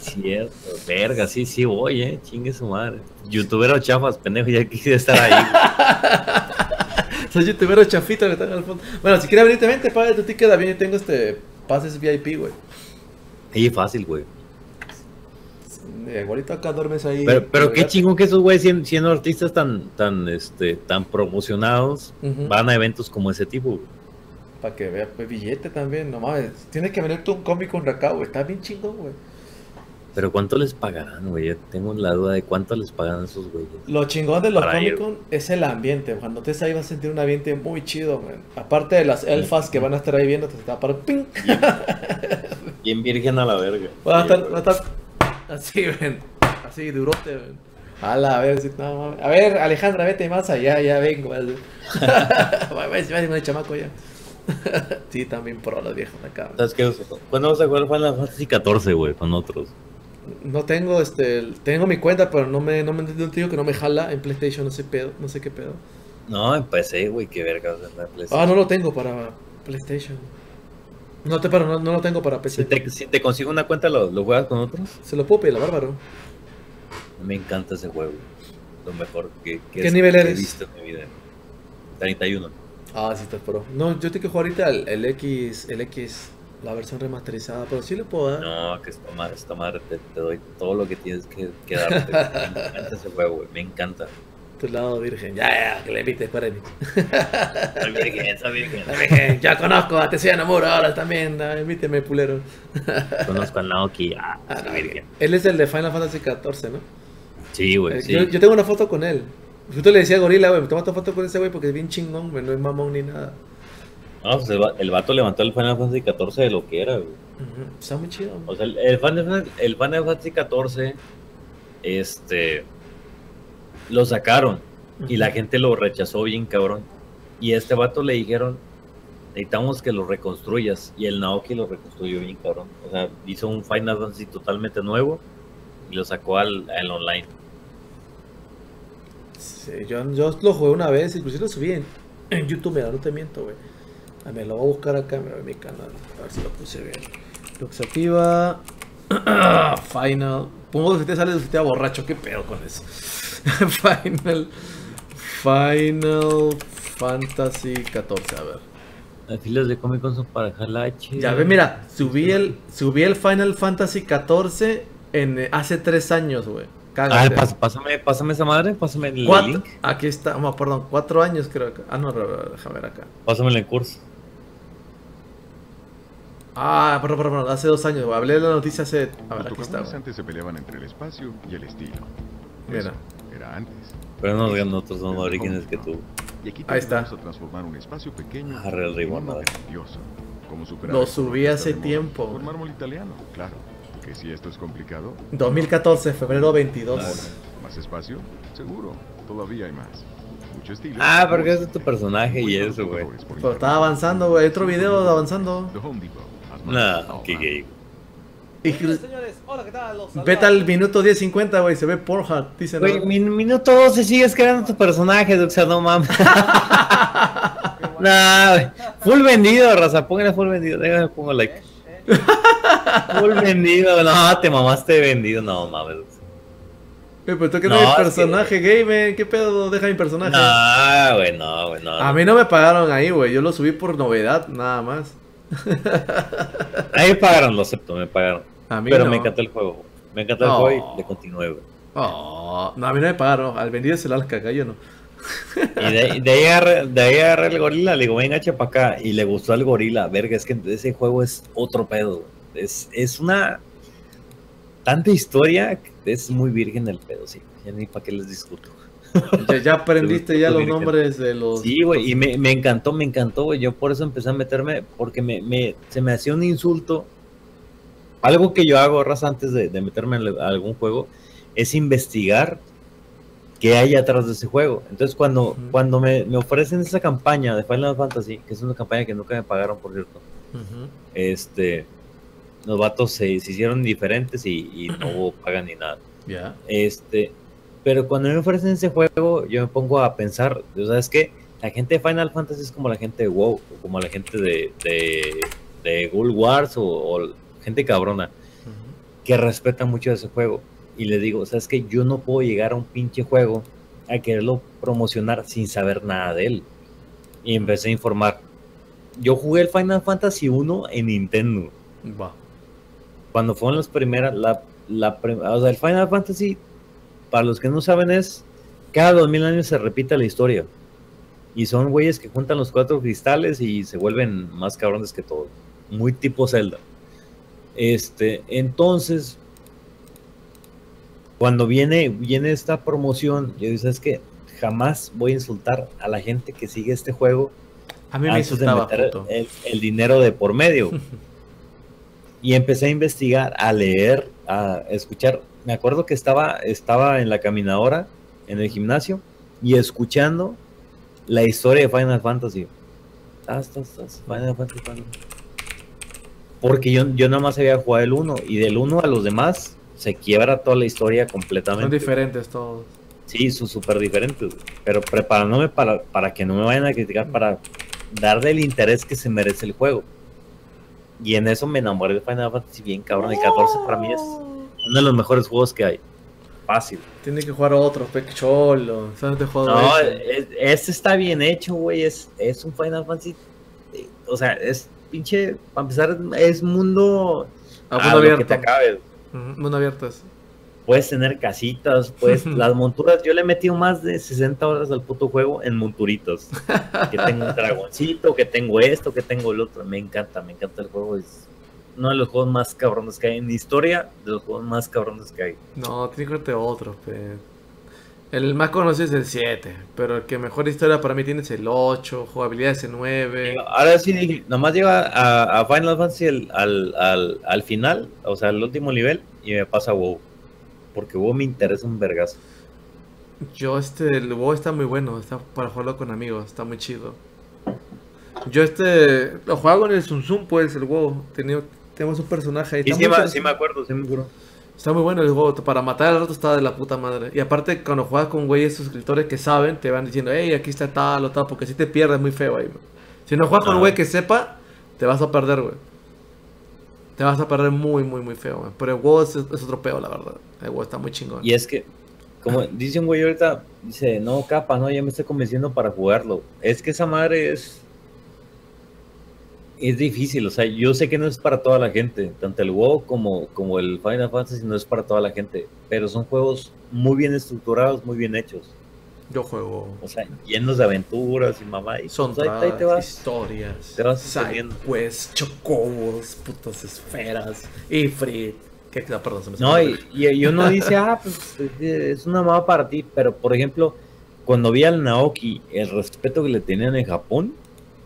Sí, cierto. Verga, sí, sí voy, eh. Chingue su madre. Youtubero chafas, pendejo, ya quisiera estar ahí. Son youtuberos chafitos que están al fondo. Bueno, si quieres venir, te vente, paga tu ticket avión. Yo tengo este pases VIP, güey. Y fácil, güey. Igualito acá duermes ahí. Pero, pero qué chingón que esos güeyes siendo, siendo artistas tan, tan, este, tan promocionados van a eventos como ese tipo. para que vea pues billete también, no mames. Tienes que venir tú un cómic con Rakao, está bien chingón, güey. Pero ¿cuánto les pagarán, güey? Tengo la duda de cuánto les pagan a esos güeyes. Lo chingón de los Comic. Con es el ambiente. Cuando estés ahí vas a sentir un ambiente muy chido, güey. Aparte de las elfas que van a estar ahí viendo, te va para ping. Bien virgen a la verga. Va a estar, va a estar así, ven. Así, durote, ven. Ala, a ver, si- no, a ver, Alejandra, vete más allá, ya vengo. Va a ver si va a ir chamaco ya. sí, también pro los viejos acá. ¿Sabes qué? ¿Cuándo vas a jugar Final Fantasy 14, güey? Con otros. No tengo este, el- tengo mi cuenta, pero no me, no me no digo que no me jala en PlayStation, no sé pedo, no sé qué pedo. No, en PC, güey, qué verga. Ah, no lo tengo para PlayStation. No te, pero no, no lo tengo para PC. Si te, si te consigo una cuenta, ¿lo, lo juegas con otros? Se lo puedo pedir, bárbaro. Me encanta ese juego. Lo mejor que, que ¿Qué es- nivel que eres? he visto en mi vida. 31. Ah, sí, estás pro. No, yo tengo que jugar ahorita el, el X, el X, la versión remasterizada, pero sí le puedo dar. No, que esta madre, esta madre te, te doy todo lo que tienes que, que darte. me encanta ese juego, güey. Me encanta. Tu lado virgen. Ya, ya, que le invites para mí. Soy virgen, soy virgen. Virgen, ya conozco, a te soy enamorado ahora también. ah, Invíteme, pulero. Conozco al Naoki. Ah, Ah, soy no, virgen. Él es el de Final Fantasy XIV, ¿no? Sí, güey, Eh, sí. yo, yo tengo una foto con él. Yo le decía a Gorila, güey, me tomaste foto con ese güey porque es bien chingón, güey, no es mamón ni nada. No, pues el, el vato levantó el Final Fantasy 14 de lo que era, güey. Ujú, Está muy chido. O sea, el, el Final, el Final Fantasy 14, este, lo sacaron y la gente lo rechazó bien cabrón. Y a este vato le dijeron, necesitamos que lo reconstruyas. Y el Naoki lo reconstruyó bien cabrón. O sea, hizo un Final Fantasy totalmente nuevo y lo sacó al, al online. Sí, yo, yo lo jugué una vez, inclusive lo subí en, en YouTube, mira, no te miento, güey. A ver, lo voy a buscar acá mira, en mi canal, a ver si lo puse bien. Lo que se activa. Final. Pongo que te sale si te borracho, qué pedo con eso. Final. Final Fantasy 14, a ver. Las filas de Comic Con son para H. Ya ve, mira, subí el, subí el Final Fantasy 14 en, eh, hace tres años, güey. Ah, pas- pásame, pásame esa madre, pásame el Cuatro- link, Aquí está, no, perdón, cuatro años creo que. Ah, no, déjame ver acá. pásame el curso. Ah, perdón, perdón, perdón, hace dos años, güey. Hablé de la noticia hace. A ver, aquí está, antes se peleaban entre el espacio y el estilo. Mira. Eso era antes. Pero no digan somos más orígenes que tú. Y aquí Ahí está. a transformar un espacio pequeño Arre el uno madre. grandioso. Como Lo el subí hace tiempo. Con mármol italiano, claro. Que si esto es complicado. 2014, febrero 22. Más espacio, seguro. Todavía hay más. Mucho estilo. Ah, porque ese es tu personaje y eso, güey. Pero estaba avanzando, güey. Otro video de avanzando. Nah, qué gay. Y Vete al minuto 10.50, güey. Se ve Pornhub. Dice, Güey, minuto 12 sigues creando tu personaje, o sea, no mames. nah, güey. Full vendido, raza. Póngale full vendido. Déjame pongo like. full vendido. No, te mamaste vendido. No mames. Güey, pero tú que No, eres es que- personaje gay, man. ¿Qué pedo? Deja mi personaje. No, güey, no, güey, no. A mí no me pagaron ahí, güey. Yo lo subí por novedad, nada más. Ahí me pagaron, lo acepto, me pagaron. A mí Pero no. me encantó el juego. Me encantó el juego y le continué. Oh, no, a mí no me pagaron. Al vendido se la caga, yo no. Y de, de ahí agarré, de ahí agarré el gorila, le digo, venga, para acá. Y le gustó al gorila. Verga, es que ese juego es otro pedo. Es, es una. Tanta historia que es muy virgen el pedo, sí. Ya ni para qué les discuto. Ya, ya aprendiste ya los Virgen. nombres de los. Sí, güey, y me, me encantó, me encantó, güey. Yo por eso empecé a meterme, porque me, me- se me hacía un insulto. Algo que yo hago, raza, antes de, de meterme en algún juego, es investigar qué hay atrás de ese juego. Entonces, cuando, cuando me, me ofrecen esa campaña de Final Fantasy, que es una campaña que nunca me pagaron, por cierto, este, los vatos se, se hicieron diferentes y, y no hubo paga ni nada. Ya. Este, pero cuando me ofrecen ese juego, yo me pongo a pensar, ¿sabes qué? La gente de Final Fantasy es como la gente de WoW, o como la gente de, de, de Guild Wars, o, o gente cabrona, que respeta mucho ese juego. Y le digo, ¿sabes qué? Yo no puedo llegar a un pinche juego a quererlo promocionar sin saber nada de él. Y empecé a informar. Yo jugué el Final Fantasy 1 en Nintendo cuando fueron las primeras, la, la prim- o sea, el Final Fantasy, para los que no saben, es cada 2000 años se repite la historia. Y son güeyes que juntan los cuatro cristales y se vuelven más cabrones que todo. Muy tipo Zelda. Este, entonces, cuando viene, viene esta promoción, yo digo, es que jamás voy a insultar a la gente que sigue este juego. A mí me antes de insultaba, meter el, el dinero de por medio. y empecé a investigar, a leer, a escuchar. Me acuerdo que estaba, estaba en la caminadora, en el gimnasio, y escuchando la historia de Final Fantasy. Tas, tas, tas, Final Fantasy, Final Fantasy. Porque yo, yo nada más había jugado el 1 y del 1 a los demás se quiebra toda la historia Son completamente. diferentes todos. Sí, son súper diferentes. Pero preparándome para, para que no me vayan a criticar, para darle el interés que se merece el juego. Y en eso me enamoré de Final Fantasy bien cabrón. El 14 para mí es uno de los mejores juegos que hay. Fácil. Tiene que jugar otro, pe cholo. ¿Sabes de juego No, ese? es- este está bien hecho, güey. Es, es un Final Fantasy. eh, O sea, es pinche. Para empezar, es mundo. A a mundo lo que abierto. te acabes. Mundo abierto es. Puedes tener casitas, pues las monturas. Yo le he metido más de 60 horas al puto juego en monturitos. que tengo un dragoncito, que tengo esto, que tengo el otro. Me encanta, me encanta el juego. Es uno de los juegos más cabrones que hay en historia, de los juegos más cabrones que hay. No, tiene que verte otro, pe. El más conocido es el 7, pero el que mejor historia para mí tiene es el 8, jugabilidad es el 9. Ahora sí, nomás llega a, a Final Fantasy el- al, al, al final, o sea, al último nivel, y me pasa WoW. Porque WoW me interesa un vergazo. Yo este, el WoW está muy bueno, está para jugarlo con amigos, está muy chido. Yo este, lo jugaba con el Zum, pues, el WoW. Tenía, tenemos un personaje ahí. Y sí, sí me acuerdo, sí me acuerdo. Está muy bueno el juego, para matar al rato estaba de la puta madre. Y aparte, cuando juegas con güeyes suscriptores que saben, te van diciendo, hey, aquí está tal o tal, porque si te pierdes muy feo ahí. man. Si no juegas con un Ah. güey que sepa, te vas a perder, güey. Te vas a perder muy, muy, muy feo, man. Pero el WoW es, es otro peo, la verdad. El WoW está muy chingón. Y es que, como dice un güey ahorita, dice, no, capa, no, ya me estoy convenciendo para jugarlo. Es que esa madre es. Es difícil, o sea, yo sé que no es para toda la gente, tanto el WoW como, como el Final Fantasy no es para toda la gente, pero son juegos muy bien estructurados, muy bien hechos. Yo juego. O sea, llenos de aventuras y mamá. Y Son pues, ahí- ahí te vas. historias, te vas side quests, chocobos, putas esferas, Ifrit. Que, no, perdón, se me No, y, y- y uno dice, ah, pues eh, es una mamá para ti, pero por ejemplo, cuando vi al Naoki, el respeto que le tenían en Japón,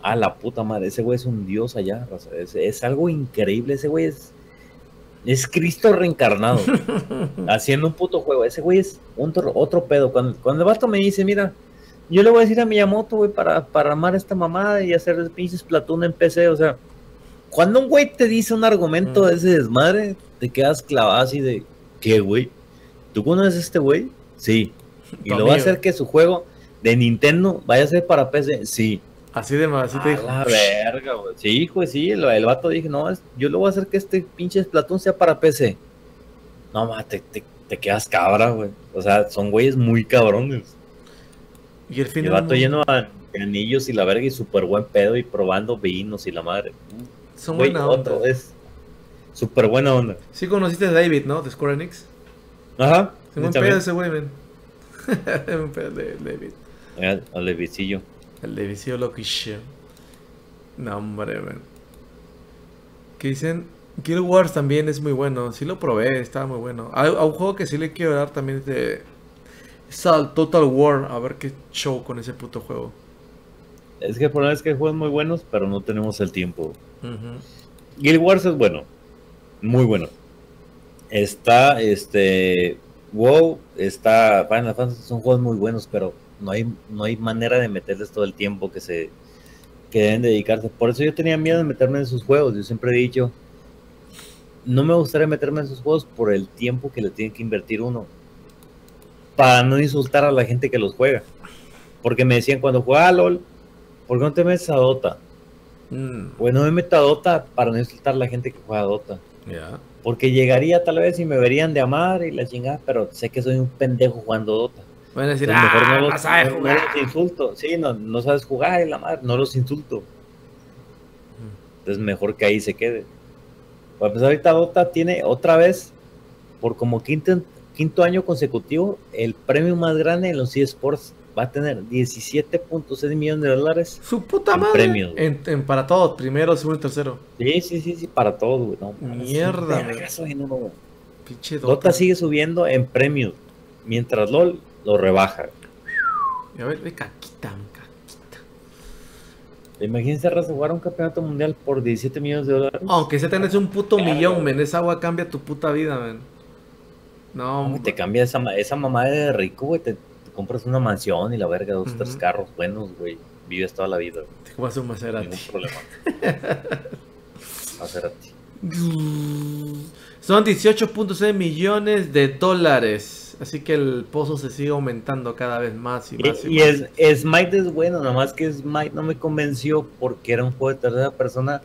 a la puta madre, ese güey es un dios allá, es, es algo increíble, ese güey es, es Cristo reencarnado, haciendo un puto juego, ese güey es otro, otro pedo, cuando, cuando el vato me dice, mira, yo le voy a decir a Miyamoto, güey, para, para armar esta mamada y hacer el pinches Platoon en PC, o sea, cuando un güey te dice un argumento de ese desmadre, te quedas clavado así de, ¿qué, güey? ¿Tú conoces a este güey? Sí. Y lo va a hacer que su juego de Nintendo vaya a ser para PC. Sí. Así de más, así te dijo. la verga, güey. Sí, pues sí, el, el vato dije, no, es- yo lo voy a hacer que este pinche Splatoon sea para PC. No, ma, te, te, te quedas cabra, güey. O sea, son güeyes muy cabrones. Y el fin El vato mundo. lleno de anillos y la verga y súper buen pedo y probando vinos y la madre. Son Güey, buena otro onda. es súper buena onda. Sí conociste a David, ¿no? De Square Enix. Ajá. Es un buen pedo ese güey, men. Es un pedo de David. Al al Levisillo. El de vicio loquillo. No, hombre, man. Que dicen. Guild Wars también es muy bueno. Sí lo probé, estaba muy bueno. Hay, hay un juego que sí le quiero dar también es de. Es al Total War. A ver qué show con ese puto juego. Es que el problema es que hay juegos muy buenos, pero no tenemos el tiempo. Guild Wars es bueno. Muy bueno. Está este. WoW, está Final Fantasy, son juegos muy buenos, pero no hay, no hay manera de meterles todo el tiempo que se que deben dedicarse. Por eso yo tenía miedo de meterme en sus juegos. Yo siempre he dicho, no me gustaría meterme en sus juegos por el tiempo que le tiene que invertir uno. Para no insultar a la gente que los juega. Porque me decían cuando jugaba LOL, ¿por qué no te metes a Dota? Mm, Bueno, me meto a Dota para no insultar a la gente que juega a Dota. Porque llegaría tal vez y me verían de amar y la chingada, pero sé que soy un pendejo jugando Dota. Van a decir, Entonces, ah, no no los, sabes no- no jugar. los insulto. Sí, no, no sabes jugar y la madre, no los insulto. Entonces mejor que ahí se quede. Pues ahorita Dota tiene otra vez, por como quinto, quinto año consecutivo, el premio más grande en los eSports va a tener 17.6 millones de dólares. Su puta en madre. premios. En, en- para todos, primero, segundo y tercero. Sí, sí, sí, sí, para todos, güey. No, Mierda, en Dota Dota. sigue subiendo en premios, mientras LOL lo rebaja. A ver, ve caquita, caquita. Imagínense jugar un campeonato mundial por 17 millones de dólares. Aunque se tenés un puto millón, men. Esa agua cambia tu puta vida, men. No, te cambia esa, esa mamá de rico, güey. Te, te compras una mansión y la verga, dos, tres Ujú. carros buenos, güey. Vives toda la vida. güey. te comas un Maserati. Ningún problema. Maserati. Son 18.6 millones de dólares. Así que el pozo se sigue aumentando cada vez más y más. Y, y es, Smite es bueno, nada más que Smite no me convenció porque era un juego de tercera persona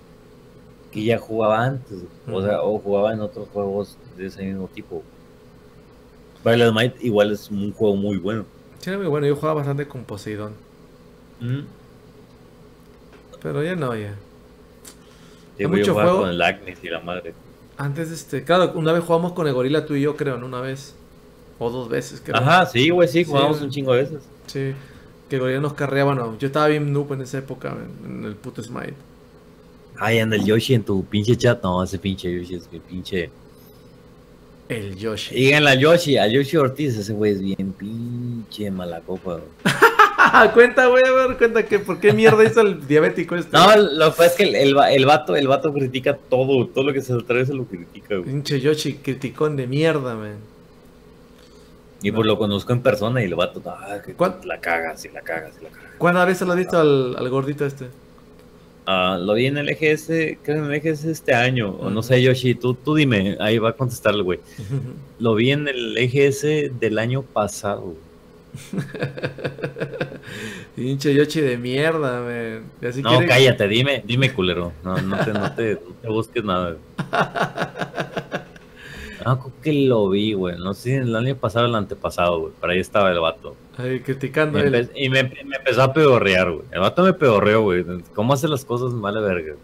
que ya jugaba antes, o sea, o jugaba en otros juegos de ese mismo tipo. Pero el Smite igual es un juego muy bueno. Sí, era muy bueno. Yo jugaba bastante con Poseidón. Mm. Pero ya no, ya. Digo, mucho juego. con el Agnes y la madre. Antes, este, claro, una vez jugamos con el gorila tú y yo, creo, ¿no? Una vez. O dos veces, creo. Ajá, sí, güey, sí, jugamos un chingo de veces. Sí. Que gorila nos carreaba, no. Yo estaba bien noob en esa época, en, en el puto Smite. Ay, anda el Yoshi en tu pinche chat. No, ese pinche Yoshi es mi pinche. El Yoshi. Díganle a Yoshi, a Yoshi Ortiz, ese güey es bien pinche mala copa. güey. cuenta, güey, a ver, cuenta que por qué mierda hizo el diabético este. No, lo que pasa es que el, el, el vato, el vato critica todo, todo lo que se atraviesa lo critica, güey. Pinche Yoshi, criticón de mierda, man. Y pues lo conozco en persona y el vato, ah, que la cagas y la cagas y la cagas. ¿Cuántas veces lo has visto al, al gordito este? Ah, lo vi en el EGS, creo en el EGS este año, o no sé, Yoshi, tú, tú dime, ahí va a contestar el güey. Lo vi en el EGS del año pasado. Pinche Yoshi de mierda, man. Así No, quiere- cállate, dime, dime, culero. No, no te, no te, no te busques nada. Ah, creo que lo vi, güey. No sé si el año pasado o el antepasado, güey. Por ahí estaba el vato. Ahí criticando Y, y me, me empezó a pedorrear, güey. El vato me pedorreó, güey. ¿Cómo hace las cosas vale verga?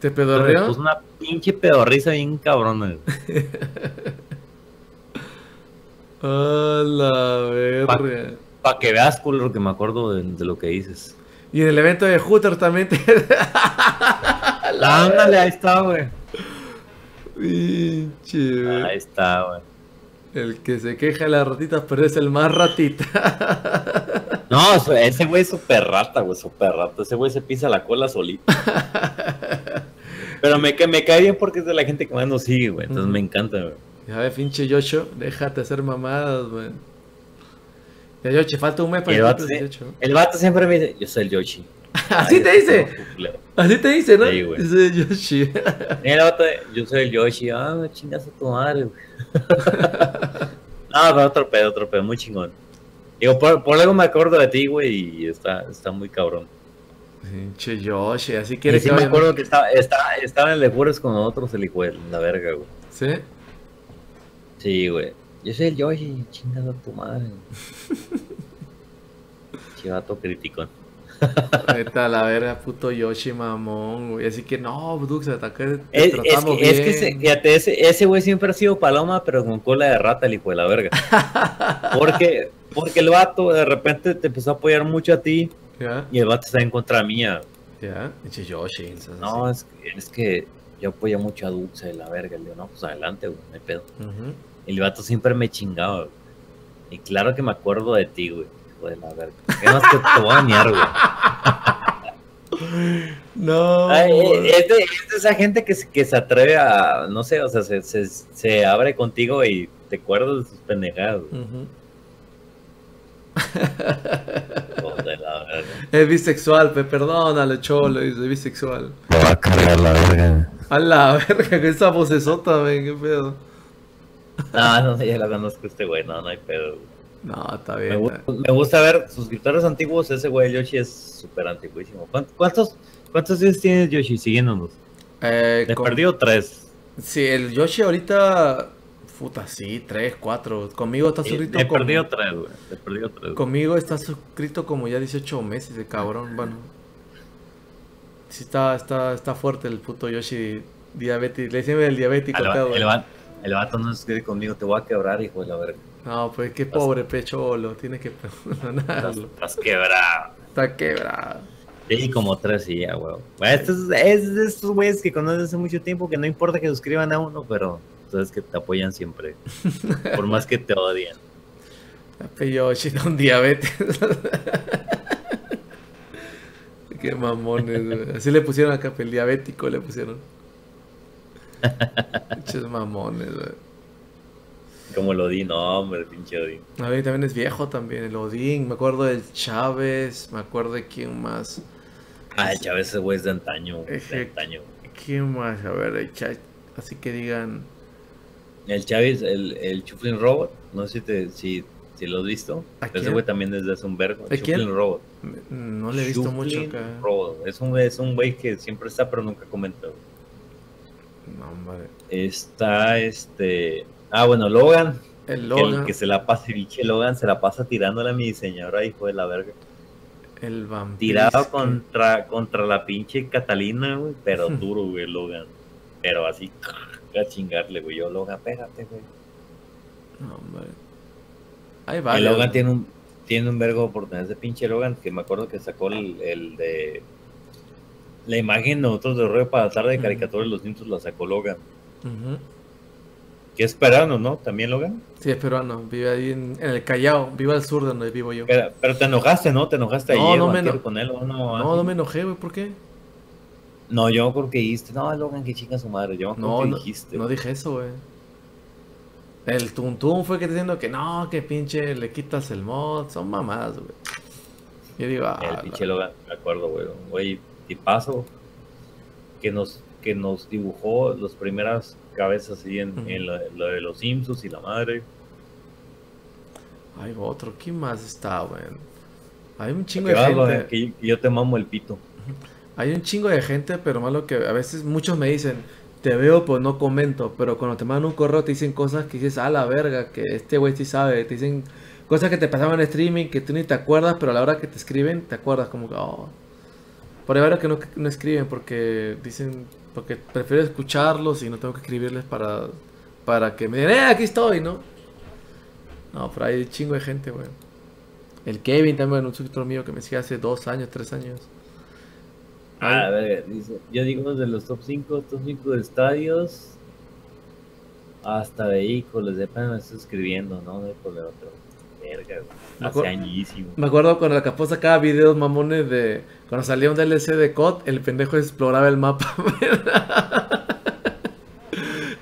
¿Te Me pedorreó? puso una pinche pedorriza bien cabrona. güey. A la verga. Para que veas, culero, que me acuerdo de, de lo que dices. Y en el evento de Hooter también te... Ándale, ahí está, güey. Pinche, güey. Ahí está, güey. El que se queja de las ratitas, pero es el más ratita. No, ese güey es súper rata, güey, súper rata. Ese güey se pisa la cola solito. Pero me, ca- me cae bien porque es de la gente que más nos sigue, güey. Entonces me encanta, güey. Ya ve, pinche Yocho, déjate hacer mamadas, güey. Ya, Yoshi, falta un mes para el, el vato, cumpleaños sie- 18. el vato siempre me dice, yo soy el Yoshi. Así Ay, te dice. culero. Así te dice, ¿no? Sí, güey. Dice Yoshi. El vato, yo soy el Yoshi. Ah, chingas a tu madre, güey. no, pero otro pedo, otro pedo, muy chingón. Digo, por, por algo me acuerdo de ti, güey, y está, está muy cabrón. Pinche Yoshi, así quiere sí que me vaya- acuerdo que estaba, estaba, estaba en el Lejures con nosotros el hijo de la verga, güey. ¿Sí? Sí, güey. Yo soy el Yoshi, chingas a tu madre. Chivato criticón. Ahorita la verga, puto Yoshi mamón, güey. Así que no, Dux, ataque. te Es, es tratamos que, es que bien. ese, fíjate, ese, ese güey siempre ha sido paloma, pero con cola de rata, el hijo de la verga. Porque, porque el vato de repente te empezó a apoyar mucho a ti y el vato está en contra mía. ya. Pinche Yoshi. No, es, que- es que yo apoyo mucho a Dulce de la verga. Le digo, no, pues adelante, güey, no hay pedo. Ujú. El vato siempre me chingaba, güey. Y claro que me acuerdo de ti, güey. Hijo de la verga. ¿Qué más que te voy a bañar, güey? No. Ay, güey. es, de, es de esa gente que se, que se atreve a, no sé, o sea, se, se, se abre contigo y te acuerdas de sus pendejadas. la verga. Es bisexual, pe, perdónale, cholo, es bisexual. Me va a cargar la verga. A la verga, que esa vocesota, ven, qué pedo. No, no sé, ya la conozco este güey, no, no hay pedo. güey. No, está Me, bien. gu- me gusta ver suscriptores antiguos, ese güey Yoshi es súper antiguísimo. ¿Cuántos, cuántos, días tienes Yoshi siguiéndonos? Eh, con- perdió tres. Sí, el Yoshi ahorita. Puta, sí, tres, cuatro. Conmigo está suscrito Le como. perdió tres, güey. Le perdió tres. güey. Conmigo está suscrito como ya 18 meses de cabrón, bueno. Sí está, está, está fuerte el puto Yoshi diabético. Le decimos el diabético el, va- el vato no que conmigo, te voy a quebrar, hijo de la verga. No, pues qué pobre pecholo, tiene que perdonarlo. Estás quebrado. Está quebrado. Sí, como tres y ya, weón. Bueno, esto es, es de estos güeyes que conoces hace mucho tiempo que no importa que suscriban a uno, pero sabes que te apoyan siempre. por más que te odien. Yoshi un diabetes. Qué mamones, güey. Así le pusieron acá, el diabético le pusieron. Pinches mamones, güey. Como el Odín, no, hombre, el pinche Odín. A ver, también es viejo también, el Odín. Me acuerdo del Chávez, me acuerdo de quién más. Ah, el Chávez ese güey es de antaño, de antaño. ¿Quién más? A ver, el Cha- así que digan. El Chávez, el, el Chuflin Robot, no sé si, te, si, si lo has visto. ¿A Ese güey también es de hace un vergo. ¿De quién? Chuflin Robot. No le he visto mucho acá. Robot. Es un, es un güey que siempre está, pero nunca comenta. No, hombre. Está este. Ah, bueno, Logan. El que Logan. Que, se la pasa, pinche Logan, se la pasa tirándole a mi diseñadora, hijo de la verga. El vampiro. Tirado contra, contra la pinche Catalina, güey, pero Hmm. duro, güey, Logan. Pero así, a chingarle, güey. Yo, Logan, pégate, güey. No, hombre. Hay Y varios. Logan tiene un, tiene un vergo de oportunidades de pinche Logan, que me acuerdo que sacó el, el de... La imagen de nosotros de rollo para la tarde de caricatura de los Simpsons la sacó Logan. Que es peruano, ¿no? También Logan. Sí, es peruano. Vive ahí en, en el Callao. Vive al sur de donde vivo yo. Pero, pero te enojaste, ¿no? Te enojaste No, ayer no me eno- con él, ¿o no? No, no me enojé, güey. ¿Por qué? No, yo porque dijiste, no, Logan, que chinga su madre. Yo No, que no, dijiste. no dije eso, güey. El Tuntún fue que te diciendo que no, que pinche le quitas el mod. Son mamadas, güey. Yo digo, ah, El pinche Logan, me acuerdo, güey. Güey, tipazo. Que nos, que nos dibujó las primeras cabezas así en, Ujú. en lo, lo de los Simpsons y la madre. Hay otro. ¿Quién más está, güey? Hay un chingo de gente. Que, que yo te mamo el pito. Hay un chingo de gente, pero malo que a veces muchos me dicen, te veo, pues no comento. Pero cuando te mandan un correo te dicen cosas que dices, a la verga, que este güey sí sabe. Te dicen cosas que te pasaban en streaming que tú ni te acuerdas, pero a la hora que te escriben, te acuerdas como que, oh. Por ahí varios que no, no escriben porque dicen, porque prefiero escucharlos y no tengo que escribirles para, para que me digan, eh, aquí estoy, ¿no? No, pero hay un chingo de gente, güey. El Kevin también, un suscriptor mío que me sigue hace dos años, tres años. Ah, a ver, dice, yo digo de los top 5, top 5 de estadios hasta vehículos, de me estoy escribiendo, ¿no? De por el otro. Verga, güey. Me Hace añísimo. Me acuerdo cuando la capó sacaba videos mamones de. Cuando salía un DLC de COD, el pendejo exploraba el mapa.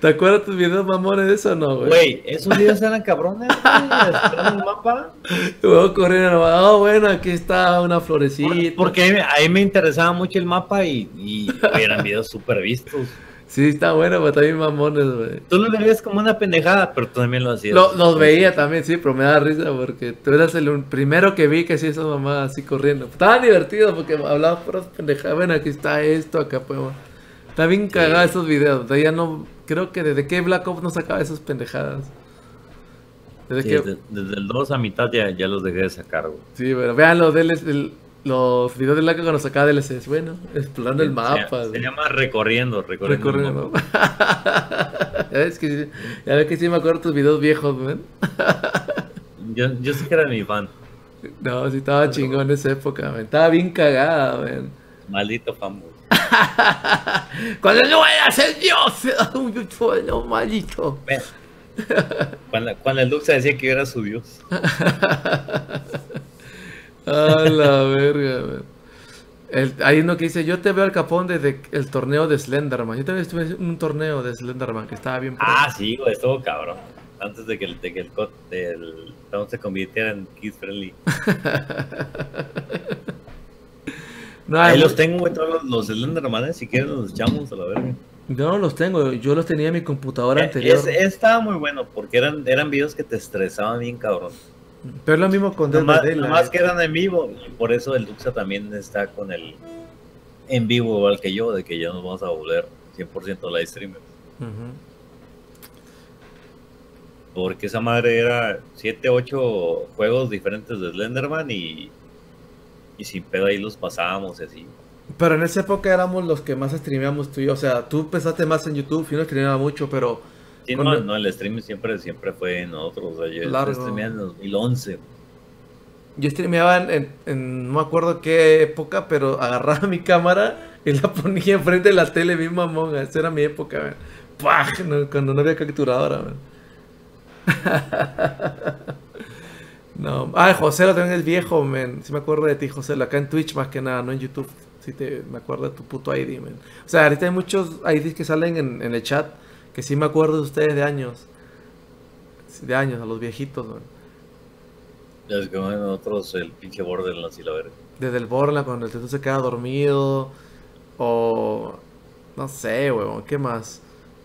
¿Te acuerdas tus videos mamones de eso o no, güey? Güey, esos videos eran cabrones, güey, explorando el mapa. Luego corriendo, oh, bueno, aquí está una florecita. Porque a mí, a mí me interesaba mucho el mapa y, y eran videos súper vistos. Sí, está bueno, pero también mamones, güey. Tú lo veías como una pendejada, pero tú también lo hacías. Lo- los veía también, sí, pero me da risa porque tú eras el primero que vi que hacía esa mamá así corriendo. Estaba divertido porque hablaba puras pendejadas. Bueno, aquí está esto, acá podemos. Está bien cagado esos videos. De ya no. Creo que desde que Black Ops no sacaba esas pendejadas. Desde Sí, que. desde, desde el 2 a mitad ya, ya los dejé de sacar, güey. Sí, pero vean los DLC, el- los videos de Black Ops cuando sacaba DLCs. Bueno, explorando el mapa. Se, llama recorriendo, recorriendo. el Recorriendo. mapa. ya ves que sí- ya ves que sí me acuerdo tus videos viejos, man. Yo, yo sí que era mi fan. No, sí estaba chingón en esa época, man. Estaba bien cagada, man. Maldito fanboy. Cuando no vaya a ser Dios, un suelo malito. Cuando, cuando el Luxa decía que yo era su dios. A la verga, man. El- hay uno que dice, yo te veo al capón desde el torneo de Slenderman. Yo también estuve en un torneo de Slenderman que estaba bien. Ah, sí, güey, estuvo cabrón. Antes de que el, de que el, se convirtiera en Kids Friendly. No, Ahí los tengo, güey, todos los, los Slenderman, si quieren los echamos a la verga. Yo no los tengo, yo los tenía en mi computadora Eh, anterior. es- estaba muy bueno, porque eran, eran videos que te estresaban bien cabrón. Pero es lo mismo con Dead Nomás, by Daylight. nomás que eran en vivo, y por eso el Luxa también está con el en vivo igual que yo, de que ya nos vamos a volver 100% live streamers. Ujú. Porque esa madre era 7, 8 juegos diferentes de Slenderman y, y sin pedo ahí los pasábamos y así. Pero en esa época éramos los que más streameamos tú y yo. O sea, tú empezaste más en YouTube, yo no streameaba mucho, pero Sí, no, el- no, el streaming siempre, siempre fue en otros. O sea, yo Largo. streamé en 2011. Yo streameaba en, no me acuerdo qué época, pero agarraba mi cámara y la ponía enfrente de la tele bien mamón. Esa era mi época, man. ¡Pah! No, cuando no había capturadora, man. no. Ah, José lo también es viejo, man. Sí me acuerdo de ti, José. Acá en Twitch más que nada, no en YouTube. Sí te, me acuerdo de tu puto ID, man. O sea, ahorita hay muchos IDs que salen en, en el chat que sí me acuerdo de ustedes de años. Sí, De años, a los viejitos. Ya es que en otros, el pinche Borderlands y la verga. Desde el Borla cuando el teto se queda dormido. O. No sé, weón. ¿Qué más?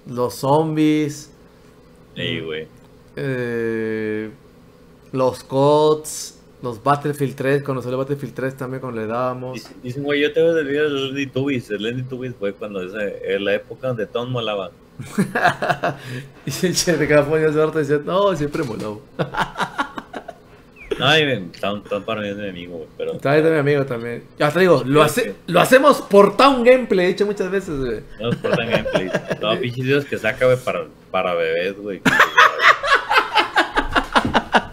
Los zombies. Ey, güey. eh, los CODs. Los Battlefield 3. Cuando salió Battlefield 3 también cuando le dábamos. Dice- Dicen, güey, yo te veo del video del Lenny Tubis. El Lenny Tubis fue cuando esa, en la época donde todo molaba. y el California Suerte decía, no, siempre moló. No, y me- tan, tan para mí es mi amigo, pero... Está ahí de mi amigo también. Ya te digo, lo, hace, lo hacemos por Town Gameplay, he dicho muchas veces, güey. No nos cortan gameplay. Todos pinches videos que saca, güey, para, para bebés, güey.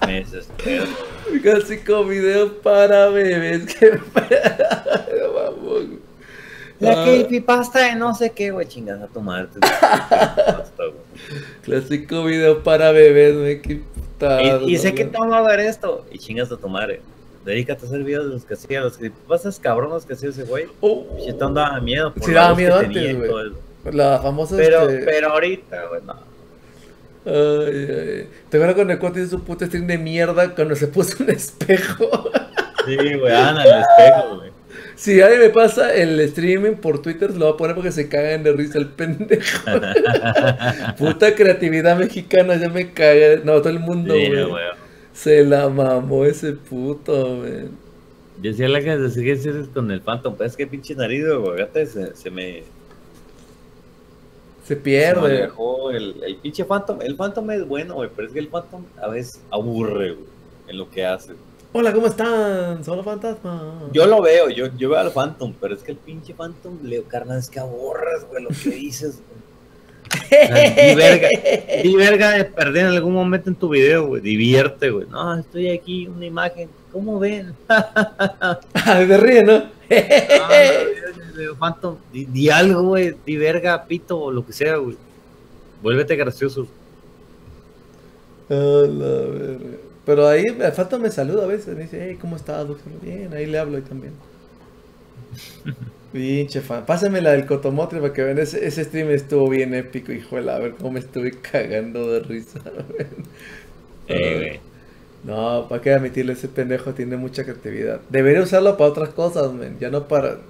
Me desespero. Clásico video para bebés. Que. La Ah, creepypasta de no sé qué, güey, chingas a güey. Clásico video para bebés, güey. Qué putada, Y, y sé que va a ver esto. Y chingas a tu madre. Dedícate a hacer videos de los que hacía, los creepypastas cabrones que hacía ese güey. Si te daba miedo. por Sí, daba miedo antes, güey. La famosa. Pero, este- pero ahorita, güey, no. Ay, ay. ¿Te acuerdas cuando el hizo su puto stream de mierda cuando se puso un espejo? Sí, güey, anda en el espejo, güey. Si alguien me pasa el streaming por Twitter, se lo voy a poner porque se cagan de risa el pendejo. Puta creatividad mexicana, ya me cagué. No, todo el mundo, Sí. Se la mamó ese puto, güey. Yo decía la que se sigue con el Phantom, pero es que pinche nariz, güey, se, se me... Se Se me pierde. alejó el, el pinche Phantom. El Phantom es bueno, güey, pero es que el Phantom a veces aburre, güey, en lo que hace. Hola, ¿cómo están? Solo fantasma. Yo lo veo, yo, yo veo al Phantom, pero es que el pinche Phantom, Leo, carnal, es que aborras, güey, lo que dices, güey. Di verga, di verga de perder en algún momento en tu video, güey. Divierte, güey. No, estoy aquí, una imagen. ¿Cómo ven? Me ríe, ¿no? No, no, Phantom, di, di algo, güey. Di verga, pito, o lo que sea, güey. Vuélvete gracioso. A la verga. Pero ahí el Phantom me saluda a veces. Me dice, hey, ¿cómo estás, doctor? Bien, ahí le hablo y también. Pinche fan. Pásame la del Cotomotri para que vean. Ese, ese stream estuvo bien épico, hijo de la. A ver cómo me estuve cagando de risa. Eh, güey. No, para qué admitirle, ese pendejo tiene mucha creatividad. Debería usarlo para otras cosas, men. Ya no para.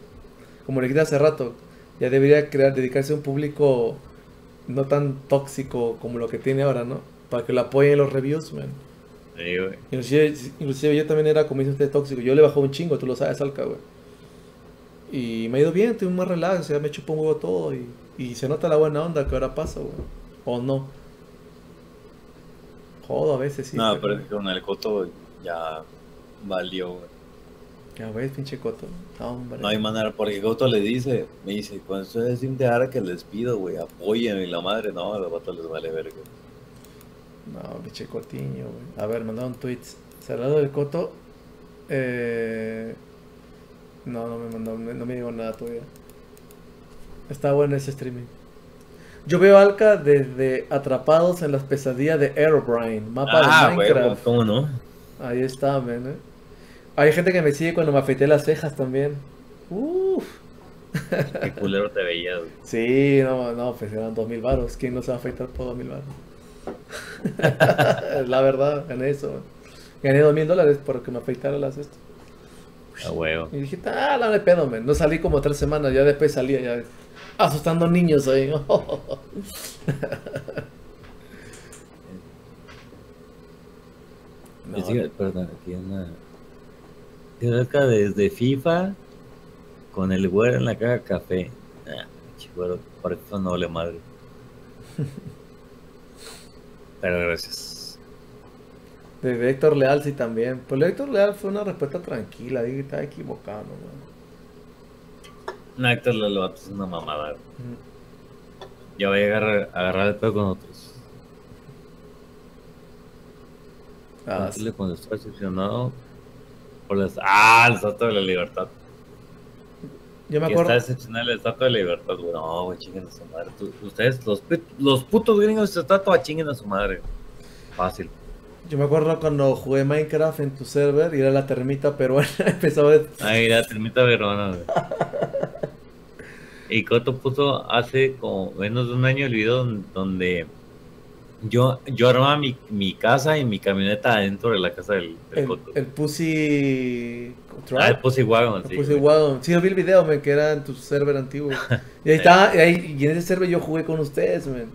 Como le dije hace rato. Ya debería crear, dedicarse a un público no tan tóxico como lo que tiene ahora, ¿no? Para que lo apoyen en los reviews, man. Sí, güey. Inclusive, inclusive yo también era, como dice usted, tóxico. Yo le bajó un chingo, tú lo sabes, Alca, güey. Y me ha ido bien, un más relax, ya me chupó un huevo todo y, y se nota la buena onda que ahora pasa, güey. O no. Jodo a veces, sí. no, pero es que con el Coto ya valió, güey. Ya ves, pinche coto. No, hombre. No hay manera, porque Coto le dice, me dice, cuando ustedes sin dejar que les pido, güey, apóyenme y la madre, no, a los vatos les vale verga. No, pinche cotiño, güey. A ver, mandaron tweets. Salado del coto. Eh... No, no me mandó, no, me digo nada todavía. Está bueno ese streaming. Yo veo a Alka desde Atrapados en las pesadillas de Aerobrine, mapa Ah, de Minecraft. ¿cómo no? Ahí está, men. ¿eh? Hay gente que me sigue cuando me afeité las cejas también. Uf. Qué culero te veías, güey. Sí, no, no, pues eran dos mil varos. ¿Quién no se va a afeitar por dos mil varos? La verdad, gané eso. Gané dos mil dólares por que me afeitara las esto. A huevo. Y dije, ah, no le pedo, men. No salí como tres semanas, ya después salía ya asustando niños ahí. No. Perdón, aquí una... Acá desde FIFA con el güero en la caja de café. Ah, güero, por eso no vale madre. Bueno, gracias. De Víctor Leal sí también. Pues Víctor Leal fue una respuesta tranquila, dije que estaba equivocado, man. No, Héctor Leal es una mamada. Mm. Ya voy a agarrar, agarrar el pedo con otros. Ah, sí. Cuando está decepcionado por las... Ah, el salto de la libertad. Yo me acuerdo. Está decepcionado el Estatua de la Libertad, güey. No, güey, chinguen a su madre. Tú- ustedes, los, los putos gringos de estatua, chinguen a su madre. Fácil. Yo me acuerdo cuando jugué Minecraft en tu server y era la termita peruana. Empezaba a Ahí la termita verona, güey. Y Coto puso hace como menos de un año el video don- donde yo, yo armaba mi, mi casa y mi camioneta adentro de la casa del, del el, Coto. el Pussy. Ah, el Pussy Wagon, El sí. Pussy. Wagon. Sí, yo vi el video, man, que era en tu server antiguo. Y ahí estaba, y, ahí, y en ese server yo jugué con ustedes, man.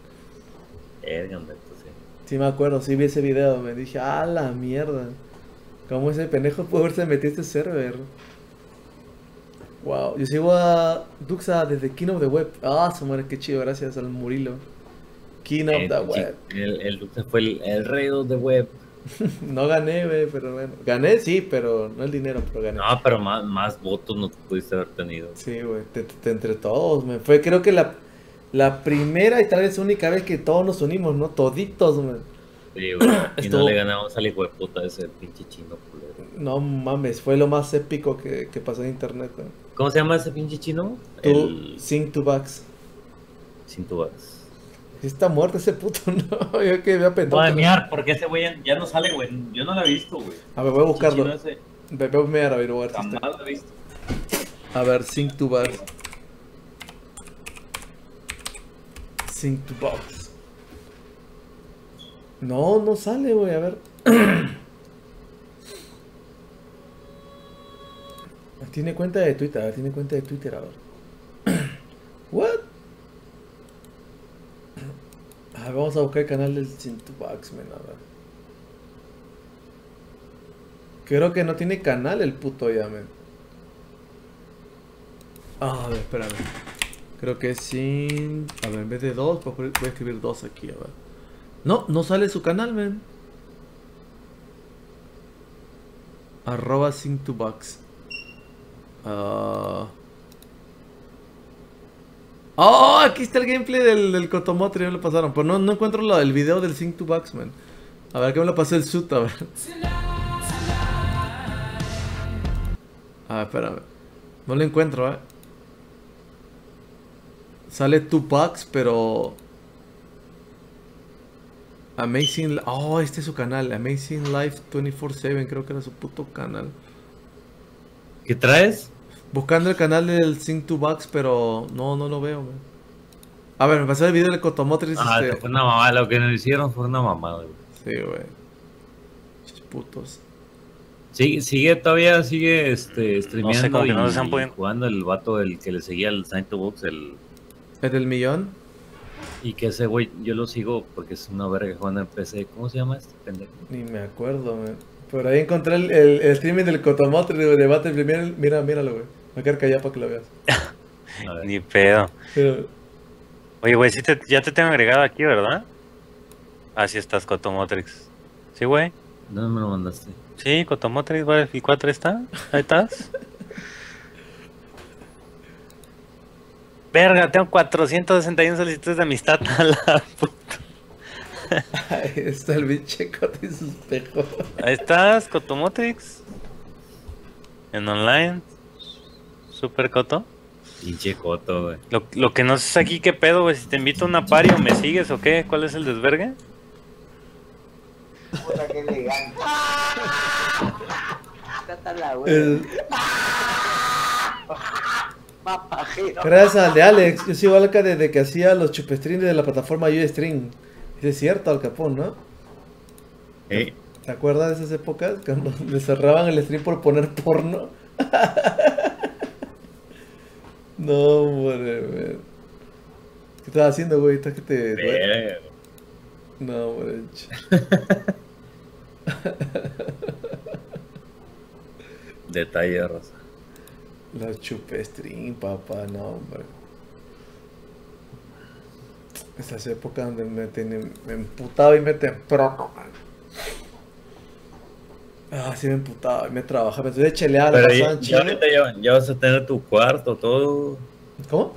Hombre, entonces. Sí, me acuerdo, sí vi ese video, me dije, ah, la mierda. ¿Cómo ese pendejo pudo haberse metido a este server? Wow, yo sigo a Duxa desde King of the Web. Ah, su madre, qué chido, gracias al Murilo. King of the Web. El, el fue el, el rey de web. No gané, güey, pero bueno. Gané, sí, pero no el dinero, pero gané. No, pero más, más votos no pudiste haber tenido. Sí, güey, te- te- entre todos, me Fue creo que la, la primera y tal vez única vez que todos nos unimos, ¿no? Toditos, man. Sí, güey. Y Estuvo- no le ganamos al hijo de puta ese pinche chino culero. No mames, fue lo más épico que, que pasó en internet, güey. ¿Cómo se llama ese pinche chino? Tú, El Sing to Bucks. sin tubas. Sí Está muerto ese puto, no. Yo que había pensado. Voy a mear, porque ese güey ya- no sale, güey. Yo no lo he visto, güey. A ver, voy a buscarlo. Voy a mear, a ver, voy a ver si está. Jamás lo he visto. A ver, Sing to Bucks. Sing to Bucks. No, no sale, güey, a ver. Tiene cuenta de Twitter, a ver, tiene cuenta de Twitter, a ver. What? A ver, vamos a buscar el canal del Bucks, man, a ver. Creo que no tiene canal el puto ya, man. Ah, a ver, espérame. Creo que sin. A ver, en vez de dos, voy a escribir dos aquí, a ver. No, no sale su canal, man. Arroba to bucks. Ah. Oh, aquí está el gameplay del, del Cotomotri, me lo pasaron. Pero no, no encuentro lo- el video del Sing to Bucks, man. A ver, que me lo pasó el Suit, a ver. Ah, espérame. No lo encuentro, eh. Sale Tupac, pero. Amazing. Oh, este es su canal. Amazing Life 24-7. Creo que era su puto canal. ¿Qué traes? Buscando el canal del Sing to Bucks, pero no, no lo veo, man. A ver, me pasó el video del Cotomotris. Ah, este... fue una mamada. Lo que nos hicieron fue una mamada, güey. Sí, güey. Putos. Sigue, sigue todavía, sigue este, streameando como que y, no se han podido- y jugando el vato el que le seguía al Saint Box, el ¿El del millón? y que ese güey yo lo sigo porque es una verga jugando en PC. ¿Cómo se llama este pendejo? Ni me acuerdo, man. Por ahí encontré el, el, el streaming del Cotomotris de debate. Mira, mira, míralo, güey. Me quedar callado para que lo veas. Ni pedo. Pero- Oye, güey, sí te- ya te tengo agregado aquí, ¿verdad? Así estás, Cotomotrix. ¿Sí, güey? ¿Dónde me lo mandaste? Sí, Cotomotrix, Battlefield 4 está. Ahí estás. Verga, tengo 461 solicitudes de amistad a la puta. Ahí está el pinche Coto y sus pejos. Ahí estás, Cotomotrix. En online. Super Coto. Pinche coto, güey. Lo, lo que no sé es aquí qué pedo, güey. Si te invito a una party o me sigues o qué. ¿Cuál es el desvergue? Puta, qué elegante. El-. Gracias al de Alex. Yo sigo Alca desde que hacía los chupestrings de la plataforma Ustream. Es cierto, Al Capón, ¿no? Eh, ¿Te acuerdas de esas épocas? Cuando le cerraban el stream por poner porno. no, hombre, man. ¿Qué estás haciendo, güey? ¿Estás que te.? No, hombre. Detalle, Rosa. La chupestring, papá, no, hombre. Esas épocas donde me, tenía- me emputaba y me temprano, man. Ah, sí me emputaba me trabajaba. Me estoy de chelear, Pero ya, ahorita ya, ya vas a tener tu cuarto, todo. ¿Cómo?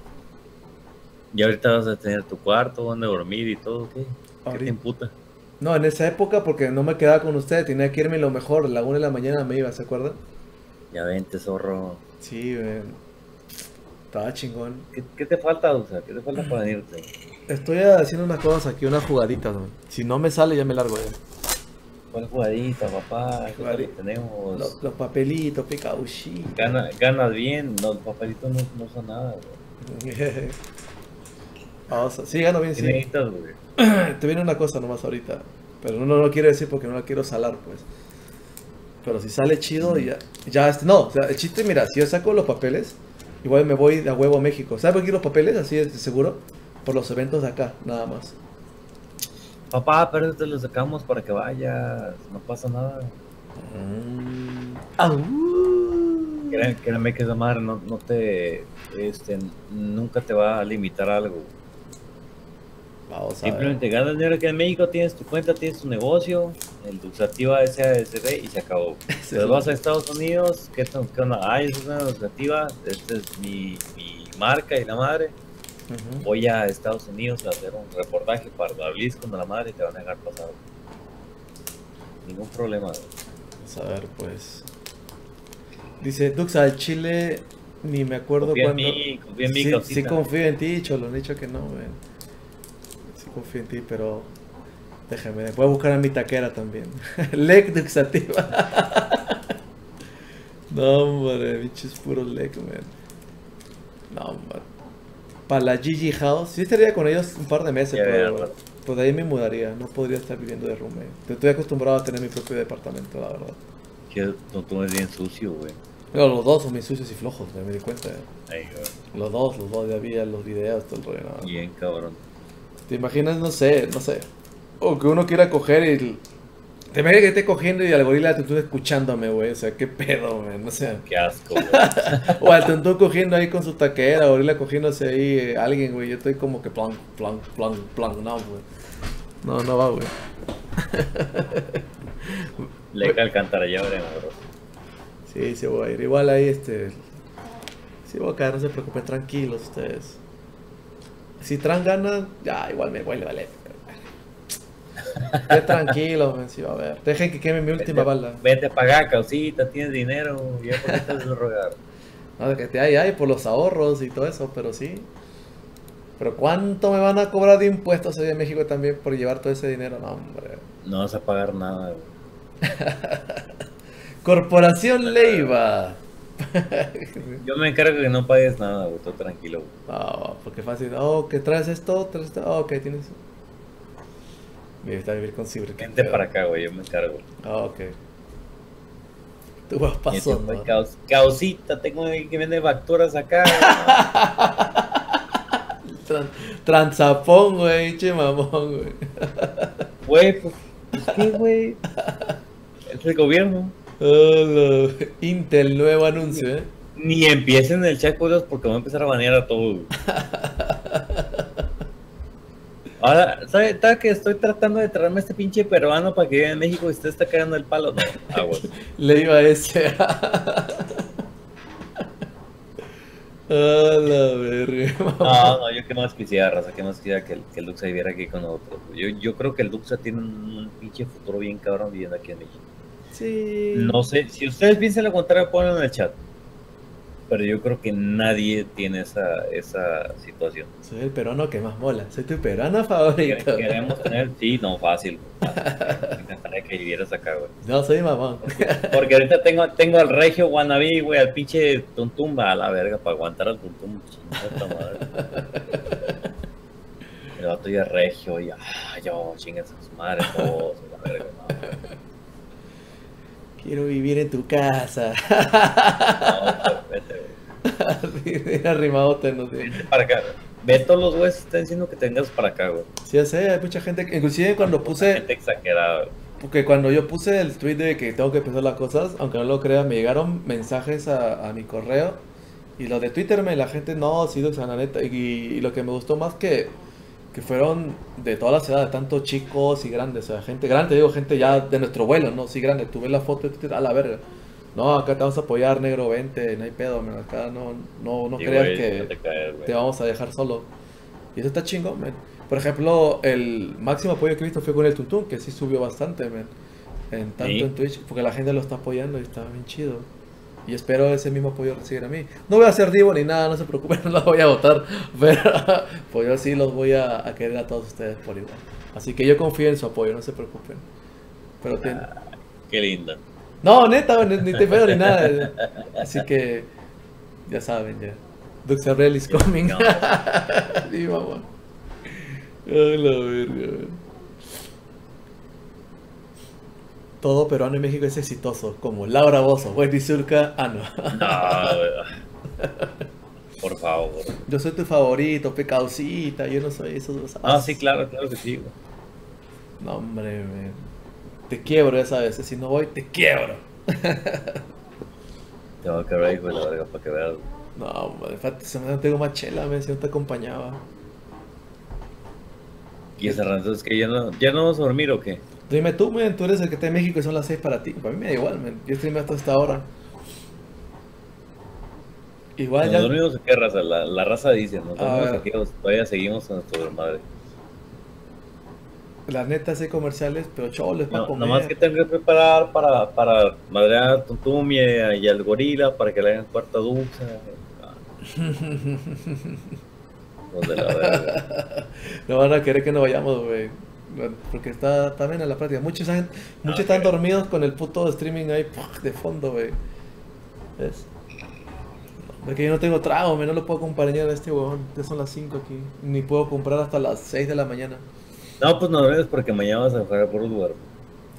Ya ahorita vas a tener tu cuarto, donde dormir y todo, ¿qué? ¿Qué te imputa? No, en esa época porque no me quedaba con ustedes, tenía que irme lo mejor, a la una de la mañana me iba, ¿se acuerdan? Ya vente, zorro. Sí, ven. Estaba chingón. ¿Qué, qué te falta, o sea? ¿Qué te falta para venirte? Estoy haciendo unas cosas aquí, unas jugaditas, man. Si no me sale ya me largo ya. ¿Cuál jugadita, papá? ¿Qué tal Jugadita. tenemos? Los, los papelitos, picauchi. Gana, ganas bien, los papelitos no, no son nada, güey. Vamos a- sí, gano bien, ¿Qué sí. necesitas, güey? Te viene una cosa nomás ahorita. Pero no, no lo quiero decir porque no la quiero salar, pues. Pero si sale chido y ya. Ya, este, no, o sea, el chiste, mira, si yo saco los papeles, igual me voy a huevo a México. ¿Sabes por qué los papeles? Así es de seguro. Por los eventos de acá, nada más. Papá, pero te lo sacamos para que vayas, no pasa nada. Ah, uh. Créeme, créeme que esa madre no, no te, este, nunca te va a limitar a algo. Vamos a Simplemente ganas dinero aquí en México, tienes tu cuenta, tienes tu negocio, el Duxativa SASB y se acabó. Te vas a Estados Unidos, ¿qué, qué onda? Ay, esa es una Duxativa, esta es mi, mi marca y la madre. Voy a Estados Unidos a hacer un reportaje para la Blizz con la madre y te van a dejar pasar. Ningún problema. Vamos a ver, pues. Dice Dux al Chile, ni me acuerdo Confía en cuándo. mí, confía en mí, sí, confío en ti, Cholo, han dicho que no, ven. Sí confío en ti, pero. Déjame, voy a buscar a mi taquera también. Leg Duxativa. no, hombre, bichos puro leg, man. No, hombre. Para la Gigi House, sí estaría con ellos un par de meses, Ya pero. Pues de ahí me mudaría, no podría estar viviendo de roommate. Estoy acostumbrado a tener mi propio departamento, la verdad. Que no tú eres bien sucio, güey. Pero los dos son muy sucios y flojos, me, me di cuenta. Ahí, güey. Los dos, los dos, ya vi los videos, todo el rollo. ¿no? Bien cabrón. ¿Te imaginas, no sé, no sé? O que uno quiera coger y... Te imaginas que esté cogiendo y al gorila tuntún escuchándome, güey. O sea, qué pedo, man. No sé. Qué asco, güey. o al tuntún cogiendo ahí con su taquera, gorila cogiéndose ahí eh, alguien, güey. Yo estoy como que plan, plan, plan, plan. No, güey. No, no va, güey. Le Alcántara, ya veremos, bro. Sí, sí voy a ir. Igual ahí, este... Sí voy a caer, no se preocupen, tranquilos ustedes. Si Tran gana, ya, igual me huele, vale. Qué tranquilo, sí va a ver. Dejen que queme mi última bala. Vete a pagar, causita, tienes dinero. Ya por qué estás rogar. No, que te hay, hay por los ahorros y todo eso, pero sí. Pero ¿cuánto me van a cobrar de impuestos allá en México también por llevar todo ese dinero? No, hombre. No vas a pagar nada, güey. Corporación Leiva. Yo me encargo que no pagues nada, güey. Todo tranquilo, güey. Ah, porque fácil. Oh, que traes esto, traes esto. Oh, ok, tienes. Está a vivir con Ciber. Vente para acá, güey. Yo me encargo. Ah, ok. Tú vas pasando. pues, caus- causita, tengo que vender facturas acá. Tran- Transapón, güey, che mamón, güey. Güey, pues, ¿qué, güey? Es el gobierno. Intel, nuevo anuncio, ¿eh? Ni empiecen el chat, porque voy a empezar a banear a todos. Ahora, ¿sabes? ¿Sabes que estoy tratando de traerme a este pinche peruano para que viva en México y usted está cagando el palo? No, aguas. Le iba a ese. Hola, verga. No, no, yo qué más quisiera, raza, qué más quisiera que el, que el Duxa viviera aquí con nosotros. Yo, yo creo que el Duxa tiene un, un pinche futuro bien cabrón viviendo aquí en México. Sí. No sé, si ustedes piensan lo contrario, ponlo en el chat. Pero yo creo que nadie tiene esa, esa situación. Soy el peruano que más mola. Soy tu peruano favorito. Queremos tener, sí, no, fácil. Me encantaría que vivieras acá, güey. No, soy mamón. Porque ahorita tengo, tengo al regio wannabe, güey, al pinche tuntumba a la verga para aguantar al tuntum. chingada madre. El vato ya regio y ah, yo, chingas a su madre, todos, la verga, no. Quiero vivir en tu casa. No, pues, vete, güey. Bien arrimadote, no sé. Para acá. Ve todos los güeyes que están diciendo que tengas para acá, güey. Sí, ya sé, hay mucha gente. Inclusive cuando puse. Gente exagerada. Porque cuando yo puse el tweet de que tengo que empezar las cosas, aunque no lo crean, me llegaron mensajes a, a mi correo. Y los de Twitter, me, la gente no, sí, o sea, la neta. Y, y lo que me gustó más que, que fueron de toda la ciudad, tanto chicos y grandes. O sea, gente grande, digo, gente ya de nuestro vuelo, ¿no? Sí, grande. Tú ves la foto de Twitter, a la verga. No, acá te vamos a apoyar, negro, vente, no hay pedo, man. Acá no, no, no Sí, creas que no te caes, güey. te vamos a dejar solo. Y eso está chingón, man. Por ejemplo, el máximo apoyo que he visto fue con el Tuntún, que sí subió bastante, men. En, tanto Sí. en Twitch, porque la gente lo está apoyando y está bien chido. Y espero ese mismo apoyo recibir a mí. No voy a hacer Divo ni nada, no se preocupen, no los voy a votar. Pero pues yo sí los voy a, a querer a todos ustedes por igual. Así que yo confío en su apoyo, no se preocupen. Pero tiene- Qué linda. No, neta, ni, ni te veo ni nada. Así que ya saben, ya. Dux Abrel is coming. Mamá. Ay, la verga. Todo peruano en México es exitoso, como Laura Bozo, Wendy Zulka, ah no. No. Por favor. Yo soy tu favorito, pecaucita, yo no soy dos. Ah, sí, claro, claro que sí. No, hombre, man. Te quiebro, ya sabes, si no voy, te quiebro. Te voy a quebrar, hijo de la verga, para que veas. No, falta- se me tengo más chela, man, si no te acompañaba. Y ese rato es que ya no, ya no vamos a dormir o qué? Dime tú, men, tú eres el que está en México y son las 6 para ti. Para mí me da igual, men. Yo streameo hasta esta hora. Igual ¿Nos ya. dormimos o qué raza? La, la raza dice, nos dormimos ver. aquí o todavía seguimos con nuestro madre. La neta sé comerciales, pero cholo es para No, comer. nomás que tengo que preparar para, para madrear a Tuntumi y al gorila para que le hagan cuarta dulce. La no van a querer que nos vayamos, güey. Porque está, bien a la práctica. Muchos, han- muchos están dormidos con el puto streaming ahí de fondo, güey. ¿Ves? Porque yo no tengo trago, me no lo puedo acompañar a este huevón. Ya son las 5 aquí. Ni puedo comprar hasta las 6 de la mañana. No, pues no dormimos porque mañana vamos a jugar Brood Wars.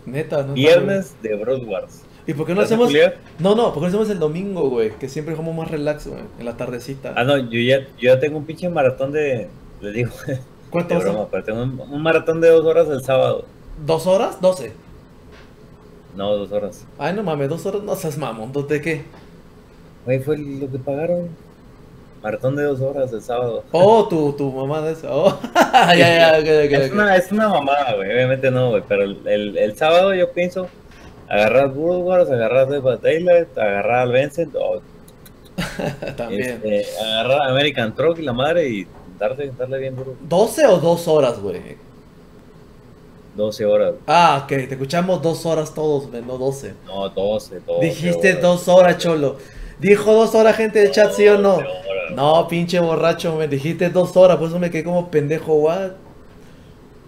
Neta, ¿no? Viernes de Brood Wars. ¿Y por qué no ¿Vas a hacemos.? No, no, ¿por qué no hacemos el domingo, güey? Que siempre jugamos más relax, güey. En la tardecita. Ah, no, yo ya, yo ya tengo un pinche maratón de. Les digo. ¿Cuánto vas a- broma, pero tengo un, un maratón de dos horas el sábado. ¿Dos horas? ¿Doce? No, dos horas. Ay, no mames, dos horas no seas mamón. ¿dos ¿De qué? Güey, fue lo que pagaron. Maratón de dos horas el sábado. Oh, tu, tu mamá de eso. Oh, ya, ya, ok, ok, es, ok. Una, es una mamada, güey. Obviamente no, güey. Pero el, el, el sábado yo pienso agarrar Wars, agarrar by Daylight, agarrar al Vincent, o También. este, agarrar American Truck y la madre y darle, darle bien duro. ¿12 o dos horas, güey? 12 horas. Ah, ok, te escuchamos dos horas todos, güey, no 12. No, 12, 12. Dijiste horas. dos horas, cholo. Dijo dos horas, gente del chat, ¿sí o no? No, pinche borracho, me dijiste dos horas, por eso me quedé como pendejo, what?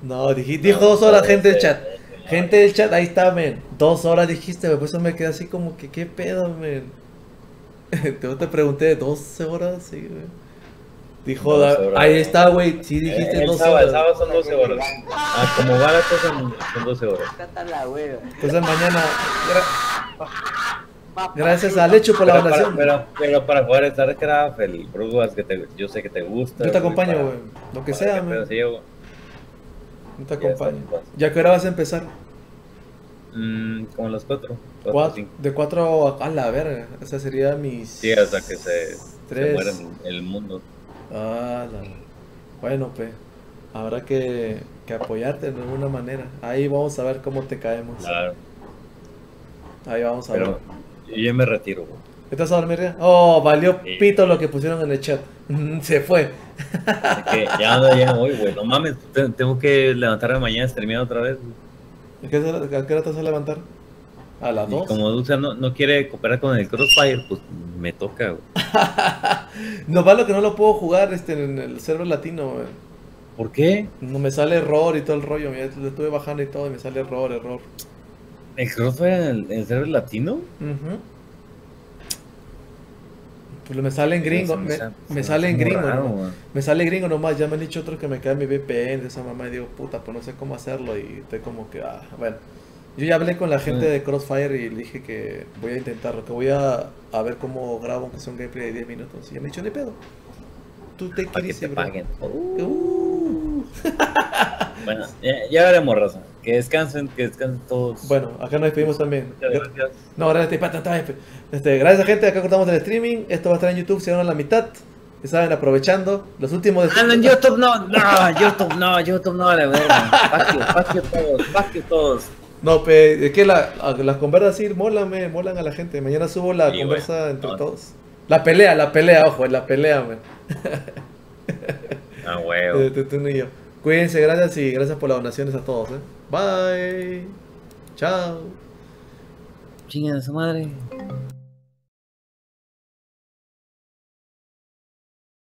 No, dij- dijo dos horas, gente del chat. Gente del chat, ahí está, men. Dos horas dijiste, güey, por eso me quedé así como que, ¿qué pedo, men? te, te pregunté, ¿12 horas? Sí, güey. Dijo, 12 da- horas. ahí está, güey, sí dijiste Eh, el dos sábado, horas. el sábado son 12 horas. Ah, como va la cosa son, son 12 horas. Cata la hueva. Entonces mañana, gra- gracias a Lecho por la Pero para, donación. pero, pero para jugar StarCraft, el Wars que te, yo sé que te gusta. Yo te güey, acompaño, güey. Lo que sea, sí, yo- No te acompaño. ¿Ya qué hora vas a empezar? Mm, como las 4. Cuat- de 4 a, a la verga. Esa sería mis. Sí, hasta que se, se muera el mundo. Ah, la- Bueno, pues. Habrá que, que apoyarte de alguna manera. Ahí vamos a ver cómo te caemos. Claro. Ahí vamos a ver. Yo ya me retiro, güey. ¿Estás a dormir ya? Oh, valió pito lo que pusieron en el chat. Se fue. Es que ya ya voy, güey. No mames, te- tengo que levantarme mañana, streamear otra vez. güey. ¿A qué hora a qué hora te vas a levantar? A las Y 2. como Dulce no, no quiere cooperar con el Crossfire, pues me toca, güey. No vale que no lo puedo jugar este, en el server latino, güey. ¿Por qué? No me sale error y todo el rollo. Mira, lo estuve bajando y todo y me sale error, error. ¿El Crossfire en el, server latino? Ujú. Pues me sale en gringo, me me, sale en gringo, raro, ¿no? Me sale gringo nomás, ya me han dicho otros que me queda mi VPN de esa mamá y digo, puta, pues no sé cómo hacerlo y estoy como que, ah, bueno. Yo ya hablé con la gente de Crossfire y le dije que voy a intentarlo, que voy a, a ver cómo grabo aunque sea un gameplay de 10 minutos. Y ya me he dicho, ni pedo. Tú te quieres te paguen. Uh. Bueno, ya, ya veremos, raza. Que descansen, que descansen todos. Bueno, acá nos despedimos también. Muchas gracias. No, gracias, espérate, este, gracias gente, acá cortamos el streaming. Esto va a estar en YouTube, se van a la mitad. Ya saben, aprovechando los últimos Ah, no, en YouTube no, no, YouTube no, YouTube no, la verdad. You todos, you todos. No, pe, es que la, las conversas sí molan, me, molan a la gente. Mañana subo la Sí, conversa entre No. todos. La pelea, la pelea, ojo, la pelea, man. Ah, huevo. de tú y yo. Cuídense, gracias y gracias por las donaciones a todos, ¿eh? Bye. Chao. Chinga de su madre.